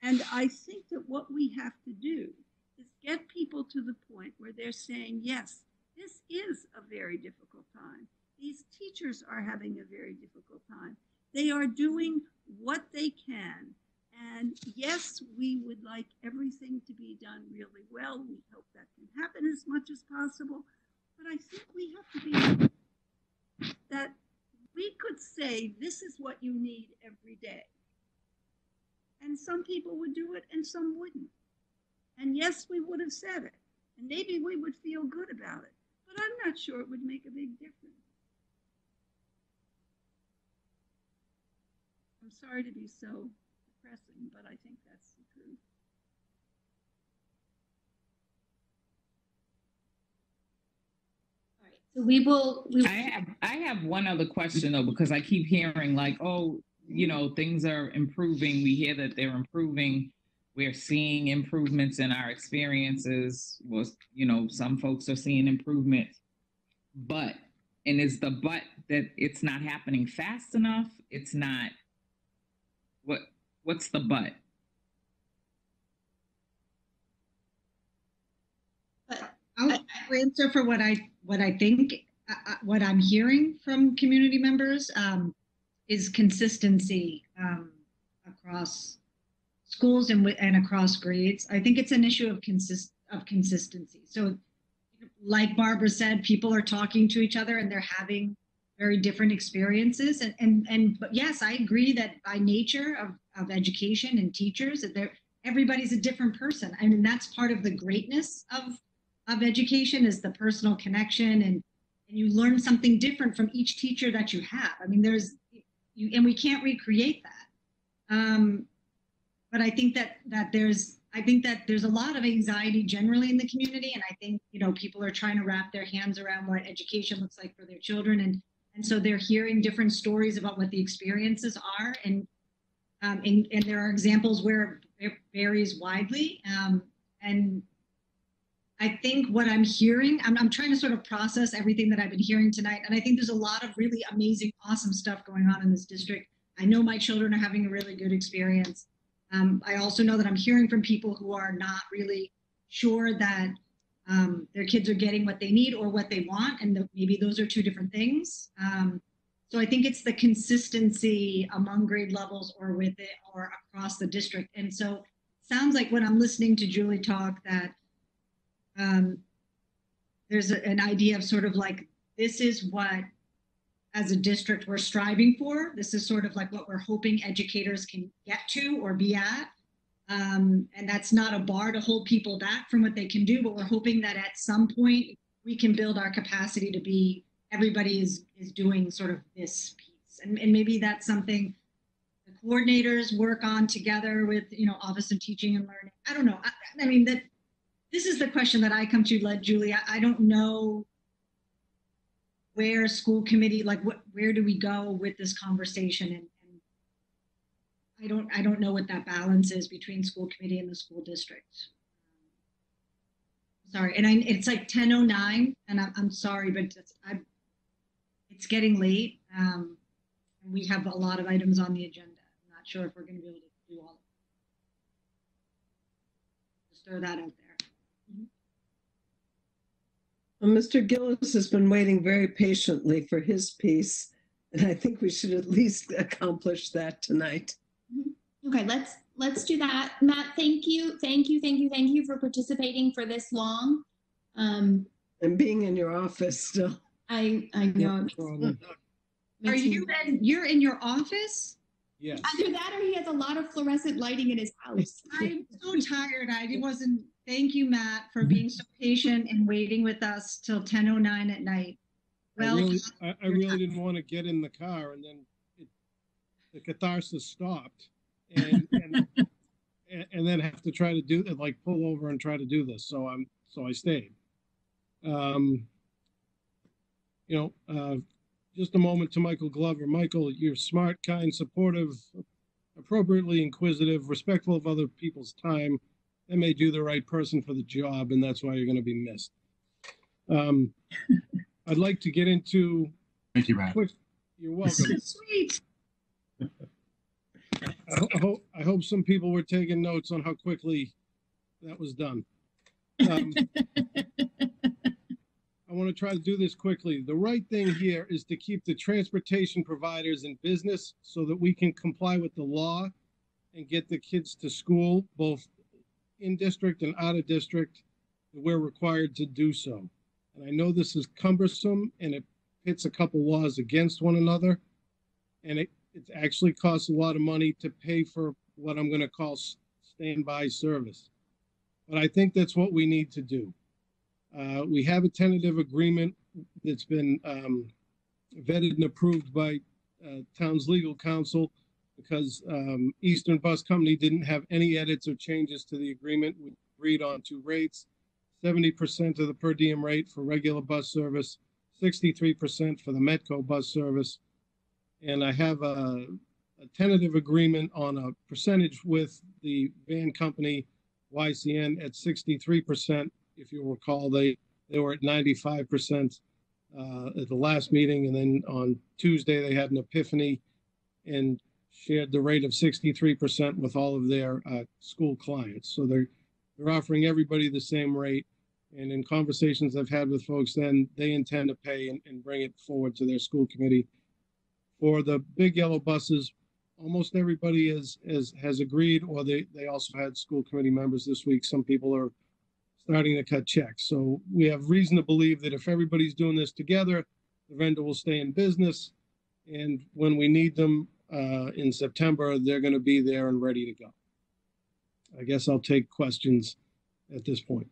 And I think that what we have to do is get people to the point where they're saying, yes, this is a very difficult time. These teachers are having a very difficult time. They are doing what they can. And yes, we would like everything to be done really well. We hope that can happen as much as possible. But I think we have to be that we could say, this is what you need every day. And some people would do it and some wouldn't. And yes, we would have said it. And maybe we would feel good about it. But I'm not sure it would make a big difference. I'm sorry to be so depressing, but I think that's the truth. So we will. We I have I have one other question though because I keep hearing like, oh, you know, things are improving. We hear that they're improving. We're seeing improvements in our experiences. Was you know, some folks are seeing improvements but and is the but that it's not happening fast enough? It's not. What what's the but? I'll answer for what I what I think. Uh, uh, what I'm hearing from community members um, is consistency um, across schools and and across grades. I think it's an issue of consist of consistency. So, like Barbara said, people are talking to each other and they're having very different experiences. And and and but yes, I agree that by nature of of education and teachers, that they're everybody's a different person. I mean, that's part of the greatness of of education is the personal connection and and you learn something different from each teacher that you have. I mean, there's you and we can't recreate that. Um, but I think that that there's I think that there's a lot of anxiety generally in the community, and I think you know people are trying to wrap their hands around what education looks like for their children, and and so they're hearing different stories about what the experiences are, and um, and, and there are examples where it varies widely, um, and I think what I'm hearing, I'm, I'm trying to sort of process everything that I've been hearing tonight. And I think there's a lot of really amazing, awesome stuff going on in this district. I know my children are having a really good experience. Um, I also know that I'm hearing from people who are not really sure that um, their kids are getting what they need or what they want. And maybe those are two different things. Um, so I think it's the consistency among grade levels or with it or across the district. And so sounds like when I'm listening to Julie talk that um, there's a- an idea of sort of like, this is what, as a district, we're striving for. This is sort of like what we're hoping educators can get to or be at. Um, and that's not a bar to hold people back from what they can do, but we're hoping that at some point we can build our capacity to be everybody is is doing sort of this piece. And, and maybe that's something the coordinators work on together with, you know, Office of Teaching and Learning. I don't know. I, I mean, that this is the question that I come to, led Julie. I, I don't know where school committee, like what, where do we go with this conversation? And, and I don't, I don't know what that balance is between school committee and the school district. Sorry, and I, it's like 10:09, and I'm, I'm sorry, but it's, I, it's getting late. Um, and we have a lot of items on the agenda. I'm not sure if we're going to be able to do all. of them. Just throw that out there. Well, Mr. Gillis has been waiting very patiently for his piece, and I think we should at least accomplish that tonight. Okay, let's let's do that. Matt, thank you, thank you, thank you, thank you for participating for this long. Um, And being in your office still. I I know. it makes- problem. Are you in, you're in your office? Yes. Either that or he has a lot of fluorescent lighting in his house. I'm so tired. I wasn't, thank you, Matt, for being so patient and waiting with us till 10:09 at night. I Well, really, I, I really didn't want to get in the car and then it, the catharsis stopped and, and, and, and then have to try to do that, like pull over and try to do this. So I'm, so I stayed. Um, you know, uh, just a moment to Michael Glover. Michael, you're smart, kind, supportive, appropriately inquisitive, respectful of other people's time. That made you the right person for the job, and that's why you're going to be missed. Um, I'd like to get into. Thank you, Matt. quick- You're welcome. Sweet. I, ho- I hope I hope some people were taking notes on how quickly that was done. Um, I want to try to do this quickly. The right thing here is to keep the transportation providers in business so that we can comply with the law and get the kids to school, both in district and out of district. We're required to do so. And I know this is cumbersome and it pits a couple laws against one another. And it, it actually costs a lot of money to pay for what I'm going to call standby service. But I think that's what we need to do. Uh, we have a tentative agreement that's been um, vetted and approved by uh, town's legal counsel because um, Eastern Bus Company didn't have any edits or changes to the agreement. We agreed on two rates, 70% of the per diem rate for regular bus service, 63% for the Metco bus service. And I have a, a tentative agreement on a percentage with the van company YCN at 63%. If you recall, they, they were at 95% uh, at the last meeting. And then on Tuesday, they had an epiphany and shared the rate of 63% with all of their uh, school clients. So they're, they're offering everybody the same rate. And in conversations I've had with folks, then they intend to pay and, and bring it forward to their school committee. For the big yellow buses, almost everybody has, has, has agreed, or they, they also had school committee members this week. Some people are starting to cut checks. So we have reason to believe that if everybody's doing this together, the vendor will stay in business. And when we need them uh, in September, they're going to be there and ready to go. I guess I'll take questions at this point.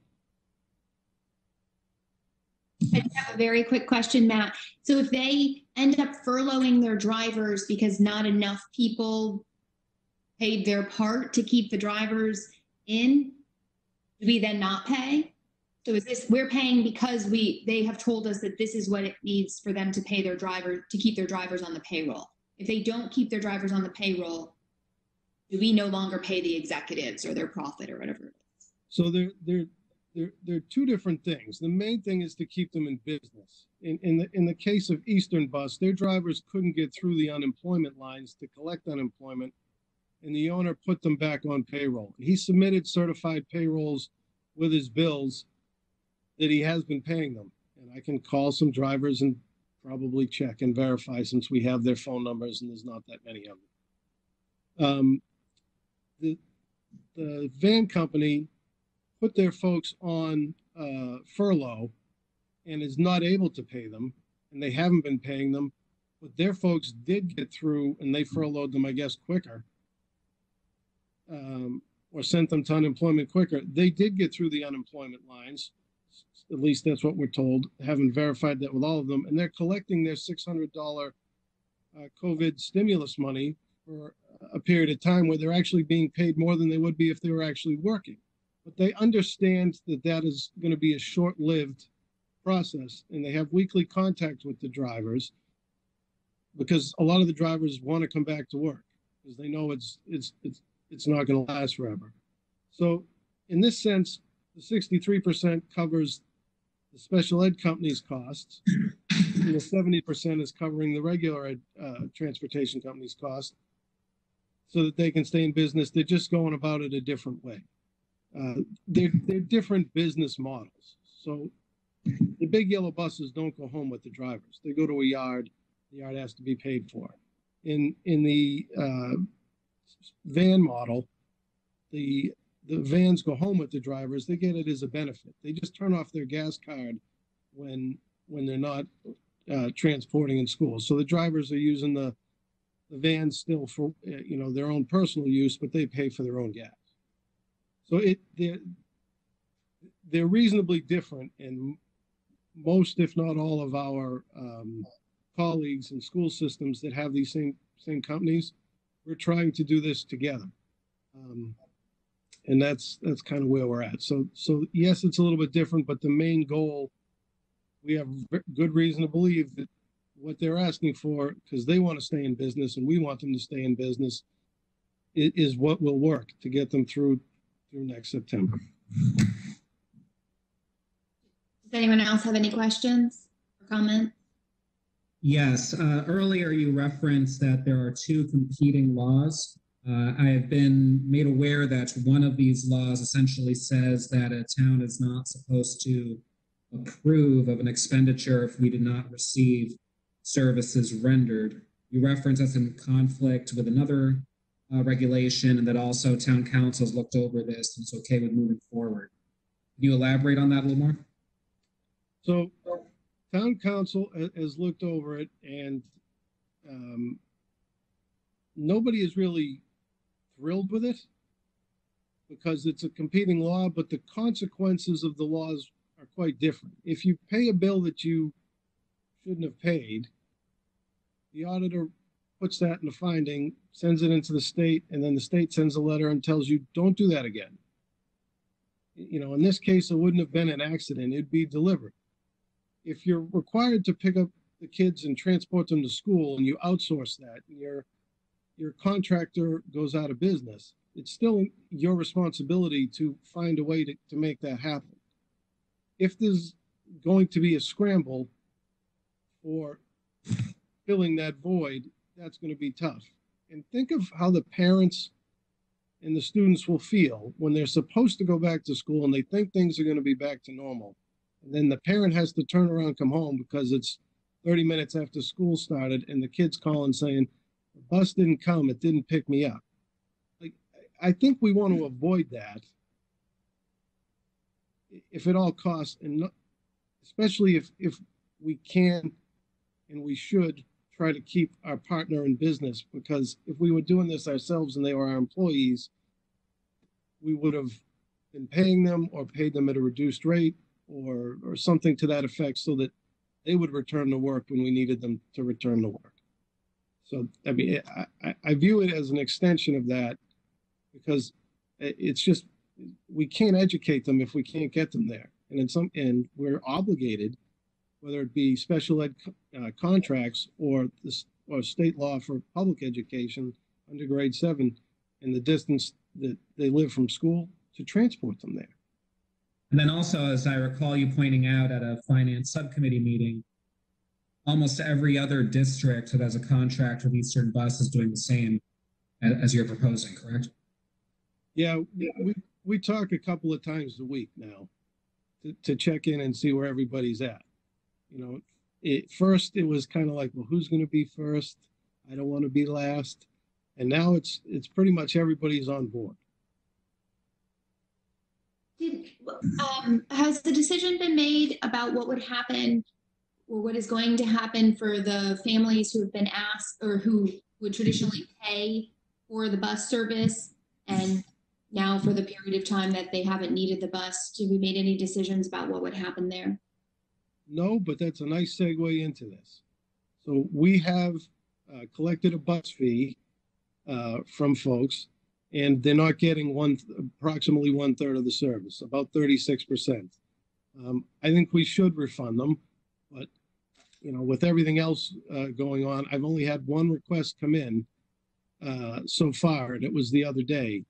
I have a very quick question, Matt. So if they end up furloughing their drivers because not enough people paid their part to keep the drivers in, do we then not pay? So is this, we're paying because we, they have told us that this is what it needs for them to pay their driver, to keep their drivers on the payroll. If they don't keep their drivers on the payroll, do we no longer pay the executives or their profit or whatever? So they're they're they're they're two different things. The main thing is to keep them in business. In in the in the case of Eastern Bus, their drivers couldn't get through the unemployment lines to collect unemployment, and the owner put them back on payroll. He submitted certified payrolls with his bills that he has been paying them. And I can call some drivers and probably check and verify since we have their phone numbers and there's not that many of them. Um, the the van company put their folks on uh, furlough and is not able to pay them, and they haven't been paying them, but their folks did get through and they furloughed them, I guess, quicker. Um, or sent them to unemployment quicker. They did get through the unemployment lines. At least that's what we're told. Haven't verified that with all of them, and they're collecting their six hundred dollar uh, COVID stimulus money for a period of time where they're actually being paid more than they would be if they were actually working. But they understand that that is going to be a short-lived process, and they have weekly contact with the drivers because a lot of the drivers want to come back to work because they know it's it's it's it's not going to last forever. So, in this sense, the 63% covers the special ed company's costs, and the 70% is covering the regular ed, uh, transportation company's cost so that they can stay in business. They're just going about it a different way. Uh, they're, they're different business models. So, the big yellow buses don't go home with the drivers. They go to a yard. The yard has to be paid for. In in the uh, van model, the the vans go home with the drivers. They get it as a benefit. They just turn off their gas card when when they're not uh, transporting in school. So the drivers are using the the vans still for uh, you know their own personal use, but they pay for their own gas. So it they're they're reasonably different, and most, if not all, of our um, colleagues in school systems that have these same same companies we're trying to do this together. Um, and that's that's kind of where we're at. So so yes, it's a little bit different, but the main goal, we have good reason to believe that what they're asking for, because they want to stay in business and we want them to stay in business, it is what will work to get them through through next September. Does anyone else have any questions or comments? Yes, uh, earlier you referenced that there are two competing laws. Uh, I have been made aware that one of these laws essentially says that a town is not supposed to approve of an expenditure if we did not receive services rendered. You reference us in conflict with another uh, regulation and that also town counsel has looked over this and it's okay with moving forward. Can you elaborate on that a little more? So town counsel has looked over it and um, nobody has really thrilled with it because it's a competing law, but the consequences of the laws are quite different. If you pay a bill that you shouldn't have paid, the auditor puts that in a finding, sends it into the state, and then the state sends a letter and tells you, don't do that again. You know, in this case, it wouldn't have been an accident, it'd be deliberate if you're required to pick up the kids and transport them to school and you outsource that and your your contractor goes out of business it's still your responsibility to find a way to, to make that happen. If there's going to be a scramble for filling that void that's going to be tough. And think of how the parents and the students will feel when they're supposed to go back to school and they think things are going to be back to normal. And then the parent has to turn around, come home because it's 30 minutes after school started, and the kid's calling saying, bus didn't come, it didn't pick me up. Like, I think we want to mm-hmm. avoid that if at all costs, and not, especially if, if we can and we should try to keep our partner in business because if we were doing this ourselves and they were our employees, we would have been paying them or paid them at a reduced rate or or something to that effect so that they would return to work when we needed them to return to work. So I mean, I, I view it as an extension of that because it's just we can't educate them if we can't get them there, and in some and we're obligated, whether it be special ed uh, contracts or this or state law for public education under grade seven, and the distance that they live from school to transport them there. And then also, as I recall you pointing out at a finance subcommittee meeting, almost every other district that has a contract with Eastern Bus is doing the same as you're proposing, correct? Yeah, we, we talk a couple of times a week now to, to check in and see where everybody's at. You know, it, first it was kind of like, well, who's going to be first? I don't want to be last. And now it's it's pretty much everybody's on board. Did, um, has the decision been made about what would happen or what is going to happen for the families who have been asked or who would traditionally pay for the bus service and now for the period of time that they haven't needed the bus? Did we made any decisions about what would happen there? No, but that's a nice segue into this. So we have uh, collected a bus fee uh, from folks, and they're not getting one approximately one third of the service, about thirty six percent. Um, I think we should refund them, you know, with everything else uh, going on, I've only had one request come in uh, so far, and it was the other day.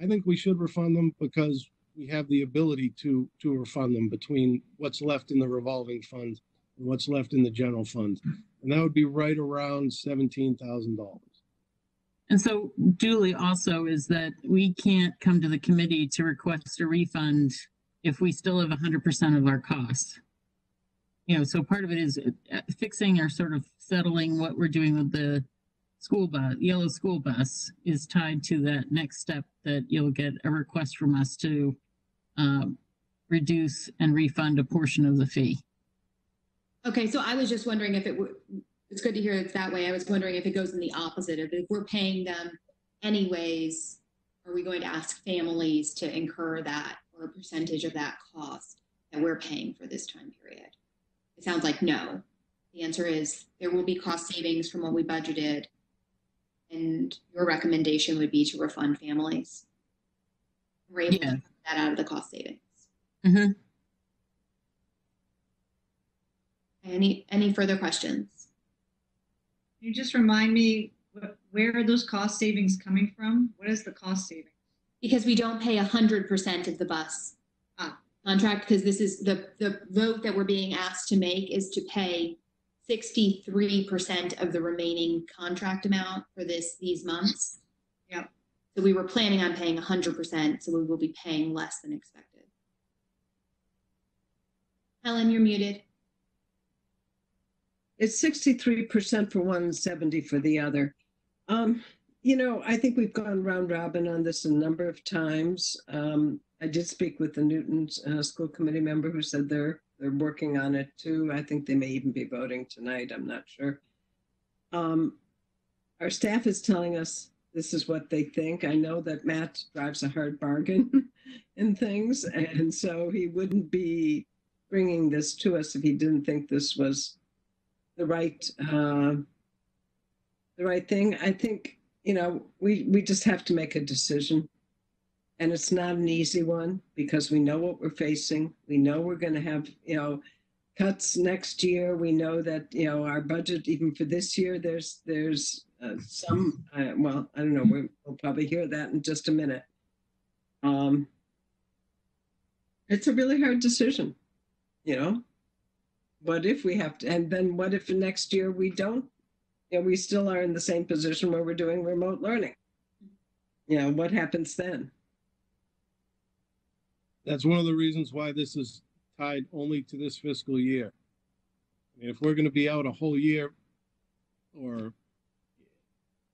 I think we should refund them because we have the ability to to refund them between what's left in the revolving fund and what's left in the general fund, and that would be right around seventeen thousand dollars. And so Julie also is that we can't come to the committee to request a refund if we still have hundred percent of our costs. You know, so part of it is uh, fixing or sort of settling what we're doing with the school bus, yellow school bus is tied to that next step that you'll get a request from us to um, reduce and refund a portion of the fee. Okay, so I was just wondering if it it's good to hear it's that way. I was wondering if it goes in the opposite of if we're paying them anyways, are we going to ask families to incur that or a percentage of that cost that we're paying for this time period? It sounds like no. The answer is there will be cost savings from what we budgeted. And your recommendation would be to refund families. We're able Yeah. to that out of the cost savings. Mhm. Any, any further questions? Can you just remind me, where are those cost savings coming from? What is the cost saving? Because we don't pay hundred percent of the bus contract, because this is the, the vote that we're being asked to make is to pay sixty-three percent of the remaining contract amount for this, these months. Yep. So we were planning on paying hundred percent, so we will be paying less than expected. Helen, you're muted. It's sixty-three percent for one seventy for the other. Um, you know, I think we've gone round robin on this a number of times. Um, I did speak with the Newton uh, School Committee member who said they're they're working on it too. I think they may even be voting tonight. I'm not sure. Um, our staff is telling us this is what they think. I know that Matt drives a hard bargain in things, and so he wouldn't be bringing this to us if he didn't think this was the right uh, the right thing. I think you know we we just have to make a decision, and it's not an easy one because we know what we're facing. We know we're going to have you know cuts next year. We know that you know our budget even for this year. There's there's uh, some uh, well I don't know. We'll, we'll probably hear that in just a minute. Um, it's a really hard decision, you know what if we have to and then what if next year we don't you know we still are in the same position where we're doing remote learning you know what happens then That's one of the reasons why this is tied only to this fiscal year. I mean, if we're gonna be out a whole year or,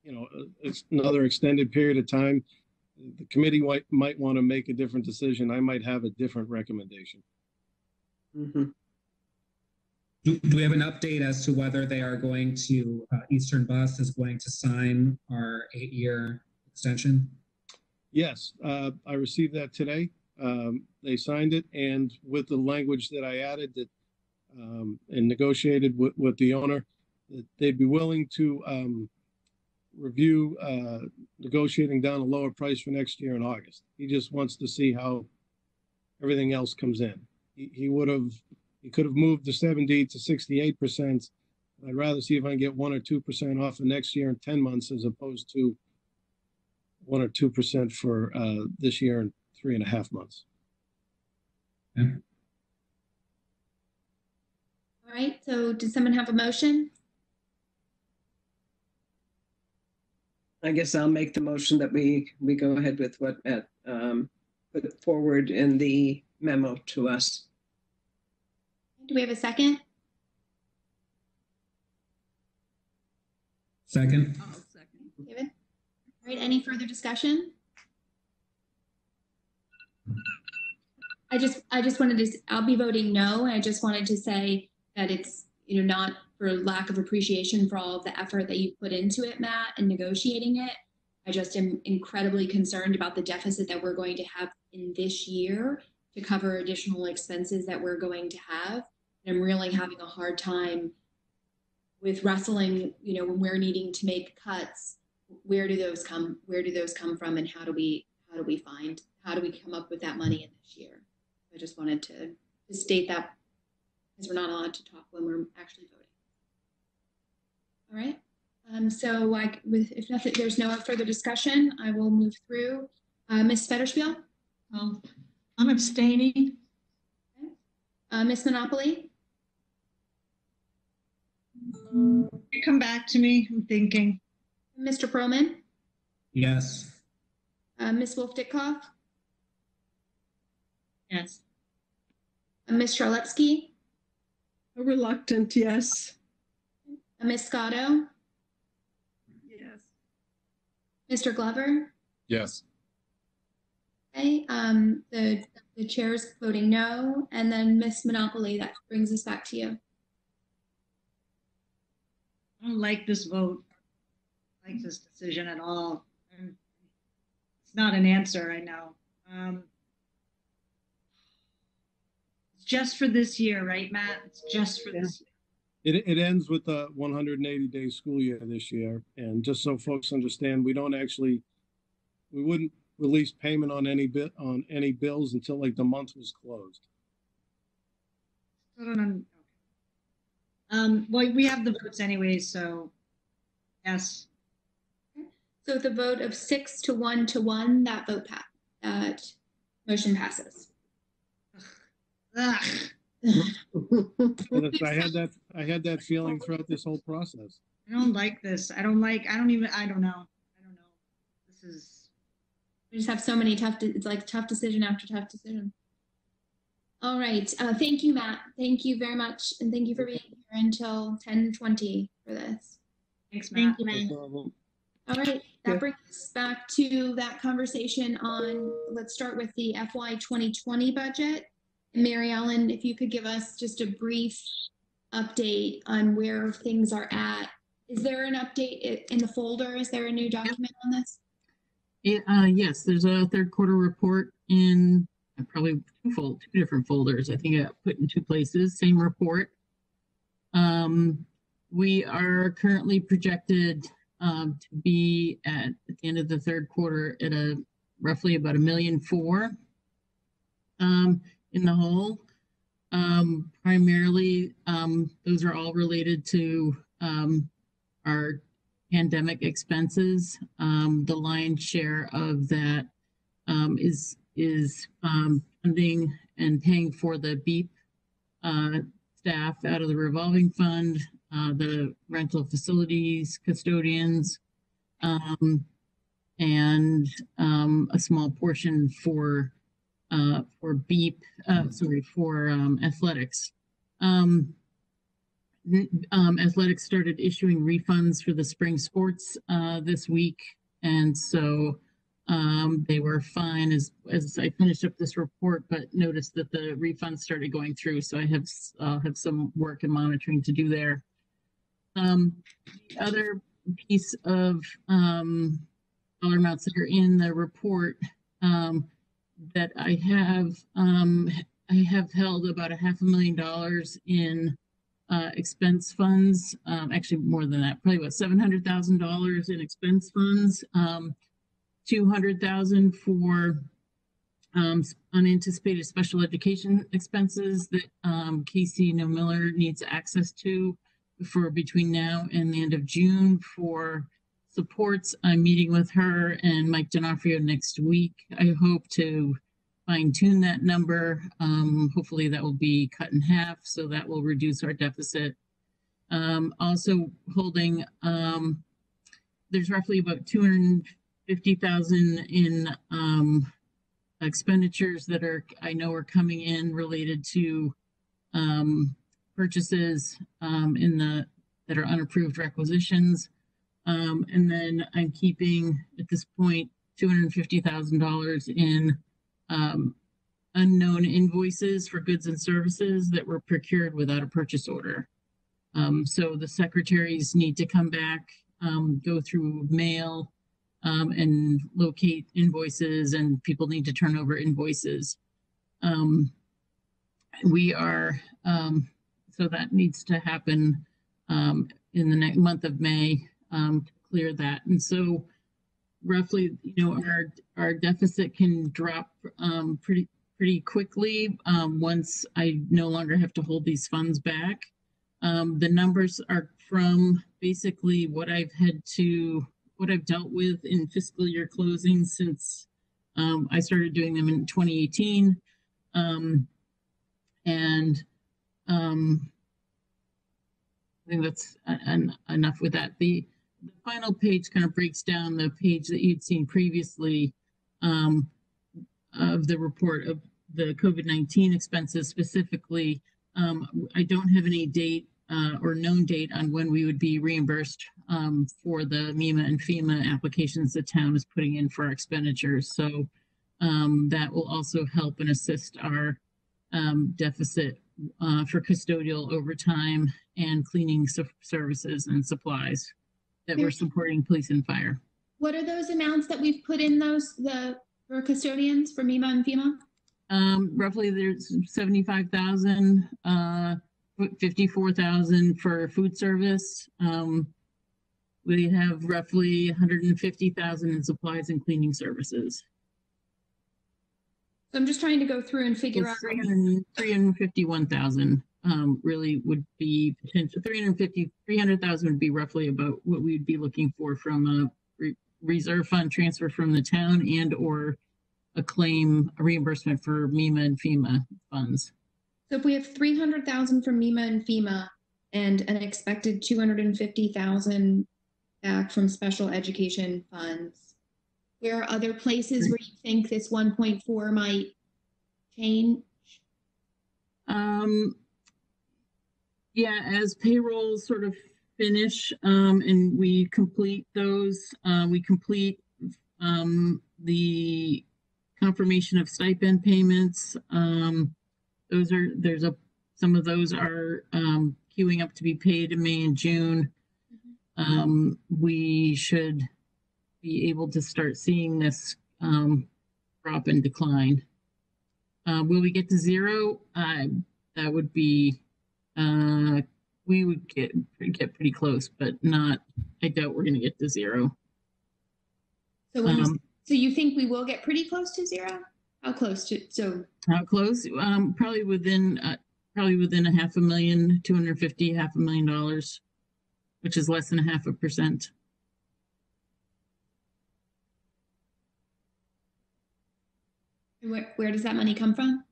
you know, uh, it's another extended period of time, the committee might, might want to make a different decision. I might have a different recommendation. Mhm. Do, do we have an update as to whether they are going to, uh, Eastern Bus is going to sign our eight-year extension? Yes, uh, I received that today. Um, they signed it and with the language that I added that, um, and negotiated with, with the owner, that they'd be willing to, um, review, uh, negotiating down a lower price for next year in August. He just wants to see how everything else comes in. He, he would have, he could have moved the seventy to sixty-eight percent. I'd rather see if I can get one or two percent off of next year in ten months as opposed to one or two percent for uh, this year and three and a half months. All right, so does someone have a motion? i guess i'll make the motion that we we go ahead with what matt um, put forward in the memo to us Do we have a second? Oh, second? David? All right, any further discussion? I just, I just wanted to, I'll be voting no, and I just wanted to say that it's, you know, not for lack of appreciation for all of the effort that you put into it, Matt, and negotiating it. I just am incredibly concerned about the deficit that we're going to have in this year to cover additional expenses that we're going to have. I'm really having a hard time with wrestling, you know, when we're needing to make cuts, where do those come, where do those come from and how do we, how do we find, how do we come up with that money in this year? I just wanted to, to state that because we're not allowed to talk when we're actually voting. All right. Um, so like with, if nothing, there's no further discussion, I will move through. Uh, Ms. Federspiel? Um, I'm abstaining. Uh, Ms. Monopoli? Come back to me. I'm thinking. Mr. Pearlman? Yes. Uh, Ms. Wolf Ditkoff? Yes. Uh, Ms. Charlupski? A reluctant yes. Uh, Ms. Scotto? Yes. Mr. Glover? Yes. Okay, um, the, the is voting no, and then Ms. Monopoli, that brings us back to you. I don't like this vote. I like this decision at all. And It's not an answer, I know. Um, It's just for this year, right, Matt? It's just for this. year. It, it ends with the 180 day school year this year. And just so folks understand, we don't actually, we wouldn't release payment on any bit, on any bills until like the month was closed. I don't. Um, well, we have the votes anyway, so yes. So with a vote of six to one to one, that vote pa- that motion passes. Ugh. And it's- I had that, I had that feeling throughout this whole process. I don't like this. I don't like, I don't even, I don't know. I don't know. This is, We just have so many tough, de- it's like tough decision after tough decision. All right, uh, thank you, Matt. Thank you very much, and thank you for being here until ten twenty for this. thanks, Matt. Thank you, Matt. problem. All right, Yeah. that brings us back to that conversation on, let's start with the FY 2020 budget. Mary Ellen, if you could give us just a brief update on where things are at. Is there an update in the folder? Is there a new document on this? Yeah, uh, yes, there's a third quarter report in probably two fold, two different folders. I think I put in two places, same report. Um, we are currently projected, um, to be at, at the end of the third quarter at a roughly about a million four. Um, in the hole. Um, primarily, um, those are all related to, um, our pandemic expenses. Um, the lion's share of that um, is is um, funding and paying for the BEEP uh, staff out of the revolving fund, uh, the rental facilities custodians, um, and um, a small portion for uh, for BEEP. Uh, sorry, for um, athletics. Um, um, athletics started issuing refunds for the spring sports uh, this week, and so um, they were fine as as I finished up this report, but noticed that the refunds started going through. So I have I'll have some work and monitoring to do there. Um, the other piece of um, dollar amounts that are in the report um, that I have um, I have held about a half a million dollars in uh, expense funds. Um, actually, more than that, probably about seven hundred thousand dollars in expense funds. Two hundred thousand for um, unanticipated special education expenses that um, Casey Ng-Miller needs access to for between now and the end of June for supports. I'm meeting with her and Mike D'Onofrio next week. I hope to fine tune that number. Um, hopefully that will be cut in half, so that will reduce our deficit. Um, also holding, um, there's roughly about two hundred and fifty thousand in, um, expenditures that are, I know are coming in related to, um, purchases, um, in the, that are unapproved requisitions. Um, and then I'm keeping at this point, two hundred and fifty thousand dollars in, um, unknown invoices for goods and services that were procured without a purchase order. Um, so the secretaries need to come back, um, go through mail, um, and locate invoices and people need to turn over invoices. Um, we are, um, so that needs to happen, um, in the next month of May, um, to clear that. And so roughly, you know, our, our deficit can drop, um, pretty, pretty quickly, um, once I no longer have to hold these funds back. Um, the numbers are from basically what I've had to, what I've dealt with in fiscal year closing since um, I started doing them in 2018. Um, and um, I think that's en- enough with that. The, the final page kind of breaks down the page that you'd seen previously um, of the report of the COVID-19 expenses specifically. Um, I don't have any date uh, or known date on when we would be reimbursed um, for the MEMA and FEMA applications the town is putting in for our expenditures. So um, that will also help and assist our um, deficit uh, for custodial overtime and cleaning services and supplies that we're supporting police and fire. What are those amounts that we've put in those, the, for custodians for MEMA and FEMA? Um, roughly there's seventy-five thousand, uh, fifty-four thousand for food service. Um, we have roughly hundred and fifty thousand in supplies and cleaning services. So I'm just trying to go through and figure out. Three hundred fifty-one thousand, um, really would be potential, 350 300,000 would be roughly about what we'd be looking for from a re- reserve fund transfer from the town and or a claim, a reimbursement for MEMA and FEMA funds. So if we have three hundred thousand from MEMA and FEMA and an expected two hundred and fifty thousand back from special education funds, where are other places where you think this one point four might change? Um, yeah, as payrolls sort of finish, um, and we complete those, uh, we complete, um, the confirmation of stipend payments. Um, those are, there's a, some of those are, um, queuing up to be paid in May and June. Um, we should be able to start seeing this, um, drop and decline. Uh, will we get to zero? Uh, that would be, uh, we would get, get pretty close, but not, I doubt we're gonna get to zero. So when you, Um, so you think we will get pretty close to zero? How close to, so, How close? Um, probably within, uh, probably within a half a million, two hundred fifty, half a million dollars, which is less than a half a percent. where, where does that money come from?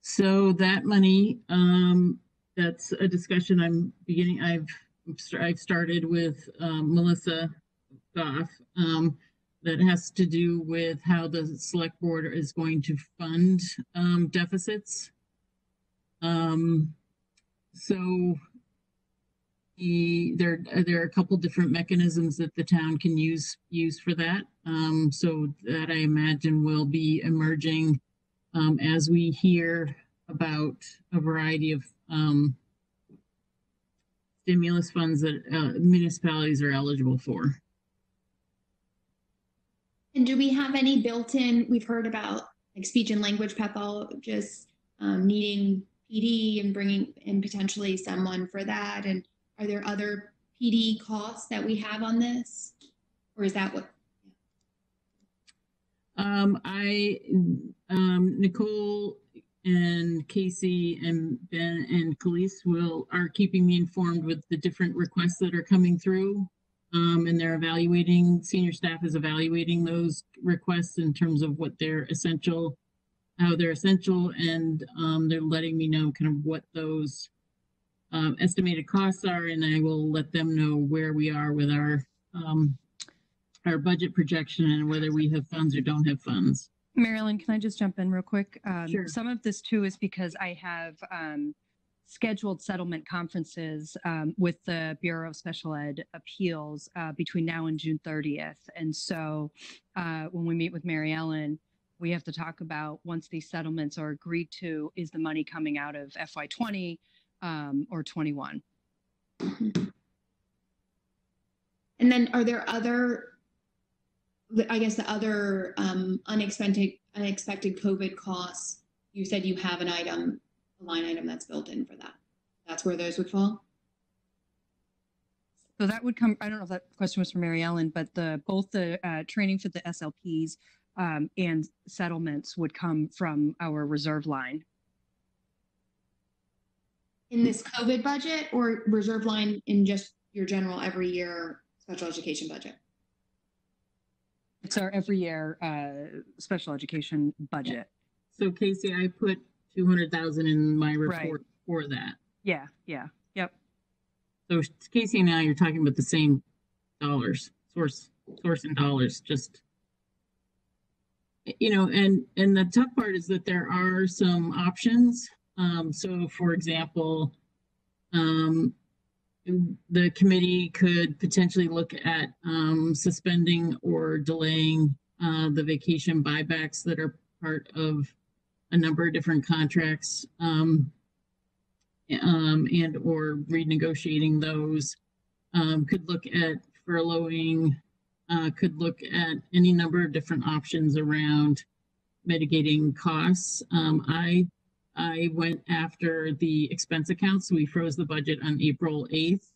So that money, um, that's a discussion I'm beginning, I've, I've started with, um, Melissa Goff. Um, that has to do with how the select board is going to fund, um, deficits. Um, so the, there, there are a couple different mechanisms that the town can use, use for that. Um, so that I imagine will be emerging um, as we hear about a variety of um, stimulus funds that uh, municipalities are eligible for. And do we have any built-in, we've heard about like speech and language pathologists um, needing PD and bringing in potentially someone for that? And are there other PD costs that we have on this? Or is that what, Um, I, um, Nicole and Casey and Ben and Khalees will, are keeping me informed with the different requests that are coming through. Um, and they're evaluating, senior staff is evaluating those requests in terms of what they're essential, how they're essential, and, um, they're letting me know kind of what those um, estimated costs are, and I will let them know where we are with our, um, our budget projection and whether we have funds or don't have funds. Mary Ellen, can I just jump in real quick? Um, Sure. Some of this too is because I have um, scheduled settlement conferences um, with the Bureau of Special Ed Appeals uh, between now and June 30th. And so uh, when we meet with Mary Ellen, we have to talk about once these settlements are agreed to, is the money coming out of FY20 um, or 21? And then are there other, I guess the other um, unexpected, unexpected COVID costs? You said you have an item, line item that's built in for that. That's where those would fall? So that would come, I don't know if that question was for Mary Ellen, but the, both the uh, training for the SLPs um, and settlements would come from our reserve line. In this COVID budget or reserve line in just your general every year special education budget? It's our every year uh, special education budget. So Casey, I put two hundred thousand in my report for that. Yeah, yeah, yep. So Casey and I, you're talking about the same dollars, source, source and dollars, just. You know, and, and the tough part is that there are some options. Um, so for example, um, the committee could potentially look at, um, suspending or delaying, uh, the vacation buybacks that are part of a number of different contracts. Um, um, and or renegotiating those. Um, could look at furloughing, uh, could look at any number of different options around mitigating costs. Um, I, I went after the expense accounts. We froze the budget on April 8th.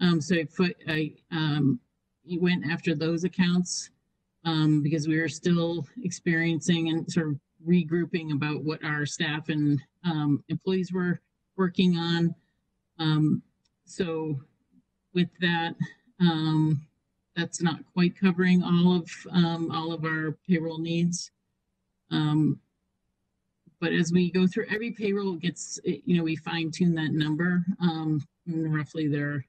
Um, so I put, I, um, went after those accounts because we were still experiencing and sort of regrouping about what our staff and um, employees were working on. Um, so with that, um, that's not quite covering all of um, all of our payroll needs. Um, but as we go through every payroll gets, you know, we fine tune that number. Um, roughly there,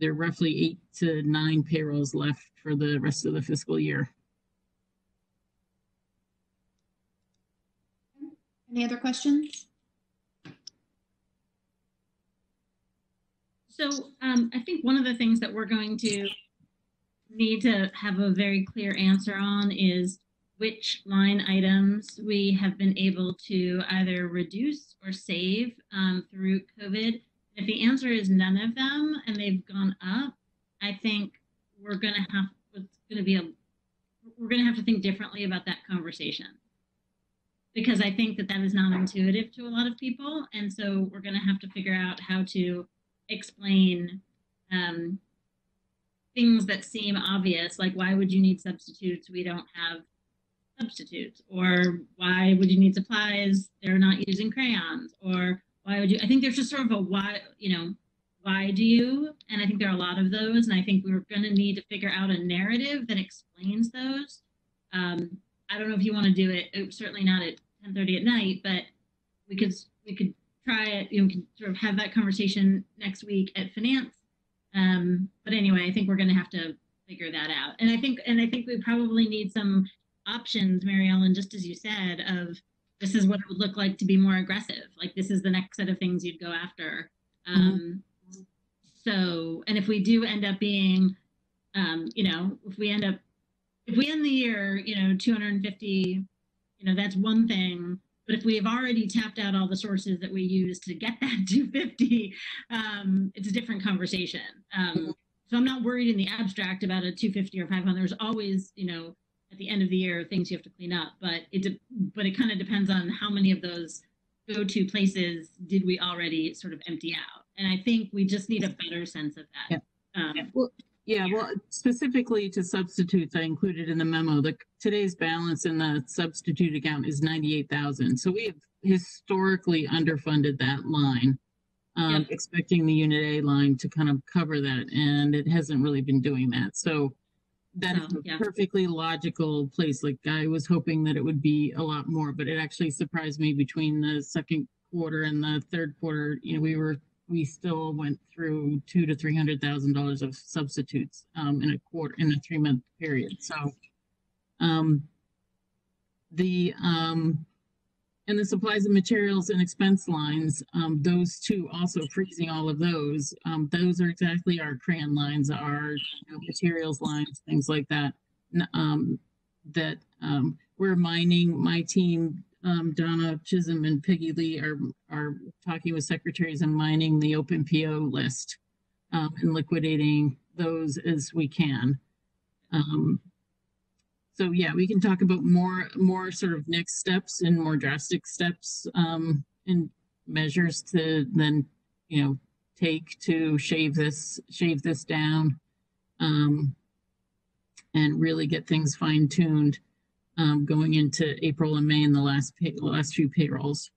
there are roughly eight to nine payrolls left for the rest of the fiscal year. Any other questions? So um, I think one of the things that we're going to need to have a very clear answer on is which line items we have been able to either reduce or save um, through COVID. If the answer is none of them and they've gone up, I think we're going to have it's going to be a we're going to have to think differently about that conversation because I think that that is not intuitive to a lot of people, and so we're going to have to figure out how to explain um, things that seem obvious, like why would you need substitutes? We don't have substitutes, or why would you need supplies? They're not using crayons, or why would you? I think there's just sort of a why, you know, why do you? And I think there are a lot of those, and I think we're going to need to figure out a narrative that explains those. Um, I don't know if you want to do it. it certainly not at 10:30 at night, but we could we could try it. You know, we can sort of have that conversation next week at finance. Um, but anyway, I think we're going to have to figure that out. And I think and I think we probably need some options, Mary Ellen, just as you said, of this is what it would look like to be more aggressive. Like this is the next set of things you'd go after. Um, So, and if we do end up being, um, you know, if we end up, if we end the year, you know, 250, you know, that's one thing. But if we have already tapped out all the sources that we use to get that 250, um, it's a different conversation. Um, so I'm not worried in the abstract about a 250 or 500. There's always, you know, at the end of the year, things you have to clean up. But it, but it kind of depends on how many of those go-to places did we already sort of empty out. And I think we just need a better sense of that. Um, Well, yeah, well, specifically to substitutes, I included in the memo, the today's balance in the substitute account is ninety-eight thousand. So we have historically underfunded that line. Um, expecting the unit A line to kind of cover that, and it hasn't really been doing that. So that is So, a yeah. perfectly logical place. Like I was hoping that it would be a lot more, but it actually surprised me between the second quarter and the third quarter. You know, we were we still went through two to three hundred thousand dollars of substitutes um, in a quarter in a three month period. So um, the um, and the supplies and materials and expense lines, um, those two also freezing all of those. Um, those are exactly our crayon lines, our you know, materials lines, things like that. Um, that um, we're mining, my team, um, Donna Chisholm and Peggy Lee are, are talking with secretaries and mining the open PO list um, and liquidating those as we can. Um, so yeah, we can talk about more, more sort of next steps and more drastic steps um, and measures to then, you know, take to shave this, shave this down um, and really get things fine tuned um, going into April and May in the last pay, last few payrolls.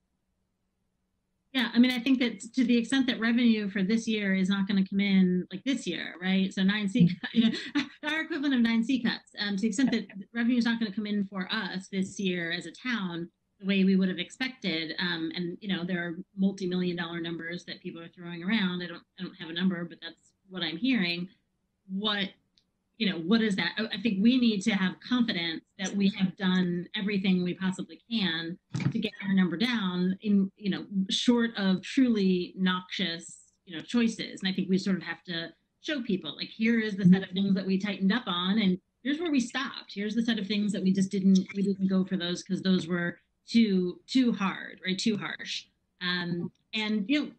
Yeah, I mean, I think that to the extent that revenue for this year is not going to come in like this year, right? So nine C, you know, our equivalent of nine C cuts. Um, to the extent that revenue is not going to come in for us this year as a town the way we would have expected, um, and you know, there are multi-million dollar numbers that people are throwing around. I don't, I don't have a number, but that's what I'm hearing. What you know, what is that? I think we need to have confidence that we have done everything we possibly can to get our number down in, you know, short of truly noxious, you know, choices. And I think we sort of have to show people like, here is the set of things that we tightened up on and here's where we stopped. Here's the set of things that we just didn't, we didn't go for those because those were too, too hard, right? Too harsh. Um, and, you know,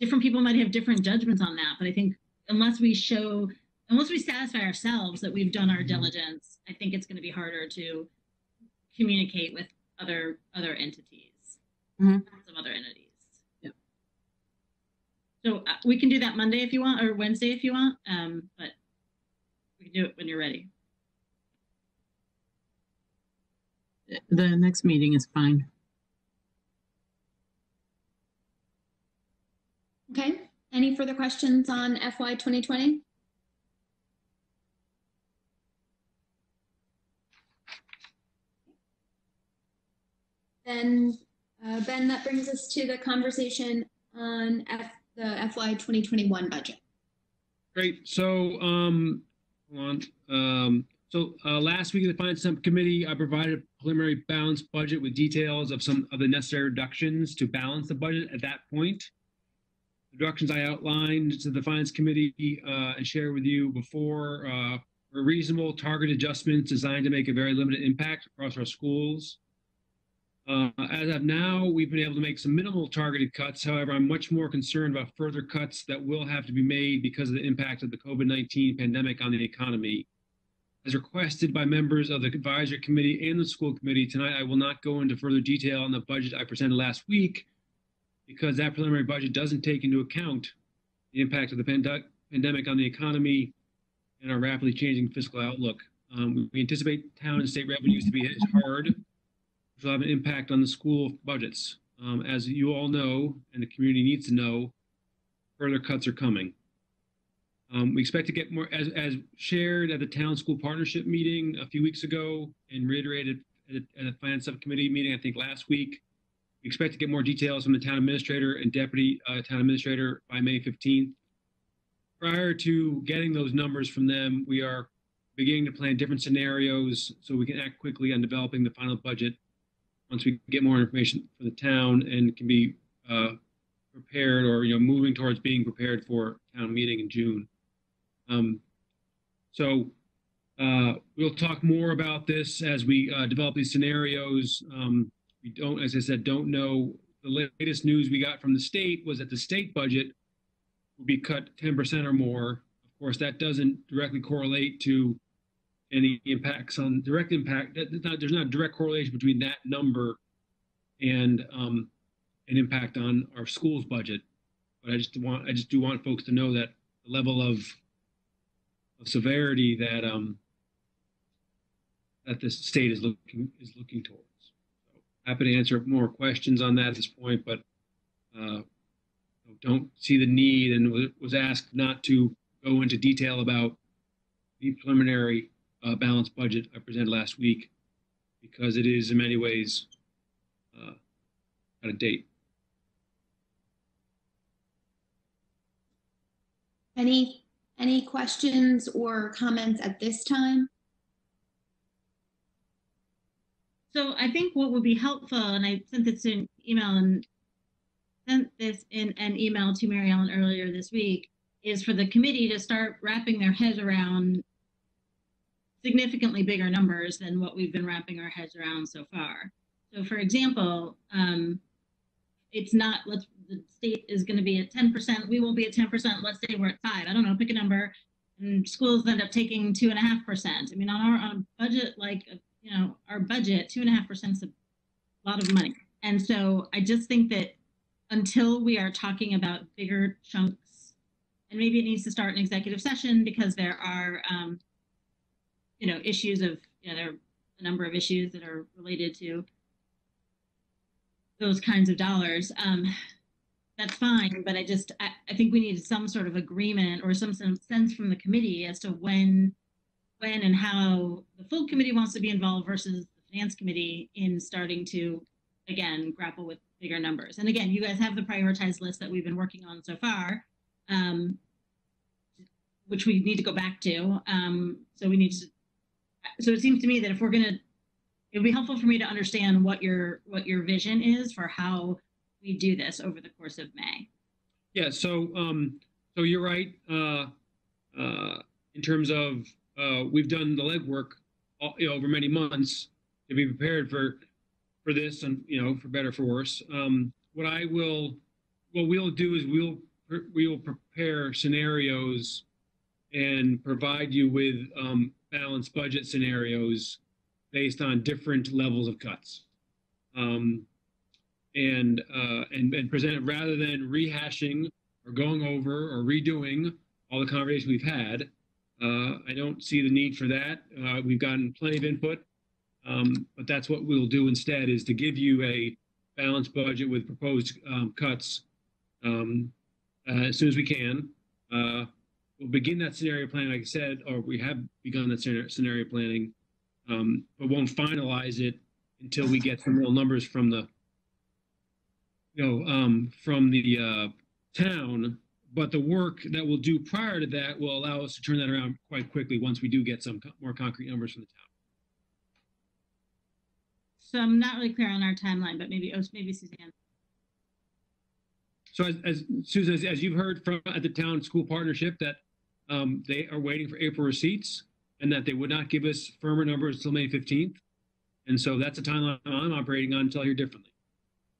different people might have different judgments on that, but I think unless we show unless we satisfy ourselves that we've done our diligence, I think it's going to be harder to communicate with other other entities, Mhm. some other entities. Yeah. So uh, we can do that Monday if you want, or Wednesday if you want. Um, but we can do it when you're ready. The next meeting is fine. Okay, any further questions on FY 2020? Then, uh, Ben, that brings us to the conversation on F, the FY 2021 budget. Great. So, um, hold on. Um, so uh, last week, the Finance Subcommittee, I provided a preliminary balanced budget with details of some of the necessary reductions to balance the budget at that point. The reductions I outlined to the Finance Committee uh, and shared with you before uh, were reasonable target adjustments designed to make a very limited impact across our schools. Uh, as of now, we've been able to make some minimal targeted cuts. However, I'm much more concerned about further cuts that will have to be made because of the impact of the COVID 19 pandemic on the economy. As requested by members of the advisory committee and the school committee, tonight I will not go into further detail on the budget I presented last week because that preliminary budget doesn't take into account the impact of the pand- pandemic on the economy and our rapidly changing fiscal outlook. Um, we anticipate town and state revenues to be hit hard will have an impact on the school budgets. Um, as you all know, and the community needs to know, further cuts are coming. Um, we expect to get more, as, as shared at the town school partnership meeting a few weeks ago and reiterated at, at the finance subcommittee meeting, I think last week. We expect to get more details from the town administrator and deputy uh, town administrator by May 15th. Prior to getting those numbers from them, we are beginning to plan different scenarios so we can act quickly on developing the final budget once we get more information from the town and can be uh, prepared or you know moving towards being prepared for town meeting in June. Um, so uh, we'll talk more about this as we uh, develop these scenarios. Um, we don't, as I said, don't know. The latest news we got from the state was that the state budget will be cut 10% or more. Of course, that doesn't directly correlate to any impacts on direct impact. Not, there's not a direct correlation between that number and um, an impact on our school's budget. But I just want I just do want folks to know that the level of of severity that um, that the state is looking is looking towards. So happy to answer more questions on that at this point, but uh, don't see the need and was asked not to go into detail about the preliminary uh, balanced budget I presented last week because it is in many ways uh, out of date. Any, any questions or comments at this time? So I think what would be helpful, and I sent this in email and sent this in an email to Mary Ellen earlier this week, is for the committee to start wrapping their heads around significantly bigger numbers than what we've been wrapping our heads around so far. So, for example, um, it's not let's the state is going to be at 10%. We won't be at 10%. Let's say we're at five. I don't know. Pick a number. And schools end up taking two and a half percent. I mean, on our on a budget like you know our budget, two and a half percent is a lot of money. And so I just think that until we are talking about bigger chunks, and maybe it needs to start an executive session because there are, um, you know, issues of, you know, there are a number of issues that are related to those kinds of dollars. Um, that's fine, but I just, I, I think we need some sort of agreement or some, some sense from the committee as to when, when and how the full committee wants to be involved versus the finance committee in starting to, again, grapple with bigger numbers. And again, you guys have the prioritized list that we've been working on so far, um, which we need to go back to. Um, so we need to. So it seems to me that if we're gonna, it would be helpful for me to understand what your what your vision is for how we do this over the course of May. Yeah. So um, so you're right. Uh, uh, in terms of uh, we've done the legwork all, you know, over many months to be prepared for for this and you know for better for worse um, what i will what we'll do is we'll we will prepare scenarios and provide you with um, balanced budget scenarios based on different levels of cuts um, and uh, and and present it rather than rehashing or going over or redoing all the conversation we've had uh, i don't see the need for that uh, we've gotten plenty of input um, but that's what we'll do instead is to give you a balanced budget with proposed um, cuts um, uh, as soon as we can. We'll begin that scenario planning, like I said, or we have begun that scenario planning, um, but won't finalize it until we get some real numbers from the, you know, um, from the uh, town. But the work that we'll do prior to that will allow us to turn that around quite quickly once we do get some more concrete numbers from the town. So I'm not really clear on our timeline, but maybe, oh, maybe Suzanne. So as, as Susan, as, as you've heard from at the town school partnership that um, they are waiting for April receipts and that they would not give us firmer numbers until May 15th. And so that's a timeline I'm operating on until I hear differently.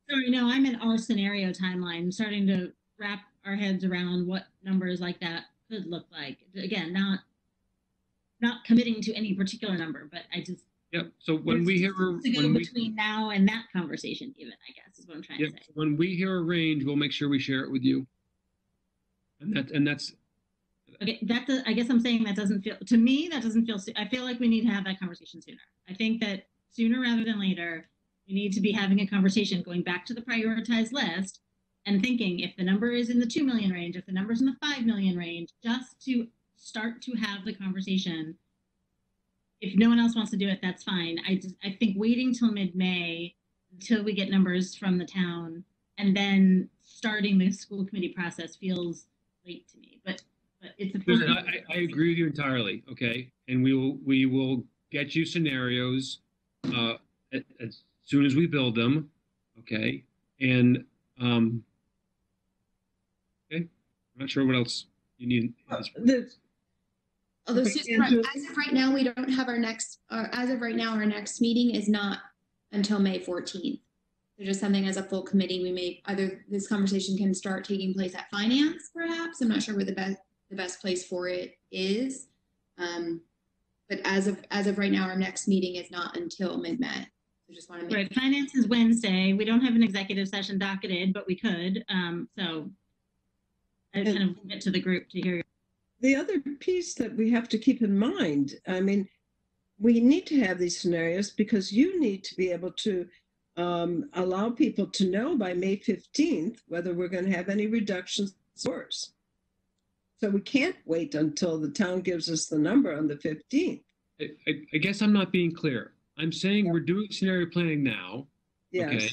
Sorry, no, I'm in our scenario timeline, I'm starting to wrap our heads around what numbers like that could look like. Again, not not committing to any particular number, but I just Yep. So when we hear when we, between now and that conversation, even I guess is what I'm trying yep, to say. when we hear a range, we'll make sure we share it with you. And that and that's that does, I guess I'm saying that doesn't feel to me that doesn't feel. I feel like we need to have that conversation sooner. I think that sooner rather than later, we need to be having a conversation going back to the prioritized list and thinking if the number is in the two million range, if the number is in the five million range, just to start to have the conversation if no one else wants to do it, that's fine. I just, I think waiting till mid-May until we get numbers from the town and then starting the school committee process feels late to me. But it's a Susan, I, I agree with you entirely. Okay, and we will we will get you scenarios uh, as, as soon as we build them. Okay, and um, okay, I'm not sure what else you need. The, Although Susan, as of right now, we don't have our next, uh, as of right now, our next meeting is not until May fourteenth. So just something as a full committee, we may, either this conversation can start taking place at finance perhaps. I'm not sure where the best, the best place for it is. Um, but as of, as of right now, our next meeting is not until mid-May. So just want to make. Right, finance is Wednesday. We don't have an executive session docketed, but we could. Um, so I kind of leave it to the group to hear. your- the other piece that we have to keep in mind, I mean, we need to have these scenarios because you need to be able to um, allow people to know by May 15th whether we're going to have any reductions or worse. So we can't wait until the town gives us the number on the 15th. I, I, I guess I'm not being clear. I'm saying we're doing scenario planning now. Yes. Okay.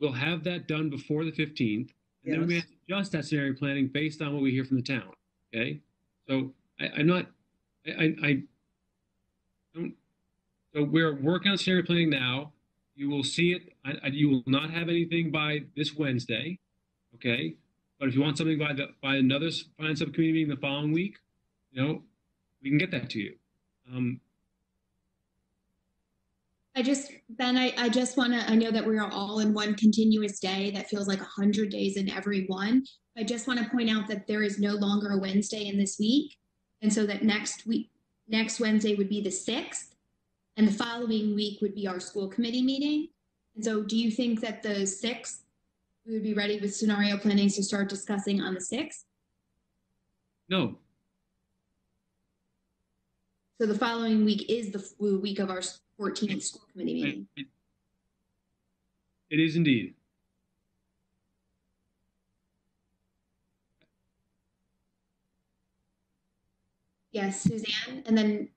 We'll have that done before the 15th. And then we Yes. have to adjust that scenario planning based on what we hear from the town. Okay. So I, I'm not, I, I, I don't, so we're working on scenario planning now. You will see it. I, I, you will not have anything by this Wednesday. Okay. But if you want something by the, by another finance subcommittee meeting the following week, you know, we can get that to you. Um, I just, Ben, I, I just want to, I know that we are all in one continuous day that feels like a hundred days in every one. I just want to point out that there is no longer a Wednesday in this week. And so that next week, next Wednesday would be the sixth. And the following week would be our school committee meeting. And so do you think that the sixth, we would be ready with scenario planning to start discussing on the sixth? No, So the following week is the f- week of our fourteenth school committee meeting. it it is indeed. Yes, Suzanne, and then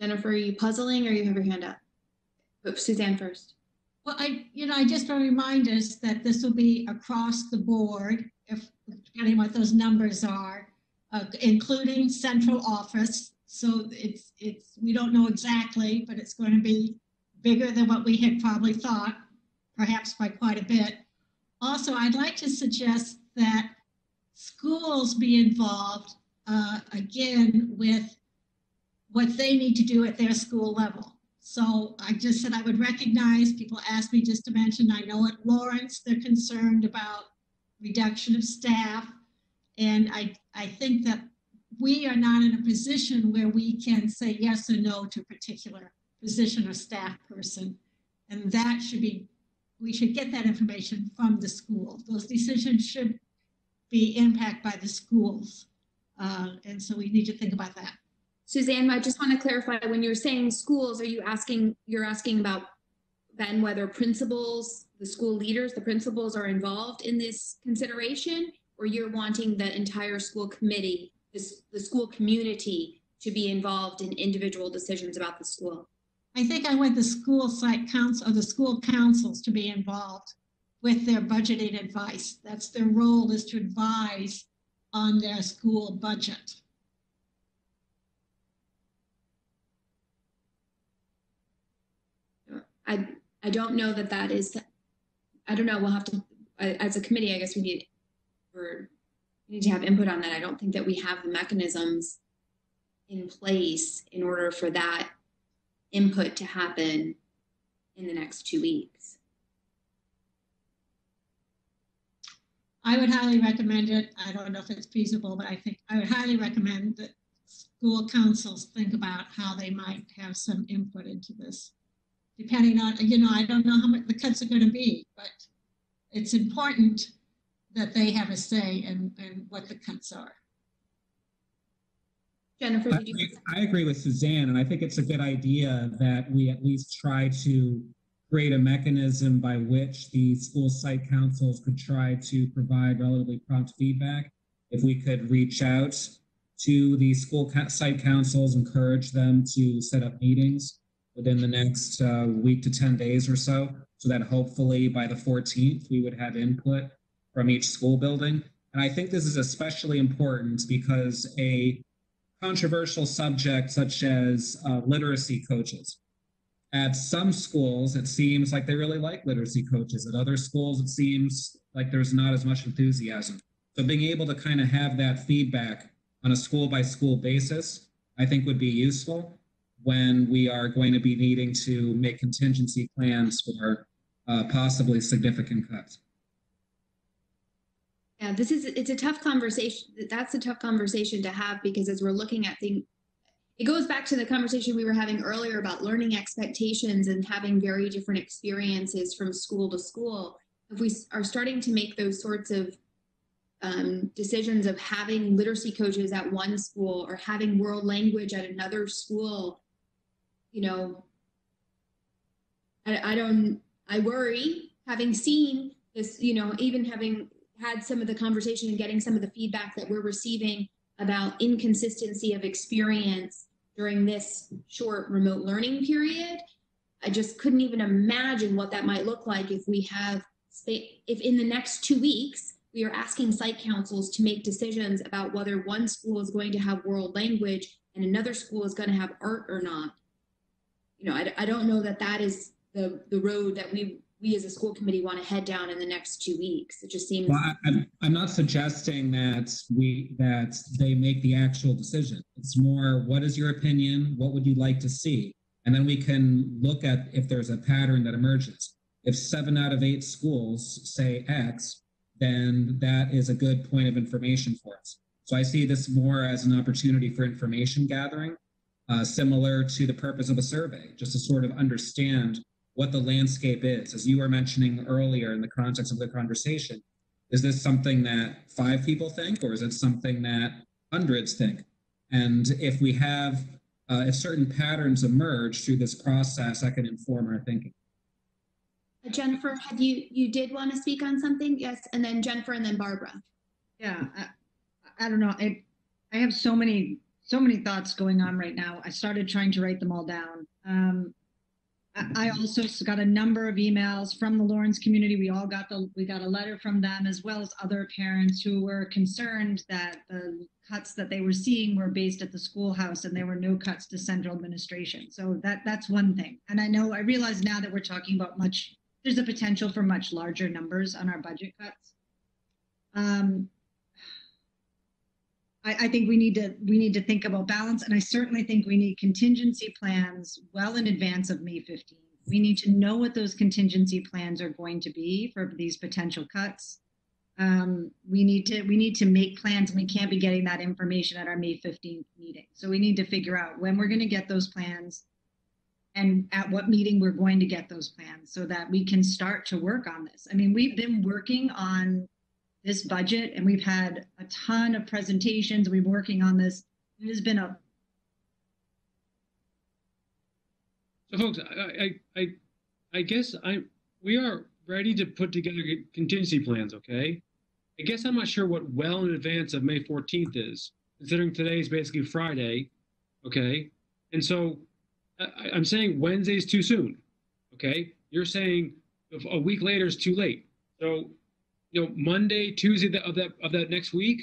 Jennifer, are you puzzling or you have your hand up? But Suzanne first. Well, I, you know, I just want to remind us that this will be across the board, if, depending what those numbers are, uh, including central office. So it's, it's, we don't know exactly, but it's going to be bigger than what we had probably thought, perhaps by quite a bit. Also, I'd like to suggest that schools be involved, uh, again, with what they need to do at their school level. So I just said I would recognize, people asked me just to mention, I know at Lawrence, they're concerned about reduction of staff. And I, I think that we are not in a position where we can say yes or no to a particular position or staff person. And that should be, we should get that information from the school. Those decisions should be impacted by the schools. Uh, and so we need to think about that. Suzanne, I just want to clarify, when you're saying schools, are you asking, you're asking about then whether principals, the school leaders, the principals are involved in this consideration? Or you're wanting the entire school committee, this, the school community to be involved in individual decisions about the school? I think I want the school site council, or the school councils to be involved with their budgeting advice. That's their role is to advise on their school budget. I, I don't know that that is, I don't know, we'll have to, as a committee, I guess we need, we need to have input on that. I don't think that we have the mechanisms in place in order for that input to happen in the next two weeks. I would highly recommend it. I don't know if it's feasible, but I think I would highly recommend that school councils think about how they might have some input into this. Depending on, you know, I don't know how much the cuts are going to be, but it's important that they have a say in, in what the cuts are. Jennifer, I agree- I agree with Suzanne, and I think it's a good idea that we at least try to create a mechanism by which the school site councils could try to provide relatively prompt feedback. If we could reach out to the school site councils, encourage them to set up meetings within the next uh, week to 10 days or so, so that hopefully by the 14th, we would have input from each school building. And I think this is especially important because a controversial subject such as uh, literacy coaches. At some schools, it seems like they really like literacy coaches. At other schools, it seems like there's not as much enthusiasm. So being able to kind of have that feedback on a school by school basis, I think would be useful when we are going to be needing to make contingency plans for uh, possibly significant cuts. Yeah, this is, it's a tough conversation. That's a tough conversation to have because as we're looking at things, it goes back to the conversation we were having earlier about learning expectations and having very different experiences from school to school. If we are starting to make those sorts of um, decisions of having literacy coaches at one school or having world language at another school, you know, I, I don't, I worry, having seen this, you know, even having had some of the conversation and getting some of the feedback that we're receiving about inconsistency of experience during this short remote learning period. I just couldn't even imagine what that might look like if we have, if in the next two weeks, we are asking site councils to make decisions about whether one school is going to have world language and another school is going to have art or not. You know, I, I don't know that that is the, the road that we, we as a school committee want to head down in the next two weeks. It just seems. Well, I, I'm, I'm not suggesting that we, that they make the actual decision. It's more, what is your opinion? What would you like to see? And then we can look at if there's a pattern that emerges. If seven out of eight schools say X, then that is a good point of information for us. So I see this more as an opportunity for information gathering, uh, similar to the purpose of a survey, just to sort of understand what the landscape is. As you were mentioning earlier in the context of the conversation, is this something that five people think, or is it something that hundreds think? And if we have, uh, if certain patterns emerge through this process, that can inform our thinking. Uh, Jennifer, have you, you did want to speak on something? Yes, and then Jennifer and then Barbara. Yeah, I, I don't know. I, I have so many, so many thoughts going on right now. I started trying to write them all down. Um, I also got a number of emails from the Lawrence community. We all got the, we got a letter from them as well as other parents who were concerned that the cuts that they were seeing were based at the schoolhouse and there were no cuts to central administration. So that, that's one thing. And I know, I realize now that we're talking about much, there's a potential for much larger numbers on our budget cuts. Um, I, I think we need to we need to think about balance, and I certainly think we need contingency plans well in advance of May 15th. We need to know what those contingency plans are going to be for these potential cuts. Um, we need to we need to make plans, and we can't be getting that information at our May 15th meeting. So we need to figure out when we're going to get those plans, and at what meeting we're going to get those plans, so that we can start to work on this. I mean, we've been working on this budget and we've had a ton of presentations. We've been working on this. It has been a So, folks, I, I, I, I guess I we are ready to put together contingency plans. Okay. I guess I'm not sure what well in advance of May 14th is, considering today is basically Friday. Okay. And so I, I'm saying Wednesday is too soon. Okay. You're saying a week later is too late. So, you know, Monday, Tuesday of that of that next week,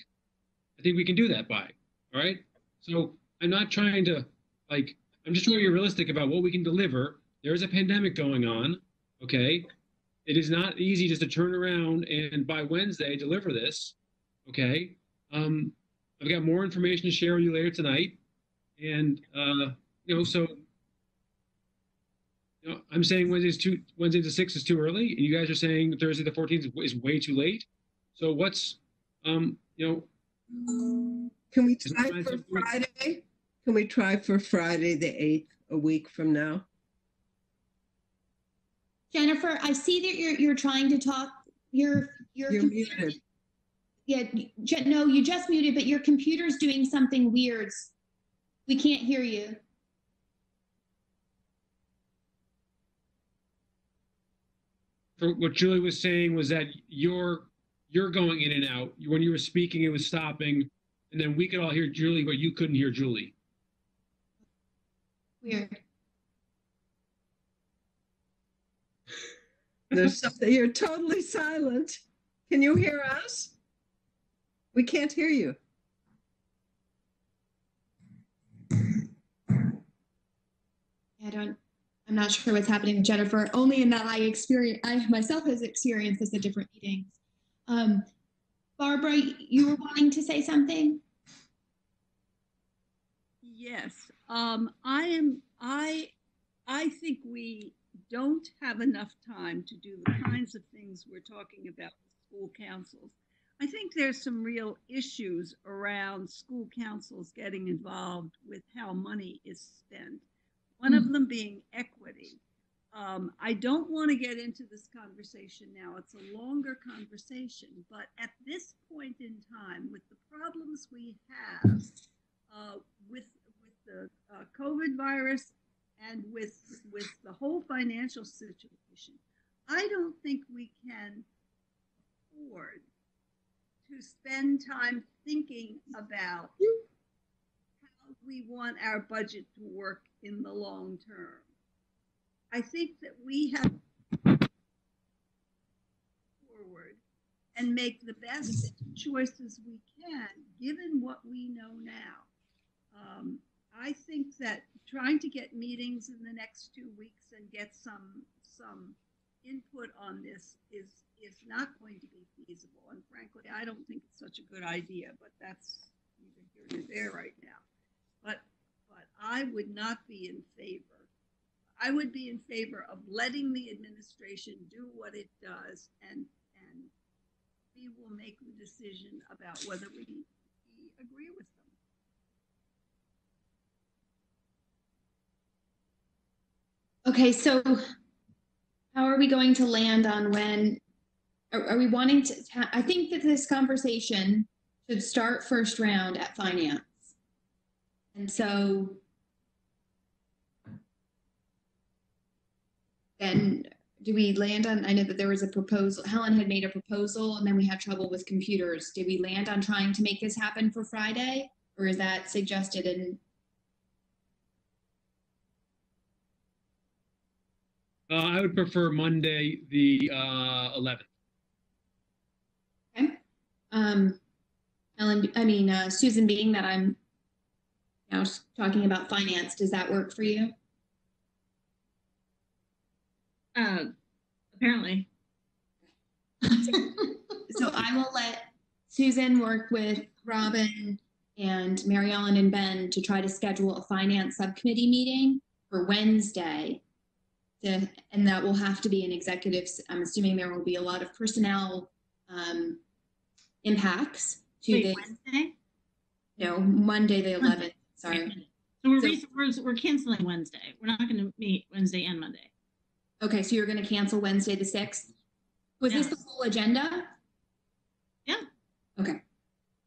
I think we can do that by. All right. So I'm not trying to like I'm just trying to be realistic about what we can deliver. There is a pandemic going on. Okay. It is not easy just to turn around and by Wednesday deliver this. Okay. Um, I've got more information to share with you later tonight. And uh, you know, so I'm saying Wednesday's too Wednesday the sixth is too early, and you guys are saying Thursday the fourteenth is way too late. So what's um, you know, Can we try for to- Friday? Can we try for Friday, the eighth, a week from now? Jennifer, I see that you're, you're trying to talk. You're You're computer- muted. Yeah, Jen, no, you just muted, but your computer's doing something weird. We can't hear you. For what Julie was saying was that you're you're going in and out. When you were speaking, it was stopping, and then we could all hear Julie, but you couldn't hear Julie. Weird. There's something, you're totally silent. Can you hear us? We can't hear you. I don't, I'm not sure what's happening Jennifer, only in that I experience, I myself has experienced this at different meetings. Um, Barbara, you were wanting to say something? Yes, um, I am, I, I think we don't have enough time to do the kinds of things we're talking about with school councils. I think there's some real issues around school councils getting involved with how money is spent. One of them being equity. Um, I don't want to get into this conversation now. It's a longer conversation, but at this point in time, with the problems we have uh, with with the uh, COVID virus and with with the whole financial situation, I don't think we can afford to spend time thinking about how we want our budget to work in the long term. I think that we have forward and make the best choices we can, given what we know now. Um, I think that trying to get meetings in the next two weeks and get some some input on this is is not going to be feasible. And frankly, I don't think it's such a good idea. But that's neither here nor there right now. But but I would not be in favor I would be in favor of letting the administration do what it does and, and we will make the decision about whether we, we agree with them. Okay, so how are we going to land on when? Are, are we wanting to? I think that this conversation should start first round at finance. And so then do we land on? I know that there was a proposal. Helen had made a proposal, and then we had trouble with computers. Did we land on trying to make this happen for Friday, or is that suggested in? Uh, I would prefer Monday, the uh, 11th. Okay. Um, Ellen, I mean, uh, Susan, being that I'm now talking about finance, does that work for you? Uh, apparently. So I will let Susan work with Robin and Mary Ellen and Ben to try to schedule a finance subcommittee meeting for Wednesday. To, and that will have to be an executive, I'm assuming there will be a lot of personnel um, impacts to Wait, the, Wednesday? no, Monday, the 11th, sorry. So we're, So- we're, we're canceling Wednesday. We're not going to meet Wednesday and Monday. Okay, so you're going to cancel Wednesday, the 6th? Was this the whole agenda? Yeah. Okay.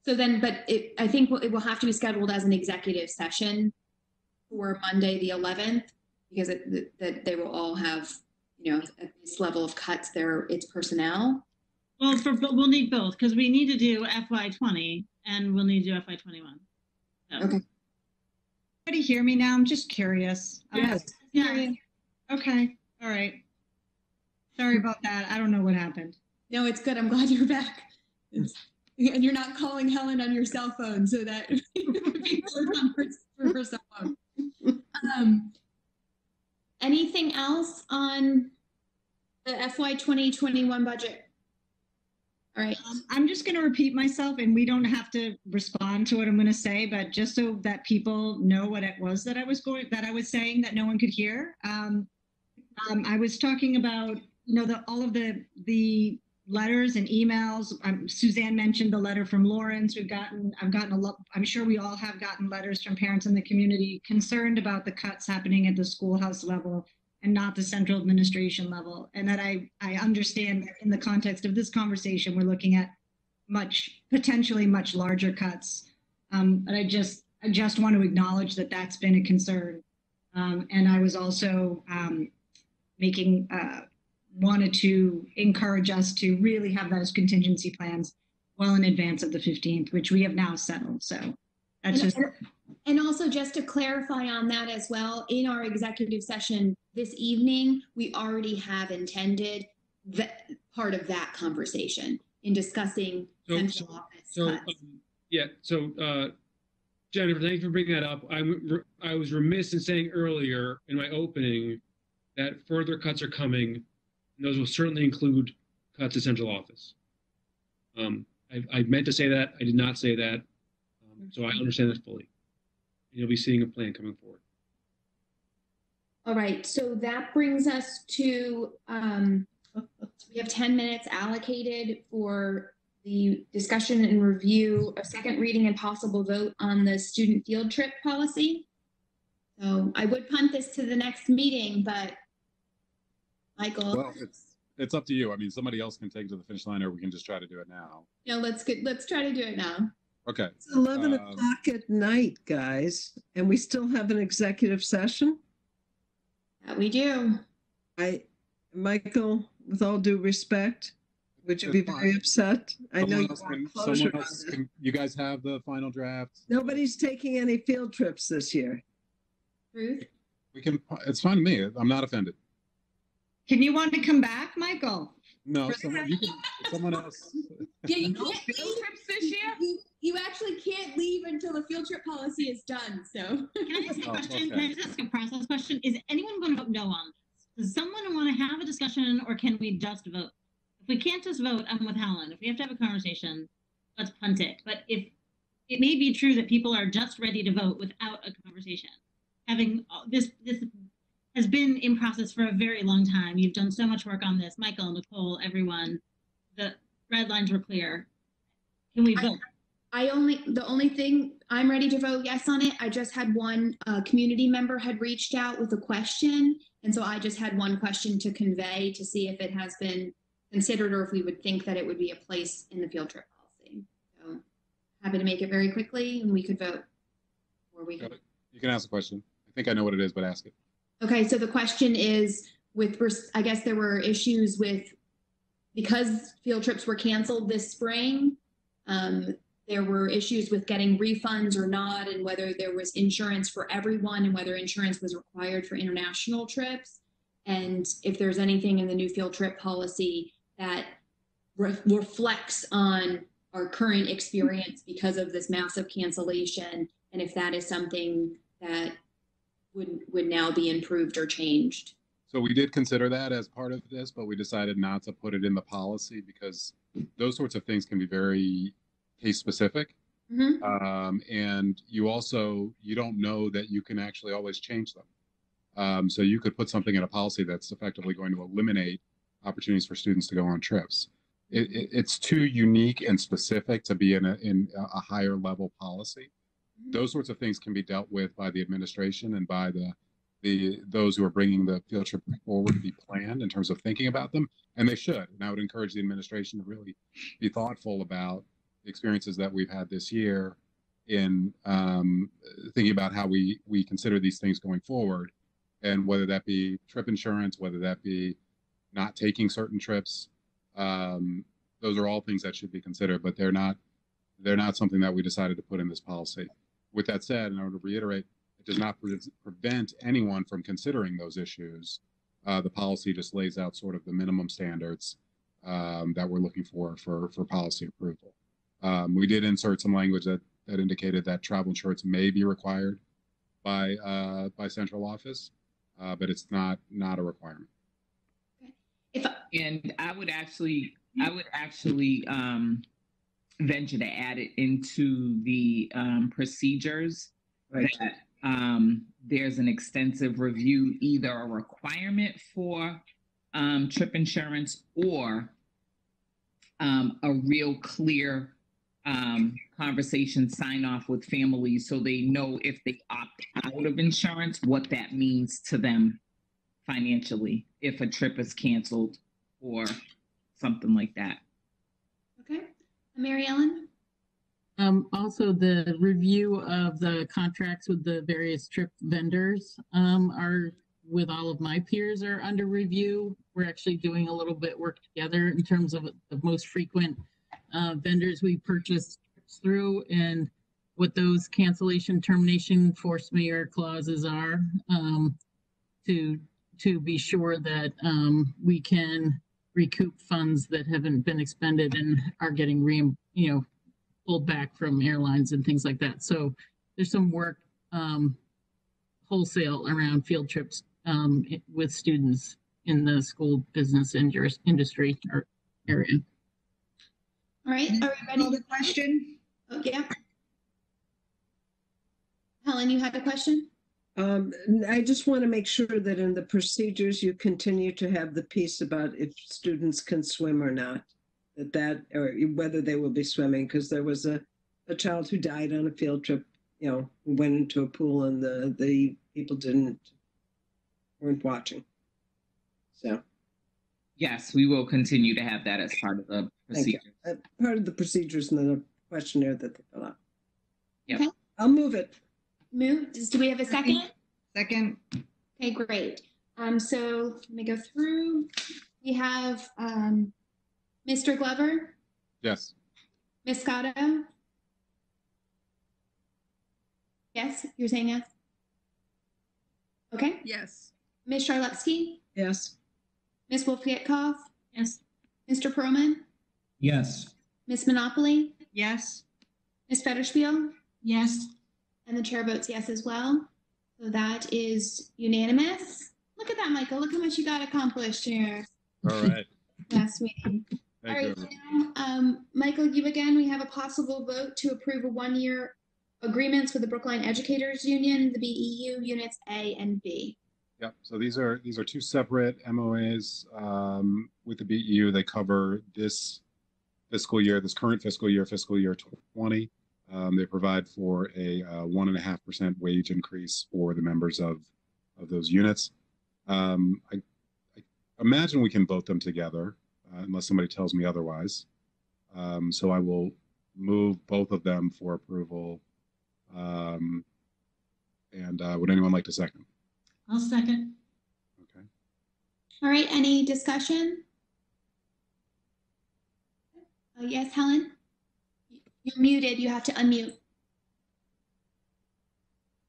So then, but it, I think it will have to be scheduled as an executive session for Monday, the 11th, because it, that they will all have, you know, at this level of cuts there, it's personnel. Well, for, but we'll need both because we need to do FY twenty and we'll need to do FY twenty-one. Okay. Everybody hear me now? I'm just curious. I'm- Yes. Yeah. Okay, all right. Sorry about that. I don't know what happened. No, it's good. I'm glad you're back. It's- And you're not calling Helen on your cell phone so that people are for her cell phone. Um, anything else on the FY 2021 budget? All right. Um, I'm just going to repeat myself, and we don't have to respond to what I'm going to say, but just so that people know what it was that I was going, that I was saying that no one could hear. Um, um, I was talking about, you know, the all of the the letters and emails. Um, Suzanne mentioned the letter from Lawrence. We've gotten, I've gotten a lot. I'm sure we all have gotten letters from parents in the community concerned about the cuts happening at the schoolhouse level and not the central administration level. And that I, I understand that in the context of this conversation, we're looking at much, potentially much larger cuts. Um, but I just, I just want to acknowledge that that's been a concern. Um, and I was also um, making, uh, wanted to encourage us to really have those contingency plans well in advance of the 15th, which we have now settled. So that's And- just, and- And also, just to clarify on that as well, in our executive session this evening, we already have intended that part of that conversation in discussing So- central office So, cuts. um, yeah, so, uh, Jennifer, thank you for bringing that up. I'm, I was remiss in saying earlier in my opening that further cuts are coming. And those will certainly include cuts to central office. Um, I, I meant to say that. I did not say that. Um, so I understand that fully. And You'll be seeing a plan coming forward. All right, so that brings us to, um, we have ten minutes allocated for the discussion and review of second reading and possible vote on the student field trip policy. So I would punt this to the next meeting, but Michael, Well, it's it's up to you. I mean, somebody else can take it to the finish line, or we can just try to do it now. Yeah, let's get, let's try to do it now. Okay. It's 11 Um, o'clock at night, guys, and we still have an executive session? That we do. I, Michael, with all due respect, would you be It's very fine. upset? I know you else want can- closure someone else can- You guys have the final draft. Nobody's taking any field trips this year. Ruth? We can. It's fine to me. I'm not offended. Can you want to come back, Michael? No, someone, you can, someone else. Yeah, you No can't field trips this year? You, you actually can't leave until the field trip policy is done, so. Can I ask a Oh, question? Can. I oh, just ask a process question? Is anyone going to vote no on this? Does someone want to have a discussion or can we just vote? If we can't just vote, I'm with Helen. If we have to have a conversation, let's punt it. But if it may be true that people are just ready to vote without a conversation, having uh, this this has been in process for a very long time. You've done so much work on this, Michael, Nicole, everyone. The red lines were clear. Can we vote? I only, the only thing, I'm ready to vote yes on it. I just had one, uh, community member had reached out with a question. And so I just had one question to convey to see if it has been considered or if we would think that it would be a place in the field trip policy. So happy to make it very quickly and we could vote. Or we could, You can ask a question. I think I know what it is, but ask it. Okay, so the question is with, I guess there were issues with, because field trips were canceled this spring, um, there were issues with getting refunds or not, and whether there was insurance for everyone and whether insurance was required for international trips. And if there's anything in the new field trip policy that re- reflects on our current experience because of this massive cancellation, and if that is something that would, would now be improved or changed. So we did consider that as part of this, but we decided not to put it in the policy because those sorts of things can be very case specific. Mhm. Um, and you also, you don't know that you can actually always change them. Um, so you could put something in a policy that's effectively going to eliminate opportunities for students to go on trips. It, it, it's too unique and specific to be in a, in a higher level policy. Those sorts of things can be dealt with by the administration and by the, the, those who are bringing the field trip forward to be planned in terms of thinking about them. And they should. And I would encourage the administration to really be thoughtful about the experiences that we've had this year in um, thinking about how we we consider these things going forward, and whether that be trip insurance, whether that be not taking certain trips. Um, those are all things that should be considered, but they're not they're not something that we decided to put in this policy. With that said, and I want to reiterate, it does not pre- prevent anyone from considering those issues. Uh, the policy just lays out sort of the minimum standards um, that we're looking for for for policy approval. Um, we did insert some language that, that indicated that travel insurance may be required by uh, by central office, uh, but it's not not a requirement. And I would actually, I would actually um, venture to add it into the um, procedures Right. that um, there's an extensive review, either a requirement for um, trip insurance or um, a real clear um, conversation sign off with families so they know if they opt out of insurance, what that means to them financially if a trip is canceled or something like that. Mary Ellen? Um, also, the review of the contracts with the various trip vendors, um, are with all of my peers are under review. We're actually doing a little bit work together in terms of the most frequent, uh, vendors we purchase through and what those cancellation termination force majeure clauses are, um, to, to be sure that, um, we can recoup funds that haven't been expended and are getting re, you know, pulled back from airlines and things like that. So there's some work um, wholesale around field trips um, with students in the school business and juris- industry or area. All right, are we ready? Call the question? Yeah. Helen, you had a question? Um, n- I just want to make sure that in the procedures, you continue to have the piece about if students can swim or not. That that, or whether they will be swimming, because there was a, a child who died on a field trip, you know, went into a pool and the, the people didn't, weren't watching. So, Yes, we will continue to have that as part of the procedure. Uh, Part of the procedures and the questionnaire that they fill out. Yep. Okay. I'll move it. Move, Does- do we have a second? Second. Okay, great. Um, so let me go through. We have, um, Mr. Glover, Yes. Ms. Scotto? Yes, you're saying yes? Okay. Yes. Ms. Charlupski? Yes. Ms. Wolfgang Yes. Mr. Pearlman? Yes. Ms. Monopoli? Yes. Ms. Federspiel? Yes. And the chair votes yes as well. So that is unanimous. Look at that, Michael. Look how much you got accomplished here All right. last meeting. All you. now, um, Michael, you again, we have a possible vote to approve a one-year agreements with the Brookline Educators Union, the BEU Units A and B. Yep. So these are these are two separate MOAs um, with the BEU. They cover this fiscal year, this current fiscal year, fiscal year 2020. Um, they provide for a uh, one and a half percent wage increase for the members of of those units. Um, I, I imagine we can vote them together uh, unless somebody tells me otherwise. Um, so I will move both of them for approval. Um, and uh, would anyone like to second? I'll second. Okay. All right, any discussion? Uh, yes, Helen? You're muted, you have to unmute.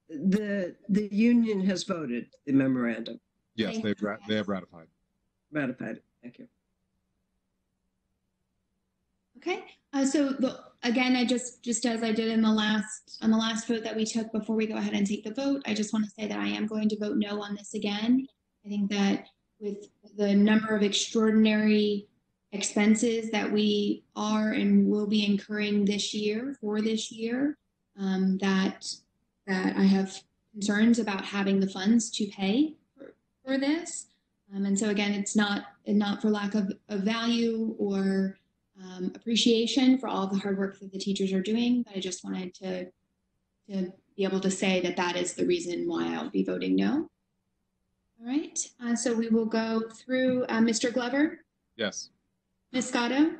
The, the union has voted the memorandum, Yes, they've ra- they have ratified. ratified it. Thank you. Okay, uh, so the, again, I just, just as I did in the last, on the last vote that we took before we go ahead and take the vote, I just want to say that I am going to vote no on this again. I think that with the number of extraordinary expenses that we are and will be incurring this year for this year, um, that, that I have concerns about having the funds to pay for, for this. Um, and so again, it's not, not for lack of, of value or um, appreciation for all the hard work that the teachers are doing. But I just wanted to to be able to say that that is the reason why I'll be voting no. All right. Uh, so we will go through uh, Mr. Glover, Yes. Ms. Scotto.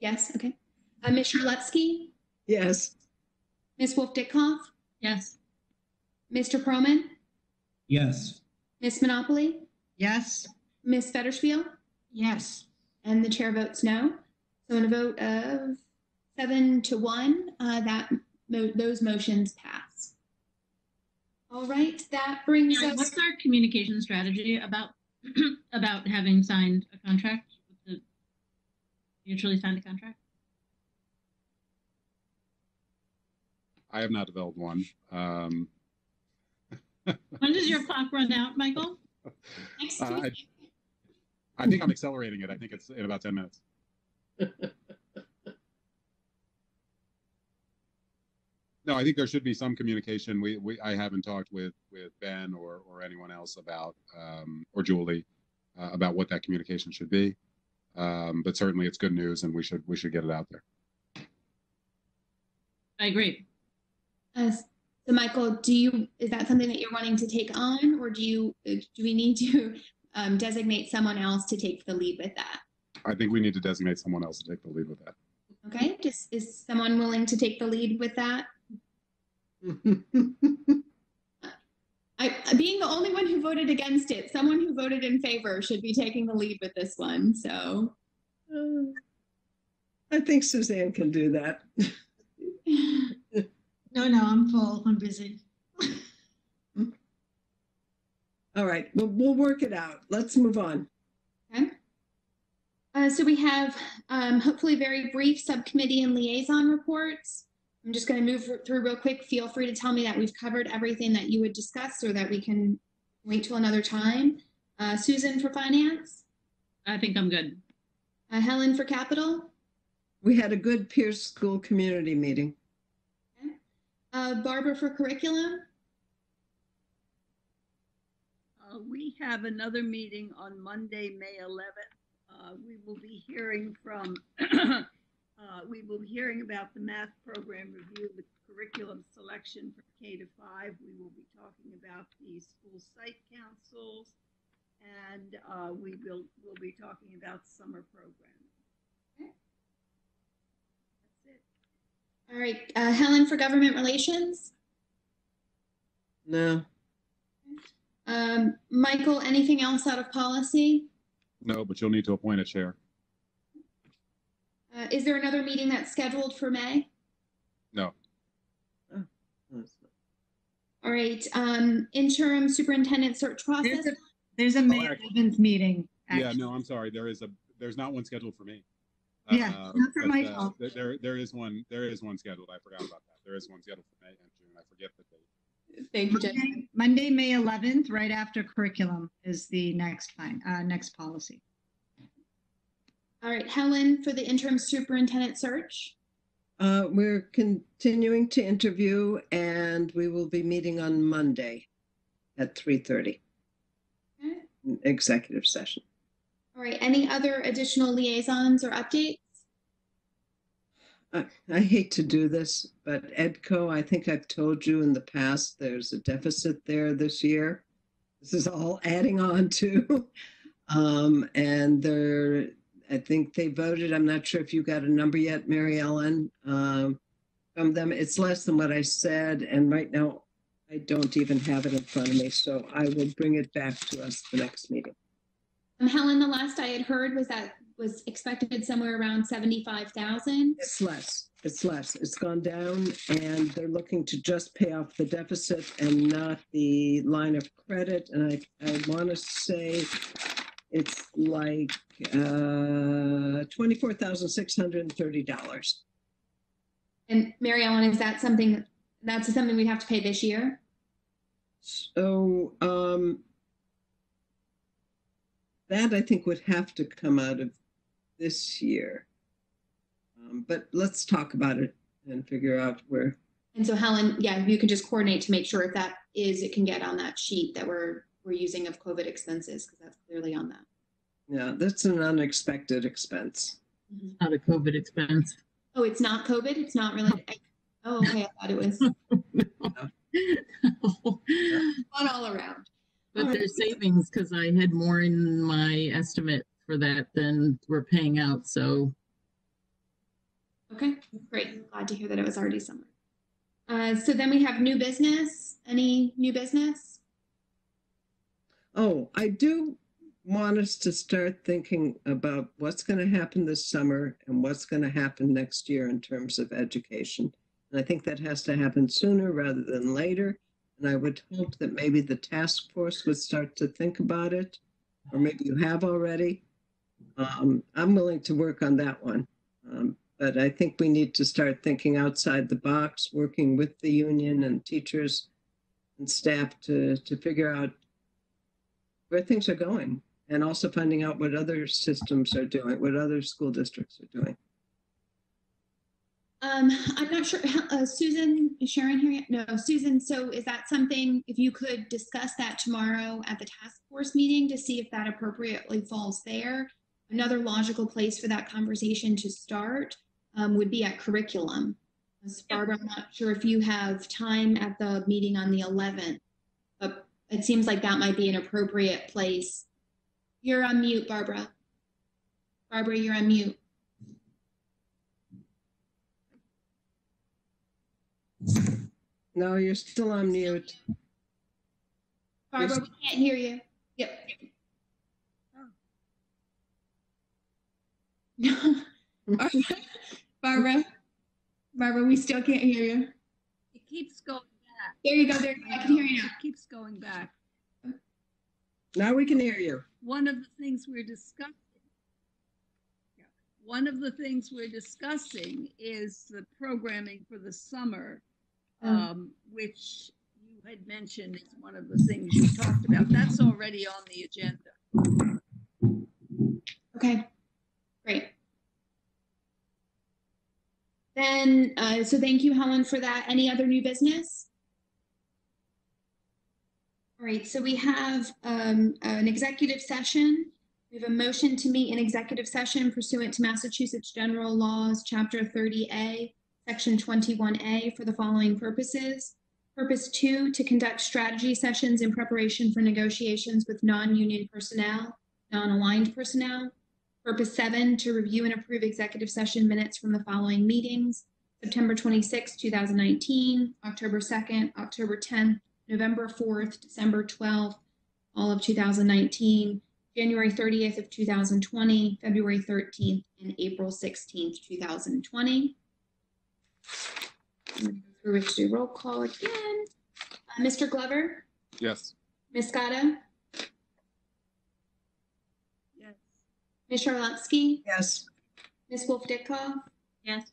Yes. Okay. Uh, Ms. Charlupski, Yes. Ms. Wolf Ditkoff, Yes. Mr. Pearlman, Yes. Ms. Monopoli, Yes. Ms. Federspiel, Yes. and the chair votes no. So in a vote of seven to one, uh, that mo- those motions pass. All right, that brings Yeah, us. What's our communication strategy about, about having signed a contract? with the Mutually signed a contract? I have not developed one. Um, When does your clock run out, Michael? Next uh, I, I think I'm accelerating it. I think it's in about 10 minutes. No, I think there should be some communication. We, we, I haven't talked with, with Ben or, or anyone else about, um, or Julie, uh, about what that communication should be. Um, but certainly it's good news and we should, we should get it out there. I agree. Uh, so Michael, do you, is that something that you're wanting to take on or do you, uh, do we need to um, designate someone else to take the lead with that? I think we need to designate someone else to take the lead with that. Okay, just, is someone willing to take the lead with that? I, being the only one who voted against it, someone who voted in favor should be taking the lead with this one, so. I think Suzanne can do that. No, no, I'm full. I'm busy. All right, we'll, we'll work it out. Let's move on. Okay. Uh, so we have um, hopefully very brief subcommittee and liaison reports. I'm just going to move through real quick. Feel free to tell me that we've covered everything that you would discuss or that we can wait till another time. Uh, Susan for finance, I think I'm good. uh, Helen for capital, We had a good Pierce School community meeting. uh, Barbara for curriculum, Uh, we have another meeting on Monday, May 11th. Uh, we will be hearing from, uh, we will be hearing about the math program review, the curriculum selection for K to five. We will be talking about the school site councils. And uh, we will, we'll be talking about summer programs. That's it. all right, uh, Helen for government relations, No, um, Michael, anything else out of policy? No, but you'll need to appoint a chair. Uh, is there another meeting that's scheduled for May? No. All right, um, interim superintendent search process. There's a, there's a May actually- 11th meeting. Yeah, actually. no, I'm sorry. There is a, there's not one scheduled for me. Yeah, Uh, not for but, my uh, fault. there- There, there is one, there is one scheduled. I forgot about that. There is one scheduled for May and June. I forget the date. Thank you, Jen. Monday, Monday, May 11th, right after curriculum is the next fine, uh, next policy. All right, Helen for the interim superintendent search. Uh, we're continuing to interview and we will be meeting on Monday at 3:30. Okay. Executive session. All right, any other additional liaisons or updates? I, I hate to do this, but EDCO, I think I've told you in the past, there's a deficit there this year. This is all adding on to. Um, and they're, I think they voted, I'm not sure if you got a number yet, Mary Ellen, um, from them. It's less than what I said, and right now I don't even have it in front of me, so I will bring it back to us the next meeting. Um, Helen, the last I had heard was that was expected somewhere around seventy-five thousand. It's less, it's less. It's gone down and they're looking to just pay off the deficit and not the line of credit. And I, I want to say it's like, uh, twenty-four thousand six hundred and thirty dollars. And Mary Ellen, is that something, that's something we have to pay this year? So, um, that I think would have to come out of this year. Um, but let's talk about it and figure out where, And so Helen, yeah, you can just coordinate to make sure if that is, it can get on that sheet that we're, we're using of COVID expenses, because that's clearly on that. yeah, that's an unexpected expense. Not a COVID expense. Oh, it's not COVID? It's not really, I- oh, okay, I thought it was. Fun all around. But there's savings because I had more in my estimate for that than we're paying out. So Okay, great. Glad to hear that it was already summer. Uh, so then we have new business. Any new business? Oh, I do want us to start thinking about what's going to happen this summer and what's going to happen next year in terms of education. And I think that has to happen sooner rather than later. And I would hope that maybe the task force would start to think about it, or maybe you have already. Um, I'm willing to work on that one. Um, but I think we need to start thinking outside the box, working with the union and teachers and staff to, to figure out where things are going and also finding out what other systems are doing, what other school districts are doing. Um, I'm not sure, uh, Susan, is Sharon here yet? No, Susan, so is that something, if you could discuss that tomorrow at the task force meeting to see if that appropriately falls there? Another logical place for that conversation to start um, would be at curriculum. Ms. Barbara, I'm not sure if you have time at the meeting on the 11th, but it seems like that might be an appropriate place. You're on mute, Barbara. Barbara, you're on mute. No, you're still on mute. Barbara, we can't hear you. Yep. Oh. Barbara, Barbara, we still can't hear you. It keeps going back. There you go. There, I can hear you now. It keeps going back. Now we can hear you. One of the things we're discussing. yeah, One of the things we're discussing is the programming for the summer, Oh. um, which you had mentioned is one of the things you talked about. That's already on the agenda. Okay, great. Then, uh, so thank you, Helen, for that. Any other new business? All right, so we have um, an executive session. We have a motion to meet in executive session pursuant to Massachusetts General Laws, Chapter 30A, Section 21A for the following purposes. Purpose two, to conduct strategy sessions in preparation for negotiations with non-union personnel, non-aligned personnel. Purpose seven, to review and approve executive session minutes from the following meetings. September 26, 2019, October 2nd, October 10th, November 4th, December 12th, all of 2019, January 30th of 2020, February 13th, and April 16th, 2020. I'm gonna go Through which to do roll call again. Uh, Mr. Glover, Yes. Ms. Scotto, Yes. Ms. Charlupski, Yes. Ms. Wolf Ditkoff, Yes.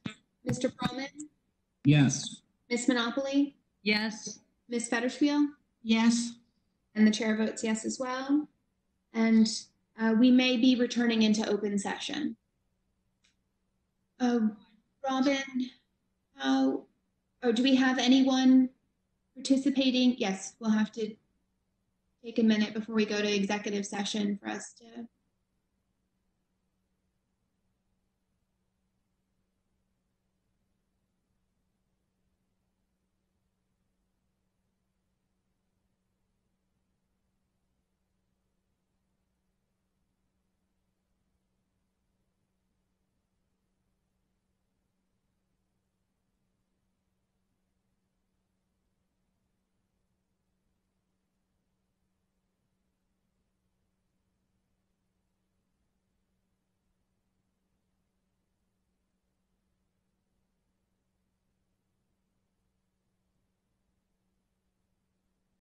Mr. Pearlman, Yes. Ms. Monopoli, Yes. Ms. Federspiel, Yes. and the chair votes yes as well. And uh, we may be returning into open session. Uh, Robin, how, or do we have anyone participating? Yes, we'll have to take a minute before we go to executive session for us to